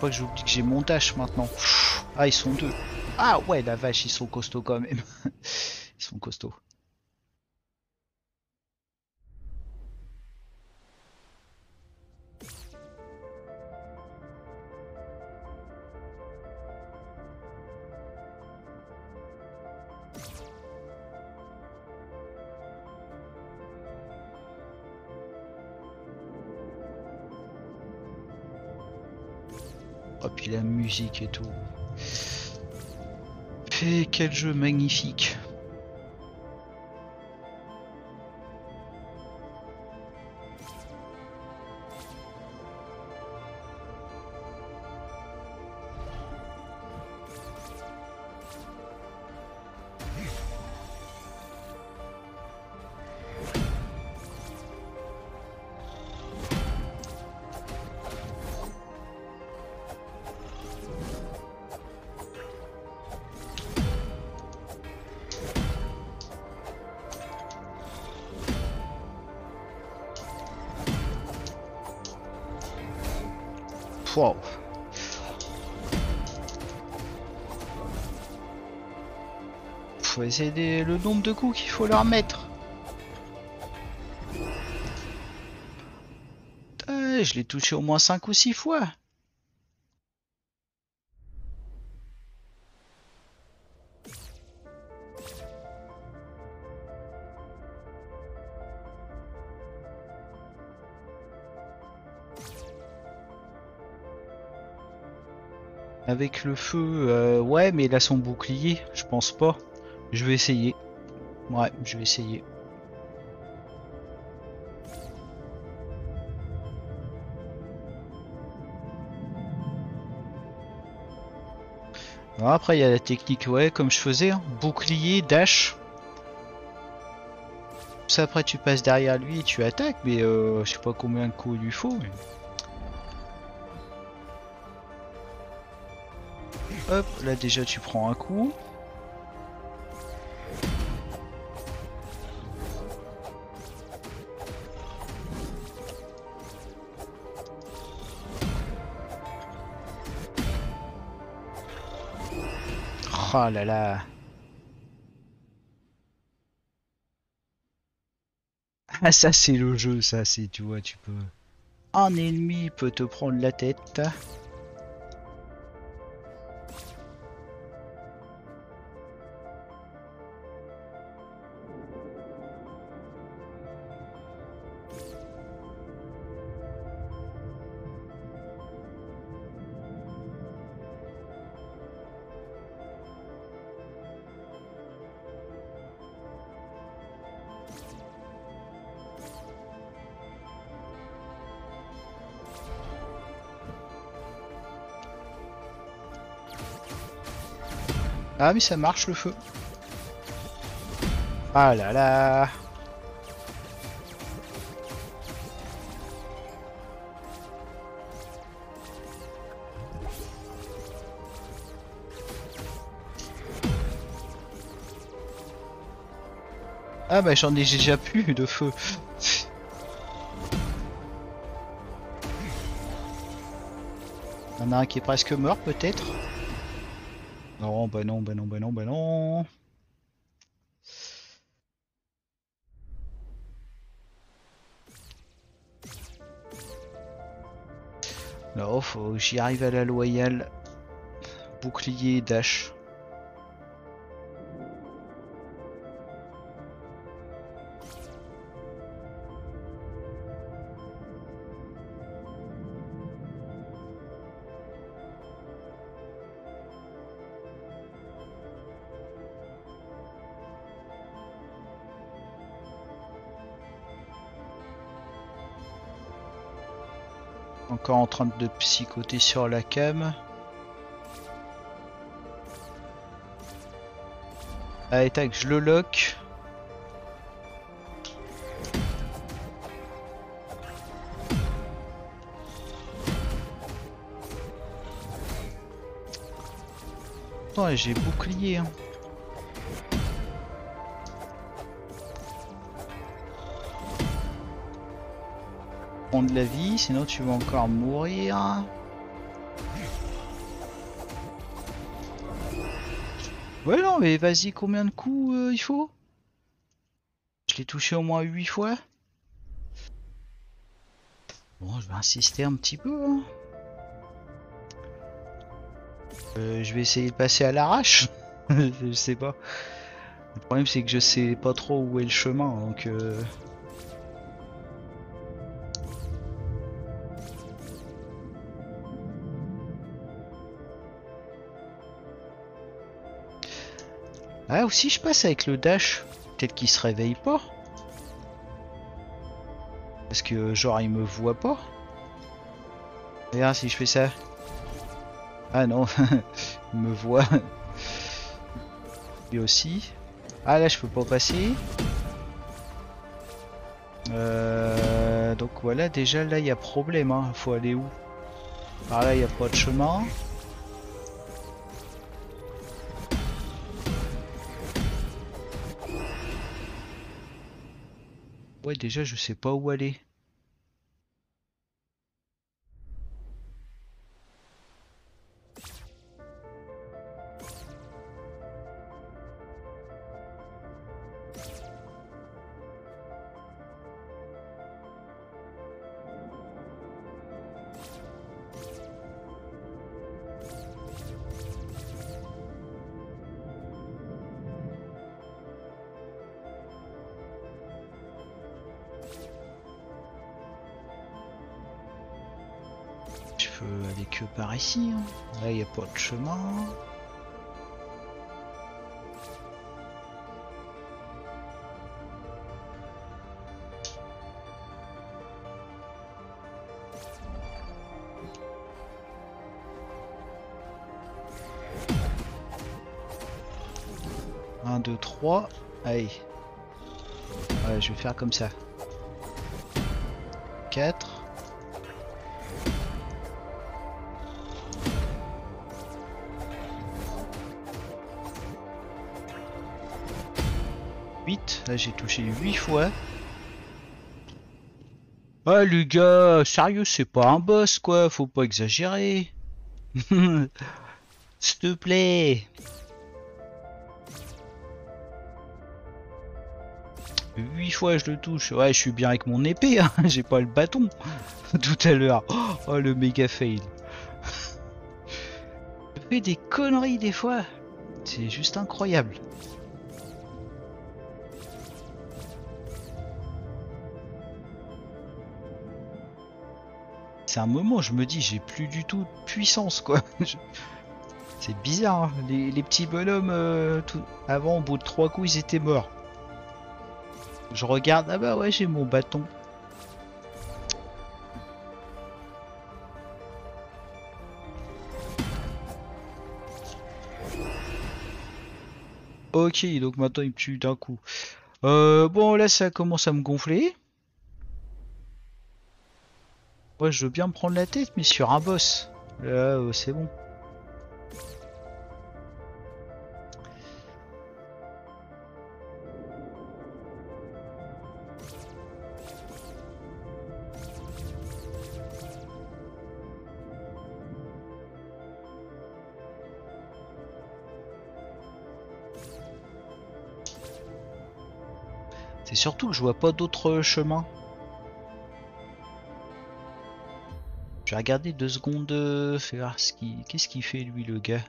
Pas que j'oublie que j'ai mon dash maintenant. Ah, ils sont deux. Ah ouais, la vache, ils sont costauds quand même. ils sont costauds. Et tout. Et quel jeu magnifique. Des- le nombre de coups qu'il faut leur mettre. Putain, je l'ai touché au moins 5 ou 6 fois. Avec le feu, euh, ouais, mais il a son bouclier, je pense pas. Je vais essayer. Ouais, je vais essayer. Après, il y a la technique, ouais, comme je faisais, hein. bouclier, dash. Ça, après, tu passes derrière lui et tu attaques, mais euh, je sais pas combien de coups il lui faut. Hop, là déjà tu prends un coup. Oh là là. Ah ça c'est le jeu, ça c'est, tu vois, tu peux... Un ennemi peut te prendre la tête. Ah mais ça marche le feu. Ah là là. Ah bah j'en ai déjà plus de feu. Il y en un qui est presque mort peut-être. Non, bah non, bah non, bah non, bah non. Non, faut j'y arrive à la loyale. Bouclier, dash. Encore en train de psychoter sur la cam. Allez, je le lock. Oh, j'ai bouclier. Hein. Prendre la vie, sinon tu vas encore mourir. Ouais non mais vas-y combien de coups euh, il faut? Je l'ai touché au moins 8 fois. Bon je vais insister un petit peu. hein. Euh, je vais essayer de passer à l'arrache. je sais pas. Le problème c'est que je sais pas trop où est le chemin donc... Euh... Ah, aussi je passe avec le dash. Peut-être qu'il se réveille pas. Parce que, genre, il me voit pas. Regarde si je fais ça. Ah non, il me voit. Lui aussi. Ah là, je peux pas passer. Euh, donc voilà, déjà là, il y a problème. Hein. Faut aller où? Par là, il n'y a pas de chemin. Déjà, je sais pas où aller. Par ici. hein. Là, il n'y a pas de chemin. Un, deux, trois. Allez. Ouais, je vais faire comme ça. 4. Là j'ai touché 8 fois. Ah les gars, sérieux c'est pas un boss quoi, faut pas exagérer. S'il te plaît. 8 fois je le touche. Ouais je suis bien avec mon épée, hein. j'ai pas le bâton. Tout à l'heure. Oh le méga fail. Je fais des conneries des fois. C'est juste incroyable. C'est un moment, je me dis, j'ai plus du tout de puissance, quoi. Je- C'est bizarre, hein. les, petits bonhommes, euh, tout... avant, au bout de trois coups, ils étaient morts. Je regarde, ah bah ouais, j'ai mon bâton. Ok, donc maintenant il me tue d'un coup. Euh, bon, là, ça commence à me gonfler. Ouais, je veux bien me prendre la tête, mais sur un boss. Là, euh, c'est bon. C'est surtout que je vois pas d'autres chemins. Vais regarder deux secondes, euh, faire voir ce qui, qu'est-ce qu'il fait lui le gars.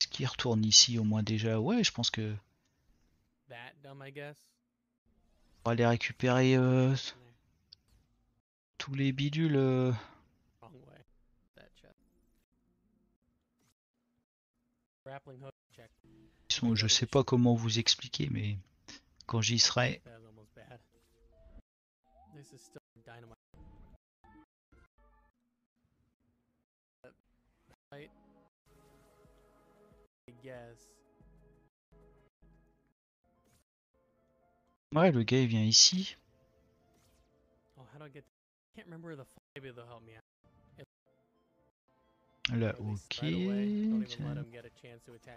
Est-ce qu'il retourne ici au moins déjà? Ouais, je pense que on va aller récupérer euh, tous les bidules. euh. Wrong way. That chest. Grappling hook check. Ils sont- je sais pas comment vous expliquer, mais quand j'y serai, ouais, le gars il vient ici.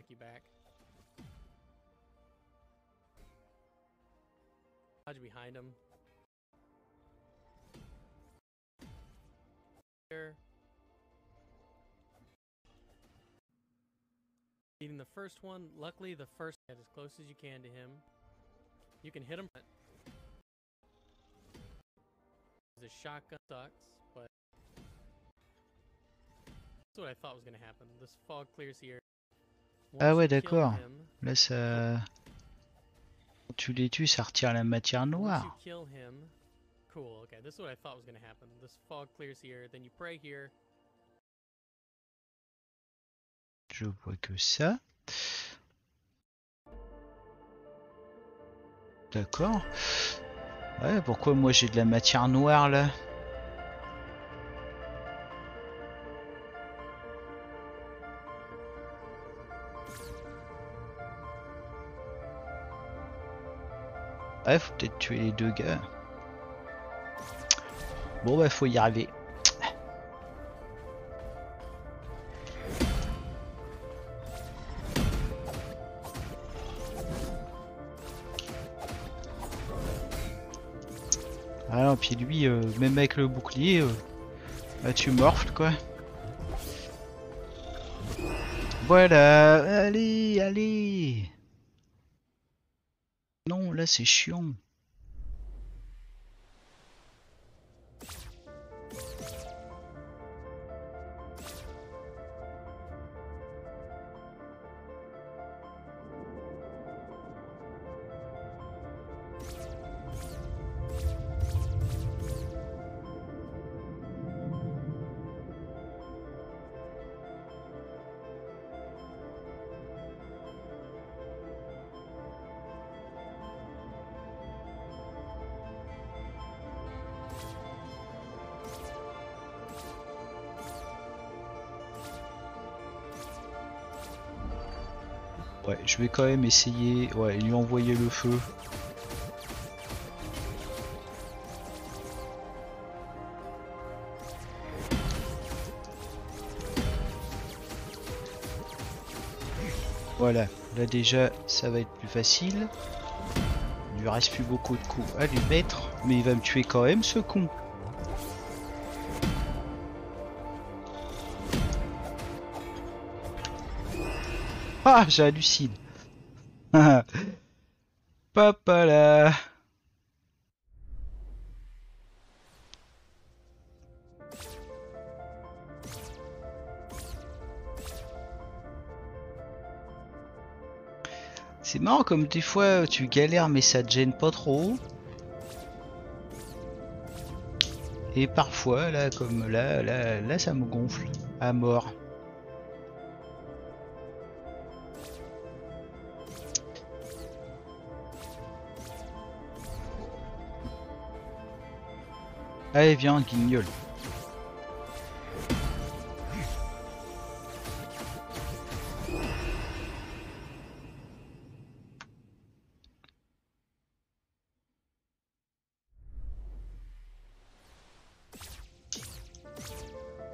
You back. Dodge behind him. Here. Beating the first one. Luckily, the first get as close as you can to him. You can hit him. The shotgun sucks, Ah Once ouais, you kill d'accord. him, Là, ça. tu les tues, ça retire la matière noire. kill him, cool. Okay, this is what I thought was gonna happen. This fog clears here, then you pray here. Je vois que ça. D'accord. Ouais, pourquoi moi j'ai de la matière noire là? Ouais, faut peut-être tuer les deux gars. Bon bah faut y arriver. Ah non, puis lui, euh, même avec le bouclier, euh, bah, tu morfles quoi. Voilà, allez, allez. C'est chiant. Je vais quand même essayer, ouais, lui envoyer le feu. Voilà, là déjà ça va être plus facile. Il lui reste plus beaucoup de coups à lui mettre, mais il va me tuer quand même ce con. Ah, j'hallucine. C'est marrant comme des fois tu galères mais ça te gêne pas trop. Et parfois là comme là là là ça me gonfle à mort. Allez viens guignol.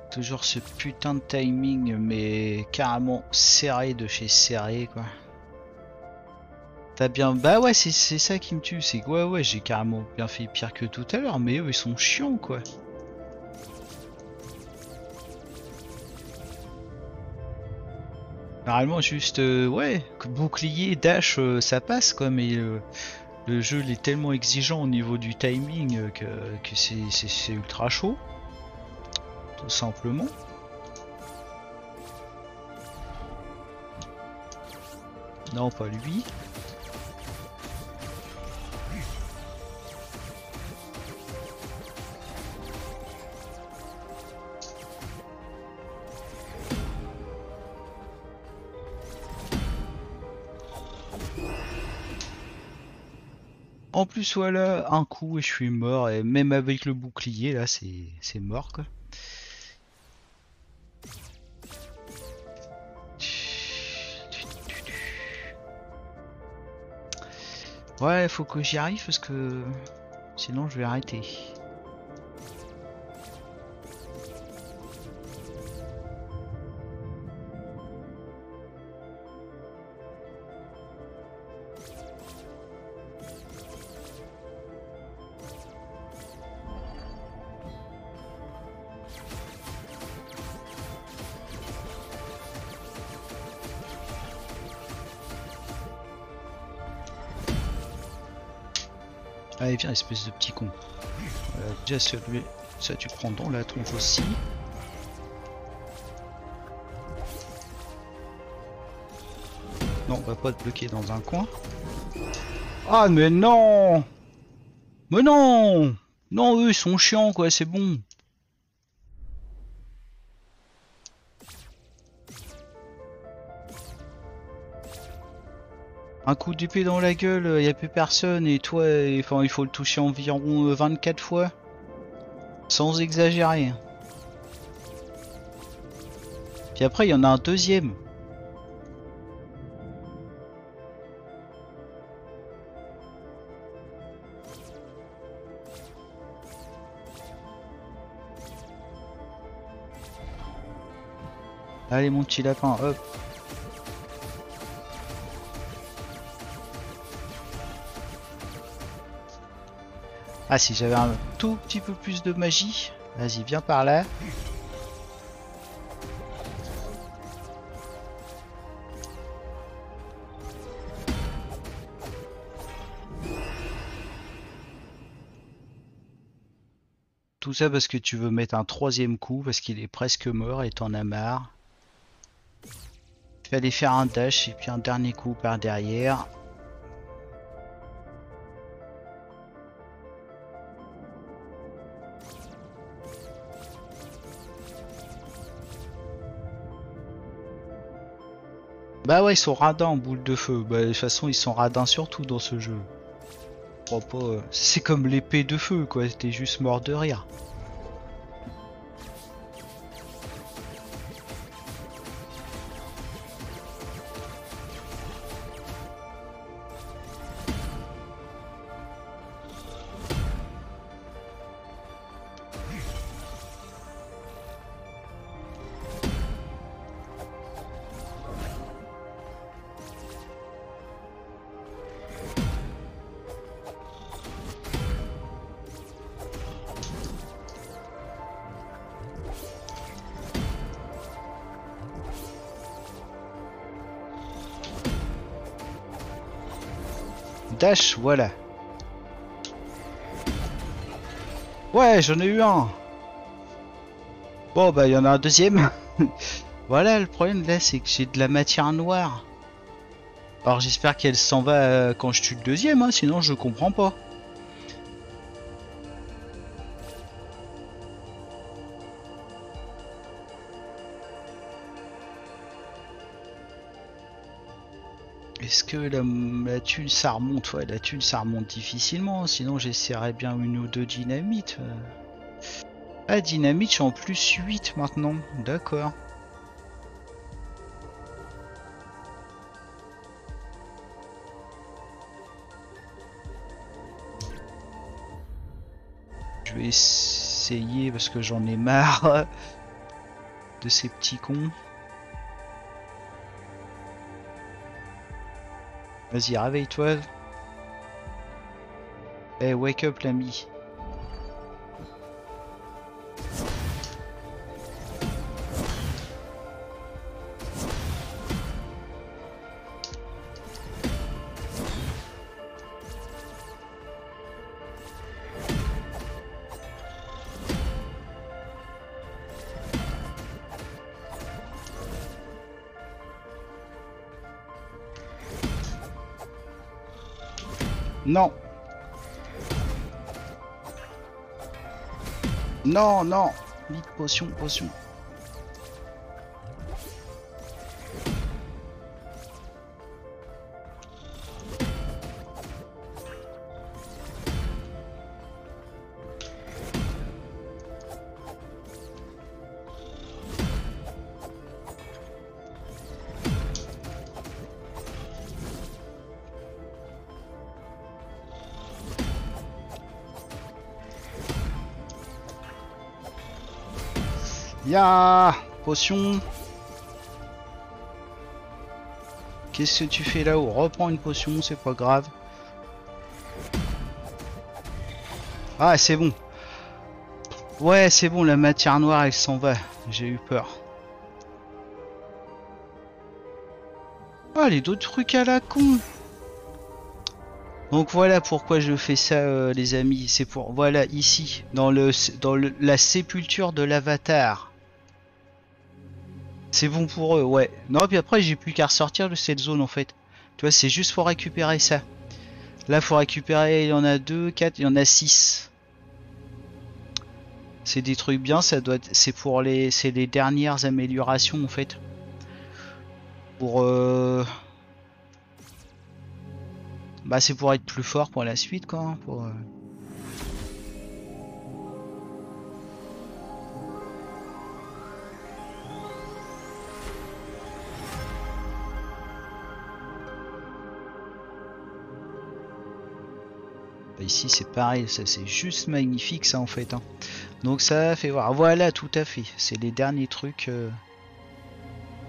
Toujours ce putain de timing mais carrément serré de chez serré quoi. T'as bien... Bah ouais c'est ça qui me tue, c'est que ouais ouais j'ai carrément bien fait pire que tout à l'heure mais eux ils sont chiants quoi. Normalement juste euh, ouais bouclier dash euh, ça passe quoi mais euh, le jeu il est tellement exigeant au niveau du timing euh, que, que c'est ultra chaud tout simplement. Non pas lui. En plus voilà, un coup et je suis mort et même avec le bouclier là c'est mort quoi. Ouais, faut que j'y arrive parce que sinon je vais arrêter. Espèce de petit con. Déjà celui, ça tu prends dans la tronche aussi. Non, on va pas te bloquer dans un coin. Ah mais non Mais non Non, eux ils sont chiants quoi, c'est bon. Un coup d'épée dans la gueule, il y a plus personne et toi, il faut le toucher environ euh, 24 fois. Sans exagérer. Puis après il y en a un deuxième. Allez mon petit lapin, hop. Ah si j'avais un tout petit peu plus de magie. Vas-y, viens par là. Tout ça parce que tu veux mettre un troisième coup parce qu'il est presque mort et t'en as marre. Aller faire un dash et puis un dernier coup par derrière. Bah ouais, ils sont radins en boule de feu. Bah de toute façon, ils sont radins surtout dans ce jeu. Euh, C'est comme l'épée de feu, quoi. T'es juste mort de rire. Voilà. Ouais, j'en ai eu un. Bon, bah, il y en a un deuxième. voilà, le problème là, c'est que j'ai de la matière noire. Alors, j'espère qu'elle s'en va euh, quand je tue le deuxième, hein, sinon je comprends pas. Thune ça remonte Ouais, la thune ça remonte difficilement, sinon j'essaierai bien une ou deux dynamites. euh. Ah, dynamite, je en plus 8 maintenant, d'accord. Je vais essayer parce que j'en ai marre de ces petits cons. Vas-y, réveille-toi. Eh, wake up l'ami. Non, non. Vite, potion, potion. Ya Potion Qu'est-ce que tu fais là-haut? Reprends une potion, c'est pas grave. Ah, c'est bon. Ouais, c'est bon, la matière noire, elle s'en va. J'ai eu peur. Ah, les d'autres trucs à la con donc voilà pourquoi je fais ça euh, les amis, c'est pour voilà ici dans le dans la sépulture de l'avatar. C'est bon pour eux, ouais. Non, puis après j'ai plus qu'à ressortir de cette zone en fait. Tu vois, c'est juste pour récupérer ça. Là, faut récupérer, il y en a 2, 4, il y en a 6. C'est des trucs bien, ça doit être- c'est pour les c'est les dernières améliorations en fait. Pour euh, bah c'est pour être plus fort pour la suite quoi, hein, pour euh, Ici c'est pareil, ça c'est juste magnifique ça en fait. hein. Donc ça fait voir. Voilà, tout à fait. C'est les derniers trucs. euh,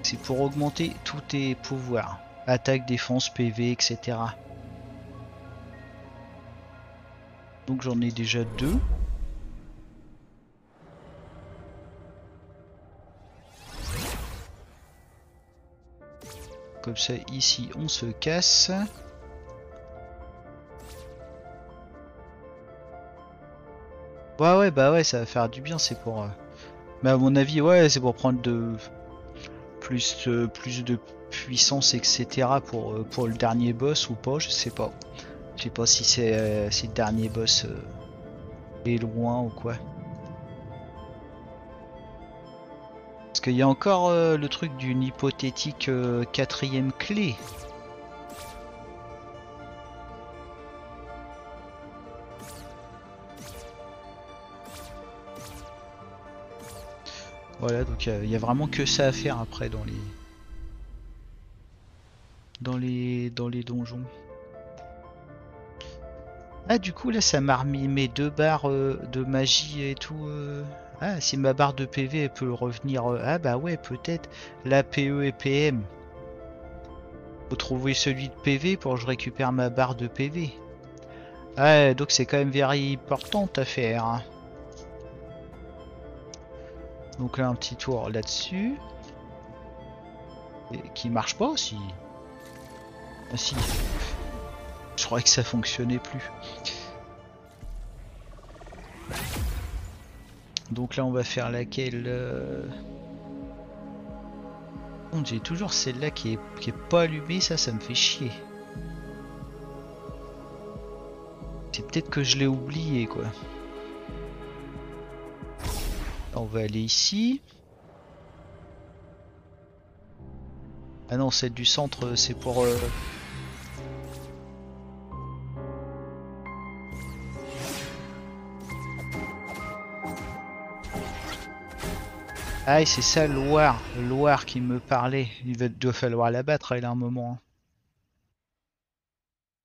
C'est pour augmenter tous tes pouvoirs. Attaque, défense, PV, etc. Donc j'en ai déjà deux. Comme ça, ici, on se casse. Ouais, ouais, bah ouais, ça va faire du bien, c'est pour... euh, Mais à mon avis, ouais, c'est pour prendre de... Plus, de- plus de puissance, etc. Pour, euh, pour le dernier boss ou pas, je sais pas. Je sais pas si c'est euh, si le dernier boss euh, est loin ou quoi. Parce qu'il y a encore euh, le truc d'une hypothétique euh, quatrième clé. Voilà, donc il y a vraiment que ça à faire après dans les dans les dans les donjons. Ah du coup là ça m'a remis mes deux barres euh, de magie et tout. euh. Ah si ma barre de PV elle peut revenir. euh, Ah bah ouais peut-être la PE et PM. Faut trouver celui de PV pour que je récupère ma barre de PV. Ah donc c'est quand même very important à faire. hein. Donc là un petit tour là-dessus. Qui marche pas aussi. Ah si. Je croyais que ça fonctionnait plus. Donc là on va faire laquelle euh, bon, J'ai toujours celle-là qui est, qui est pas allumée, ça ça me fait chier. C'est peut-être que je l'ai oublié quoi. On va aller ici. Ah non, celle du centre, c'est pour... Ah, c'est ça, Loire. Loire qui me parlait. Il va, doit falloir la battre, elle, à un moment. hein.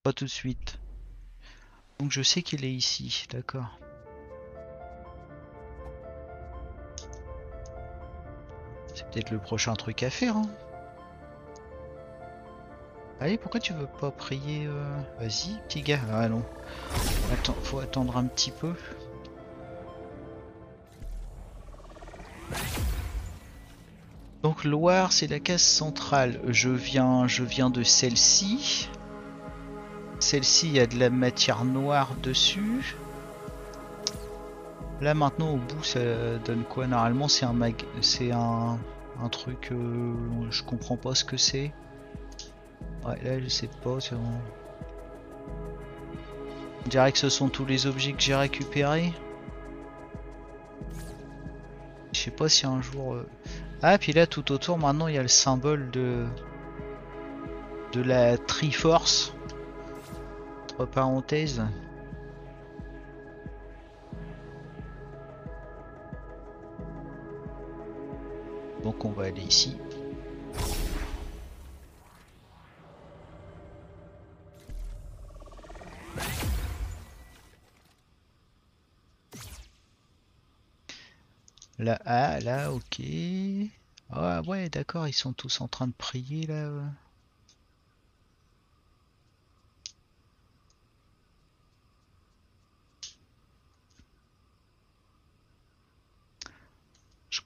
Pas tout de suite. Donc je sais qu'il est ici, d'accord. Peut-être le prochain truc à faire. Hein. Allez, pourquoi tu veux pas prier euh, Vas-y, petit gars. Ah non. Attends, faut attendre un petit peu. Donc Loire, c'est la case centrale. Je viens, je viens de celle-ci. Celle-ci, il y a de la matière noire dessus. Là maintenant au bout ça donne quoi Normalement? C'est un mag c'est un, un truc euh, je comprends pas ce que c'est. Ouais là je sais pas c'est bon. On dirait que ce sont tous les objets que j'ai récupérés. Je sais pas si un jour. euh, Ah puis là tout autour maintenant il y a le symbole de de la Triforce. Entre parenthèses. Donc on va aller ici. Là, ah, là, ok. Ah ouais, d'accord, ils sont tous en train de prier là.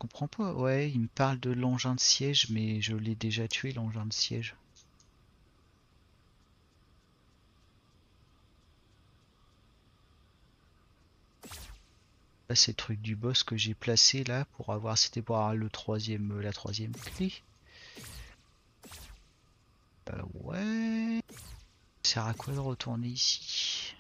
Comprends pas. Ouais, il me parle de l'engin de siège, mais je l'ai déjà tué l'engin de siège. C'est le truc du boss que j'ai placé là pour avoir. C'était pour avoir le troisième, la troisième clé. Euh, ouais. Ça sert à quoi de retourner ici?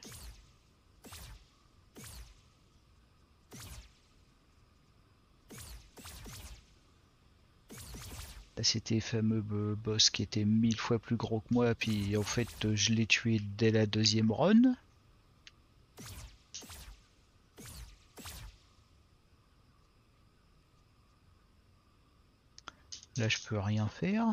C'était fameux bo- boss qui était mille fois plus gros que moi, puis en fait je l'ai tué dès la deuxième run. Là je peux rien faire.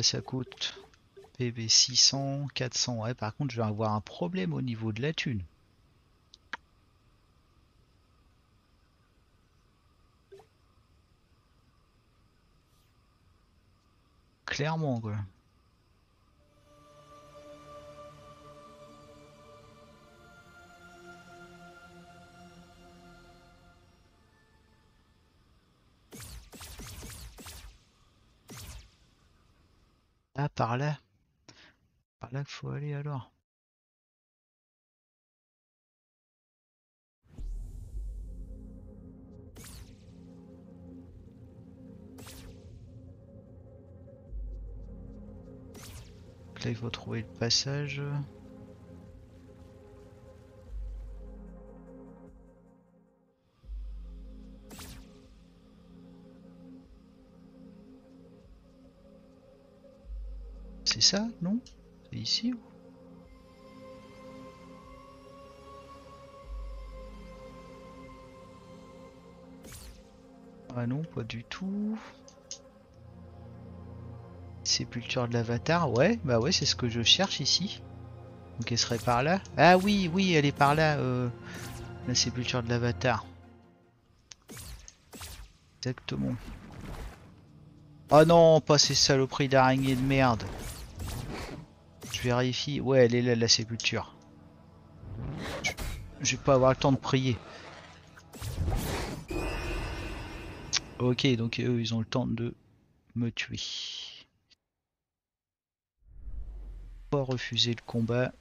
Ça coûte PV 600, 400. Ouais, par contre, je vais avoir un problème au niveau de la thune. Clairement, quoi. Ah, par là. Là qu'il faut aller alors. Là, il faut trouver le passage. C'est ça, non? Ici Ah non, pas du tout. Sépulture de l'avatar, ouais, bah ouais, c'est ce que je cherche ici. Donc elle serait par là. Ah oui, oui, elle est par là, euh, la sépulture de l'avatar. Exactement. Oh non, pas ces saloperies d'araignées de merde. Je vérifie. Ouais, elle est là, la sépulture. Je, je vais pas avoir le temps de prier. Ok, donc eux, ils ont le temps de me tuer. Pas refuser le combat.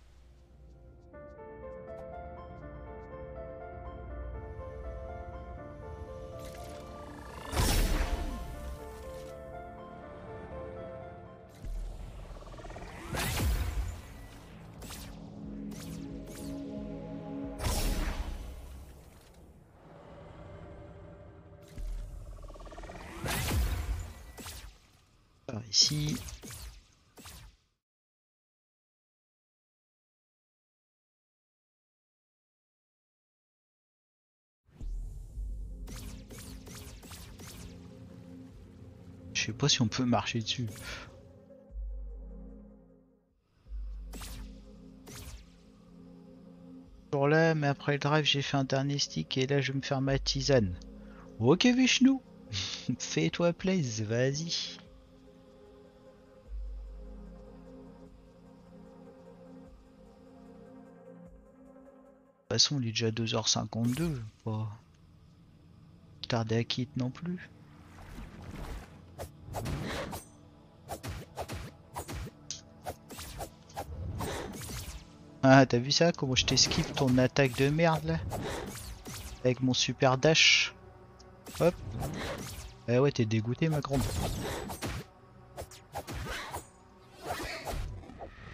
On peut marcher dessus. Toujours là, mais après le drive, j'ai fait un dernier stick et là, je vais me faire ma tisane. Ok, Vishnu, fais-toi plaisir, vas-y. De toute façon, il est déjà 2h52. Pas tarder à quitte non plus. Ah, t'as vu ça Comment je t'esquive ton attaque de merde là Avec mon super dash. Hop. Eh ouais, t'es dégoûté ma grande.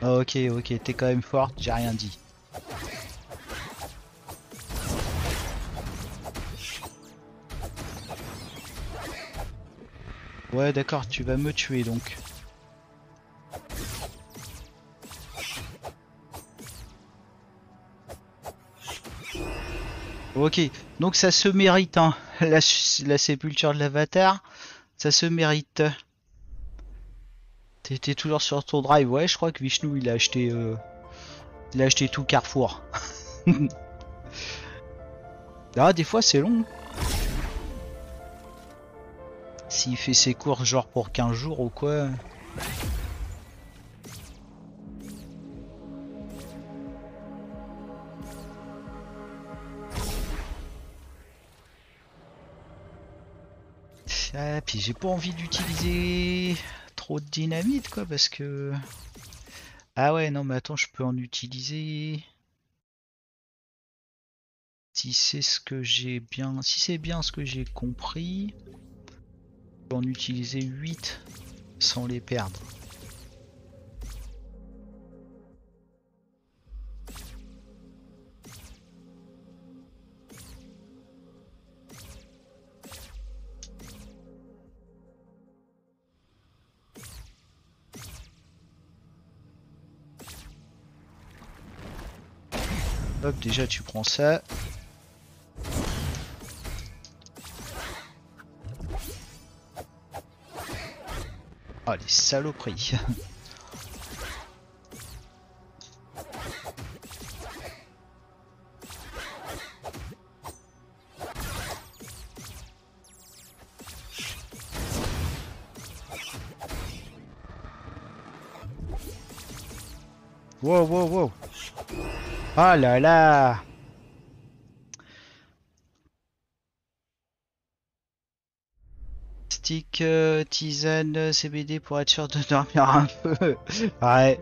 Ok, ok, t'es quand même forte, j'ai rien dit. Ouais, d'accord, tu vas me tuer donc. Ok, donc ça se mérite, hein. La, sépulture de l'avatar, ça se mérite. T'étais toujours sur ton drive, ouais, je crois que Vishnu il a acheté, euh, il a acheté tout Carrefour. ah, des fois c'est long. Fait ses courses genre pour 15 jours ou quoi. Ah, puis j'ai pas envie d'utiliser trop de dynamite quoi parce que... Ah ouais non mais attends je peux en utiliser... si c'est ce que j'ai bien, si c'est bien ce que j'ai compris, en utiliser 8 sans les perdre. Hop, déjà tu prends ça. Ah les saloperies. Wow wow wow. Oh là là Stick, euh, tisane, euh, CBD pour être sûr de dormir un peu. ouais.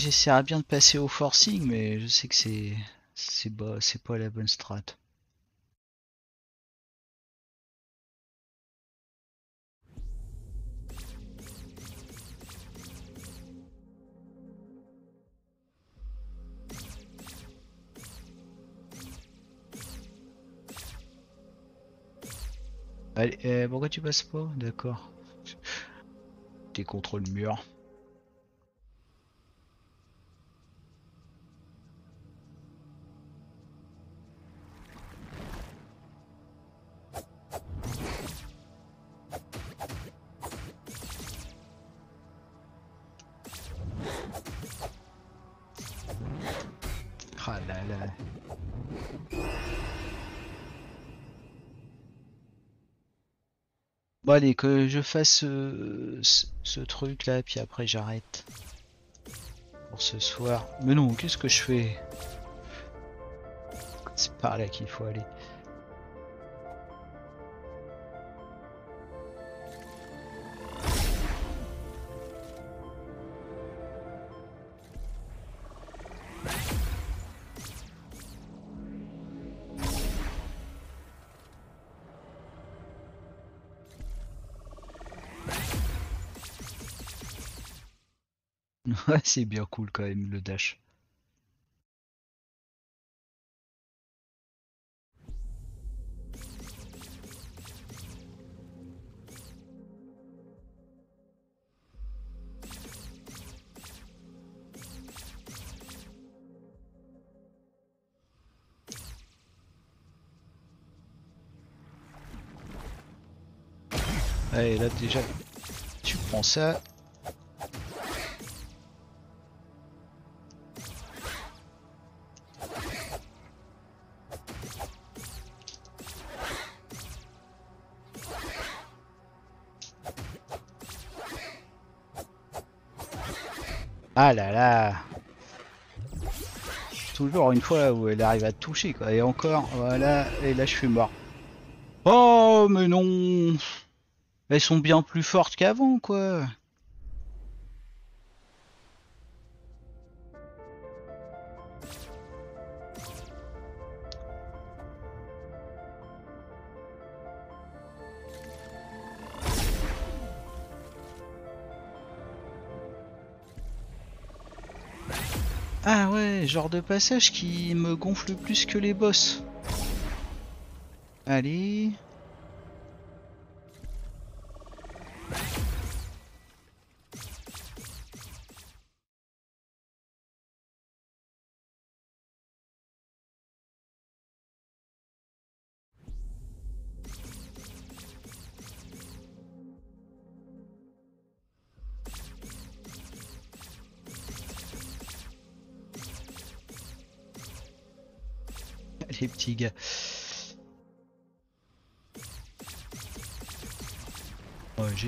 J'essaierai bien de passer au forcing, mais je sais que c'est c'est pas pas la bonne strat. Allez, euh, pourquoi tu passes pas? D'accord. T'es contre le mur. Allez, que je fasse euh, ce, ce truc là, puis après j'arrête. Pour ce soir. Mais non, qu'est-ce que je fais? C'est par là qu'il faut aller. C'est bien cool quand même le dash. Allez, là déjà, tu prends ça. Ah là là. Toujours une fois où elle arrive à toucher quoi, et encore, voilà, et là je suis mort. Oh mais non. Elles sont bien plus fortes qu'avant quoi ouais, genre de passage qui me gonfle plus que les boss. Allez.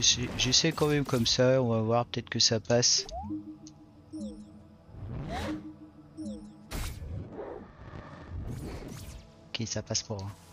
J'essaie quand même comme ça, on va voir, peut-être que ça passe. Ok, ça passe pas. hein.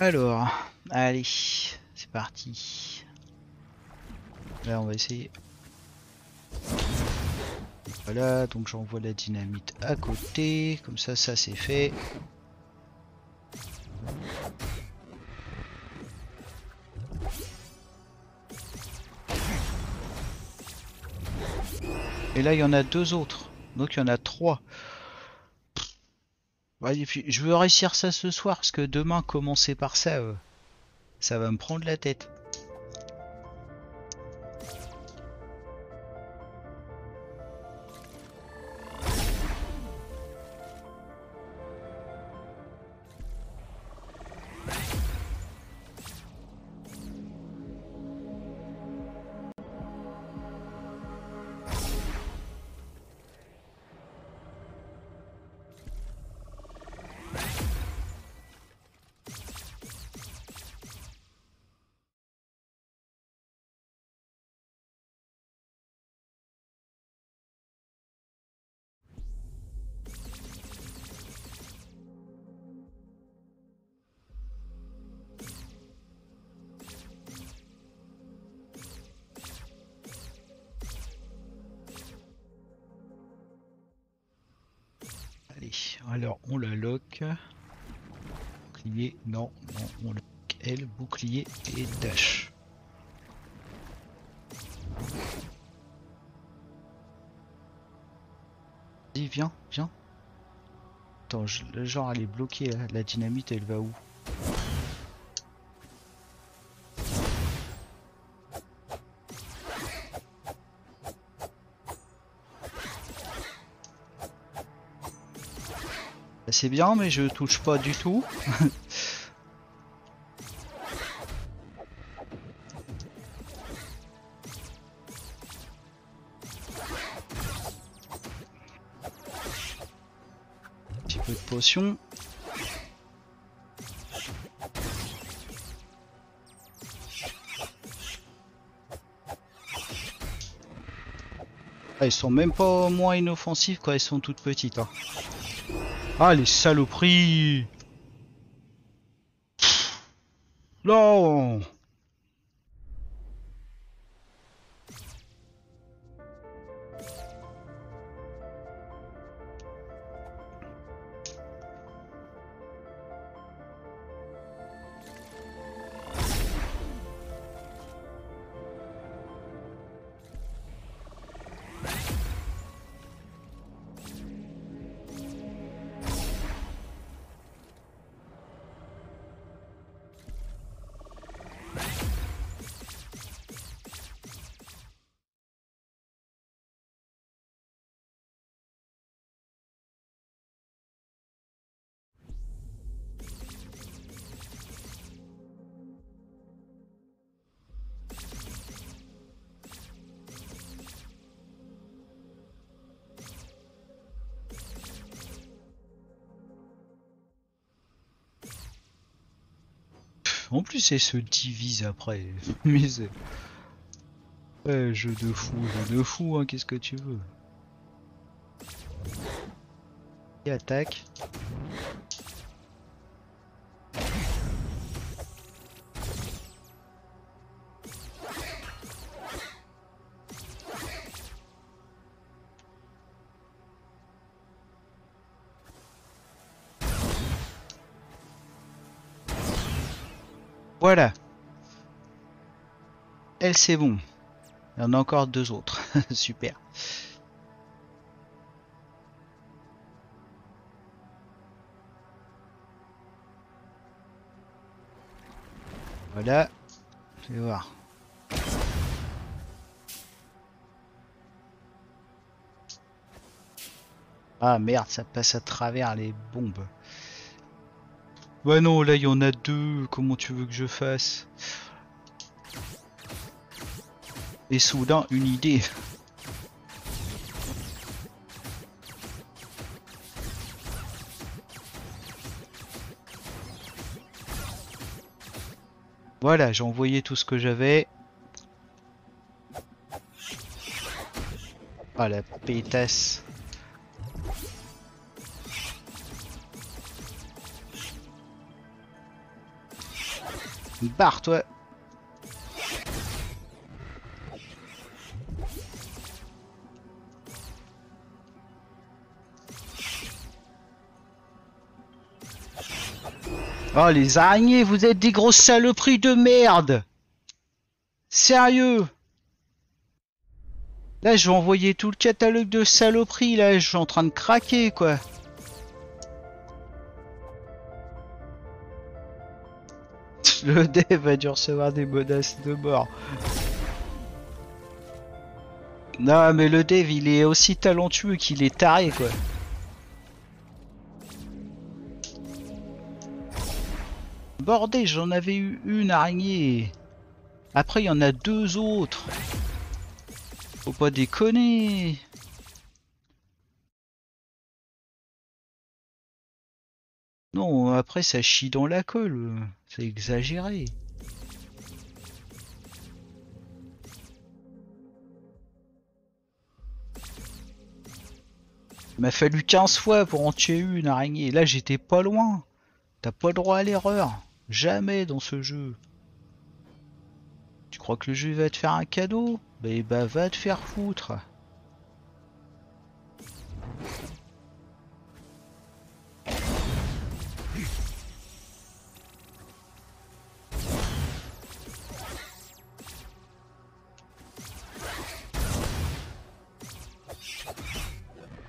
Alors, allez, c'est parti. Là, on va essayer. Voilà, donc j'envoie la dynamite à côté, comme ça, ça c'est fait. Et là, il y en a deux autres, donc il y en a trois. Je veux réussir ça ce soir, parce que demain, commencer par ça, euh, ça va me prendre la tête. Genre elle est bloquée, là. la dynamite elle va où? Bah, C'est bien, mais je touche pas du tout. Potion. Ah, ils sont même pas moins inoffensifs quand elles sont toutes petites. hein. Ah les saloperies Non En plus, elle se divise après. Mais ouais, eh, jeu de fou, jeu de fou, hein, qu'est-ce que tu veux? Et attaque? Elle c'est bon. Il y en a encore deux autres. Super. Voilà. Je vais voir. Ah merde, ça passe à travers les bombes. Ouais non, là il y en a deux. Comment tu veux que je fasse? Et soudain, une idée. Voilà, j'ai envoyé tout ce que j'avais. Ah la pétasse. Barre-toi Oh les araignées, vous êtes des grosses saloperies de merde Sérieux Là je vais envoyer tout le catalogue de saloperies, là je suis en train de craquer quoi Le dev a dû recevoir des menaces de mort. Non mais le dev il est aussi talentueux qu'il est taré quoi. Bordel, j'en avais eu une araignée. Après il y en a deux autres. Faut pas déconner. Non, après ça chie dans la colle. C'est exagéré. Il m'a fallu 15 fois pour en tuer une araignée. Là j'étais pas loin. T'as pas le droit à l'erreur. Jamais dans ce jeu. Tu crois que le jeu va te faire un cadeau? Bah, bah va te faire foutre.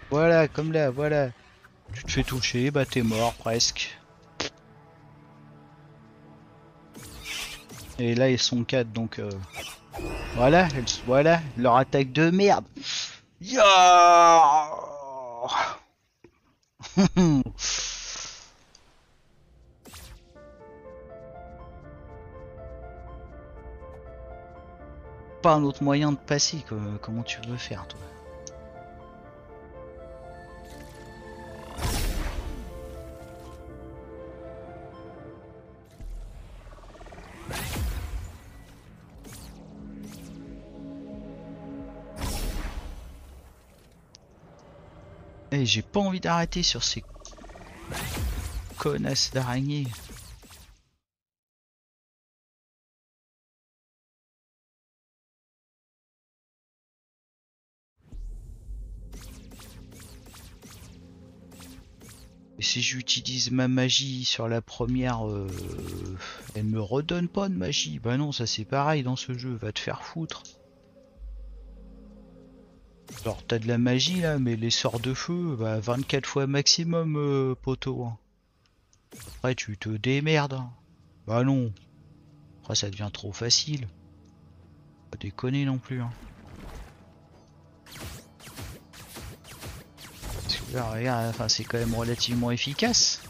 Voilà, comme là, voilà. Tu te fais toucher, bah t'es mort presque. Et là ils sont 4 donc euh, voilà, voilà leur attaque de merde. Ya Pas un autre moyen de passer, comment tu veux faire toi? J'ai pas envie d'arrêter sur ces connasses d'araignées. Et si j'utilise ma magie sur la première, euh, elle me redonne pas de magie. Bah non, ça c'est pareil dans ce jeu, va te faire foutre. Alors t'as de la magie là, mais les sorts de feu, bah 24 fois maximum, euh, poteau. hein. Après tu te démerdes. hein. Bah non. Après ça devient trop facile. Pas déconner non plus. Hein. Parce là, regarde, c'est quand même relativement efficace.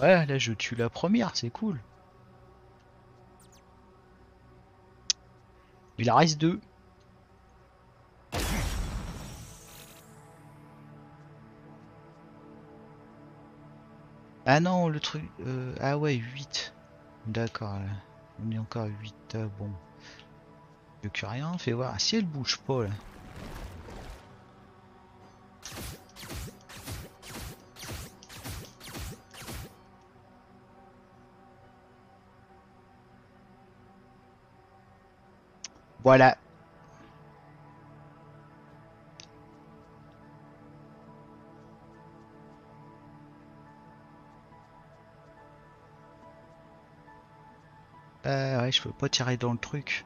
Ouais, là je tue la première, c'est cool. Il en reste deux. Ah non, le truc... euh, ah ouais, 8. D'accord. On est encore à 8. ah bon. Mieux que rien, fais voir. Si elle bouge pas, là. Voilà. Euh, ouais, je peux pas tirer dans le truc.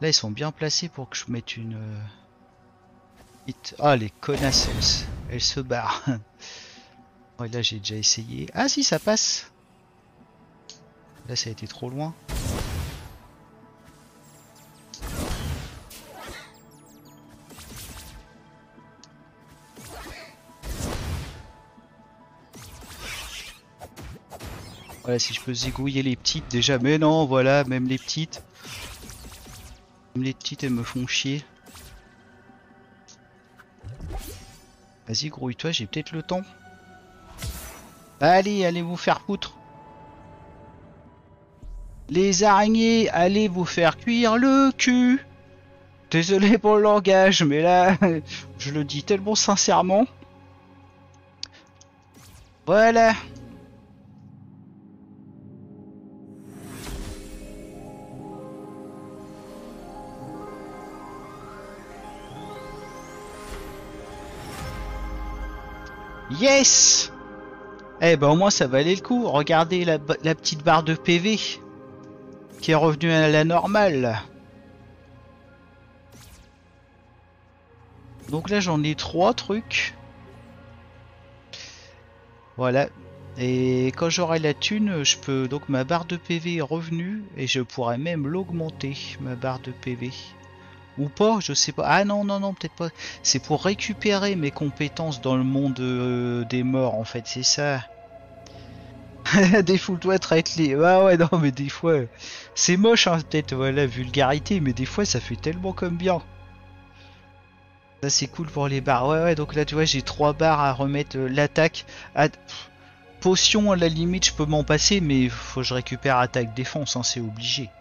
Là, ils sont bien placés pour que je mette une... euh, hit. Ah, les connasses, elles, elles se barrent. Ouais, là, j'ai déjà essayé. Ah si, ça passe. Là, ça a été trop loin. Voilà, si je peux zigouiller les petites déjà. Mais non, voilà, même les petites. Même les petites, elles me font chier. Vas-y, grouille-toi, j'ai peut-être le temps. Allez, allez vous faire foutre. Les araignées, allez vous faire cuire le cul. Désolé pour le langage, mais là, je le dis tellement sincèrement. Voilà. Yes Eh ben au moins ça valait le coup. Regardez la, petite barre de PV qui est revenue à la normale. Donc là j'en ai trois trucs. Voilà. Et quand j'aurai la thune, je peux donc ma barre de PV est revenue et je pourrais même l'augmenter ma barre de PV. Ou pas, je sais pas. Ah non non non peut-être pas. C'est pour récupérer mes compétences dans le monde euh, des morts en fait, c'est ça. Défoule-toi, traite-les. Ah ouais, non, mais des fois, c'est moche, hein, peut-être, voilà, vulgarité, mais des fois, ça fait tellement comme bien. Ça, c'est cool pour les barres. Ouais, ouais, donc là, tu vois, j'ai trois barres à remettre euh, l'attaque. à- Potion, à la limite, je peux m'en passer, mais faut que je récupère attaque-défense, hein, c'est obligé.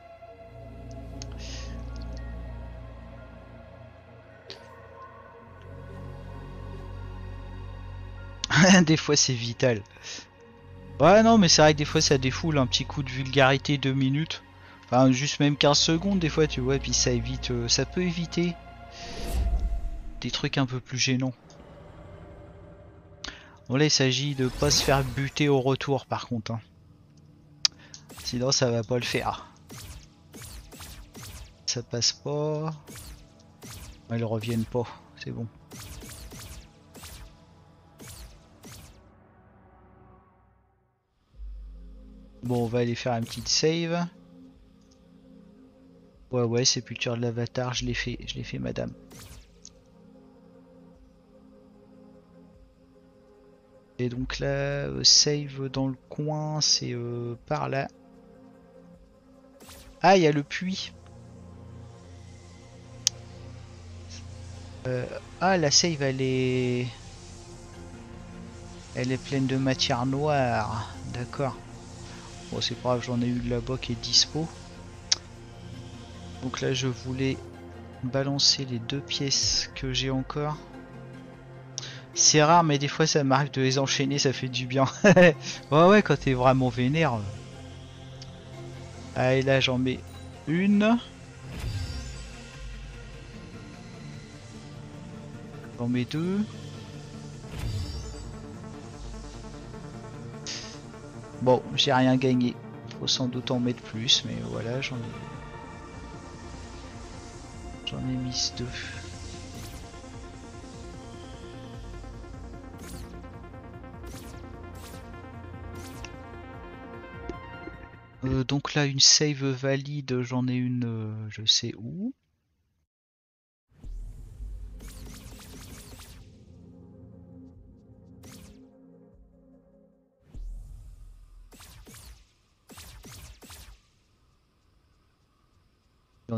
des fois c'est vital. Ouais non mais c'est vrai que des fois ça défoule un petit coup de vulgarité 2 minutes. Enfin juste même 15 secondes des fois tu vois et puis ça évite euh, ça peut éviter des trucs un peu plus gênants. Bon là il s'agit de pas se faire buter au retour par contre. hein. Sinon ça va pas le faire. Ça passe pas. Elles reviennent pas, c'est bon. Bon, on va aller faire une petite save. Ouais, ouais, sépulture de l'avatar, je l'ai fait, je l'ai fait, madame. Et donc là, euh, save dans le coin, c'est euh, par là. Ah, il y a le puits. Euh, ah, la save, elle est... Elle est pleine de matière noire. D'accord. Bon, c'est pas grave, j'en ai eu là-bas qui est dispo. Donc là, je voulais balancer les deux pièces que j'ai encore. C'est rare, mais des fois ça m'arrive de les enchaîner, ça fait du bien. ouais, ouais, quand t'es vraiment vénère. Allez, là, j'en mets une. J'en mets deux. Bon, j'ai rien gagné. Faut sans doute en mettre plus, mais voilà, j'en ai. J'en ai mis deux. Euh, donc là, une save valide, j'en ai une, euh, je sais où.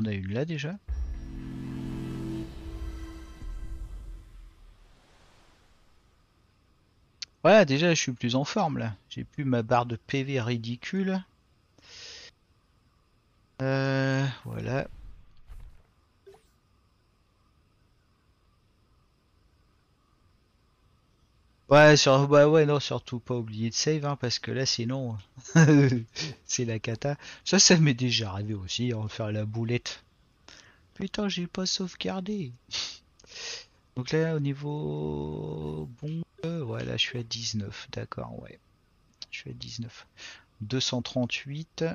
A une là déjà. Voilà, déjà je suis plus en forme là. J'ai plus ma barre de PV ridicule. Euh, voilà. Ouais, sur, bah ouais, non, surtout pas oublier de save, hein, parce que là, sinon, c'est la cata. Ça, ça m'est déjà arrivé aussi, on va faire la boulette. Putain, j'ai pas sauvegardé. Donc là, au niveau bon, euh, ouais, là, je suis à 19, d'accord, ouais. Je suis à 19. 238.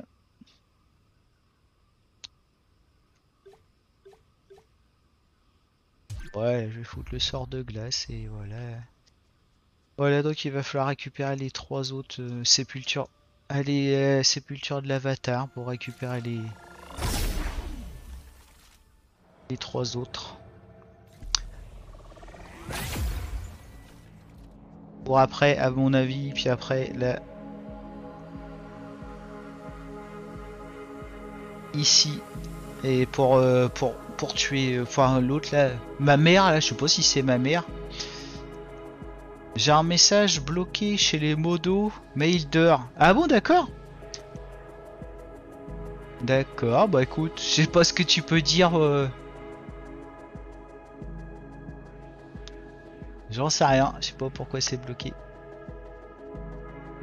Ouais, je vais foutre le sort de glace et voilà. Voilà, donc il va falloir récupérer les trois autres euh, sépultures. les euh, sépultures de l'avatar pour récupérer les... les trois autres. Pour après, à mon avis, puis après, là... Ici. Et pour, euh, pour, pour tuer, euh, enfin l'autre là, ma mère là, je sais pas si c'est ma mère. J'ai un message bloqué chez les modos, mail d'heure. Ah bon, d'accord D'accord, bah écoute, je sais pas ce que tu peux dire. euh. J'en sais rien, je sais pas pourquoi c'est bloqué.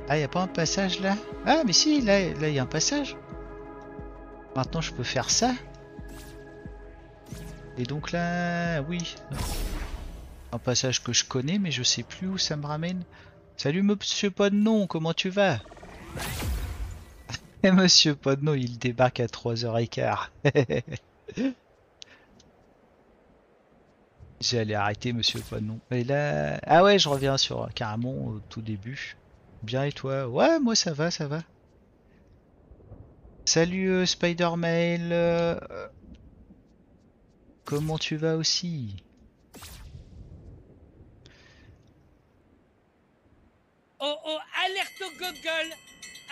Ah, y a pas un passage là? Ah, mais si, là, là y a un passage. Maintenant, je peux faire ça. Et donc là, oui. Un passage que je connais, mais je sais plus où ça me ramène. Salut monsieur nom, comment tu vas? Et monsieur nom, il débarque à 3h15. J'allais arrêter monsieur nom. Et là... Ah ouais, je reviens sur carrément au tout début. Bien et toi? Ouais, moi ça va, ça va. Salut euh, Spider-Mail. euh, Comment tu vas aussi? Oh oh, alerte au gogol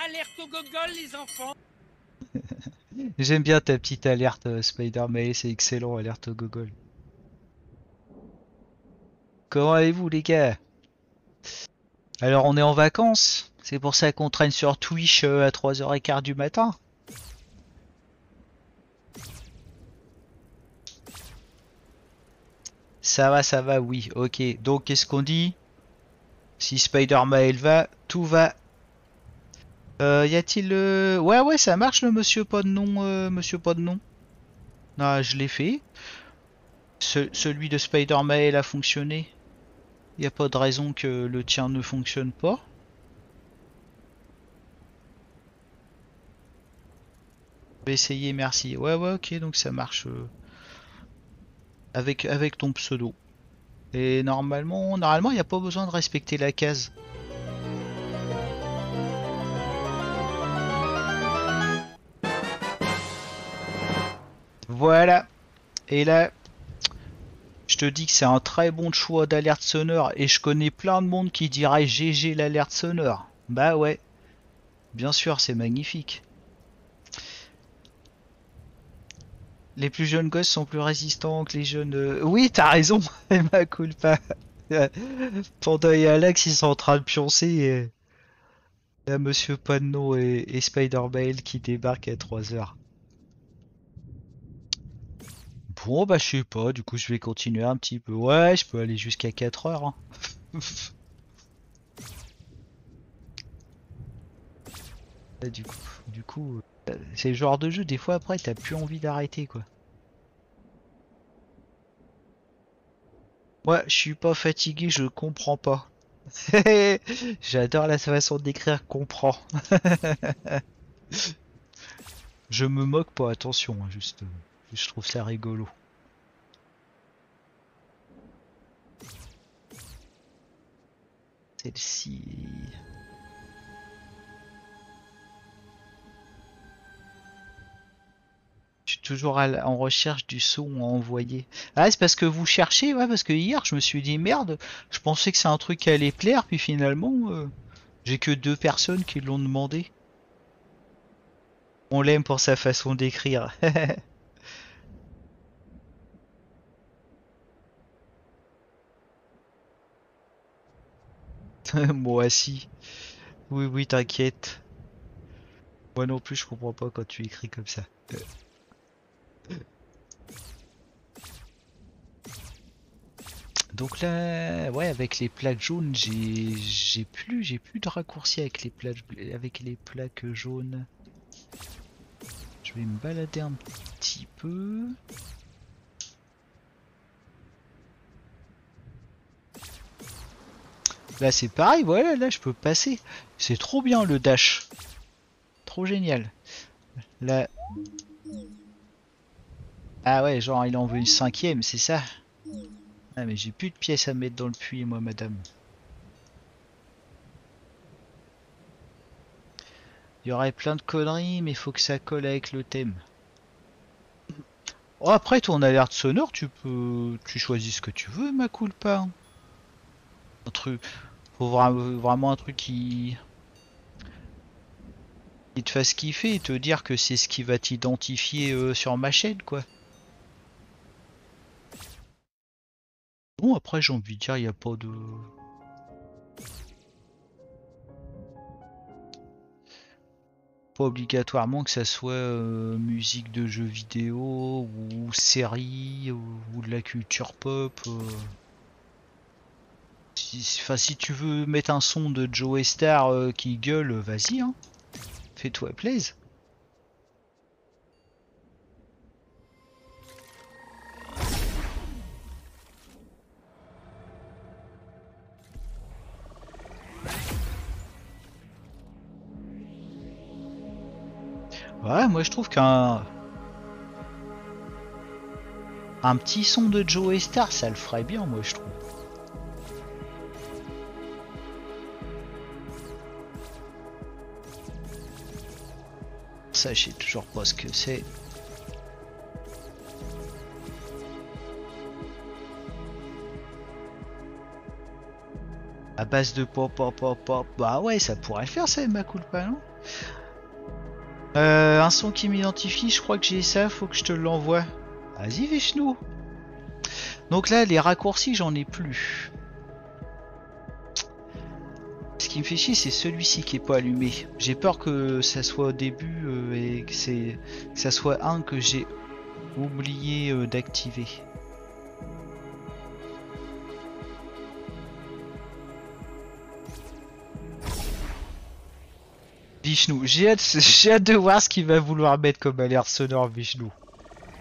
Alerte au gogol, les enfants J'aime bien ta petite alerte euh, Spider-Man, c'est excellent, alerte au gogol. Comment allez-vous les gars? Alors on est en vacances, c'est pour ça qu'on traîne sur Twitch euh, à 3h15 du matin. Ça va, ça va, oui, ok. Donc qu'est-ce qu'on dit? Si Spider-Man va, tout va. Euh, y a-t-il... euh, Ouais, ouais, ça marche le monsieur pas de nom, euh, monsieur pas de nom. Non, je l'ai fait. Ce- celui de Spider-Man a fonctionné. Y a pas de raison que le tien ne fonctionne pas. Je vais essayer, merci. Ouais, ouais, ok, donc ça marche euh, avec, avec ton pseudo. Et normalement, normalement, il n'y a pas besoin de respecter la case. Voilà. Et là, je te dis que c'est un très bon choix d'alerte sonore et je connais plein de monde qui dirait GG l'alerte sonore. Bah ouais. Bien sûr, c'est magnifique. Les plus jeunes gosses sont plus résistants que les jeunes... euh, Oui, t'as raison, ma culpa. Panda et Alex, ils sont en train de pioncer et... Monsieur Panno et, Spider-Man qui débarquent à 3h. Bon, bah, je sais pas, du coup, je vais continuer un petit peu. Ouais, je peux aller jusqu'à 4 heures. hein. Là, du coup, du coup, euh, c'est le genre de jeu, des fois après, t'as plus envie d'arrêter, quoi. Ouais, je suis pas fatigué, je comprends pas. J'adore la façon d'écrire comprend. je me moque pas, attention, hein, juste, je trouve ça rigolo. Celle-ci. Toujours en recherche du son à envoyer. Ah, c'est parce que vous cherchez, ouais, parce que hier je me suis dit merde, je pensais que c'est un truc qui allait plaire, puis finalement, euh, j'ai que deux personnes qui l'ont demandé. On l'aime pour sa façon d'écrire. Moi aussi. Oui, oui, t'inquiète. Moi non plus, je comprends pas quand tu écris comme ça. Donc là, ouais, avec les plaques jaunes, j'ai plus j'ai plus de raccourci avec les plaques avec les plaques jaunes. Je vais me balader un petit peu. Là c'est pareil, voilà, là je peux passer. C'est trop bien le dash. Trop génial. Là. Ah ouais, genre il en veut une cinquième, c'est ça Ah mais j'ai plus de pièces à mettre dans le puits moi madame. Il y aurait plein de conneries mais faut que ça colle avec le thème. Oh, après ton alerte sonore tu peux... Tu choisis ce que tu veux ma cool pas. Un truc... Faut vra- vraiment un truc qui... qui te fasse kiffer et te dire que c'est ce qui va t'identifier euh, sur ma chaîne quoi. Bon après j'ai envie de dire il n'y a pas de... Pas obligatoirement que ça soit euh, musique de jeux vidéo ou série ou, de la culture pop. euh. Si, enfin, si tu veux mettre un son de Joe Star euh, qui gueule, vas-y, hein. Fais-toi plaisir. Ouais, moi je trouve qu'un un petit son de Joe Star, ça le ferait bien, moi je trouve. Ça, je sais toujours pas ce que c'est. À base de pop pop pop pop, bah ouais, ça pourrait le faire, ça, ma cool pas, non? Euh, un son qui m'identifie, je crois que j'ai ça, faut que je te l'envoie. Vas-y Vishnu. Donc là, les raccourcis, j'en ai plus. Ce qui me fait chier, c'est celui-ci qui est pas allumé. J'ai peur que ça soit au début euh, et que, que ça soit un que j'ai oublié euh, d'activer. Vishnu, j'ai hâte, de voir ce qu'il va vouloir mettre comme alerte sonore Vishnu.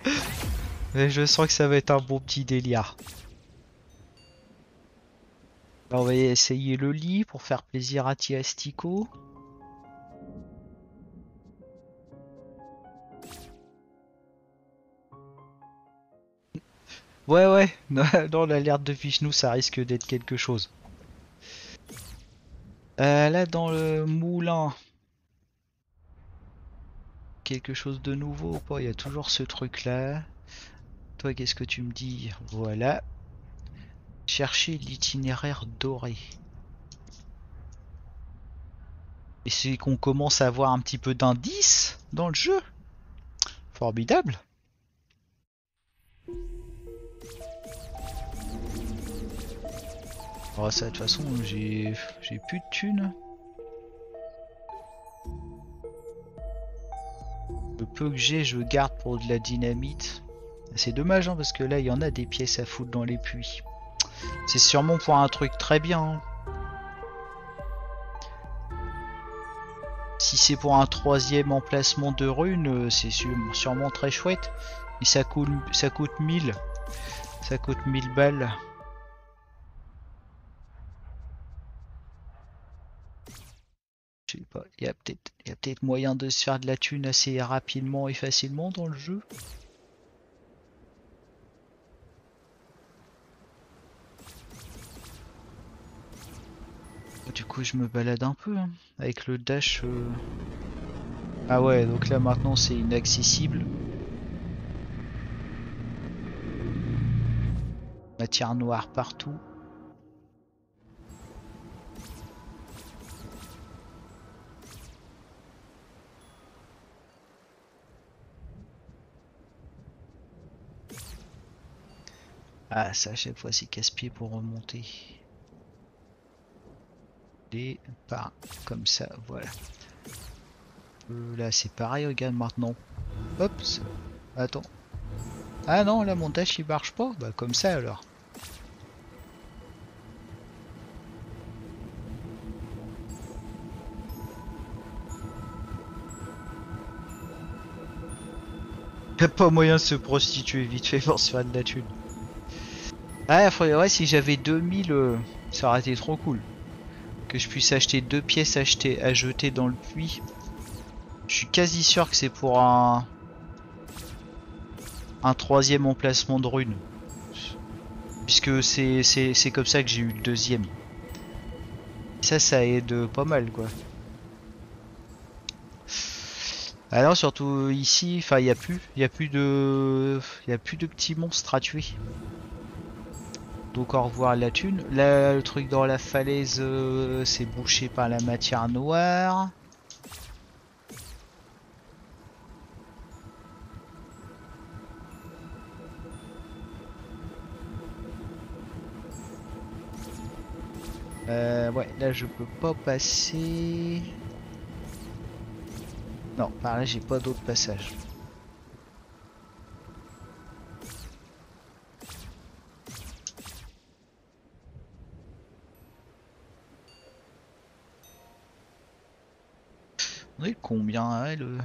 Mais je sens que ça va être un bon petit délire. Alors, on va essayer le lit pour faire plaisir à Tiastico. Ouais ouais, non, l'alerte de Vishnu ça risque d'être quelque chose. Euh, là dans le moulin, quelque chose de nouveau ou pas? Il y a toujours ce truc là. Toi, qu'est-ce que tu me dis? Voilà. Chercher l'itinéraire doré. Et c'est qu'on commence à avoir un petit peu d'indices dans le jeu. Formidable. Oh ça de toute façon j'ai j'ai plus de thunes. Peu que j'ai je garde pour de la dynamite. C'est dommage hein, parce que là il y en a des pièces à foutre dans les puits. C'est sûrement pour un truc très bien. hein. Si c'est pour un troisième emplacement de runes, euh, c'est sû- sûrement très chouette. Et ça coûte, ça coûte 1000. Ça coûte 1000 balles. Je sais pas, il y a peut-être moyen de se faire de la thune assez rapidement et facilement dans le jeu. Du coup, je me balade un peu hein, avec le dash. euh. Ah ouais, donc là maintenant c'est inaccessible. Matière noire partout. Ah, ça, à chaque fois, c'est casse-pied pour remonter. Les par comme ça, voilà. Euh, là, c'est pareil, regarde maintenant. Hop, attends. Ah non, la montage il marche pas Bah, comme ça alors. Y'a pas moyen de se prostituer vite fait pour se faire de la thune. Ah, faudrait- si j'avais 2000, euh, ça aurait été trop cool. Que je puisse acheter deux pièces achetées à jeter dans le puits. Je suis quasi sûr que c'est pour un un troisième emplacement de rune. Puisque c'est comme ça que j'ai eu le deuxième. Ça, ça aide pas mal, quoi. Alors surtout ici, enfin il y a plus, il a plus de, il a plus de petits monstres à tuer. Donc au revoir la thune. Là, le truc dans la falaise, euh, c'est bouché par la matière noire. Euh, ouais, là je peux pas passer. Non, par là j'ai pas d'autre passage. Combien hein, le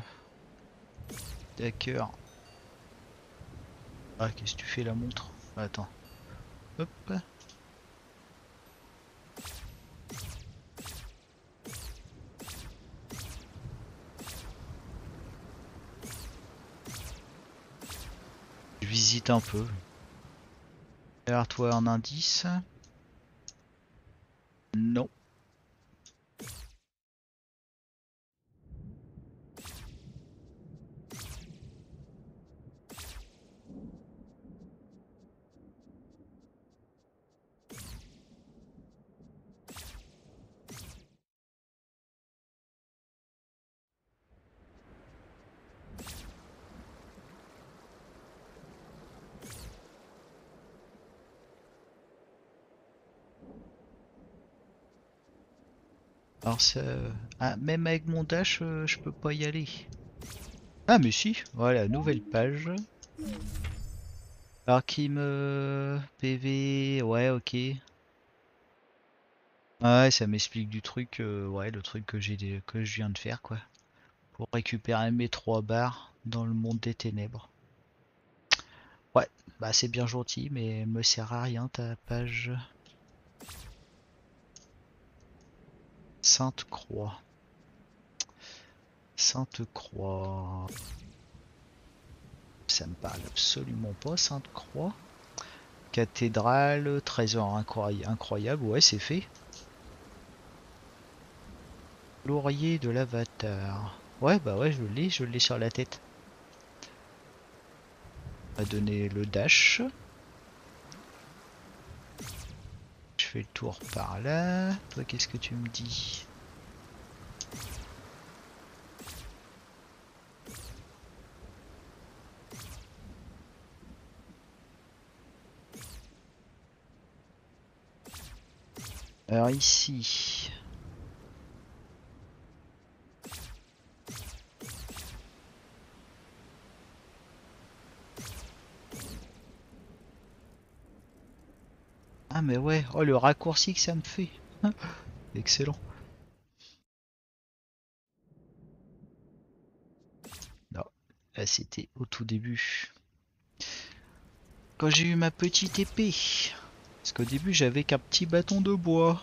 D'accord. Ah qu'est-ce que tu fais la montre? Attends. Hop. Je visite un peu. Alors toi un indice? Non. Ça... Ah, même avec mon dash, euh, je peux pas y aller. Ah mais si, voilà, nouvelle page. Alors qui me... PV... Ouais, ok. Ouais, ça m'explique du truc, euh, ouais, le truc que j'ai que je viens de faire, quoi. Pour récupérer mes trois barres dans le monde des ténèbres. Ouais, bah c'est bien gentil, mais me sert à rien ta page. Sainte Croix. Sainte Croix. Ça me parle absolument pas, Sainte Croix. Cathédrale, trésor incroy- incroyable, ouais, c'est fait. Laurier de l'avatar. Ouais, bah ouais, je l'ai, je l'ai sur la tête. On va donner le dash. Fais le tour par là. Toi, qu'est-ce que tu me dis? Alors ici. Ah mais ouais, oh le raccourci que ça me fait. Excellent. Non, là c'était au tout début. Quand j'ai eu ma petite épée. Parce qu'au début j'avais qu'un petit bâton de bois.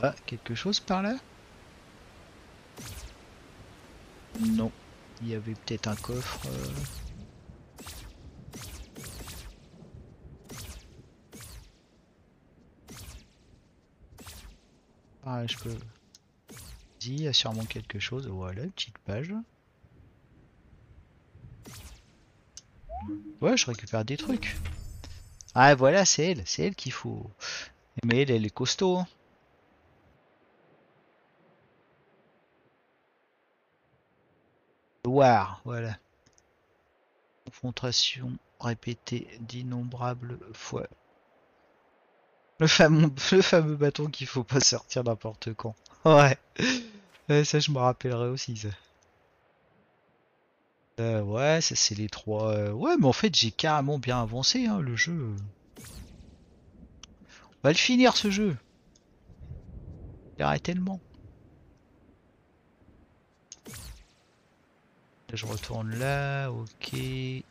Ah, quelque chose par là? Non. Il y avait peut-être un coffre. euh. Ah, je peux. Il y a sûrement quelque chose. Voilà, petite page. Ouais, je récupère des trucs. Ah, voilà, c'est elle. C'est elle qu'il faut. Mais elle, elle est costaud. hein. Loire, voilà. Confrontation répétée d'innombrables fois. Le fameux, le fameux bâton qu'il faut pas sortir n'importe quand. Ouais. Ça je me rappellerai aussi ça. Euh, ouais, ça c'est les trois. euh, Ouais, mais en fait j'ai carrément bien avancé hein, le jeu. On va le finir ce jeu. Il arrête tellement. Je retourne là, ok. De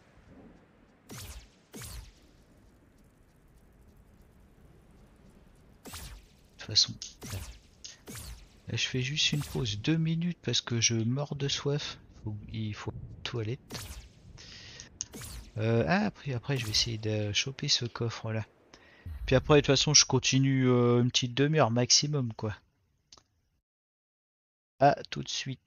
toute façon. Là, je fais juste une pause deux minutes parce que je meurs de soif. Il faut toilette. Euh, ah, après, après, je vais essayer de choper ce coffre là. Puis après, de toute façon, je continue euh, une petite demi-heure maximum, quoi. À tout de suite.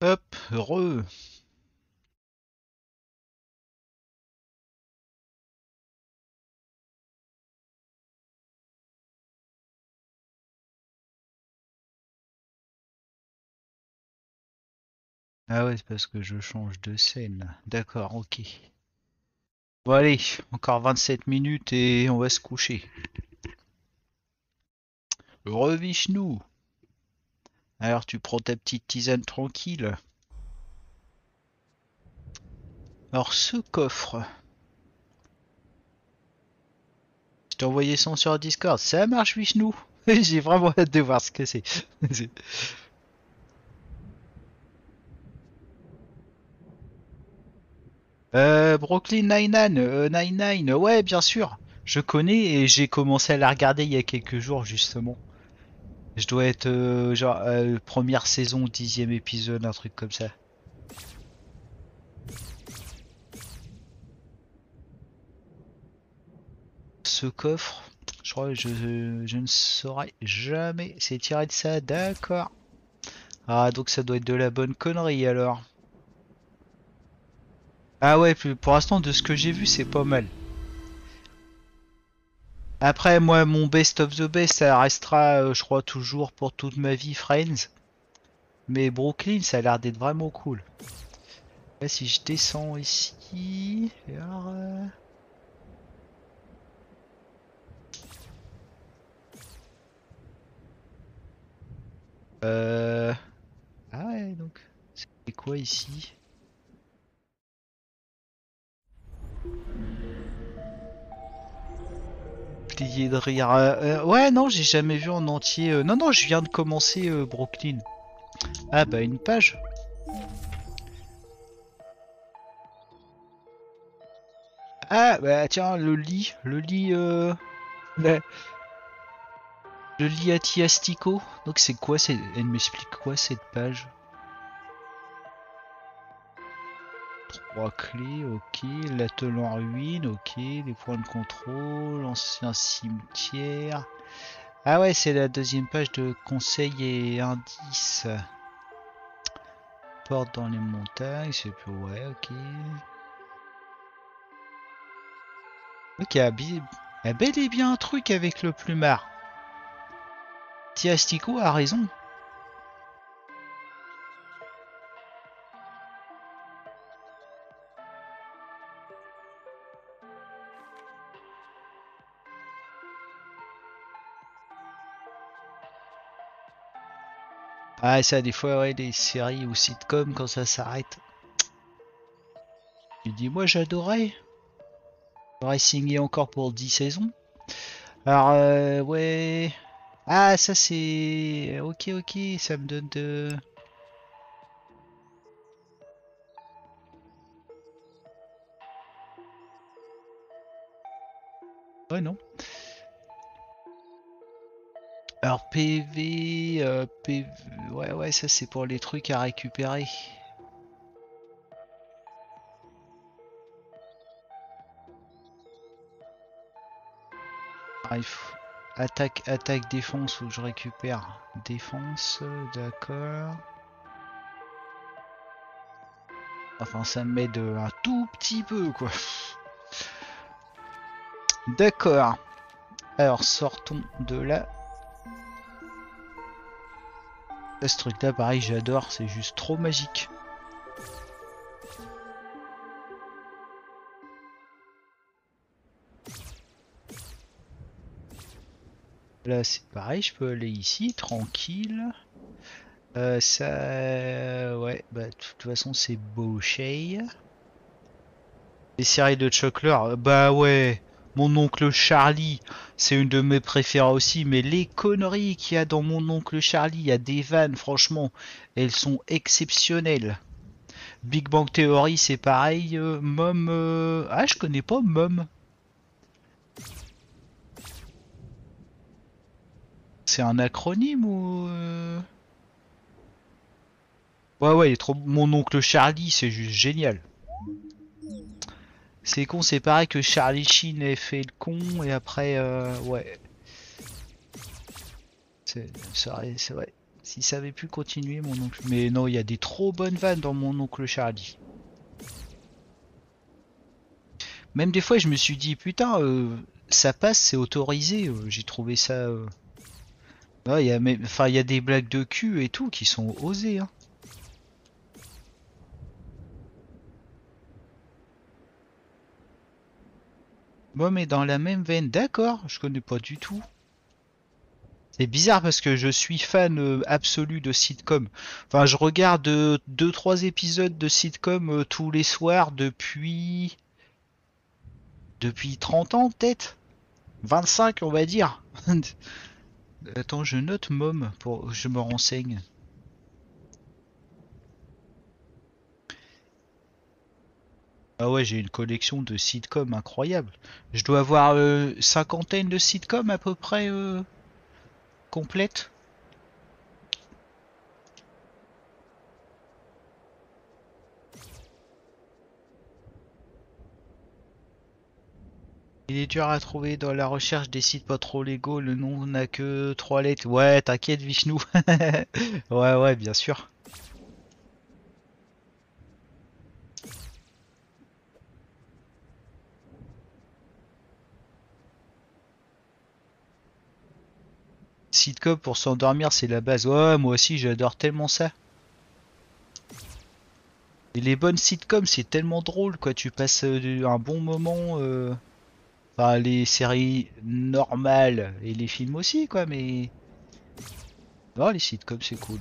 Hop, heureux. Ah ouais, c'est parce que je change de scène. D'accord, ok. Bon allez, encore 27 minutes et on va se coucher. Heureux Vishnu. Alors tu prends ta petite tisane tranquille. Alors ce coffre. Je t'ai envoyé son sur Discord. Ça marche Vishnu? J'ai vraiment hâte de voir ce que c'est. Euh, Brooklyn Nine-Nine, euh, Nine-Nine, ouais, bien sûr. Je connais et j'ai commencé à la regarder il y a quelques jours, justement. Je dois être, euh, genre, euh, première saison, dixième épisode, un truc comme ça. Ce coffre, Je crois que je, ne saurais jamais. C'est tiré de ça, d'accord. Ah, donc ça doit être de la bonne connerie alors. Ah ouais, pour l'instant, de ce que j'ai vu, c'est pas mal. Après, moi, mon best of the best, ça restera, euh, je crois, toujours pour toute ma vie, Friends. Mais Brooklyn, ça a l'air d'être vraiment cool. Là, si je descends ici... alors, euh, Euh... Ah ouais, donc... C'est quoi ici? Plier de rire. euh, euh, ouais, non, j'ai jamais vu en entier. euh, Non, non, je viens de commencer Brooklyn. Ah bah une page. Ah bah tiens, le lit. Le lit... Euh... Le, le lit Atiastico. Donc c'est quoi c'est Elle m'explique quoi cette page? Trois clés, ok. L'atelier en ruine, ok. Les points de contrôle, ancien cimetière. Ah ouais, c'est la deuxième page de conseils et indices. Porte dans les montagnes, c'est plus... Ouais, ok. Ok, a bi- il y a bel et bien un truc avec le plumard. Tiastico a raison. Ah ça des fois ouais les séries ou sitcoms quand ça s'arrête. Tu dis moi j'adorais. J'aurais signé encore pour 10 saisons. Alors euh, ouais. Ah ça c'est. Ok ok ça me donne de. Ouais non. Alors PV, euh, PV, ouais ouais ça c'est pour les trucs à récupérer. Ah, il faut- Attaque, attaque, défense, que je récupère. Défense, d'accord. Enfin ça m'aide un tout petit peu quoi. D'accord. Alors sortons de là. Ce truc là pareil j'adore, c'est juste trop magique. Là c'est pareil, je peux aller ici tranquille. Euh, ça... Ouais, bah de toute façon c'est Boucher. Les séries de Chuckler, euh, bah ouais. Mon oncle Charlie, c'est une de mes préférées aussi, mais les conneries qu'il y a dans mon oncle Charlie, il y a des vannes, franchement, elles sont exceptionnelles. Big Bang Theory, c'est pareil. euh, Mom, euh, ah, je connais pas Mom. C'est un acronyme ou euh? Ouais, ouais, il est trop. Mon oncle Charlie, c'est juste génial. C'est con, c'est pareil que Charlie Sheen ait fait le con et après, euh, ouais. C'est vrai. S'il savait plus continuer, mon oncle. Mais non, il y a des trop bonnes vannes dans mon oncle Charlie. Même des fois, je me suis dit, putain, euh, ça passe, c'est autorisé. euh, J'ai trouvé ça. euh, enfin, il y a des blagues de cul et tout qui sont osées. Hein. Bon, mais dans la même veine, d'accord, je connais pas du tout. C'est bizarre parce que je suis fan euh, absolu de sitcom. Enfin, je regarde 2-3 épisodes de sitcom euh, tous les soirs depuis... Depuis 30 ans peut-être 25 on va dire. Attends, je note mom pour je me renseigne. Ah ouais, j'ai une collection de sitcoms incroyable. Je dois avoir euh, cinquantaine de sitcoms à peu près euh, complètes. Il est dur à trouver dans la recherche des sites pas trop légaux, le nom n'a que trois lettres. Ouais, t'inquiète Vishnu. ouais, ouais, bien sûr. Sitcom pour s'endormir, c'est la base. Ouais, moi aussi, j'adore tellement ça. Et les bonnes sitcoms, c'est tellement drôle, quoi. Tu passes euh, un bon moment. euh, Enfin, les séries normales et les films aussi, quoi, mais. Non, les sitcoms, c'est cool.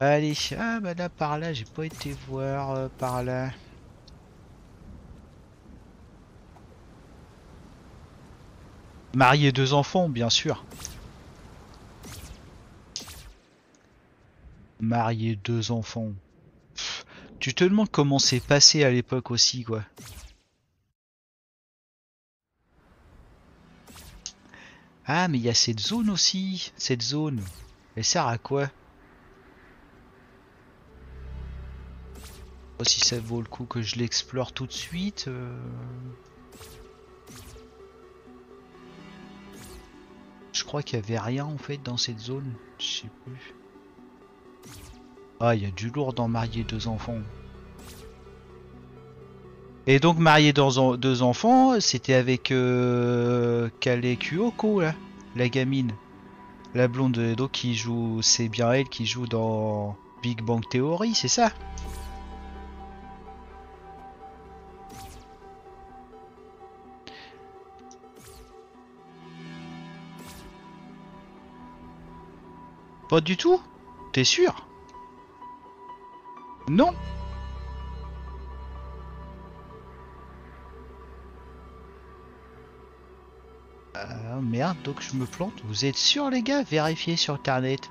Allez, ah bah là, par là, j'ai pas été voir euh, par là. Marié deux enfants, bien sûr. Marié deux enfants. Tu te demandes comment c'est passé à l'époque aussi, quoi. Ah, mais il y a cette zone aussi. Cette zone. Elle sert à quoi? Pas si ça vaut le coup que je l'explore tout de suite. euh. Crois qu'il y avait rien en fait dans cette zone. Je sais plus. Ah, il y a du lourd dans marier deux enfants. Et donc marier deux, en- deux enfants, c'était avec euh, Kale Kyoko là, la gamine, la blonde donc qui joue, c'est bien elle qui joue dans Big Bang Theory, c'est ça? Pas du tout T'es sûr? Non Ah merde, donc je me plante. Vous êtes sûr les gars? Vérifiez sur internet.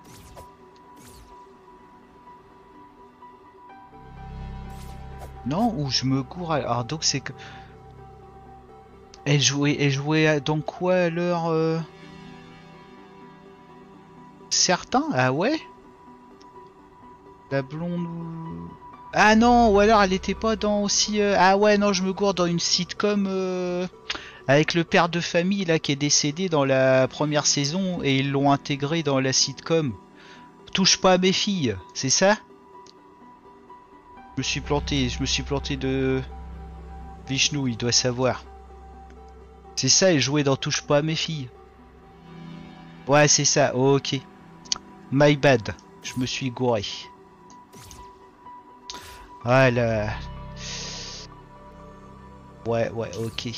Non, ou je me cours. Alors donc c'est que... Elle jouait, elle jouait à- dans quoi alors euh... Certains Ah ouais La blonde. Ah non, ou alors elle était pas dans aussi... euh, Ah ouais, non, je me gourde dans une sitcom... euh, avec le père de famille là qui est décédé dans la première saison et ils l'ont intégré dans la sitcom. Touche pas à mes filles, c'est ça? Je me suis planté, je me suis planté de Vishnu, il doit savoir. C'est ça, il jouait dans Touche pas à mes filles. Ouais, c'est ça. ok. My bad. Je me suis gouré. Voilà. Ouais, ouais, ok.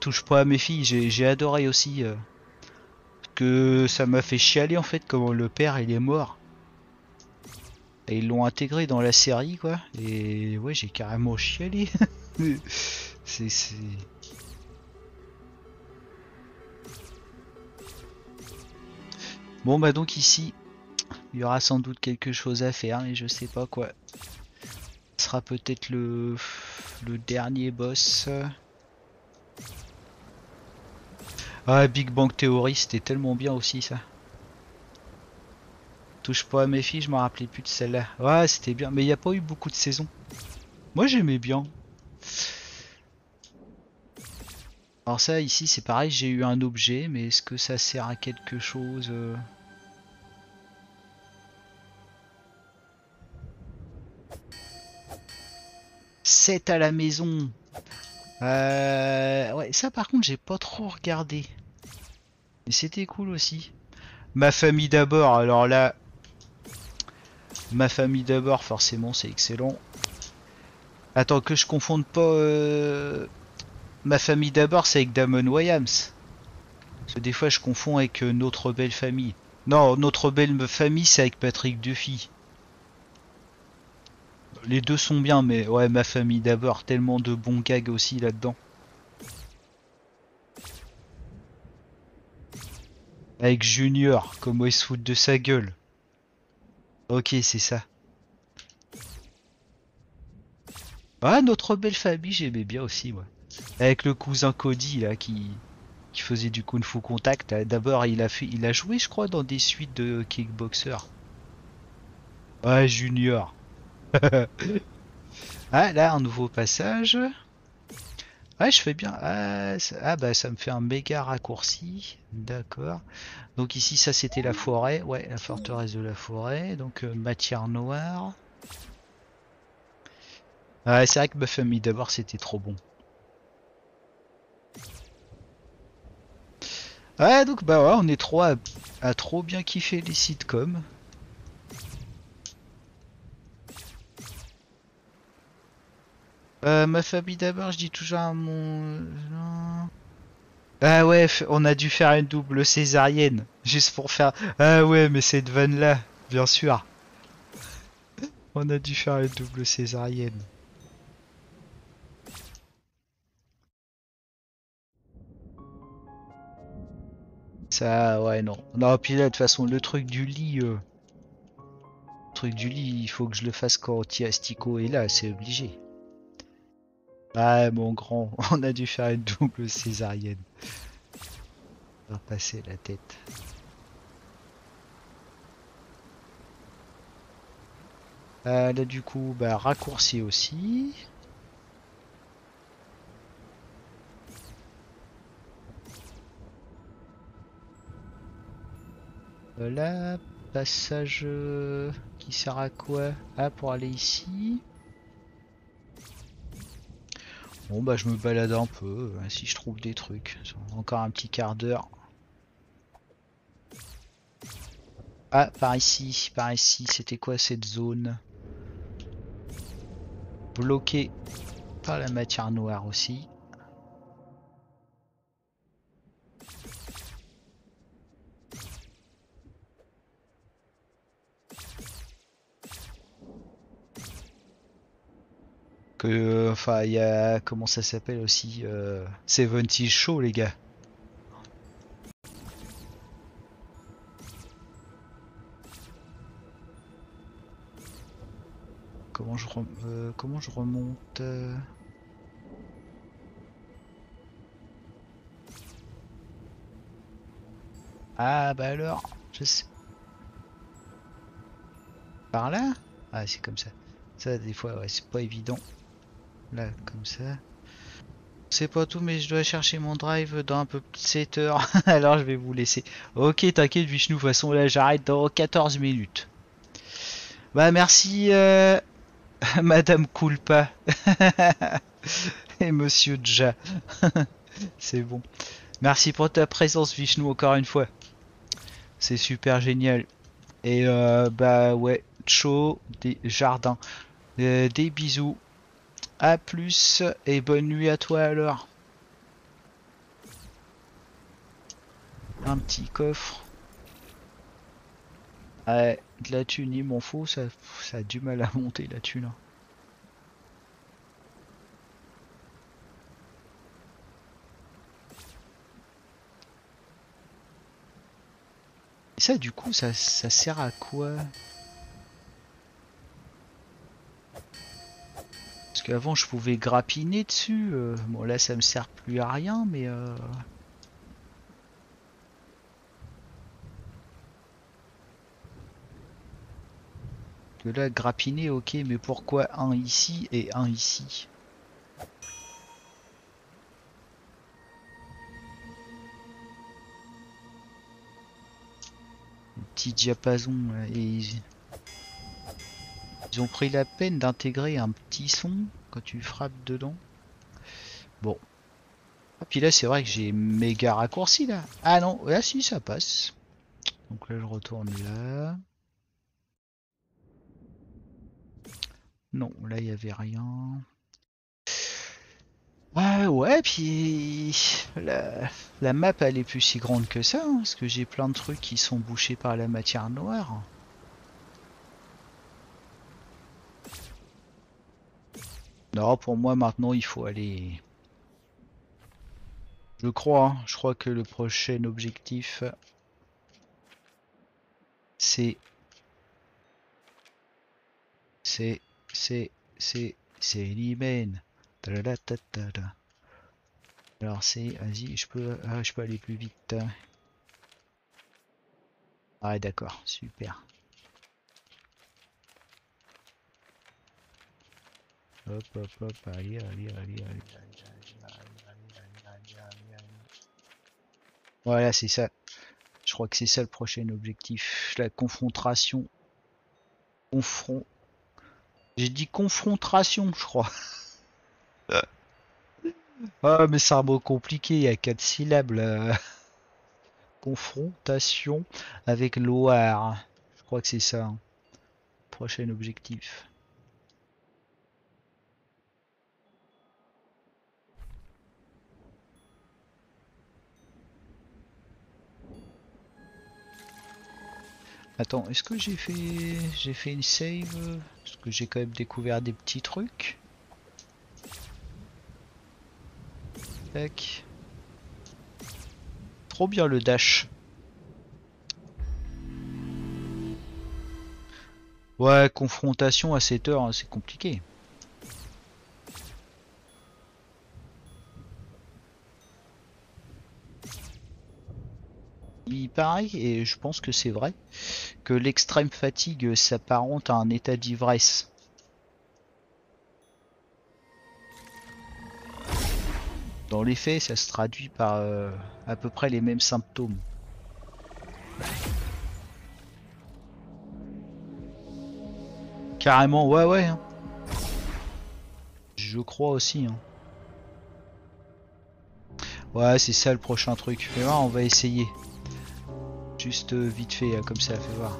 Touche pas à mes filles, j'ai adoré aussi. euh, que ça m'a fait chialer en fait comment le père il est mort. Et ils l'ont intégré dans la série quoi. Et ouais j'ai carrément chialé. c'est. Bon bah donc ici, il y aura sans doute quelque chose à faire mais je sais pas quoi. Ce sera peut-être le, dernier boss. Ah, Big Bang Theory, c'était tellement bien aussi ça. Touche pas à mes filles, je m'en rappelais plus de celle-là. Ouais, c'était bien, mais il n'y a pas eu beaucoup de saisons. Moi j'aimais bien. Alors ça, ici c'est pareil, j'ai eu un objet, mais est-ce que ça sert à quelque chose 7 à la maison. Euh, ouais, ça par contre j'ai pas trop regardé. Mais c'était cool aussi. Ma famille d'abord, alors là... Ma famille d'abord, forcément c'est excellent. Attends, que je confonde pas... euh, Ma famille d'abord c'est avec Damon Wayans. Parce que des fois je confonds avec euh, Notre Belle Famille. Non, Notre Belle Famille c'est avec Patrick Duffy. Les deux sont bien, mais ouais, ma famille d'abord, tellement de bons gags aussi là-dedans. Avec Junior, comment il se fout de sa gueule. Ok, c'est ça. Ah, notre belle famille, j'aimais bien aussi, ouais. Avec le cousin Cody, là, qui, faisait du Kung Fu Contact. D'abord, il a il a joué, je crois, dans des suites de Kickboxer. Ouais, Junior. ah, là, un nouveau passage. Ouais, je fais bien. Ah, ah, bah ça me fait un méga raccourci. D'accord. Donc ici, ça c'était la forêt. Ouais, la forteresse de la forêt. Donc euh, matière noire. Ouais, c'est vrai que famille d'abord c'était trop bon. Ouais, donc bah ouais, on est trop à trop bien kiffer les sitcoms. Euh, ma famille d'abord, je dis toujours à mon... non. Ah ouais, on a dû faire une double césarienne, juste pour faire... Ah ouais, mais cette vanne là, bien sûr. On a dû faire une double césarienne. Ça, ouais, non. Non, puis là, de toute façon, le truc du lit... euh, Le truc du lit, il faut que je le fasse quand Tiastico est là, c'est obligé. Ah mon grand, on a dû faire une double césarienne. Va passer la tête. Euh, là du coup, bah raccourci aussi. Voilà, passage euh, qui sert à quoi? Ah, pour aller ici. Bon bah je me balade un peu, euh, si je trouve des trucs. Encore un petit quart d'heure. Ah, par ici, par ici, c'était quoi cette zone? Bloquée par la matière noire aussi. Que enfin il y a comment ça s'appelle aussi euh, 70 Show les gars. Comment je euh, comment je remonte euh? Ah bah alors je sais. Par là? Ah c'est comme ça. Ça des fois ouais c'est pas évident Là, comme ça. C'est pas tout, mais je dois chercher mon drive dans un peu plus de 7 heures. Alors je vais vous laisser. Ok, t'inquiète, Vishnu. De toute façon, là, j'arrête dans 14 minutes. Bah, merci, euh, Madame Culpa. Et Monsieur Ja. C'est bon. Merci pour ta présence, Vishnu, encore une fois. C'est super génial. Et euh, bah, ouais, chaud, des jardins. Euh, des bisous. A plus et bonne nuit à toi alors. Un petit coffre. Ouais, de la thune, il m'en faut, ça, a du mal à monter la thune. hein. Ça du coup ça, ça sert à quoi? Parce qu'avant je pouvais grappiner dessus. euh, bon là ça me sert plus à rien mais euh... Là grappiner ok mais pourquoi un ici et un ici? Petit diapason et ils... ont pris la peine d'intégrer un petit son quand tu frappes dedans. Bon. Ah, puis là c'est vrai que j'ai méga raccourci là. Ah non, là si ça passe. Donc là je retourne là. Non, là il y avait rien. Ouais, ouais, puis la, la map elle est plus si grande que ça, hein, parce que j'ai plein de trucs qui sont bouchés par la matière noire. Non, pour moi maintenant il faut aller. Je crois, hein, je crois que le prochain objectif c'est c'est c'est c'est c'est l'hymen. Alors c'est, vas-y, je peux, ah, je peux aller plus vite. Ah ouais, d'accord, super. Hop, hop, hop. Voilà, c'est ça. Je crois que c'est ça le prochain objectif. La confrontation. Confront. J'ai dit confrontation, je crois. Ah, mais c'est un mot compliqué, il y a quatre syllabes. Confrontation avec Loire. Je crois que c'est ça. Hein. Prochain objectif. Attends, est-ce que j'ai fait j'ai fait une save Parce que j'ai quand même découvert des petits trucs. Tac. Trop bien le dash. Ouais, confrontation à cette heure, hein, c'est compliqué. Il paraît, et je pense que c'est vrai, que l'extrême fatigue s'apparente à un état d'ivresse. Dans les faits, ça se traduit par euh, à peu près les mêmes symptômes. Carrément, ouais, ouais. hein. Je crois aussi. hein. Ouais, c'est ça le prochain truc. Fais voir, on va essayer. Juste euh, vite fait, hein, comme ça, fais voir.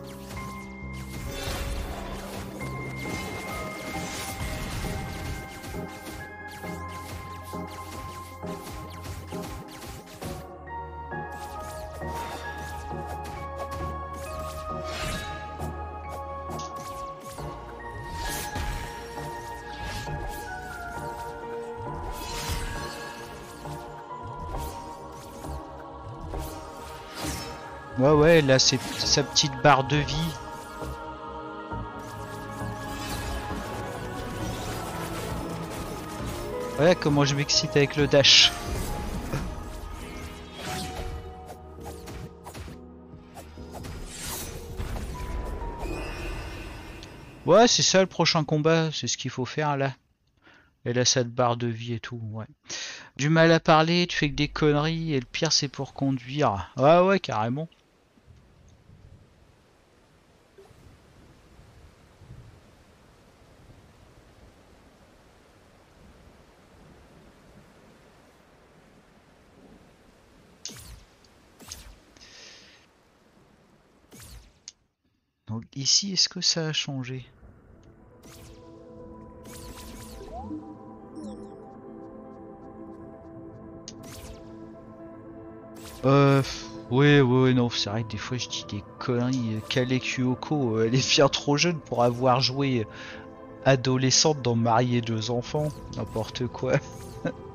Là c'est sa petite barre de vie. Ouais, comment je m'excite avec le dash. Ouais, c'est ça le prochain combat, c'est ce qu'il faut faire là. Elle a cette barre de vie et tout, ouais. Du mal à parler, tu fais que des conneries, et le pire c'est pour conduire. Ouais, ouais, carrément. Donc est-ce que ça a changé Euh... Oui, oui, non, c'est vrai que des fois je dis des conneries. Kale Kyoko, euh, elle est bien trop jeune pour avoir joué adolescente dans Marier deux enfants. N'importe quoi.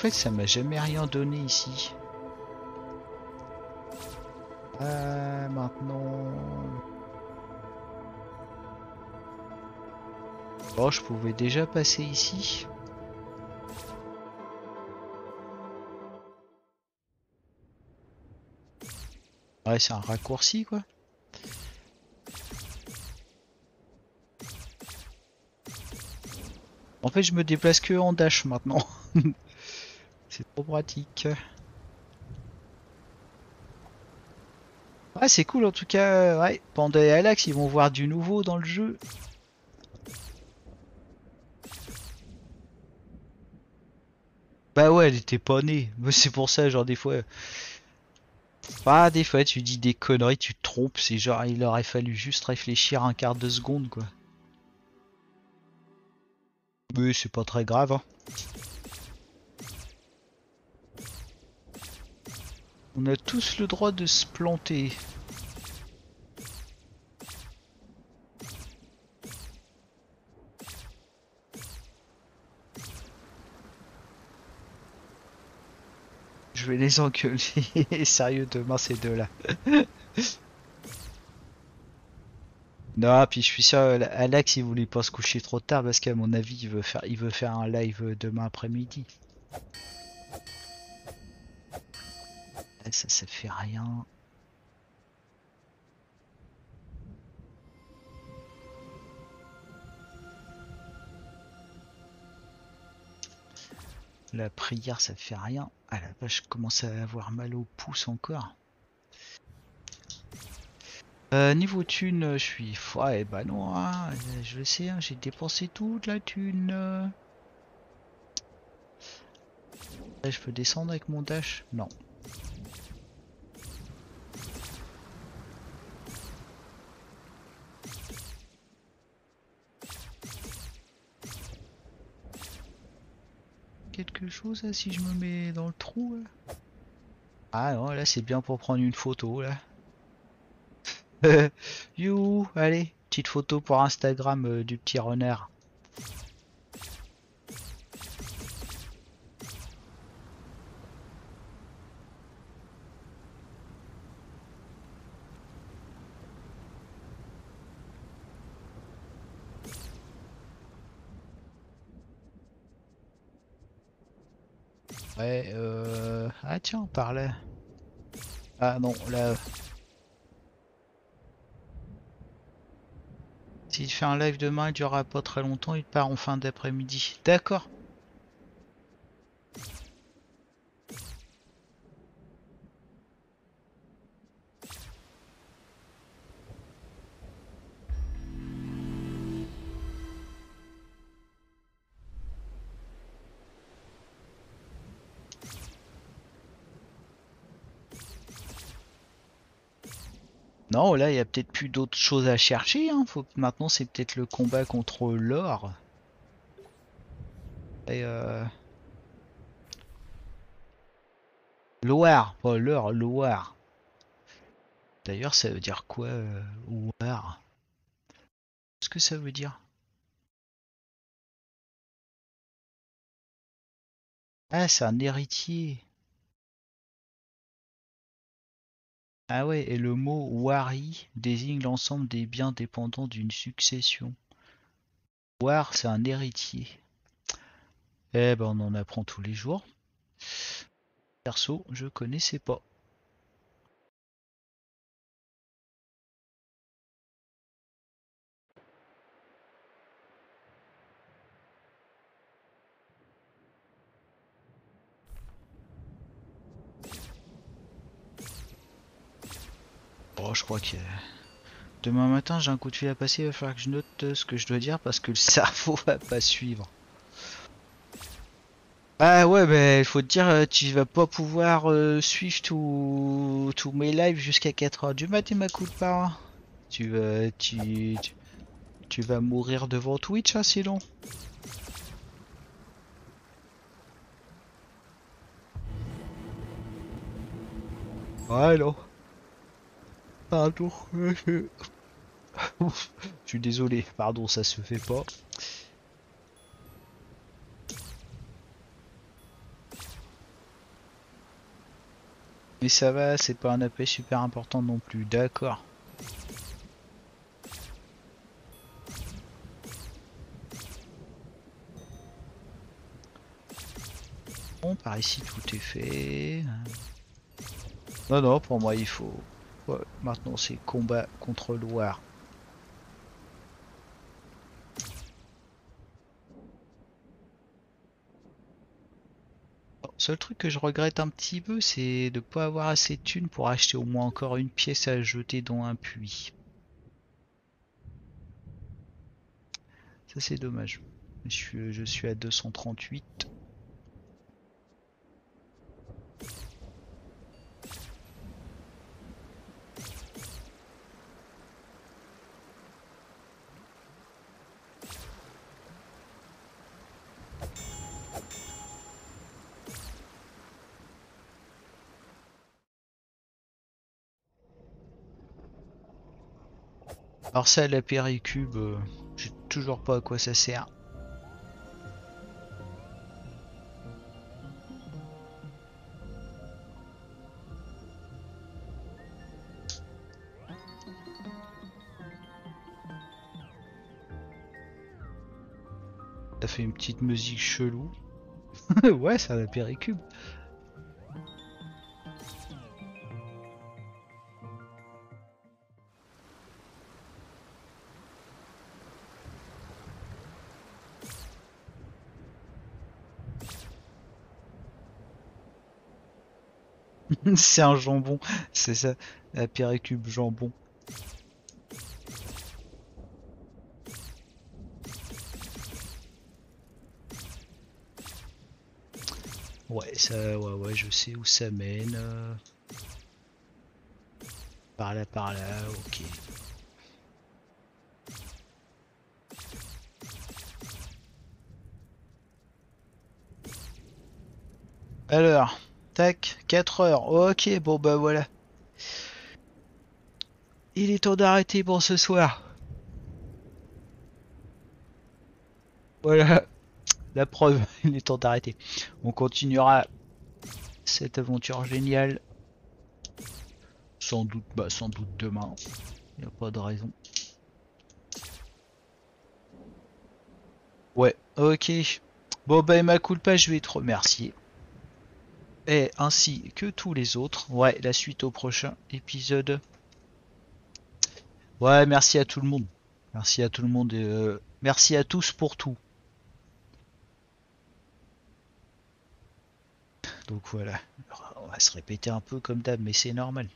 fait, ça m'a jamais rien donné ici. Euh, maintenant... Oh, je pouvais déjà passer ici. Ouais, c'est un raccourci, quoi. En fait, je me déplace que en dash maintenant. c'est trop pratique. Ouais, c'est cool en tout cas. Ouais, Panda et Alex, ils vont voir du nouveau dans le jeu. Bah ouais, elle était pas née. Mais c'est pour ça, genre des fois. Ah, des fois, tu dis des conneries, tu te trompes. C'est genre, il aurait fallu juste réfléchir un quart de seconde, quoi. Mais c'est pas très grave, hein. On a tous le droit de se planter. Je vais les engueuler. Sérieux, demain ces deux-là. non, puis je suis sûr, Alex il voulait pas se coucher trop tard parce qu'à mon avis il veut faire, il veut faire un live demain après-midi ça, ça fait rien. La prière, ça fait rien. Ah la vache, je commence à avoir mal au pouce encore. Euh, niveau thune, je suis... Ouais, bah eh ben non, hein. je le sais, hein, j'ai dépensé toute la thune. Je peux descendre avec mon dash? Non. Chose si je me mets dans le trou là Ah non, là c'est bien pour prendre une photo là. You, allez, petite photo pour Instagram euh, du petit runner. Euh... Ah tiens, par là. Ah non, là... S'il fait un live demain, il durera pas très longtemps, il part en fin d'après-midi. D'accord. Non, là, il y a peut-être plus d'autres choses à chercher. Hein. Maintenant, c'est peut-être le combat contre l'or. Et euh... Loire, pas l'or, Loire. D'ailleurs, ça veut dire quoi, euh, Loire? Qu'est-ce que ça veut dire? Ah, c'est un héritier. Ah ouais, et le mot wari désigne l'ensemble des biens dépendants d'une succession. War, c'est un héritier. Eh ben, on en apprend tous les jours. Perso, je connaissais pas. Oh, je crois que demain matin j'ai un coup de fil à passer, il va falloir que je note euh, ce que je dois dire parce que le cerveau va pas suivre. Ah ouais, mais il faut te dire, euh, tu vas pas pouvoir euh, suivre tous mes lives jusqu'à 4h du matin, ma coup de. Tu vas, tu, vas mourir devant Twitch, hein, sinon. Non. Pardon. Je suis désolé. Pardon, ça se fait pas. Mais ça va, c'est pas un AP super important non plus. D'accord. Bon, par ici tout est fait. Non, non, pour moi il faut... Maintenant c'est combat contre Loire. Seul truc que je regrette un petit peu, c'est de pas avoir assez de thunes pour acheter au moins encore une pièce à jeter dans un puits. Ça c'est dommage. Je suis, je suis à 238. Alors ça, la péricube, euh, je sais toujours pas à quoi ça sert. Ça fait une petite musique chelou. ouais, c'est la péricube. c'est un jambon, c'est ça, la péricube jambon. Ouais, ça, ouais, ouais, je sais où ça mène. euh. Par là, par là, ok. Alors, tac, 4 heures. Ok, bon bah voilà. Il est temps d'arrêter pour ce soir. Voilà, la preuve, il est temps d'arrêter. On continuera cette aventure géniale. Sans doute, bah sans doute demain. Il a pas de raison. Ouais, ok. Bon bah ma culpa, je vais te remercier. Ainsi que tous les autres. Ouais, la suite au prochain épisode. Ouais, merci à tout le monde. Merci à tout le monde. et, euh, merci à tous pour tout. Donc voilà, on va se répéter un peu comme d'hab, mais c'est normal.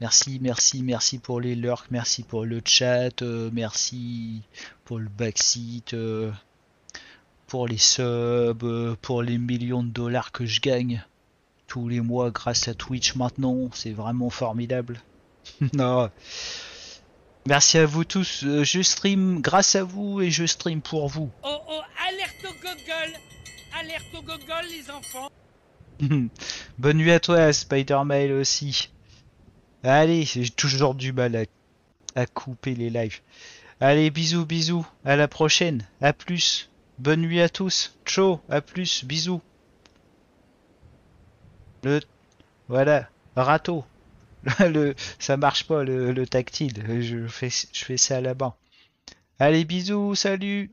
Merci, merci, merci pour les lurks, merci pour le chat, euh, merci pour le backseat, euh, pour les subs, pour les millions de dollars que je gagne tous les mois grâce à Twitch maintenant, c'est vraiment formidable. non. Merci à vous tous, euh, je stream grâce à vous et je stream pour vous. Oh oh, alerte au gogol Alerte au gogol, les enfants Bonne nuit à toi, Spider-Man aussi. Allez, j'ai toujours du mal à, à couper les lives. Allez, bisous, bisous. À la prochaine. À plus. Bonne nuit à tous. Ciao. À plus. Bisous. Le, voilà. Râteau. Le, ça marche pas le, le tactile. Je fais, je fais ça là-bas. Allez, bisous. Salut.